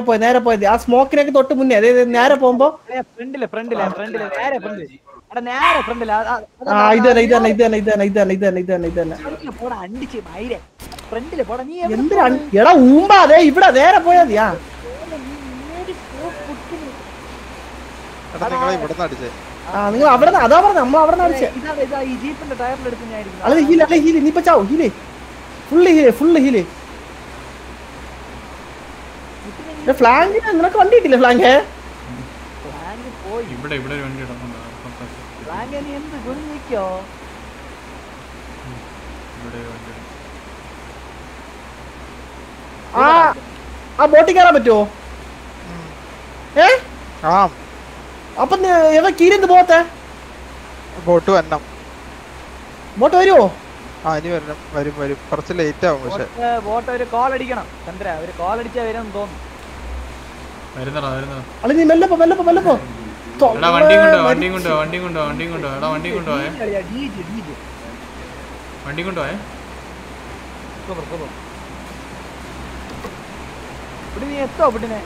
പോയി നേരെ പോയി. ആ സ്മോക്കിനൊക്കെ തൊട്ട് മുന്നേ. അതായത് നേരെ പോകുമ്പോ ഫ്രണ്ടിൽ ഫ്രണ്ടിൽ ഫ്രണ്ടിൽ. നേരെ ഫ്രണ്ടിൽ. നേരെ പോടാ അണ്ടിച്ച് മൈരെ പോടാ നീ എന്തിനാ എടാ ഊമ്പാ അതെ ഇവിടെ നേരെ പോയാ നിങ്ങൾ അവിടെ അതാ പറഞ്ഞ നമ്മൾ അവിടെ. അല്ലെ ഹീൽ അല്ലെ ഹീൽ നീ ഇപ്പൊ ചാവും heal full heal full heal ഫ്ലാങ്കിന് നിനക്ക് വണ്ടി കിട്ടില്ല ഫ്ലാങ്ക് ഫ്ലാങ്ക് ഇവിടെ ഇവിടെ ഒരു വണ്ടി കിടപ്പുണ്ട്. നീ എന്ത് ഗുണം നിൽക്കോ ഇവിടെ വണ്ടി ആ ആ ബോട്ടിൽ കയറാൻ പറ്റുമോ ഏ? ആ. അപ്പൊ ഏതാ കീരെന്ത് പോത്തെ ബോട്ട് വരണം. ബോട്ട് വരുമോ ആ ഇനി വരണം. വരും വരും. കുറച്ച് ലേറ്റ് ആവും പക്ഷെ. ബോട്ട് ഒരു കോൾ അടിക്കണം. ചന്ദ്ര ഒരു കോൾ അടിച്ചാ വരും തോന്നുന്നു. വരുന്നടാ വരുന്നടാ. അളി നീ മെല്ലപ്പോ മെല്ലപ്പോ മെല്ലപ്പോ എടാ വണ്ടിയും കൊണ്ടോ വണ്ടിയും കൊണ്ടോ വണ്ടിയും കൊണ്ടോ വണ്ടിയും കൊണ്ടോ എടാ വണ്ടിയും കൊണ്ടോ കളിയാ വണ്ടി കൊണ്ടുപോയേ ഇവിടെ നീ എത്തോ ഇവിടെ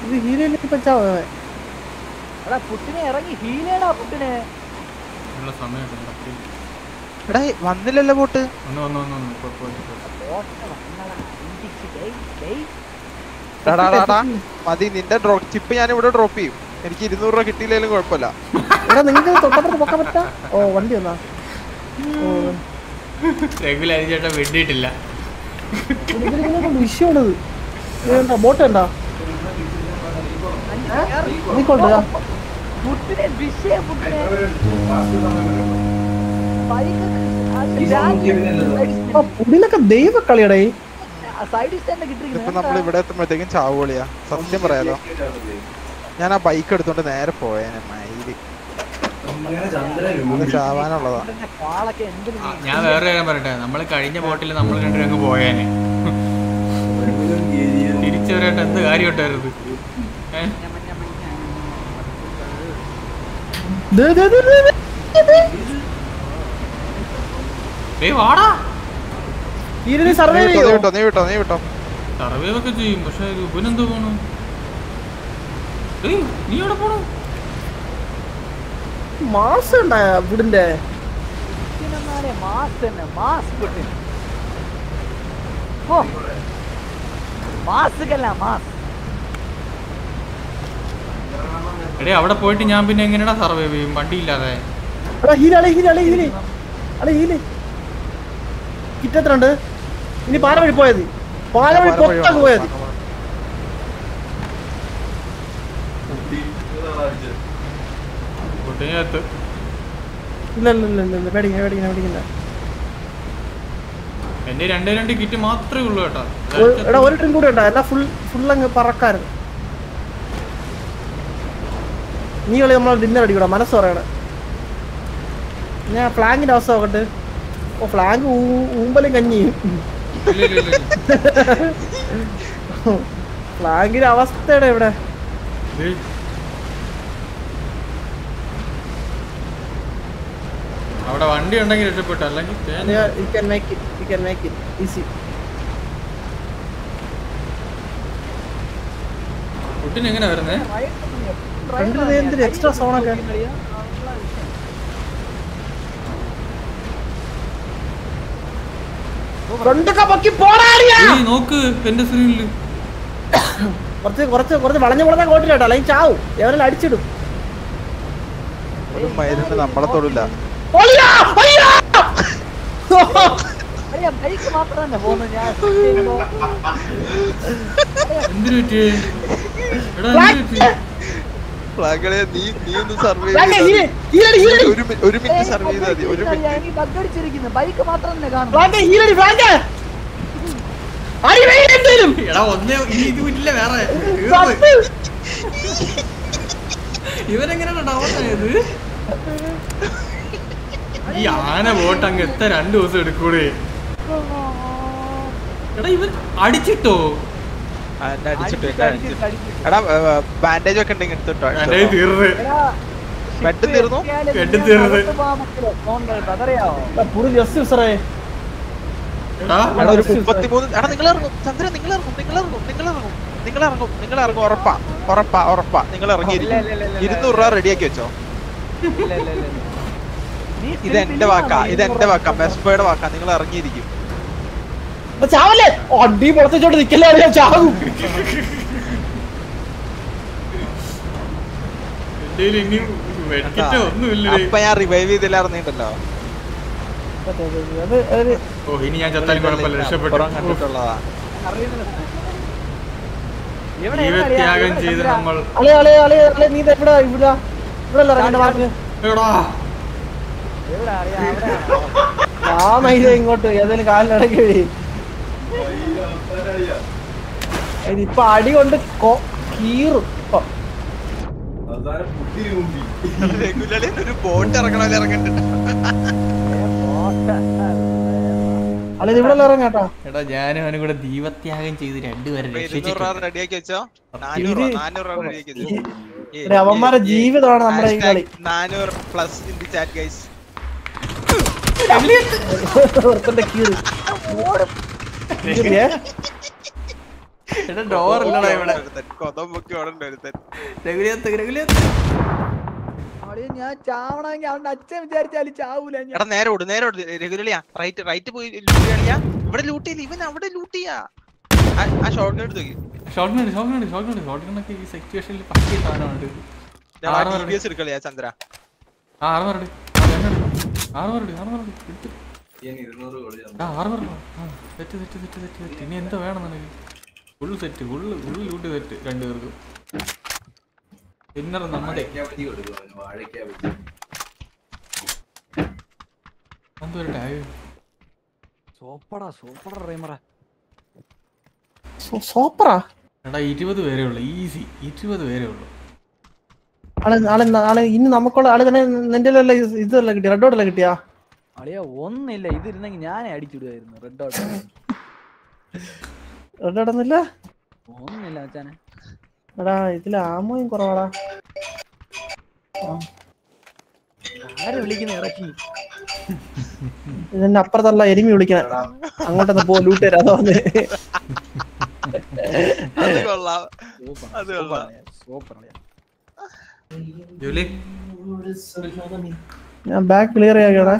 ഇത് ഹീലയിലേക്ക് പറ്റാവേ എടാ പുട്ടിനെ ഇറങ്ങി ഹീലേടാ പുട്ടിനെ. എടാ വന്നില്ലല്ലോ ബോട്ട്. ഒന്ന് വന്നു വന്നു വന്ന്. പോ- മതി നിന്റെ ചിപ്പ് ഞാൻ ഇവിടെ ഡ്രോപ്പ് ചെയ്യും. എനിക്ക് ഇരുന്നൂറ് രൂപ കിട്ടിയില്ലെങ്കിലും കുഴപ്പമില്ല. എടാ നിങ്ങൾക്ക് തൊട്ടപ്പുറത്ത് പൊക്കാൻ പറ്റാ? ഓ വണ്ടി വന്നാ. രഘുലാരി ചേട്ടൻ വെട്ടിയിട്ടില്ല. ഇതിനെ കൊണ്ട്? ബോട്ട് എന്താ നീ ആ, പുടിനൊക്കെ ദൈവ കളിയടേ ഇതിപ്പോ കിട്ടിയിരിക്കുന്നത് നമ്മൾ ഇവിടെ എത്തുമ്പോഴത്തേക്കും ചാവുകളിയാ സത്യം പറയാലോ. ഞാൻ ആ ബൈക്ക് എടുത്തോണ്ട് നേരെ പോയേനെ മയിൽ. ചാവാനുള്ളതാ. ഞാൻ വേറെ കാര്യം പറയട്ടെ. നമ്മൾ കഴിഞ്ഞ ബോട്ടിൽ നമ്മൾ രണ്ടുപേരും അങ്ങ് പോയേനെ. തിരിച്ചു വരട്ടെ എന്ത് കാര്യം ഉണ്ടായിരുന്നു? ഏ? ദേ, ദേ, ദേ, ദേ, ദേ. ഡേയ് വാടാ. നീ സർവൈവ് വിട്ടോ നീ ചെയ്യോ? വിട്ടോ നീ വിട്ടോ നീ വിട്ടോ. സർവൈവ് ഒക്കെ ചെയ്യും പക്ഷെ ഉപനെന്തോ പോണു? നീ എവിടെ പോണു? മാസ് ഉണ്ടായ ഇവിടെ പുട്ടിനെന്നാലേ മാസ് തന്നെ മാസ് പുട്ടിൻ ഓ മാസുകല്ല മാസ് എടേ അവിടെ പോയിട്ട് ഞാൻ പിന്നെ എങ്ങനെയാ സർവൈവ് ചെയ്യും? വണ്ടി ഇല്ലാതെ എടാ ഹീലേ അളെ ഹീല അളെ എത്ര ഉണ്ട് ഇനി പാല വഴി പോയത്. പാല വഴി പൊത്തങ്ങ് പോയത്. കുട്ടിനകത്ത് ഇല്ല ഇല്ല ഇല്ല ഇല്ല, ഇല്ല പേടിക്കണ്ട പേടിക്കണ്ട പേടിക്കണ്ട. എന്റെ രണ്ടേ രണ്ട് കിറ്റ് മാത്രമേ ഉള്ളൂ കേട്ടോ. എടാ ഒരു ട്രിം കൂടി ഉണ്ടോ. എല്ലാം ഫുൾ ഫുൾ അങ്ങ് നീ കളി നമ്മൾ ഡിന്നർ അടിക്കൂടാ. മനസ്സ് പറയണേ. ഞാൻ പ്ലാങ്ങിന്റെ അവസ്ഥ നോക്കട്ടെ. ഫ്ലാങ്ക് ഊമ്പലും കഞ്ഞിയും. ഫ്ലാങ്കിന്റെ അവസ്ഥയുടെ ഇവിടെ. അവിടെ വണ്ടി ഉണ്ടെങ്കിൽ രക്ഷപ്പെട്ടു. അല്ലെങ്കിൽ ഈസി കുട്ടിന് എങ്ങനെ വരുന്നേ? എക്സ്ട്രാ സോണൊക്കെ നോക്ക് എന്റെ സ്ക്രീനിൽ കുറച്ച് കുറച്ച് കുറച്ച് വളഞ്ഞു വളഞ്ഞ കോട്ടിലാട്ടോ അല്ലെങ്കിൽ ചാവും. എവരെല്ലാം അടിച്ചിടും. ഒരു മരുന്ന് നമ്മളെ തൊടില്ല. എന്തിനു പറ്റിയേ? എടാ എന്തിനു ഫ്ലാഗളെ നീ നീ ഒന്ന് സർവേ. ഒരു മിനിറ്റ് സർവേ ചെയ്താൽ മതി. ഒരു മിനിറ്റ്. ബൈക്ക് മാത്രം. ഇവരെങ്ങനെയാണ് ഡൗൺ ആയത്? ഈ ആന ബോട്ട് അങ്ങ് എത്ര രണ്ടു ദിവസം എടുക്കൂടെ? എടാ ഇവൻ അടിച്ചിട്ടോ? എടാ ബാൻഡേജ് ഒക്കെ ഉണ്ടെങ്കിൽ എടുത്തിട്ടോ ബെഡ് തീർന്നു. ബെഡ് തീർന്നു? ഒരു മുപ്പത്തിമൂന്ന് എടാ നിങ്ങൾ ഇറങ്ങും ചന്ദ്ര നിങ്ങൾ ഇറങ്ങും നിങ്ങൾ ഇറങ്ങും നിങ്ങൾ ഇറങ്ങും നിങ്ങൾ ഇറങ്ങും നിങ്ങൾ ഇറങ്ങും ഉറപ്പാ ഉറപ്പാ ഉറപ്പാ. നിങ്ങൾ ഇറങ്ങി. ഇരുന്നൂറ് രൂപ റെഡിയാക്കി വെച്ചോ. ഇല്ല ഇല്ല ഇല്ല നീ ഇത് എന്റെ വാക്കാ ഇത് എന്റെ വാക്കാ. മെസ്ബയുടെ വാക്കാ. നിങ്ങൾ ഇറങ്ങിയിരിക്കും ചാവല്ലേ? അടി പുറത്തോട്ട് നിക്കല്ലേ വെട്ടിട്ട് ഒന്നുമില്ല അപ്പൊ ഞാൻ റിവൈവ് ഒരു ഓ ഇനി ഞാൻ ചത്താലും കുഴപ്പമില്ല രക്ഷപ്പെട്ടു. കണ്ടിട്ടുള്ളതാ. ജീവത്യാഗം ചെയ്ത് നമ്മൾ ഇങ്ങോട്ട്. ഏതെങ്കിലും കാലിനിടയ്ക്ക് വഴി ഇതിപ്പൊ അടി കൊണ്ട് കീറും. ബോട്ട് ഇറങ്ങണ ഇറങ്ങണ്ട അല്ല ഇവിടെ ഇറങ്ങാട്ടാ എടാ ഞാനും അവനും കൂടെ ദീപത്യാഗം ചെയ്ത് രണ്ടുപേരെ അവന്മാരെ ജീവിതമാണ് നമ്മുടെ കളി. നാനൂറ് plus in the chat guys കീറി. എടാ ഡോർ ഇല്ലടാ ഇവിടെ. ഞാൻ ചാവണമെങ്കിൽ അവന്റെ അച്ഛൻ വിചാരിച്ചാലും ചാവൂല ഞാൻ. എടാ നേരെ ഓട് നേരെ ഓട്. രഘുലിയാ റൈറ്റ് റൈറ്റ് പോയി ലൂട്ട് കളിയാ ഇവിടെ ലൂട്ടിയില്ല ഇവൻ അവിടെ ലൂട്ടിയാ ആ- ഷോർട്ട് എടുത്ത് നോക്കി. ഷോർട്ട് ഉണ്ട് ഷോർട്ട് ഉണ്ട് ഷോർട്ട് ഉണ്ട്. ഷോർട്ട് ഗണ്ണൊക്കെ ഈ സിറ്റുവേഷനിൽ പറ്റിയ സാധനമുണ്ട് ആറ് ടി പേരുടെ- വി എസ് എടുക്കളിയാ ചന്ദ്ര. ആ ആറ് പേരുടെ ആറ് പേരുടെ ആറ് പേരുടെ എടുത്ത് ആ ആറ് പേരുടെ ആ set set set set set ഇനി എന്താ വേണം നിനക്ക്? Full set full full loot set രണ്ടുപേർക്കും. പിന്നർ നമ്മുടെ എന്തോ ഒരു ടാഗ് സോപ്പടാ സോപ്പടാ റൈമറ. സൂപ്പറാ? എടാ ഇരുപത് പേരേ ഉള്ളൂ. ഈസി ഇരുപത് പേരേ ഉള്ളൂ. ആൾ ആൾ ആൾ ഇനി നമുക്കുള്ള ആൾ തന്നെ നിന്റെ ഇതല്ല കിട്ടിയ? റെഡ് ഡോട്ടല്ല കിട്ടിയാ? അളിയ ഒന്നില്ല ഇതിരുന്നെങ്കിൽ ഞാനേ അടിച്ചിടുമായിരുന്നു റെഡ് ഡോട്ട് റെഡ് ഡോട്ടൊന്നുമില്ല ഒന്നില്ല അച്ഛനെ. എടാ ഇതിൽ ആമോയും കുറവാടാ. ആരെ വിളിക്കുന്ന ഇറക്കി ഇതിന്റെ അപ്പുറത്തുള്ള എരുമി വിളിക്കാൻ അങ്ങോട്ടൊന്ന് പോ ലൂട്ട് തരാ ഞാൻ ബാക്ക് ക്ലിയർ ചെയ്യാടാ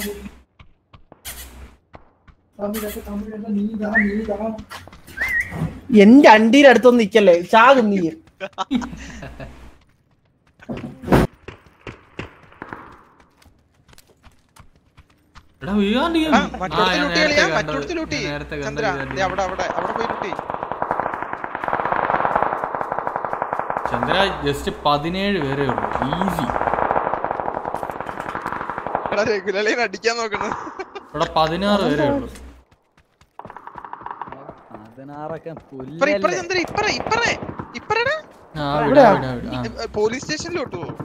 എന്റെ അണ്ടിയുടെ അടുത്തൊന്നും നിക്കല്ലേ? ചാകും നീ. ചന്ദ്ര ദേ അവിടെ അവിടെ അവിടെ പോയി ലൂട്ട്. ജസ്റ്റ് പതിനേഴ് പേരേ ഉള്ളൂ. ഈസി എടാ രഘുലളിനെ അടിക്കാൻ നോക്കുന്നു ഇവിടെ പതിനാറ് പേരേ ഉള്ളൂ പതിനാറൊക്കെ ഇപ്പറ ഇപ്പറ പുല്ലല്ലേ ചന്ദ്ര ഇപ്പറ ഇപ്പറ ഇപ്പറടാ ആ ഇവിടെ? ഇവിടെ ഇവിടെ ഇവിടെ ആ പോലീസ് സ്റ്റേഷനിലോട്ട് പോകും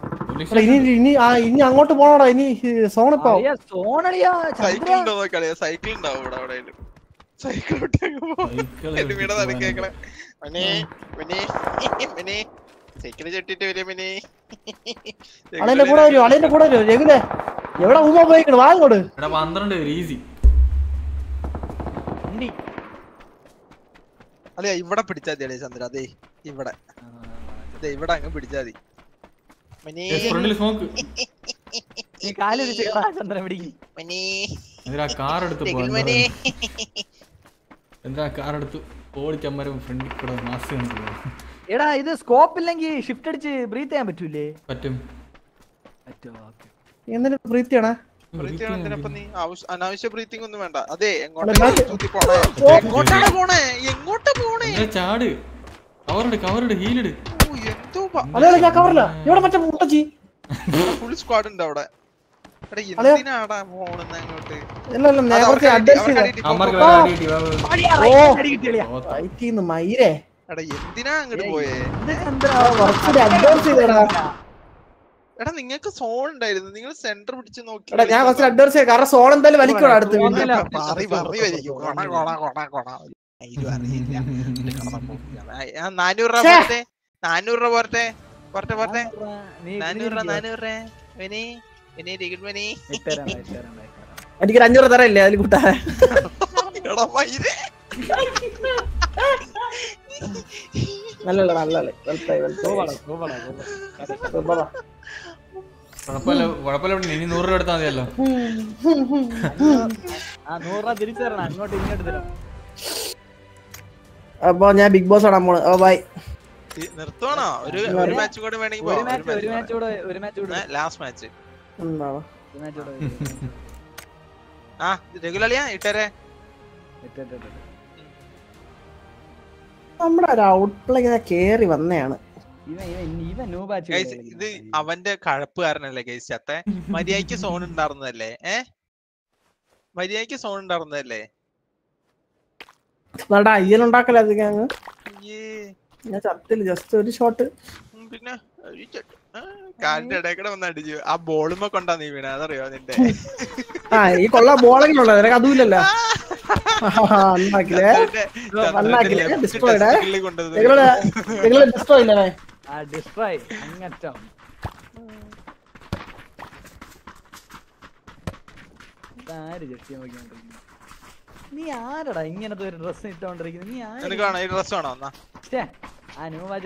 ഇനി ഇനി അങ്ങോട്ട് പോണോടാ ഇനി സൈക്കിൾ സൈക്കിൾ ഉണ്ടാവും ഇവിടെ അവിടെ സൈക്കിൾ മനെ മനെ മനെ. ചട്ടിട്ട് വരെ മനെ. അളിയന്റെ കൂടെ വരും അളേന്റെ കൂടെ വരും രഘുലേ. എവിടെ ഉപയോഗിക്കണം? പോയിക്കണ് വാങ്ങോട് പന്ത്രണ്ട് പേര് ഈസി അല്ലയാ ഇവിടെ പിടിച്ചാ മതി ചന്ദ്ര. അതെ ഇവിടെ. അതെ ഇവിടെ അങ്ങ് പിടിച്ചാ മതി. എടാ ഇത് സ്കോപ്പ് ഇല്ലെങ്കിൽ ഷിഫ്റ്റ് അടിച്ച് ബ്രീത്ത് ചെയ്യാൻ പറ്റൂലേ? പറ്റും. പറ്റുമോ ബ്രീത്ത് എന്തിനു അനാവശ്യ ബ്രീത്തിങ് ഒന്നും വേണ്ട. അതെ എങ്ങോട്ടാണ് പോണേ? എങ്ങോട്ടാ പോണേ? ചാട്. കവറിട് കവറിട് ഹീലിട് എന്തോ ഞാൻ കവറില്ല. ഇവിടെ മറ്റേ മുട്ടച്ചി. ഫുൾ സ്ക്വാഡ് ഉണ്ട് അവിടെ. എന്തിനാ അങ്ങോട്ട് പോയേ? എടാ നിങ്ങൾക്ക് സോൺ ഉണ്ടായിരുന്നു. നിങ്ങൾ സെന്റർ പിടിച്ച് നോക്കി എടാ ഞാൻ ഫസ്റ്റ് അഡ്വർസ് കാരണം സോൺ എന്തായാലും വലിക്കോടാ അടുത്ത്. നാനൂറ് രൂപ. പോരട്ടെ. നാനൂറ് രൂപ പോരട്ടെ. പോരട്ടെ പോരട്ടെ. നാനൂറ് രൂപ നാനൂറ് രൂപ. വിനി വിനി ടിക്കറ്റ് വിനി. എനിക്ക് അഞ്ഞൂറ് തരല്ലേ അതിൽ കൂട്ടാ കുഴപ്പമില്ല ഇവിടെ ഇനി നൂറ് രൂപ എടുത്താൽ മതിയല്ലോ. ആ നൂറ് രൂപ തിരിച്ചു തരണം. അങ്ങോട്ട് ഇങ്ങോട്ട് തരാം. അപ്പൊ ഞാൻ ബിഗ് ബോസ് ആണ് പോണ്. ഓ ബൈ നിർത്തുവാണോ? ഒരു ഒരു മാച്ച് കൂടെ വേണമെങ്കിൽ ഒരു മാച്ച് ഒരു മാച്ച് കൂടെ ഒരു മാച്ച് കൂടെ. ലാസ്റ്റ് മാച്ച് എന്താണ് ഒരു മാച്ച് കൂടെ ആ രഘുലളിയാ ഇട്ടരെ. ഇട്ട് ഇട്ട് ഇട്ട്. നമ്മുടെ ഒരു ഔട്ട്പ്ലേ ഇങ്ങനെ കേറി വന്നെയാണ് ഇത് അവന്റെ കഴപ്പ് കാരണല്ലേ ഗൈസ് ചത്തെ മര്യാദയ്ക്ക് സോൺ ഉണ്ടായിരുന്നതല്ലേ ഏ മര്യാദയ്ക്ക് സോൺ ഉണ്ടായിരുന്നതല്ലേ. ഞാൻ ചത്തില്ല ജസ്റ്റ് ഒരു ഷോട്ട് പിന്നെ. ആ, കാലിന്റെ ഇടയ്ക്കൂടെ വന്ന് അടിച്ചു. ആ ബോളുമ്മ കൊണ്ടാ നീ വീണ അതറിയോ നിന്റെ? ആ ഈ കൊള്ള ബോളെങ്കിലും നിനക്ക് അതുമില്ലല്ലോ ഡിസ്ട്രോയിഡ് ഇല്ലേ? ആ ഡിസ്ട്രോയ് അങ്ങറ്റം. ആര് നോക്കിക്കൊണ്ടിരിക്കുന്നു? നീ ആരടാ ഇങ്ങനത്തെ ഒരു ഡ്രസ് ഇട്ടോണ്ടിരിക്കുന്നത് നീ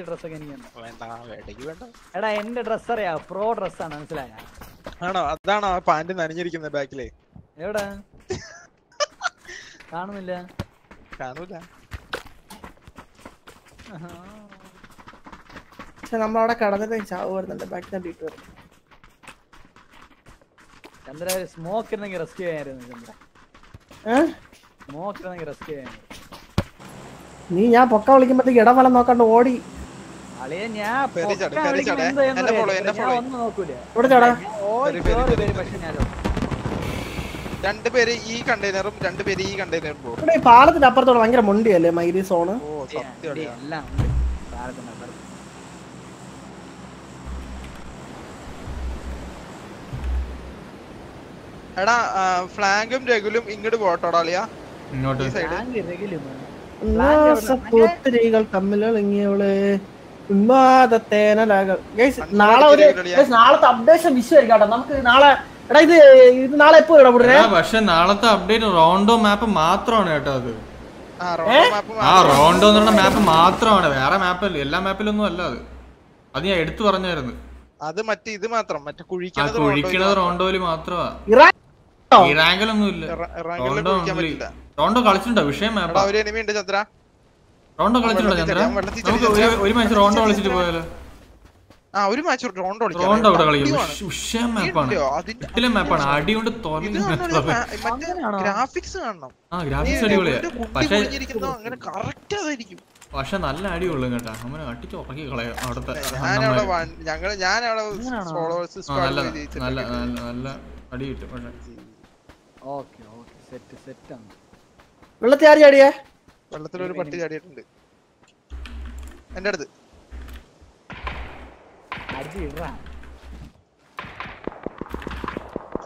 ഡ്രസ് ഒക്കെ എനിക്ക് വേണ്ട. വേണ്ട വേണ്ടെങ്കിൽ വേണ്ട. എടാ എന്റെ ഡ്രസ് അറിയാ. പ്രോ ഡ്രസ്സാണ് മനസ്സിലായ? ആണോ? അതാണോ ആ പാന്റ് നനഞ്ഞിരിക്കുന്നത് ബാക്കിൽ എവിടെ? കാണുന്നില്ല. കാണൂല. പക്ഷെ നമ്മളവിടെ കടന്നിട്ട് ചാവ് വരുന്നുണ്ട്. ബാക്കി ഞാൻ വീട്ടിൽ വരും. ചന്ദ്ര സ്മോക്ക് ഇരുന്നെങ്കിൽ റെസ്ക്യൂ ചെയ്യായിരുന്നു ചന്ദ്ര. സ്മോക്ക് ഇരുന്നെങ്കിൽ റെസ്ക്യൂ ചെയ്യായിരുന്നു നീ ഞാൻ പൊക്ക വിളിക്കുമ്പോഴത്തേക്ക് ഇടവലം നോക്കാണ്ട് ഓടി. ഇവിടെ ചേടാ. ഓടി പെരി, പെരി, കേറി പെരി, വരും, പക്ഷെ ഞാൻ രണ്ടുപേര് ഈ കണ്ടെയ്നറും രണ്ടുപേര് ഈ കണ്ടെയ്നറും പോകും. ഈ പാലത്തിന്റെ അപ്പുറത്തോടെ ഭയങ്കര മുണ്ടിയല്ലേ മൈരി സോണ്? ഓ സത്യം ഡേ, എല്ലാം ഉണ്ട്. അപ്പുറത്ത്. എടാ ഫ്ലാങ്കും രഘുലും ഇങ്ങോട്ട് പോട്ടോടാ അളിയാ. ഇങ്ങോട്ട്. സൈഡ്. ഗൈസ് നാളെ ഒരു നാളത്തെ അപ്ഡേഷൻ വിഷയമായിരിക്കും കേട്ടോ. നമുക്ക് നാളെ എടാ ഇത് ഇത് നാളെ എപ്പോ ഇടാ പുടരെ ആ പക്ഷെ നാളത്തെ അപ്ഡേറ്റ് റോണ്ടോ മാപ്പ് മാത്രമാണ് കേട്ടോ അത്. ആ മാപ്പ് റോണ്ടോ എന്നുള്ള മാപ്പ് മാത്രമാണ്. വേറെ മാപ്പല്ല എല്ലാ മാപ്പിലൊന്നും അല്ല അത്. അത് ഞാൻ എടുത്തു പറഞ്ഞായിരുന്നു. അത് മറ്റേ ഇത് മാത്രം മറ്റേ കുഴിക്കണത് കുഴിക്കണത് റോണ്ടോയിൽ മാത്രമാ. ഇറാൻ ഈ റാങ്കിലൊന്നും ഇല്ല. റോണ്ടോ കുഴിക്കാൻ പറ്റില്ല. റോണ്ടോ കളിച്ചിട്ടുണ്ടോ? വിഷയം മാപ്പ് അവർ എനിമി ഉണ്ട് ചന്ദ്ര. റോണ്ടോ കളിച്ചിട്ടുണ്ടോ ചന്ദ്ര? നമുക്ക് ഒരു ഒരു മാച്ച് റോണ്ടോ കളിച്ചിട്ട് പോയാലോ? ആ ഒരു മാച്ച് റോണ്ടോ റോണ്ടോ അവിടെ കളിക്കും. മാപ്പാണ് ഇതിലെ മാപ്പാണ് അടി കൊണ്ട് ഗ്രാഫിക്സ് കാണണം. ആ ഗ്രാഫിക്സ് അടിപൊളിയാണ് പക്ഷേ അങ്ങനെ കറക്റ്റ് അതായിരിക്കും. പക്ഷെ നല്ല അടിയുള്ളൂ കേട്ടാ. അമ്മനെ അട്ടിച്ച് ഉറക്കി കളയാം അവിടുത്തെ നല്ല നല്ല അടി കിട്ടും പക്ഷെ. Okay okay. സെറ്റ് സെറ്റ് ആണ്. വെള്ളത്തി ആര് ചാടിയേ? വെള്ളത്തിലൊരു പട്ടി ചാടിയിട്ടുണ്ട്. എന്റെ അടുത്ത്. അടിച്ച് ഇടാ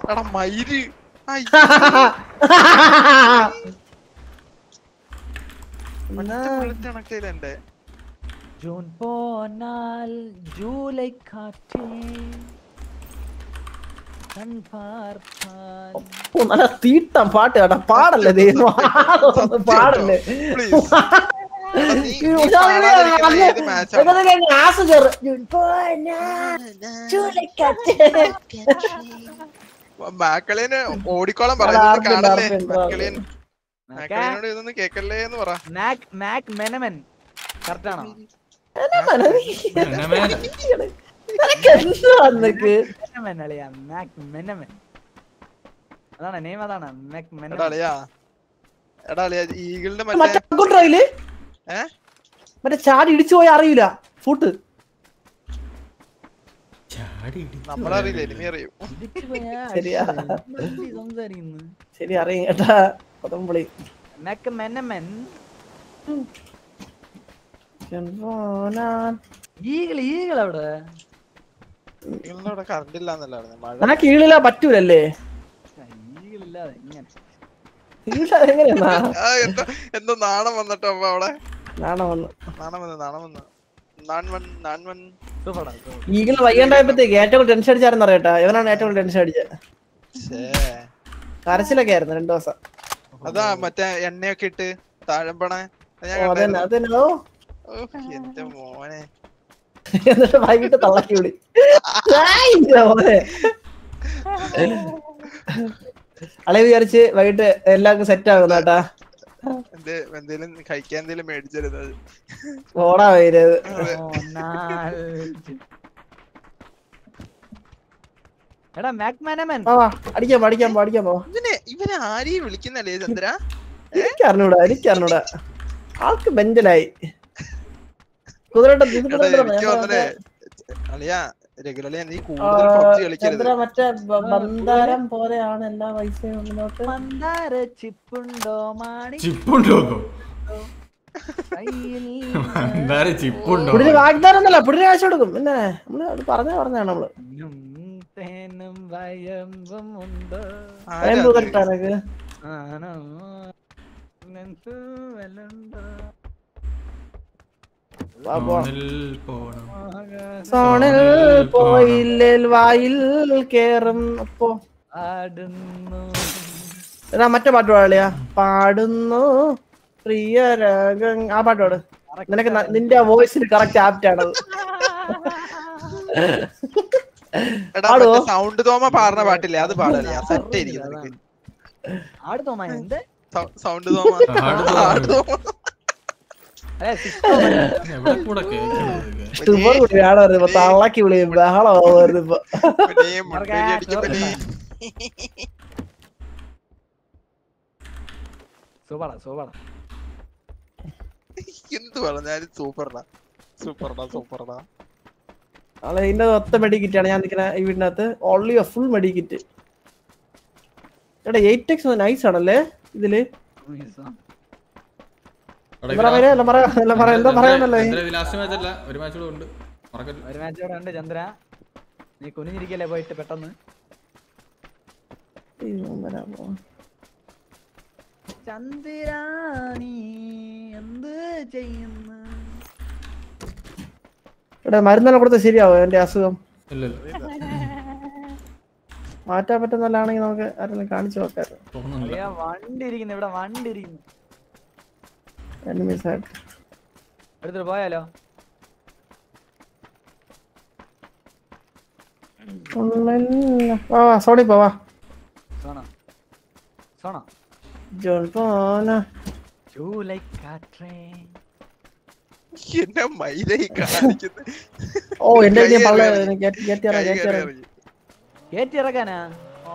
എടാ മയിൽ. എന്റെ ജൂൺ പോനാൽ ജൂലൈ കാറ്റേ നല്ല തീട്ടം പാട്ട് കേട്ടാ. പാടല്ലേ ദൈവം? പാടല്ലേ? Please. എടാ, നീ- നീ പാടാതിരിക്കുന്ന ഏത് match ആണ്? ഗ്ലാസ് ചെറു മാക്കളിയന് ഓടിക്കോളം കാണല്ലേ മാക്കളിയൻ ഇതൊന്നും കേക്കല്ലേ എന്ന് പറ. മാക് മാക് മെനമൻ കറക്റ്റ് ആണോ? അതാണ് നെയിം അതാണ്. മാക് എടാ മെനമൻ അളിയാ. എടാ അളിയാ ഈഗിളിന്റെ മറ്റേ മറ്റേ ചാടി ഇടിച്ചു പോയാ അറിയില്ല ഫുട്ട്. ശരി അറിയും കേട്ടാ. കൊതമ്പളി മാക് മെനമൻ ഈകൾ ഈകൾ അവിടെ ഈഗിളിന്റെ അവിടെ. കറണ്ട് ഇല്ലാന്നല്ലായിരുന്നു? മഴ. നിനക്ക് ഈളിലാ പറ്റൂലല്ലേ? ഈകളില്ലാതെ ഇങ്ങനെ. എന്തോ എന്തോ നാണം വന്നിട്ടോ അവിടെ. നാണം വന്നു. നാണം വന്നു നാണം വന്നു. ഈഗിൾ വയ്യാണ്ടായപ്പോഴത്തേക്ക് ഏറ്റവും ടെൻഷൻ അടിച്ചായിരുന്നു അറിയട്ടാ ഇവനാണ് ഏറ്റവും ടെൻഷൻ അടിച്ചത്. കരച്ചിലൊക്കെ ആയിരുന്നു രണ്ടു ദിവസം. അതാ മറ്റേ എണ്ണയൊക്കെ ഇട്ട് താഴമ്പണ എന്റെ മോനെ. എന്നിട്ട് വൈകിട്ട് തള്ളക്കി വിളി അളെ വിചാരിച്ച് വൈകിട്ട് എല്ലാവർക്കും സെറ്റ് ആകുന്ന കേട്ടാ. എന്തേ എന്തേലും കഴിക്കാൻ എന്തേലും മേടിച്ചരുന്നത് ഓടാ വൈരത് എടാ മാക് മെനമൻ ആ അടിക്കാൻ പോ അടിക്കാൻ പോ അടിക്കാൻ പോ. ഇവനെ ഇവനെ ആരെയും വിളിക്കുന്നല്ലേ ചന്ദ്ര? എനിക്ക് അറിഞ്ഞൂടാ എനിക്ക് അറിഞ്ഞൂടാ ആൾക്ക് ബെഞ്ചലായി. കുതിരട്ടം അളിയാ രഘുലളിയാ നീ കൂടുതൽ പബ്ജി കളിക്കരുത്. മറ്റേ ബന്ധാരം പോലെയാണ് എല്ലാ പൈസയും മുന്നോട്ട്. മന്ദാര ചിപ്പുണ്ടോ മാണി? ചിപ്പുണ്ടോ എന്തായാലും ചിപ്പുണ്ടോ? പുടിന് വാഗ്ദാനം ഒന്നല്ല പുടിന് കാശ് കൊടുക്കും. പിന്നെ നമ്മൾ അത് പറഞ്ഞ പറഞ്ഞാണ് നമ്മൾ. തേനും വയമ്പും ഉണ്ട്. ആണോ വാ, പോവാം. സോണിൽ പോയില്ലേൽ വായിൽ കേറും. അപ്പോ എടാ മറ്റേ പാട്ട് പാടിയാ പാടുന്നു പ്രിയ രാഗം. ആ പാട്ട് പാട്. നിനക്ക് നിന്റെ വോയിസിൽ കറക്റ്റ് ആപ്റ്റ് ആണത്? സൗണ്ട് തോമ പാടുന്ന പാട്ടില്ലേ? അത് പാടല്ലേ സെറ്റ് ആയിരിക്കും സൗണ്ട് തോമ ആട് തോമ. തള്ളക്കി വിളിയും ബഹളം വരുമ്പോ പിന്നെ മുൻകൈ അടിക്കും പിന്നെ സൂപ്പറാ സൂപ്പറാ. എന്ത് പറഞ്ഞാലും സൂപ്പർടാ സൂപ്പർടാ സൂപ്പർടാ അല്ല ഇതിന്റെ ഒത്ത മെഡിക്കിറ്റാണ്. ആണ് ഞാൻ നിൽക്കുന്ന ഈ വീടിനകത്ത് ഓൺലി ഫുൾ മെഡിക്കിറ്റ്. എടാ എയ്റ്റ് എക്സ് നൈസ് ആണല്ലേ ഇതിൽ എന്താ പറയാ എല്ലാം പറയാ എല്ലാം പറയാ എന്താ പറയാന്നല്ലേ ലാസ്റ്റ് മാച്ച് അല്ല ഒരു മാച്ച് കൂടെ ഉണ്ട്. മറക്കരുത് ഒരു മാച്ച് കൂടെ ഉണ്ട് ചന്ദ്ര. നീ കുനിഞ്ഞിരിക്കല്ലേ പോയിട്ട് പെട്ടെന്ന്? ചന്ദ്രാണി എന്ത് ചെയ്യുന്നു? എടാ മരുന്നെല്ലാം കൊടുത്ത ശരിയാവോ എന്റെ അസുഖം? മാറ്റാൻ പറ്റുന്നല്ലാണെങ്കിൽ നമുക്ക് ആരെങ്കിലും കാണിച്ചു നോക്കാം. തോന്നുന്നില്ല അളിയാ, വണ്ടി ഇരിക്കുന്നു ഇവിടെ വണ്ടി ഇരിക്കുന്നു എനിമീസ് ആയിട്ട് എടുത്തിട്ട് പോയാലോ വാ വാ സോണി പോ വാ സോണ സോണ ജോൺ പോന ജൂലൈ കാറ്റേ എന്നെ മൈലയി കാണിക്കുന്നത് ഓ എന്റെ കൈ പള്ള ഇറങ്ങി. കയറ്റിയറ കൈ കയറ്റിയറ ഇറങ്ങി. കേറ്റി ഇറക്കാനാ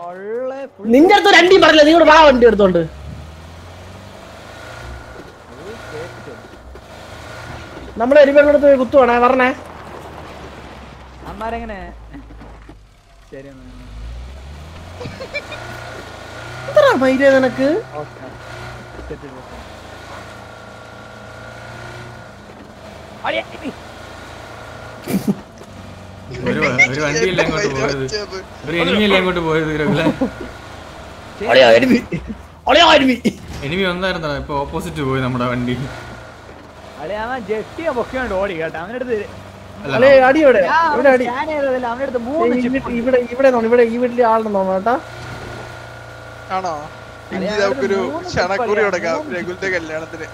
ഒള്ളെ full നിന്റെ അടുത്ത് രണ്ടി അണ്ടി പറഞ്ഞില്ല നീ കൂടെ വാ വണ്ടി എടുത്തോണ്ട് കേറ്റി. നമ്മളെ എരിപെടുത്ത് കുത്തുവാണേ പറഞ്ഞേ അമ്മാരെങ്ങനെ? ശരി എന്നാ. എത്ര മൈലേ നിനക്ക്. ഒരു ഒരു വണ്ടിയല്ല അങ്ങോട്ട് പോയത്. ഒരു എനിമിയല്ല അങ്ങോട്ട് പോയത് രഘുല ഒളിയാ എരുമി ഒളിയാ എരുമി എനിമി. ഒന്നായിരുന്നോ ഇപ്പൊ ഓപ്പോസിറ്റ് പോയി നമ്മുടെ വണ്ടി അവൻ ജെട്ടിയോ പൊക്കിയോണ്ട് ഓടി കേട്ടോ. അടി? ഇവിടെ ഇവിടെ അടി മൂന്ന് ഇവിടെ ഇവിടെ ഈ തോന്നുന്നു കേട്ടാ. ആണോ? ഇനി നമുക്കൊരു ക്ഷണക്കുറി കൊടുക്കാം രഘുലിന്റെ കല്യാണത്തിന്.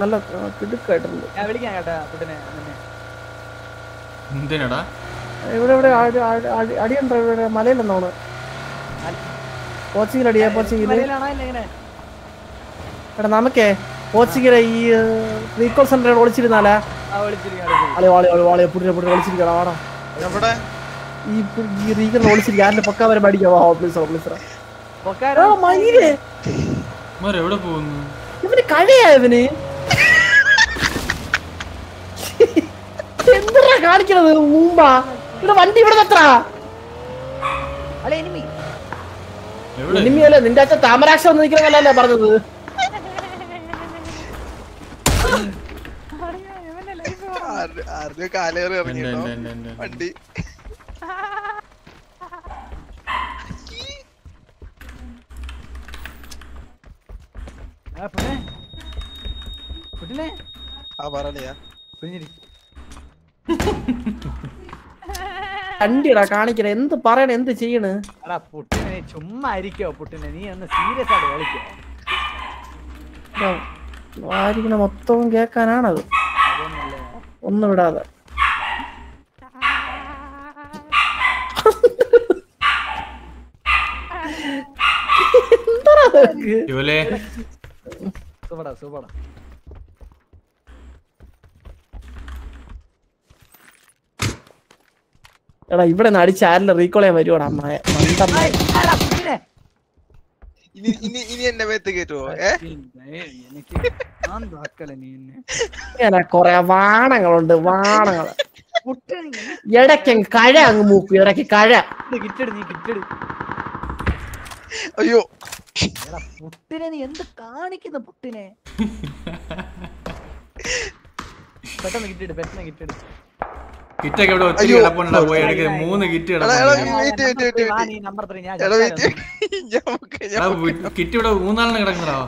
നല്ല കിടുക്കായിട്ടുണ്ട് ഞാൻ വിളിക്കാം കേട്ടാ കുട്ടിനെ നിന്നെ. എന്തിനടാ? ഇവിടെ ഇവിടെ അടിയുണ്ടോ മലയിലെന്നോണ് കോച്ചിങ്ങിൽ അടിയാ കോച്ചിങ്ങിൽ മലയിലാണോ ഇല്ല ഇങ്ങനെ? എടാ നമുക്കേ ഈ റീകോൾ സെന്റർ ഒളിച്ചിരുന്നാലാ? ആ വിളിച്ചിരിക്കാം വിളിച്ചിരിക്കാം. അളി വാളി വാളി വാളിയെ പുട്ടിനെ പുട്ടിനെ ഒളിച്ചിരിക്കണം വാടാ എവിടെ? ഈ റീകോൾ ആരുടെ പൊക്ക വരെ? മയിലേ. എവിടെ പോകുന്നു? ഇവന് കഴിയാ ഇവന്. എന്താ കാണിക്കണത്? മുമ്പാ ഇവിടെ വണ്ടി ഇവിടെ എത്ര എനിമി. ഇനിമിയല്ലേ നിന്റെ അച്ഛൻ താമരാക്ഷ വന്ന് നിൽക്കുന്നതല്ലേ പറഞ്ഞത്? കാലേറി വണ്ടി. വണ്ടിടാ കാണിക്കണ എന്ത് പറയണ എന്ത് ചെയ്യണ്? അടാ പുട്ടിനെ ചുമ്മാ ഇരിക്കോ പുട്ടിനെ. നീ ഒന്ന് സീരിയസ് ആയിട്ട് കളിക്കോ. വാരിക്കണ മൊത്തവും കേക്കാനാണത് അതൊന്നല്ലേ ഒന്നും വിടാതെ എടാ ഇവിടെ നിന്ന് അടിച്ച് ആരില്ല റീകോൾ ചെയ്യാൻ വരുവാടാ അമ്മായ മണ്ടമ്മ. ഇനി ഇനി ഇനി എന്നെ മേത്ത് കയറ്റുവോ ഏ? എനിക്ക് ആന്താക്കല നീ എന്നെ. ഇങ്ങനെ കൊറേ വാണങ്ങളുണ്ട് വാണങ്ങൾ ഇടയ്ക്ക് അങ്ങ് കഴ അങ്ങ് മൂക്ക് ഇടയ്ക്ക് കഴ. ഇട്ട് നീ കിട്ടിട് അയ്യോ. പുട്ടിനെ നീ എന്ത് കാണിക്കുന്ന പുട്ടിനെ? പെട്ടെന്ന് കിട്ടിട് പെട്ടെന്ന് കിട്ടിട് കിറ്റൊക്കെ ഇവിടെ ഒത്തിരി മൂന്ന് കിറ്റ് കിറ്റ് ഇവിടെ മൂന്നാളിന് കിടക്കണോ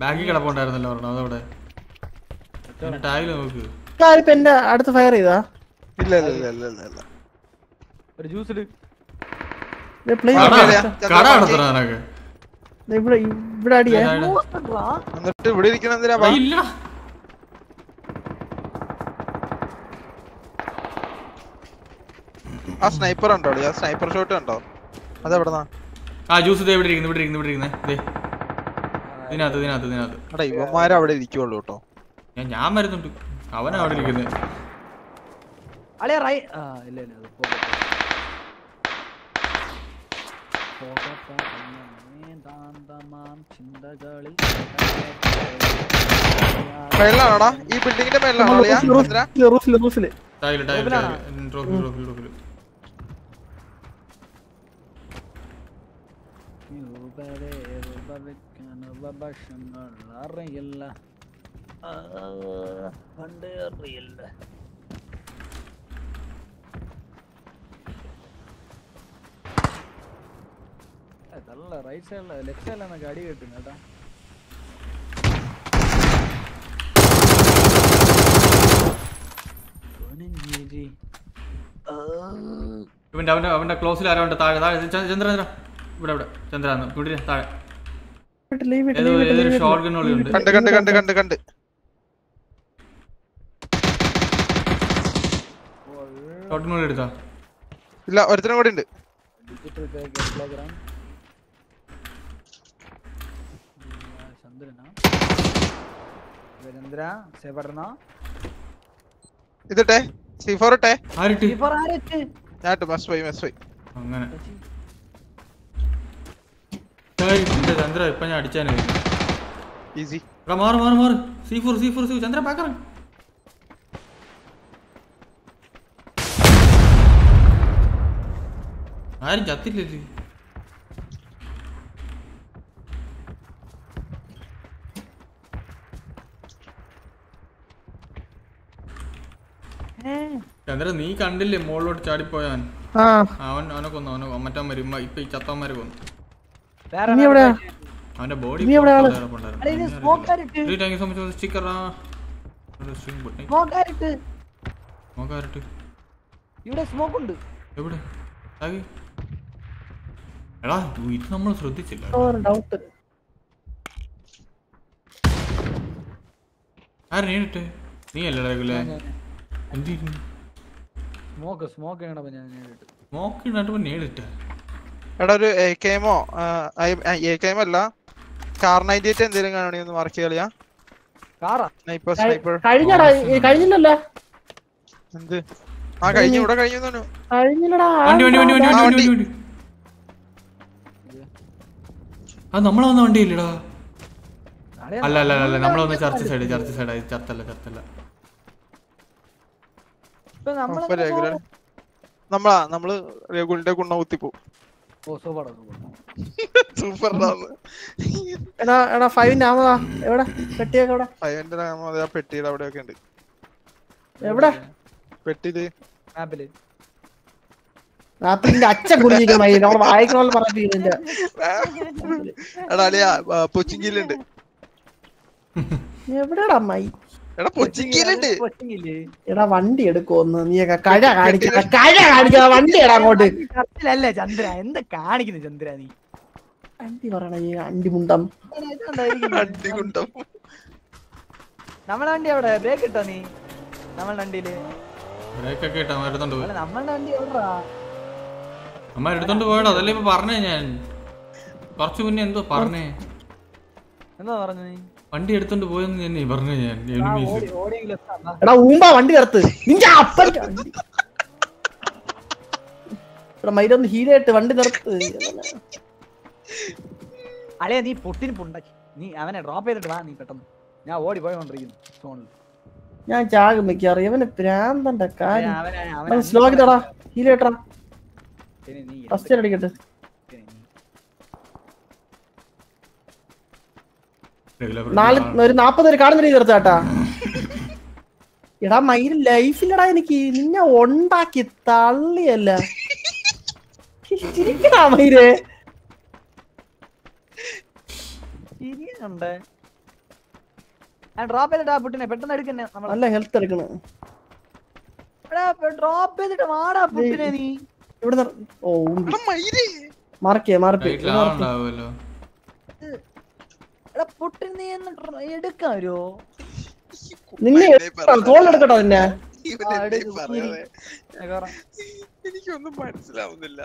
ബാക്കി കിടപ്പുണ്ടായിരുന്നല്ലോ ഒരെണ്ണം. അതവിടെ? എന്റെ അടുത്ത് ഫയർ ചെയ്താ. ഇല്ല ഇല്ല ഇല്ല ഇല്ല ഒരു ഇവിടെ ഇവിടെ അടിയാ. എന്നിട്ട് ഇവിടെ ഇരിക്കണ എന്തിനാ ഇല്ല. ആ സ്നൈപ്പർ ഉണ്ടോ ആ സ്നൈപ്പർ ഷോട്ട് ഉണ്ടോ? അതെവിടെന്നാ? ആ ജ്യൂസ് ഇവിടെ ഇരിക്കുന്നു ഇവിടെ ഇരിക്കുന്നു ഇവിടെ ഇരിക്കുന്നേ. ദേ. ഇതിനകത്ത് ഇതിനകത്ത് ഇതിനകത്ത്. എടാ ഇവന്മാര് അവിടെ ഇരിക്കുള്ളൂ കേട്ടോ. ഞാൻ ഞാൻ വരുന്നുണ്ട് അവനാ അവിടെ ഇരിക്കുന്നത് അളിയ റൈ ആ ഇല്ല ഈ ബിൽഡിങ്ങിന്റെ അറിയില്ല. പണ്ട് അറിയില്ല അതല്ല റൈറ്റ് സൈഡിലെ ലെഫ്റ്റ് സൈഡിലാണ് അടി കിട്ടുന്നത് കേട്ടാ. ഇവന്റെ അവന്റെ അവന്റെ ക്ലോസിൽ ആരാണ്ട് താഴെ താഴെ ച- ചന്ദ്ര ചന്ദ്ര. ഇവിടെ ഇവിടെ ചന്ദ്ര ഇവിടെ താഴെ. ഏതോ ഏതൊരു ഷോർട്ട് ഗൺ ഉണ്ട് കണ്ട് കണ്ട് കണ്ട് കണ്ട് കണ്ട്. ഷോർട്ട് കൂടി എടുക്കാം ഇല്ല ഒരുത്തനും കൂടി ഉണ്ട്. ഇതിട്ടെ? സി ഫോർ ഇട്ടെ? ആരിട്ട്? ഞാൻ മസ് വൈ മസ് വൈ അങ്ങനെ. ചന്ദ്ര ഇപ്പൊ ഞാൻ അടിച്ചാനേ. ഈസി എടാ മാറ് മാറ് മാറ്. C four C four C Chandra പാക്കറ ആരും ചത്തില്ലേ ചന്ദ്ര നീ കണ്ടില്ലേ മുകളിലോട്ട് ചാടിപ്പോയാൻ? ആ. അവൻ അവനെ കൊന്നു അവനെ മറ്റാൻ മറ്റവൻ വരും. ഇപ്പൊ ഈ ചത്തവന്മാരെ കൊന്നു. അവന്റെ ബോഡി നീ എവിടെ ആൾ? smoke ആയിട്ട്. Thank you so much sticker smoke ആയിട്ട് നോക്കാറിട്ട് ഇവിടെ സ്മോക്ക് ഉണ്ട്. എവിടെ? എടാ ഇത് നമ്മൾ ശ്രദ്ധിച്ചില്ല ഡൗട്ട് ആര് നേരിട്ട് നീ അല്ലടാ എന്തിരുന്നു സ്മോക്ക് സ്മോക്ക് ഞാൻ. നേരിട്ട്. സ്മോക്ക് നേരിട്ട. എടാ ഒരു എകെമോ അല്ല. കാർ നയന്റി എയ്റ്റ് എന്തെങ്കിലും കാണണമെങ്കിൽ ഒന്ന് മാർക്ക് ചെയ്യാ കാറാ സ്നൈപ്പർ സ്നൈപ്പർ കഴിഞ്ഞടാ കഴിഞ്ഞില്ലല്ലോ. എന്ത്? ആ കഴിഞ്ഞു ഇവിടെ കഴിഞ്ഞു തോന്നുന്നു. കഴിഞ്ഞില്ലടാ വണ്ടി വണ്ടി വണ്ടി വണ്ടി വണ്ടി. വണ്ടി. വണ്ടി വണ്ടി അത് നമ്മളെ വന്ന വണ്ടിയില്ലടാ? അല്ല അല്ല അല്ല നമ്മളെ വന്ന ചർച്ച് സൈഡ് ചർച്ച് സൈഡ് ചർത്തല്ല ചർത്തല്ല നമ്മൾ നമ്മളാ രഘുലിന്റെ കുണ്ണ കുത്തിപ്പോ. സൂപ്പർ എടാ എടാ ഫൈവിന്റെ ആമതാ എവിടെ? പെട്ടിയൊക്കെ എവിടെ? ആ പെട്ടിയുടെ അവിടെയൊക്കെ ഉണ്ട്. എവിടെ? പെട്ടിയിൽ. മാപ്പിൽ രാത്രിന്റെ അച്ഛൻ കുടിച്ചിരിക്കണം നമ്മൾ വായിക്കണ പറഞ്ഞില്ല പൊച്ചിങ്കിലുണ്ട് എവിടെടാ അമ്മായി എടാ കൊച്ചിങ്ങില്ലേ എടാ വണ്ടി എടുക്കുമെന്ന് നീയൊക്കെ കഴ കാണിക്കാ കഴ കാണിക്കാ വണ്ടി എടാ അങ്ങോട്ട്. കത്തിലല്ലേ ചന്ദ്ര? എന്താ കാണിക്കുന്നു ചന്ദ്ര നീ? അണ്ടി പറയണ ഈ അണ്ടിമുണ്ടം. അടികുണ്ടം നമ്മളെ വണ്ടി അവിടെ ബ്രേക്ക് ഇട്ടോ നീ? നമ്മളെ വണ്ടിയിൽ? ബ്രേക്കൊക്കെ ഇട്ടാ അമ്മ എടുത്തോണ്ട് അല്ല നമ്മളുടെ വണ്ടി എവിടാ അമ്മ എടുത്തോണ്ട് പോയോ അതല്ലേ ഇപ്പൊ പറഞ്ഞേ ഞാൻ. കുറച്ചു മുന്നേ എന്തോ പറഞ്ഞേ. എന്താ പറഞ്ഞു? നീ വണ്ടി എടുത്തോണ്ട് പോയെന്ന് തന്നെ പറഞ്ഞു ഞാൻ. എടാ ഊമ്പാ വണ്ടി നിർത്ത് നിന്റെ അപ്പന്റെ വണ്ടി എടാ മൈരൊന്ന് ഹീലായിട്ട് വണ്ടി നിർത്ത് അളിയ നീ പൊട്ടിന് പുണ്ടാക്കി. നീ അവനെ ഡ്രോപ്പ് ചെയ്തിട്ട് വാ നീ പെട്ടെന്ന്. ഞാൻ ഓടി പോയോണ്ടിരിക്കുന്നു ഫോണിൽ ഞാൻ ചാകും മിക്കവാറും. ഇവന് പ്രാന്തന്റെ കാര്യം. അവനെ അവൻ സ്ലോ ആക്കിത്തടാ. ഹീലേട്ടടാ ഫസ്റ്റ് അടിക്കട്ടെ നാല് ഒരു നാപ്പത് പേര് കാണുന്ന രീതി നിർത്താട്ടാ എടാ മയിൽ ലൈഫിലടാ എനിക്ക് നിന്നെ ഉണ്ടാക്കി തള്ളിയല്ല. ചിരിക്കടാ മയിൽ. ശരിയുണ്ട് ഞാൻ ഡ്രോപ്പ് ചെയ്തിട്ടാ പുട്ടിനെ. പെട്ടെന്ന് എടുക്കുന്നേ നമ്മൾ നല്ല ഹെൽത്ത് എടുക്കണേ. ഡ്രോപ്പ് ചെയ്തിട്ട് വാടാ പുട്ടിനെ നീ. ഇവിടെ ഓ മാർക്ക് മാർക്ക് എടുക്കാരോ? നിന്നെ തോൾ എടുക്കട്ടോ നിന്നെ? എനിക്കൊന്നും മനസ്സിലാവുന്നില്ല.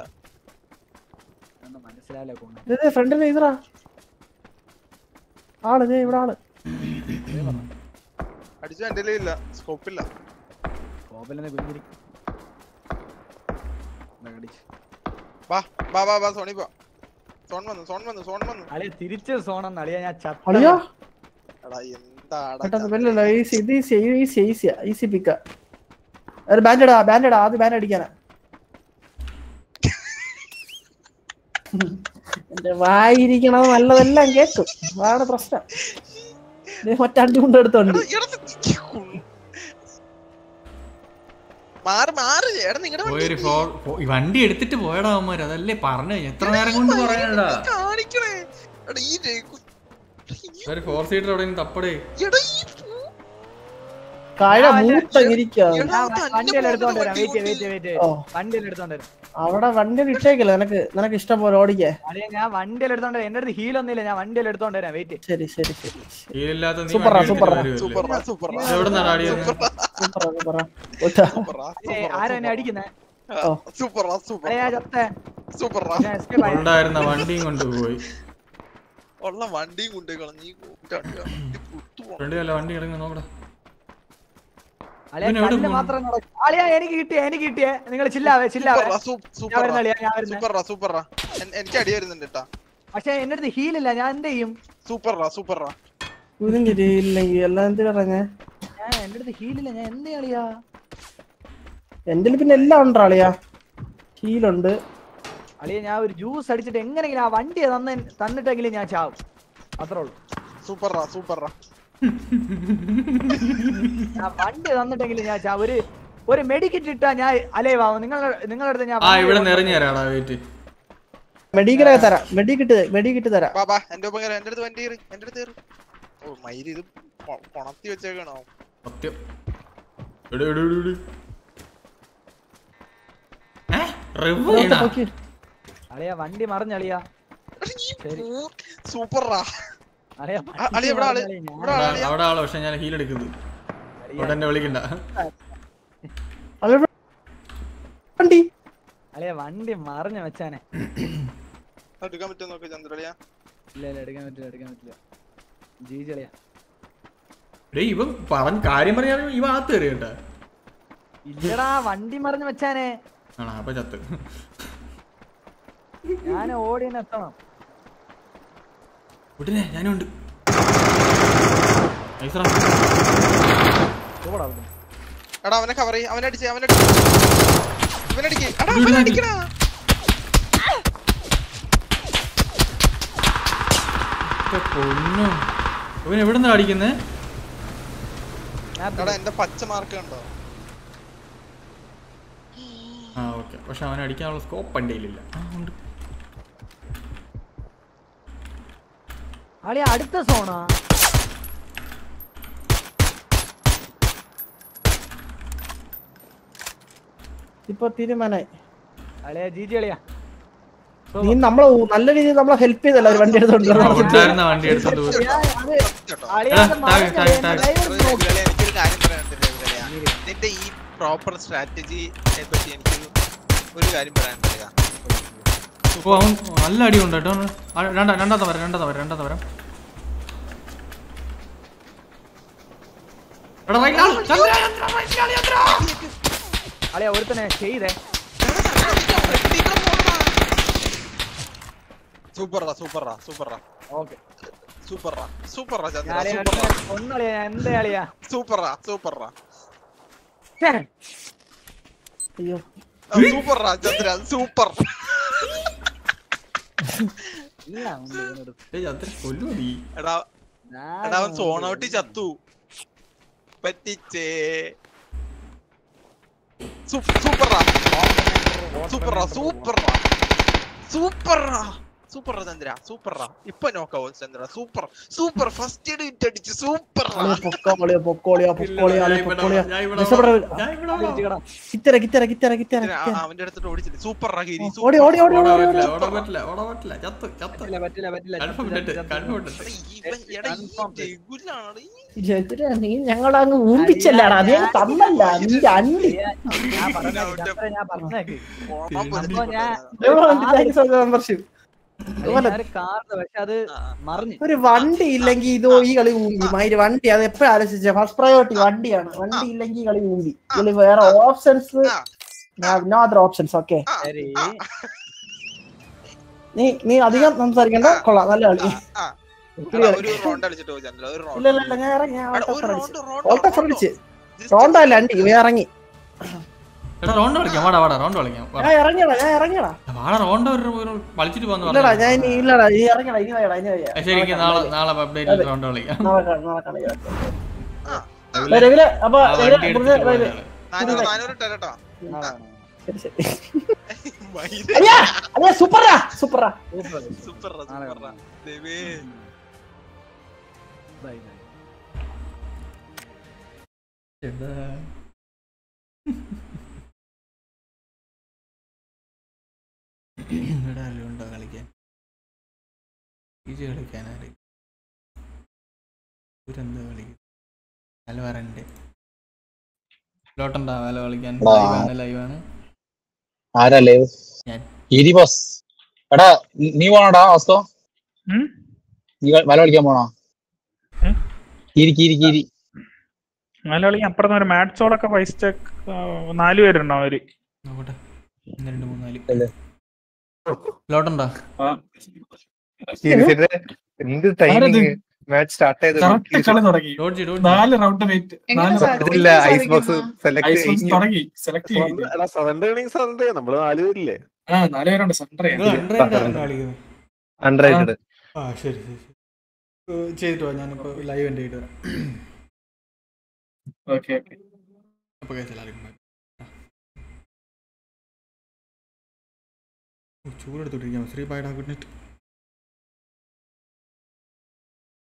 ഫ്രണ്ടിൽ ഇതറാ. ആൾ ദേ ഇവിടെ ആൾ. അടിച്ചു എന്റെ ഇല്ല. സ്കോപ്പില്ല സ്കോപ്പില്ലെന്ന് കുഞ്ഞിരി ഇതാ കടിച്ച്. വാ വാ വാ വാ സോണി വാ സോൺ വന്നു സോൺ വന്നു സോൺ വന്നു. അളിയ തിരിച്ച് സോണെന്ന് അളിയ ഞാൻ ചത്ത അളിയോ? എടാ എന്താടാ പെട്ടെന്ന് വെല്ലല്ലോ ഈസി ഇത് ഈസി ഈസി ഈസിയാ ഈസി പിക്ക. ഒരു ബാൻഡ് ഇടാ ബാൻഡ് ഇടാ ആദ്യം ബാൻഡ് അടിക്കാനാ. എന്റെ വായിരിക്കണത് നല്ലതെല്ലാം കേക്കും. അതാണ് പ്രശ്നം. മറ്റേ മറ്റണ്ടി കൊണ്ടെടുത്തോണ്ട് വണ്ടി പോയൊരു ഫോർ ഈ വണ്ടി എടുത്തിട്ട് പോയടാ അവന്മാര്. അതല്ലേ പറഞ്ഞു. എത്ര നേരം കൊണ്ട് പറയാനടാ കാണിക്കണേ. എടാ ഈ രഘു- ഒരു ഫോർ സീറ്റർ അവിടെ തപ്പടേ. കാഴ എടുത്തോണ്ട് വരാം. വെയിറ്റ് വെയിറ്റ് വെയിറ്റ് ഓ വണ്ടിയിൽ എടുത്തോണ്ട് വരാം. അവിടെ വണ്ടി ഇട്ടേക്കില്ല? നിനക്ക് നിനക്ക് ഇഷ്ടം പോലെ ഓടിക്കേ ഞാൻ വണ്ടി എടുത്തോണ്ട് എന്റെ അടുത്ത് ഹീൽ ഒന്നുമില്ല. ഞാൻ വണ്ടി എടുത്തോണ്ട് വരാം. വെയിറ്റ് ശരി ശരി ശരി സൂപ്പർ നീ സൂപ്പർ സൂപ്പർ സൂപ്പർ ആരാ എന്നെ അടിക്കുന്നേ? Super super. ഉണ്ടായിരുന്ന വണ്ടിയും കൊണ്ടുപോയി ഉള്ള വണ്ടിയും കൊണ്ടുപോയി കളഞ്ഞു വണ്ടി കിടങ്ങി നോക്കടാ അളിയ ഇവൻ എവിടെ കല്ല് പോണു? മാത്രം നടക്കും. അളിയ എനിക്ക് കിട്ടിയേ എനിക്ക് കിട്ടിയേ നിങ്ങൾ ചില്ലാവേ എനിക്ക് അടി വരുന്നുണ്ട് കേട്ടാ പക്ഷെ എന്റെ അടുത്ത് ഹീൽ ഇല്ല. ഞാൻ എന്ത് ചെയ്യും? കുരുങ്ങിരി ഇല്ലെങ്കിൽ എല്ലാം പറഞ്ഞേ ഞാൻ എന്റെ അടുത്ത് ഹീൽ ഇല്ല. ഞാൻ എന്ത് കളിയാ എന്റെ പിന്നെ എല്ലാം ഉണ്ട് അളിയാ? ഹീലുണ്ട് അളിയ ഞാൻ ഒരു ജ്യൂസ് അടിച്ചിട്ട് എങ്ങനെയെങ്കിലും ആ വണ്ടി തന്ന തന്നിട്ടെങ്കിലും ഞാൻ ചാവും. അത്രേ ഉള്ളൂ. സൂപ്പറാ ആ വണ്ടി തന്നിട്ടെങ്കിലും ഞാൻ ഒരു ഒരു മെഡിക്കറ്റ് ഇട്ടാ ഞാൻ അലൈവ് ആവും നിങ്ങളുടെ നിങ്ങളുടെ അടുത്ത് ഞാൻ ഇവിടെ നിറഞ്ഞു തരാടാ വെയിറ്റ് മെഡിക്കലൊക്കെ തരാം. മെഡിക്കിട്ട് മെഡിക്കിട്ട് തരാം. ബാബാ എന്റെ ഒപ്പം എന്റെ അടുത്ത് വണ്ടി കയറി എന്റെ അടുത്ത് ഓ മയിൽ ഇത് പൊണത്തി വെച്ചേക്കണോ? സത്യം. അളിയാ? വണ്ടി മറിഞ്ഞ അളിയ സൂപ്പറാ. അളി എവിടെ ആൾ മറിഞ്ഞ ഇവിടെ അവിടെ ആൾ അവിടെ പക്ഷെ ഞാൻ ഹീൽ എടുക്കുന്നത് അവിടെ എന്നെ വിളിക്കണ്ട. അത് വണ്ടി. അളിയ വണ്ടി മറിഞ്ഞ വെച്ചാനെ. എടുക്കാൻ പറ്റുമോ നോക്ക് ചന്ദ്രളിയാ ഇല്ല ഇല്ല എടുക്കാൻ പറ്റില്ല എടുക്കാൻ പറ്റില്ല. ജി ജി അളിയ ഇവൻ പറഞ്ഞ കാര്യം പറഞ്ഞാൽ ഇവ ആത്ത് കയറി കേട്ടാ. ഇല്ലടാ വണ്ടി മറിഞ്ഞു വെച്ചാനെ. ആണോ അപ്പൊ ചത്ത്. ഞാൻ ഓടിയെന്ന് എത്തണം ഞാനുണ്ട്. എടാ അവനെ കവർ ചെയ്യ്. അവനെ അടിച്ച് അവനെ അടിക്ക്. എടാ ഇത് അവനെ ഇടിക്ക്. അടിക്കടാ. ഇപ്പൊ പൊന്നു. ഇവൻ എവിടെ നിന്നാ അടിക്കുന്നേ? എടാ എന്റെ പച്ച മാർക്ക് കണ്ടോ? ആ ഓക്കെ പക്ഷെ അവനെ അടിക്കാനുള്ള സ്കോപ്പ് ആ ഉണ്ട്. അളിയ അടുത്ത സോണാ. ഇപ്പൊ തീരുമാനായി. അളിയ ജി ജി അളിയ നീ നമ്മളെ നല്ല രീതിയിൽ നമ്മളെ ഹെൽപ്പ് ചെയ്തല്ലോ ഒരു വണ്ടി എടുത്തോണ്ട്. നിന്റെ ഈ പ്രോപ്പർ സ്ട്രാറ്റജിയെ പറ്റി എനിക്ക് ഒരു കാര്യം പറയാനുണ്ട് ഓ അവൻ നല്ല അടി ഉണ്ട് കേട്ടോ. രണ്ട രണ്ടാ രണ്ടാമത്തെ വരാം രണ്ടാമത്തെ വരാം രണ്ടാമത്തെ വരാം. അളിയ ഒരുത്തനെ ചെയ്തേ. സൂപ്പറാ സൂപ്പറാ സൂപ്പറാ. ഓക്കെ. സൂപ്പറാ സൂപ്പറാ ചന്ദ്ര ഒന്നളിയ എന്താ അളിയ? സൂപ്പറാ സൂപ്പറാ. ഛേ, അയ്യോ ആ, സൂപ്പറാ ചന്ദ്ര സൂപ്പർ. എടാ അവൻ സോണൗട്ടി ചത്തു പറ്റിച്ചേ സൂപ്പറാ സൂപ്പറാ സൂപ്പറാ സൂപ്പറാ സൂപ്പറാ ചന്ദ്ര സൂപ്പർ ഇപ്പൊ നോക്കാവും Chandra. Super super first aid hit അടിച്ച് സൂപ്പർ അവന്റെ അടുത്ത് ഓടിച്ചില്ല? സൂപ്പർ നീ ഞങ്ങളങ്ങ് ഊമ്പിച്ചല്ലാടാ? നീ തന്നല്ല നീ അണ്ടി ഞാൻ ചന്ദ്രൻ ഞാൻ ഒരു കാർഡ് പക്ഷെ അത് മറിഞ്ഞു. ഒരു വണ്ടി ഇല്ലെങ്കിൽ ഇതോ ഈ കളി ഊമ്പി മൈര് വണ്ടി അത് എപ്പോഴും ആലോചിച്ച? ഫസ്റ്റ് പ്രയോറിറ്റി വണ്ടിയാണ്. വണ്ടി ഇല്ലെങ്കിൽ കളി ഊമ്പി ഇതിൽ വേറെ options no other options okay നീ നീ അധികം സംസാരിക്കണ്ട. കൊള്ളാം. നല്ല കളി. ഒരു റൗണ്ട് കളിച്ചിട്ട് പോയി ഒരു ഇല്ല റൗണ്ട് ഇല്ല. ഞാൻ ഇറങ്ങി ഓട്ടോ എടാ, ഒരു ഓൾട്ടഫ് അടിച്ച്. round, round, ഓൾട്ടഫ് round. അടിച്ച്. റോണ്ട അല്ല അണ്ടി ഇവ ഇറങ്ങി. റൗണ്ട് കളിക്കാം. വാടാ വാടാ റൗണ്ട് കളിക്കാം. ഞാൻ ഇറങ്ങിയടാ ഞാൻ ഇറങ്ങിയടാ. വാടാ റൗണ്ട് ഒരു കളിച്ചിട്ട് പോന്ന് പറഞ്ഞു ഞാൻ ഇല്ലടാ നീ ഇറങ്ങിയടാ ഇനി വയ്യടാ ഇനി വയ്യ. ശരി നാളെ നാളെ അപ്ഡേറ്റ് റൗണ്ട് കളിക്കാം. നാളെ നാളെ കളിക്കാം. രവിലെ അപ്പൊ ശരി ശരി. അയ്യാ അയ്യാ സൂപ്പറാ സൂപ്പറാ. സൂപ്പറാ സൂപ്പറാ ദേവേ ബൈ ബൈ. എടാ. ഇവിടെ ആരെങ്കിലും ഉണ്ടോ കളിക്കാൻ? ഇത് കളിക്കാൻ ആര് ഇവരെന്താ കളിക്കും വില വരണ്ട് ലോട്ടുണ്ടോ വല കളിക്കാൻ? ലൈവാണ് ലൈവാണ്. ആരാ ലൈവ് ഞാൻ. ഇരി ബോസ്. എടാ നീ- പോണടാ വാസ്തോ നീ വല കളിക്കാൻ പോണോ? കീരി കീരി കീരി കളിക്കാൻ അപ്പുറത്ത് ഒരു മാറ്റ്സോളൊക്കെ പൈസ ചെക്ക് നാല് പേരുണ്ടോ അവർ? നോക്കട്ടെ. രണ്ട് മൂന്ന് നാല്. ലോട്ടുണ്ടോ? എന്ത് ടൈമിങ് മാച്ച് സ്റ്റാർട്ട് ചെയ്ത് നാല് റൗണ്ട് വെയിറ്റ് നാല് ഇല്ല ഐസ് ബോക്സ് സെലക്ട് തുടങ്ങി. സെലക്ട് ചെയ്തു നമ്മൾ നാല് പേരില്ലേ? ആ നാല് പേരുണ്ട്. ആ ശരി ശരി ശരി. ഏഹ് ചെയ്തിട്ട് വാ. ഞാനിപ്പോ ലൈവ് എന്റെ ആയിട്ട് വരാം. ഓക്കെ ഓക്കെ അപ്പൊ കഴിച്ചാലും ചൂടെടുത്തോണ്ടിരിക്കാം ശ്രീ ബൈഡാ ഗുഡ് നൈറ്റ്.